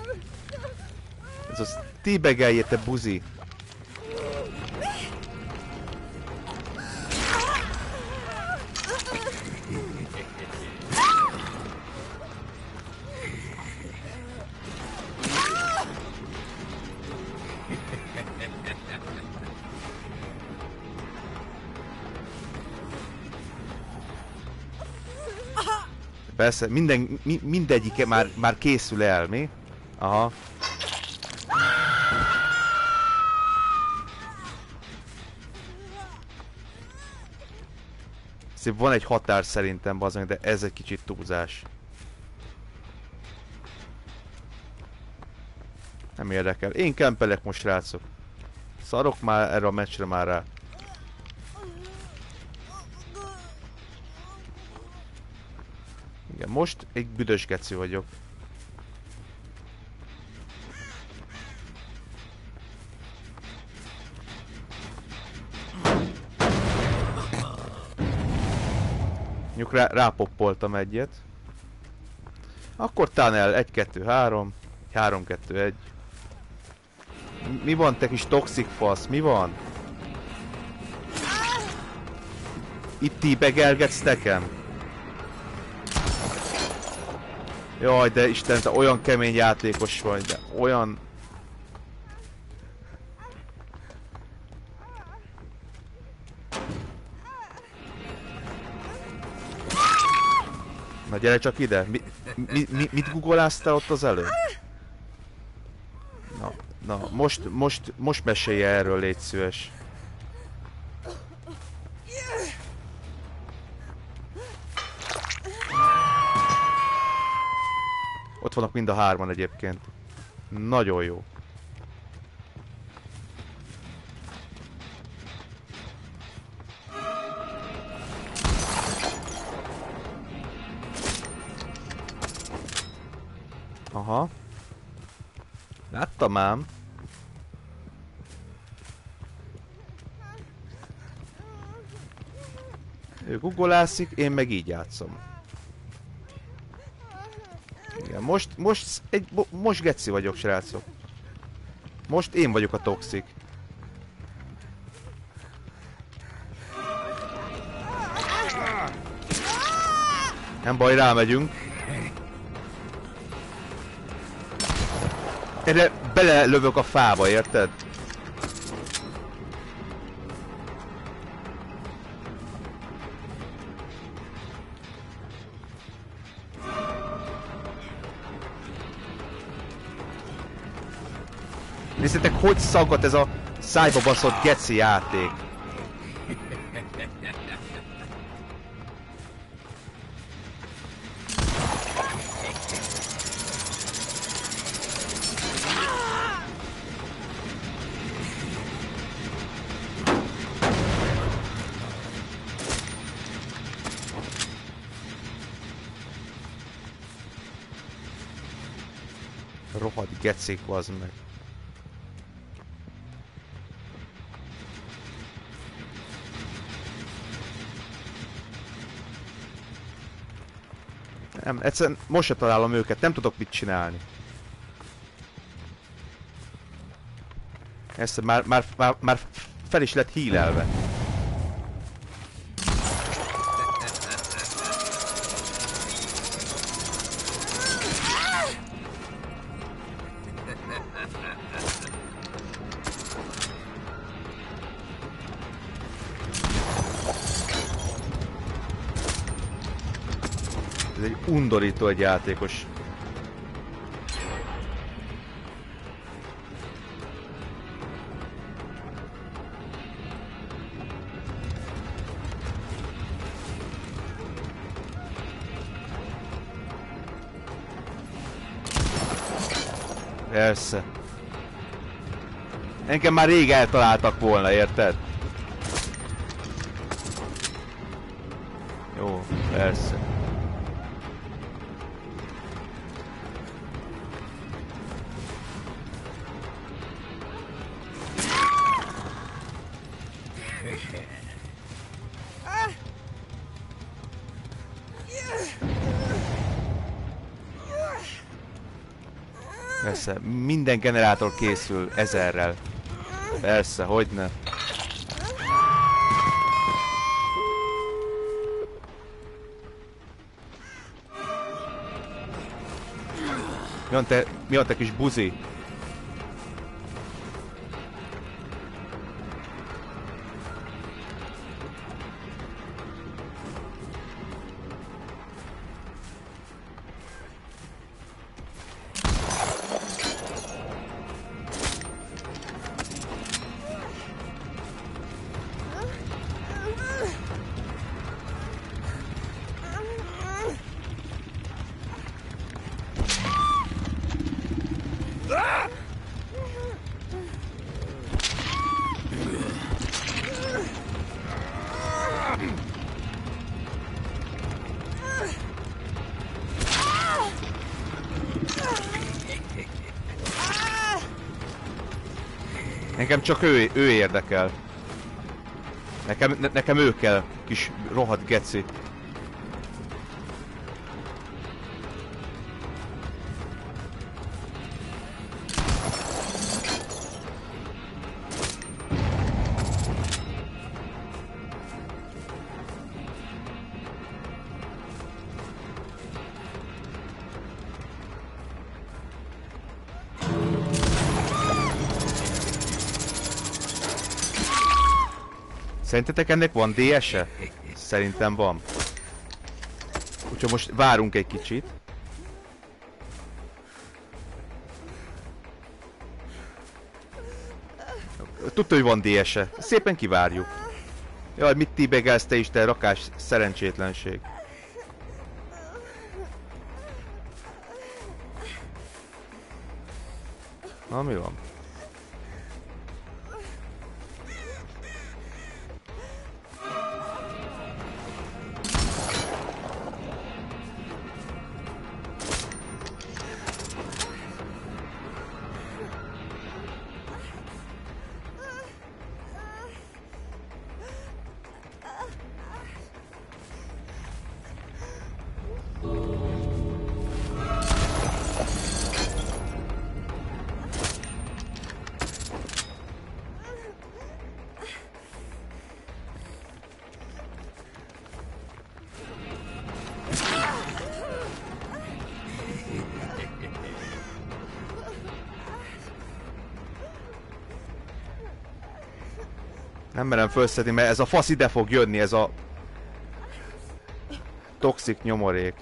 Ez az tíbegelje, te buzi. Persze, minden, mi, mindegyike már, már készül el, mi? Aha. Szép, van egy határ szerintem, bazony, de ez egy kicsit túlzás. Nem érdekel. Én kempelek most, srácok. Szarok már erre a meccsre már rá. Igen, most egy büdös geci vagyok. Mondjuk rá, rápoppoltam egyet. Akkor tunnel 1, 2, 3. 3, 2, 1. Mi van, te kis toxic fasz? Mi van? Itt tíbegelgetsz nekem? Jaj, de Isten, te olyan kemény játékos vagy, de olyan... Na gyere csak ide. Mi, mi, mi, mit googoláztál ott az előbb? Na, na, most, most, most mesélje erről, légy szíves. Ott vannak mind a hárman egyébként. Nagyon jó. Aha. Láttam ám. Ő googolászik, én meg így játszom. Igen, most, most, egy, most geci vagyok, srácok. Most én vagyok a toxik. Nem baj, rámegyünk. Erre belelövök a fába, érted? Hogy szaggat ez a szájba baszott geci játék. Rohadt gecik, az meg. Nem, egyszerűen most se találom őket, nem tudok mit csinálni. Ezt már, már, már, már fel is lett hílelve. Undorító egy játékos. Persze. Engem már rég eltaláltak volna, érted? Minden generátor készül ezerrel. Persze, hogyne. Mi van te, mi van te kis buzi? Csak ő, ő érdekel. Nekem, ne, nekem ő kell, kis rohadt geci. Szerintetek ennek van DS-e? Szerintem van. Úgyhogy most várunk egy kicsit. Tudta, hogy van DS-e. Szépen kivárjuk. Jaj, mit tíbegelsz te is, te rakás szerencsétlenség. Na, mi van? Merem felszedni, mert ez a fasz ide fog jönni, ez a... Toxik nyomorék.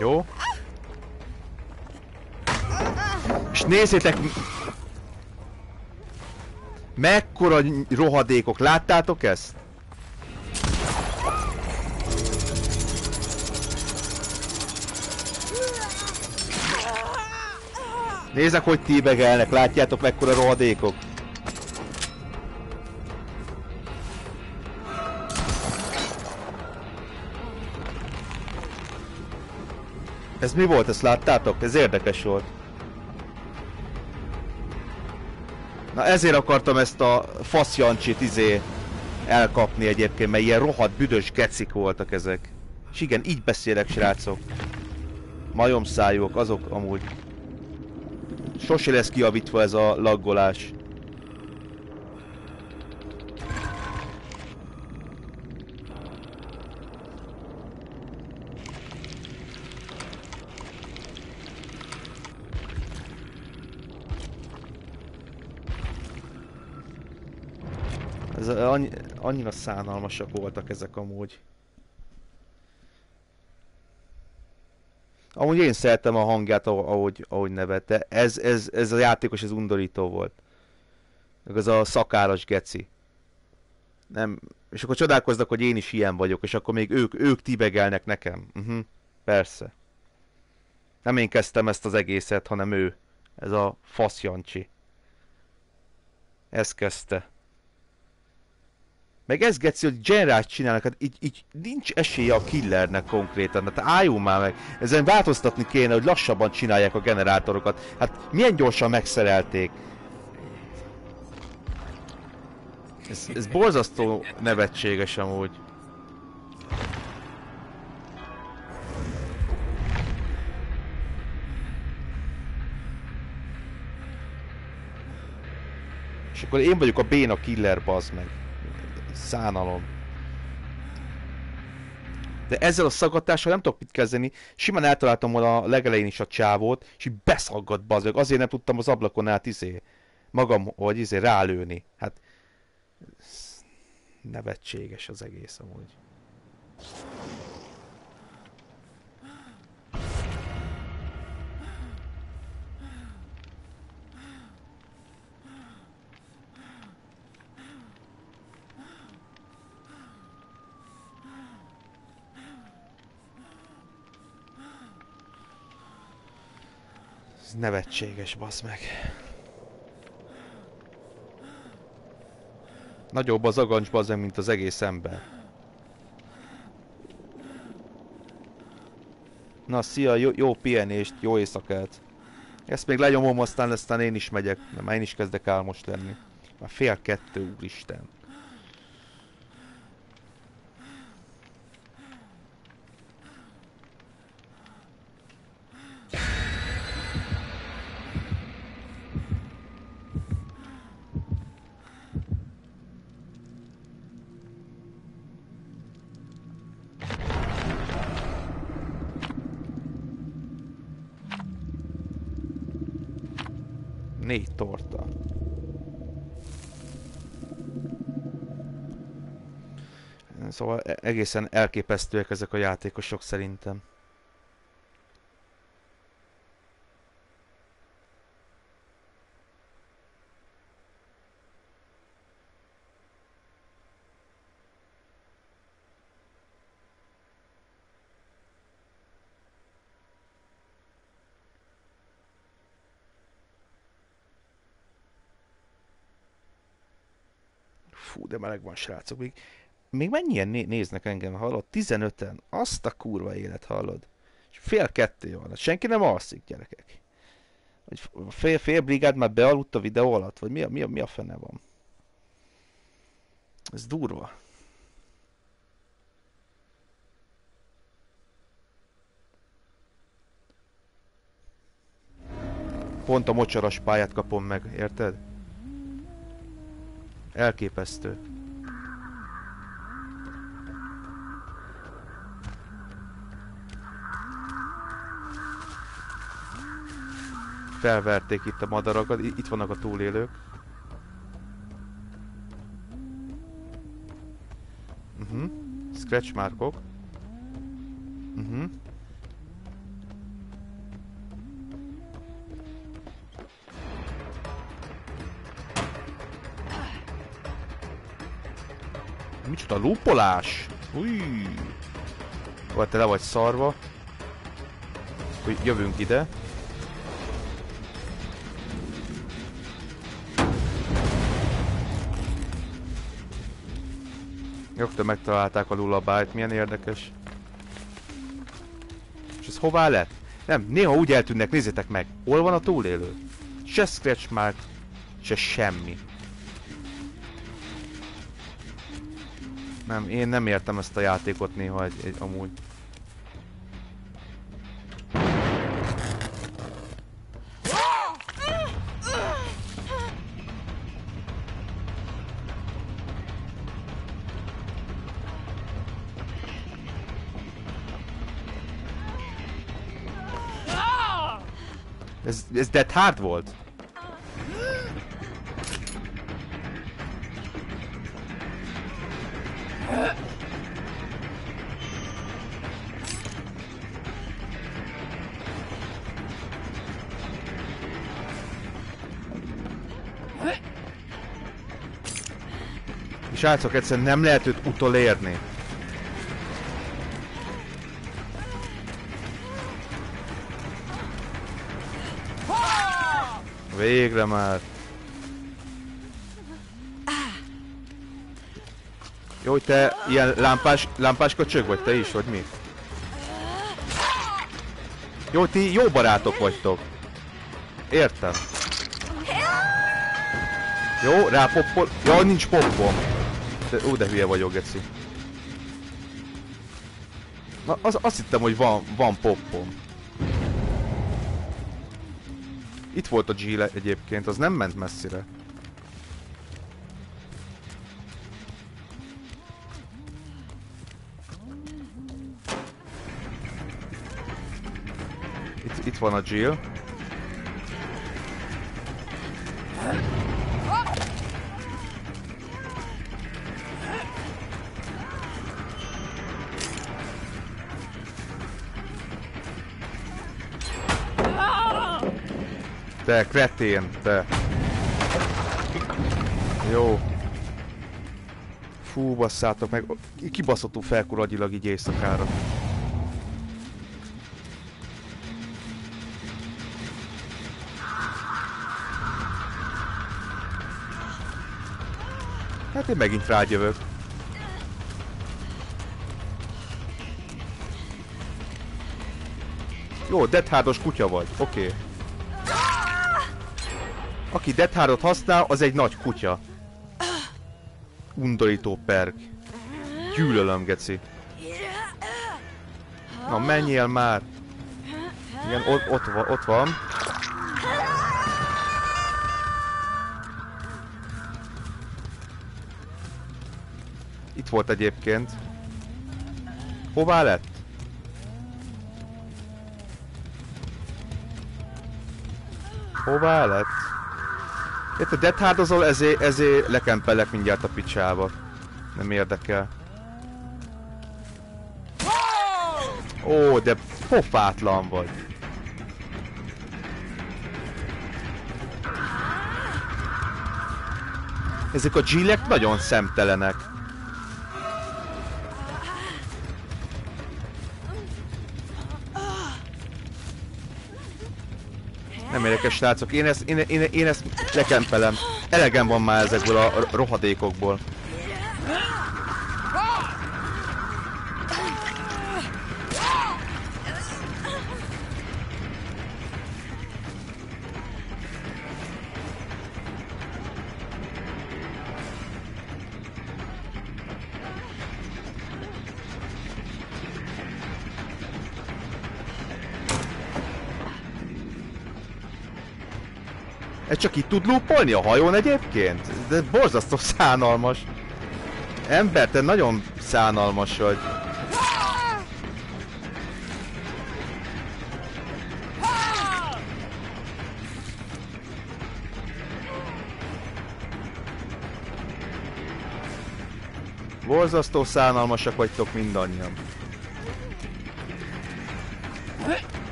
Jó? És nézzétek... Mekkora rohadékok, láttátok ezt? Nézzek, hogy tíbegelnek, látjátok mekkora rohadékok? Ez mi volt, ezt láttátok? Ez érdekes volt. Na ezért akartam ezt a faszjancsit izé elkapni egyébként, mert ilyen rohadt büdös gecik voltak ezek. És igen, így beszélek, srácok. Majomszájúak, azok amúgy. Sose lesz kiavítva ez a laggolás. Ez annyi, annyira szánalmasak voltak ezek amúgy. Amúgy én szerettem a hangját, ahogy, ahogy nevette. Ez, ez, ez a játékos, ez undorító volt. Az a szakáras geci. Nem, és akkor csodálkoznak, hogy én is ilyen vagyok, és akkor még ők, ők tibegelnek nekem. Uh-huh. Persze. Nem én kezdtem ezt az egészet, hanem ő. Ez a fasz Jancsi. Ez kezdte. Meg ez geci, hogy generált csinálnak, hát így, így nincs esélye a killernek konkrétan, hát álljunk már meg. Ezen változtatni kéne, hogy lassabban csinálják a generátorokat. Hát milyen gyorsan megszerelték. Ez, ez borzasztó nevetséges amúgy. És akkor én vagyok a béna killer, bazd meg szánalom. De ezzel a szaggatással nem tudok mit kezdeni. Simán eltaláltam volna a legelején is a csávót, és így beszaggat bazeg. Azért nem tudtam az ablakon át izé, magam, hogy izé rálőni. Hát nevetséges az egész amúgy. Nevetséges, basz meg. Nagyobb az agancs bazen, mint az egész ember. Na, szia, jó, jó pihenést, jó éjszakát. Ezt még lenyomom, aztán, aztán én is megyek, már én is kezdek álmos lenni. Már fél kettő, úristen. Négy torta. Szóval e- egészen elképesztőek ezek a játékosok szerintem. Fú, de meleg van, srácok. Még, még mennyien né- néznek engem, hallod? 15-en. Azt a kurva élet, hallod? És fél kettő van. Hát Senki nem alszik, gyerekek. Vagy fél, fél brigád már bealudt a videó alatt? Vagy mi a, mi a, mi a fene van? Ez durva. Pont a mocsaras pályát kapom meg, érted? Elképesztő. Felverték itt a madarakat, itt vannak a túlélők. Mhm. Uh-huh. Scratch márkok. Mhm. Uh-huh. Micsoda lúpolás? Új. Vagy te le vagy szarva. Hogy jövünk ide. Rögtön megtalálták a lullabájt, milyen érdekes. És ez hová lett? Nem, néha úgy eltűnnek, nézzétek meg. Hol van a túlélő? Se scratch mark, se semmi. Nem, én nem értem ezt a játékot néha egy, egy amúgy. Ez, ez Dead Hard volt? Srácok, egyszerűen nem lehet őt utolérni. Végre már. Jó, hogy te ilyen lámpás, lámpás köcsög vagy te is, vagy mi? Jó, ti jó barátok vagytok. Értem. Jó, rá poppol. Ja, nincs poppom. De, ó, de hülye vagyok, geci. Na, az, azt hittem, hogy van, van poppom. Itt volt a G egyébként, az nem ment messzire. Itt, itt van a Jill. Te kretén, te. Jó. Fú, basszátok meg. Kibaszottul felkuragyilag így éjszakára. Hát én megint rágyövök. Jó, Dead Hardos kutya vagy. Oké. Okay. Aki Dead Hardot használ, az egy nagy kutya. Undorító perk. Gyűlölöm, geci. Na, menjél már! Igen, ott, ott, van, ott van. Itt volt egyébként. Hová lett? Hová lett? Itt a Hardozol, ezért, ezért lekempellek mindjárt a picsába. Nem érdekel. Ó, de pofátlan vagy. Ezek a Gillek nagyon szemtelenek. Srácok. Én ezt, én, én, én ezt lekempelem. Elegem van már ezekből a rohadékokból. Csak itt tud lúpolni a hajón egyébként? De borzasztó szánalmas. Ember, te nagyon szánalmas vagy. Borzasztó szánalmasak vagytok mindannyian.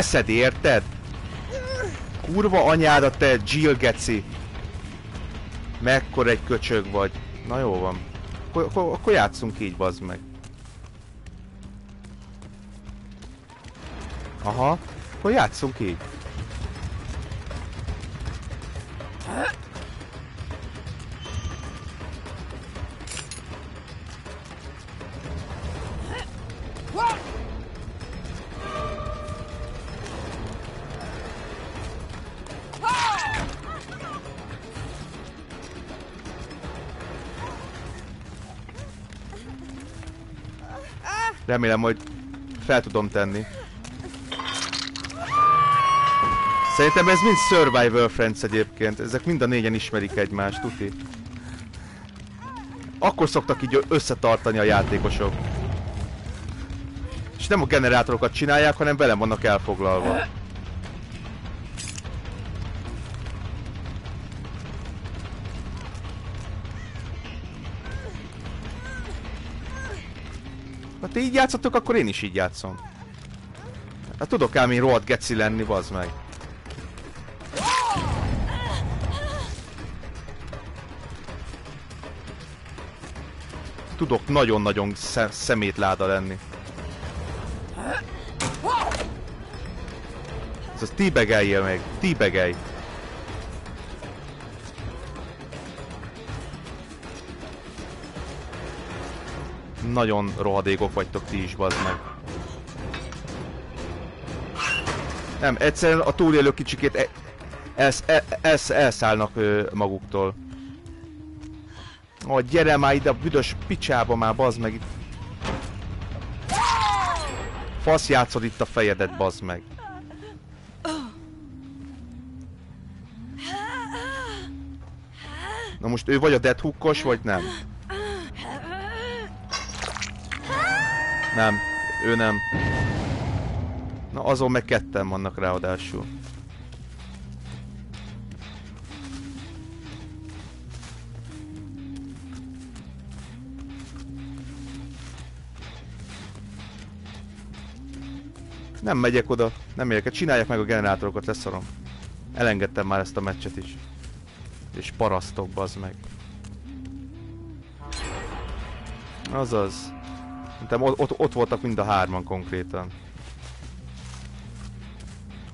És leszed, érted? Kurva anyáda te, Jill geci. Mekkor egy köcsög vagy. Na jó van. Akkor, akkor, akkor játszunk így, bazd meg. Aha. Akkor játszunk így. Remélem, hogy fel tudom tenni. Szerintem ez mind Survival Friends egyébként. Ezek mind a négyen ismerik egymást, tuti. Akkor szoktak így összetartani a játékosok. És nem a generátorokat csinálják, hanem velem vannak elfoglalva. Ti így játszotok, akkor én is így játszom. Hát tudok ám én rohadt geci lenni, bazd meg. Tudok nagyon-nagyon szemétláda lenni. Ez az tíbegeljél meg, tíbegelj. Nagyon rohadékok vagytok ti is, bazd meg. Nem, egyszerűen a túlélő kicsikét elsz, el, elsz, elszállnak ö, maguktól. Ó, oh, gyere már ide a büdös picsába már, bazd meg. Fasz játszod itt a fejedet, bazd meg. Na most ő vagy a Dead Hookos, vagy nem? Nem, ő nem. Na azon meg ketten vannak ráadásul. Nem megyek oda, nem megyek, csinálják meg a generátorokat, leszarom. Elengedtem már ezt a meccset is. És parasztok, bazd meg. Azaz. Szerintem ott, ott, voltak mind a hárman konkrétan.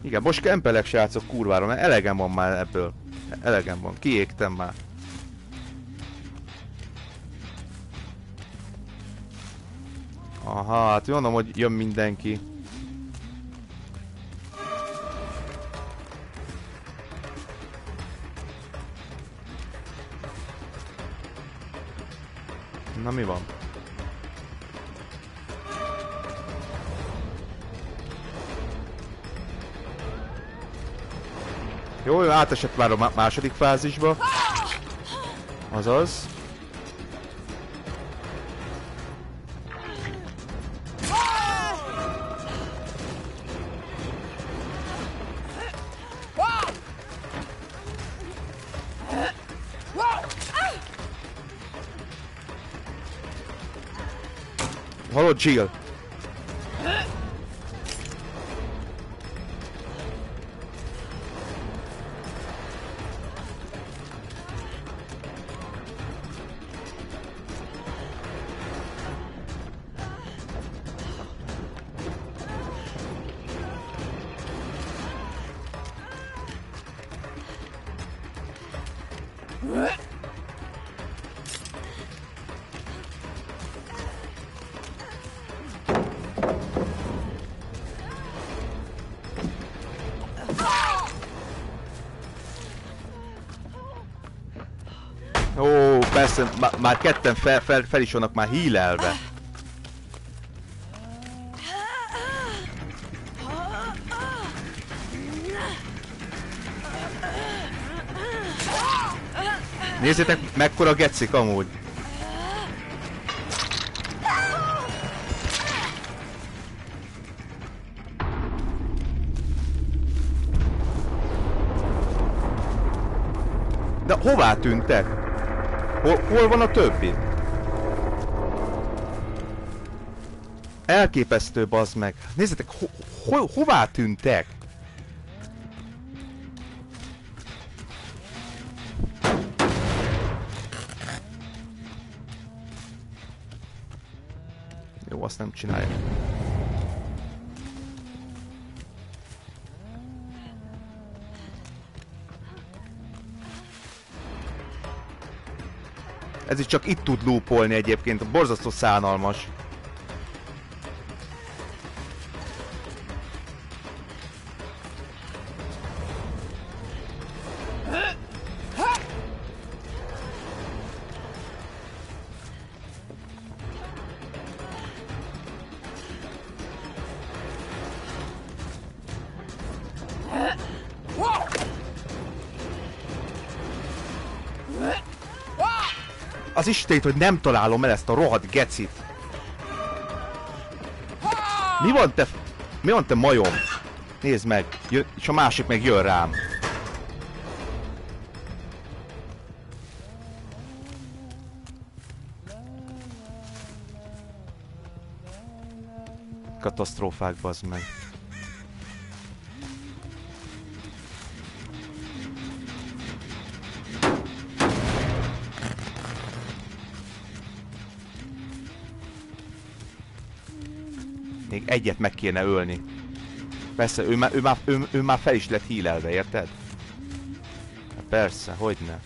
Igen, most kempelek srácok kurvára, mert elegem van már ebből. Elegem van, kiégtem már. Aha, hát mondom, hogy jön mindenki. Na mi van? Jó, ő átesett már a második fázisba. Azaz. Hallod, Jill? Má- már ketten fel, fel, fel is vannak már hílelve. Nézzétek, mekkora gecik amúgy. De hová tűntek? Hol, hol van a többi? Elképesztő, bazd meg. Nézzétek, ho, ho, hová tűntek? Jó, azt nem csinálja. Ez is csak itt tud loopolni egyébként, borzasztó szánalmas. Az Istenit, hogy nem találom el ezt a rohadt gecit. Mi van te... Mi van te majom? Nézd meg, jön, és a másik meg jön rám. Katasztrófák, bazd meg. Egyet meg kéne ölni. Persze, ő már, ő már, ő, ő már fel is lett hílelve, érted? Hát Persze, hogy ne.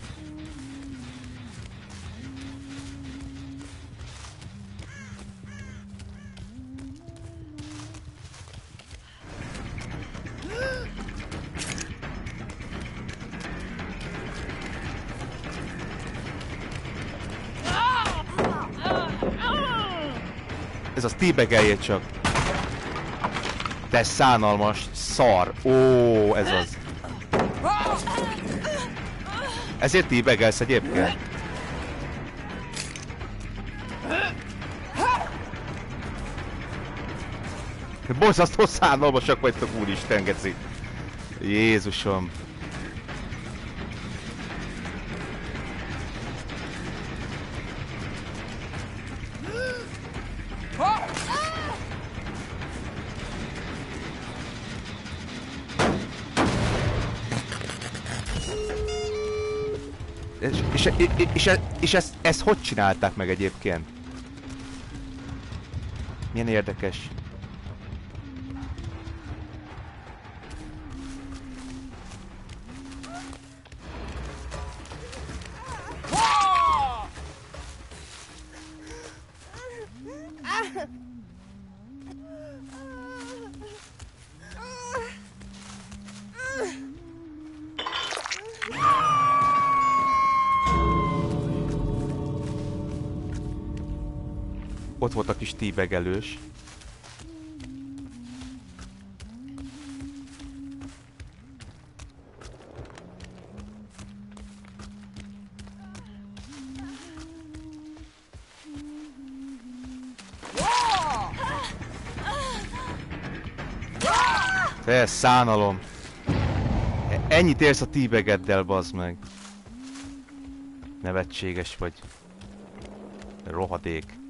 Ez az tíbegelje csak. Te szánalmas szar. Ó, ez az. Ezért tíbegelsz egyébként? Borzasztó szánalmasak vagytok, úristen, geci. Jézusom. és, e, és ezt, ezt hogy csinálták meg egyébként? Milyen érdekes. Tíbegelős. Te szánalom. Ennyit érsz a tíbegeddel, bazd meg. Nevetséges vagy. Rohadék.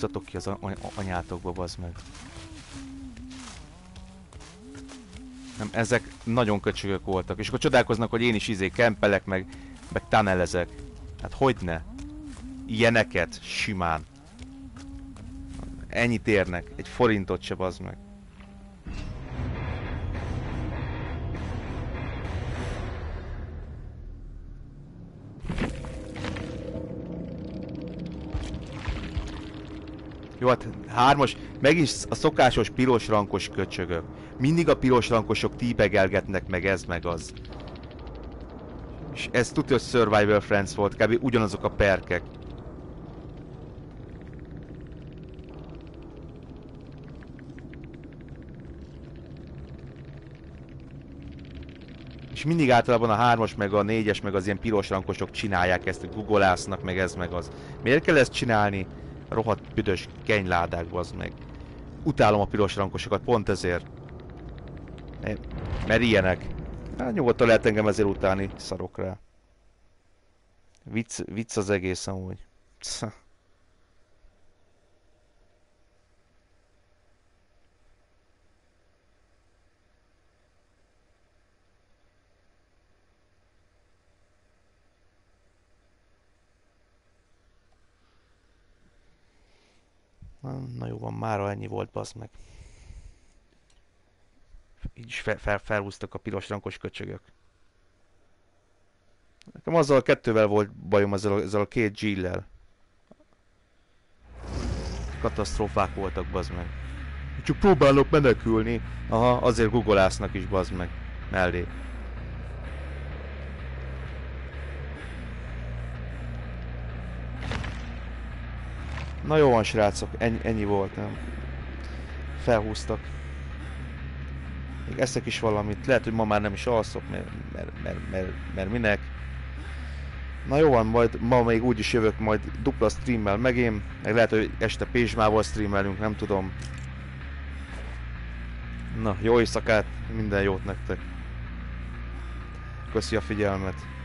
Húzzatok ki az anyátokba, bazd meg. Nem, ezek nagyon köcsögök voltak. És akkor csodálkoznak, hogy én is izé kempelek, meg, meg tunnelezek. Hát hogy ne? Ilyeneket simán. Ennyit érnek. Egy forintot se bazd meg. Hármas, megint a szokásos piros rankos köcsögök. Mindig a piros rankosok tíbegelgetnek meg ez meg az. És ez tudja, hogy Survivor Friends volt, kb. ugyanazok a perkek. És mindig általában a hármas, meg a négyes, meg az ilyen piros rankosok csinálják ezt, googleásznak, meg ez, meg az. Miért kell ezt csinálni? Rohadt büdös kenyládák, az meg. Utálom a piros rankosokat, pont ezért. Mert ilyenek. Hát nyugodtan lehet engem ezért utálni, szarok rá. Vicc, vicc az egész amúgy. Sz. Na, jó van, mára ennyi volt, bazd meg. Így is fel, fel, a piros rankos köcsögök. Nekem azzal a kettővel volt bajom, ezzel a, ezzel a két Jill-lel. Katasztrófák voltak, bazd meg. Csak próbálok menekülni. Aha, azért googleásznak is, bazd meg. Mellé. Na jó van, srácok, ennyi, ennyi volt, nem? Felhúztak. Még eszek is valamit. Lehet, hogy ma már nem is alszok, mert, mert, mert, mert, mert minek. Na jó van, majd ma még úgyis jövök majd dupla streammel megém. Meg lehet, hogy este Pézsmával streamelünk, nem tudom. Na, jó éjszakát, minden jót nektek. Köszi a figyelmet.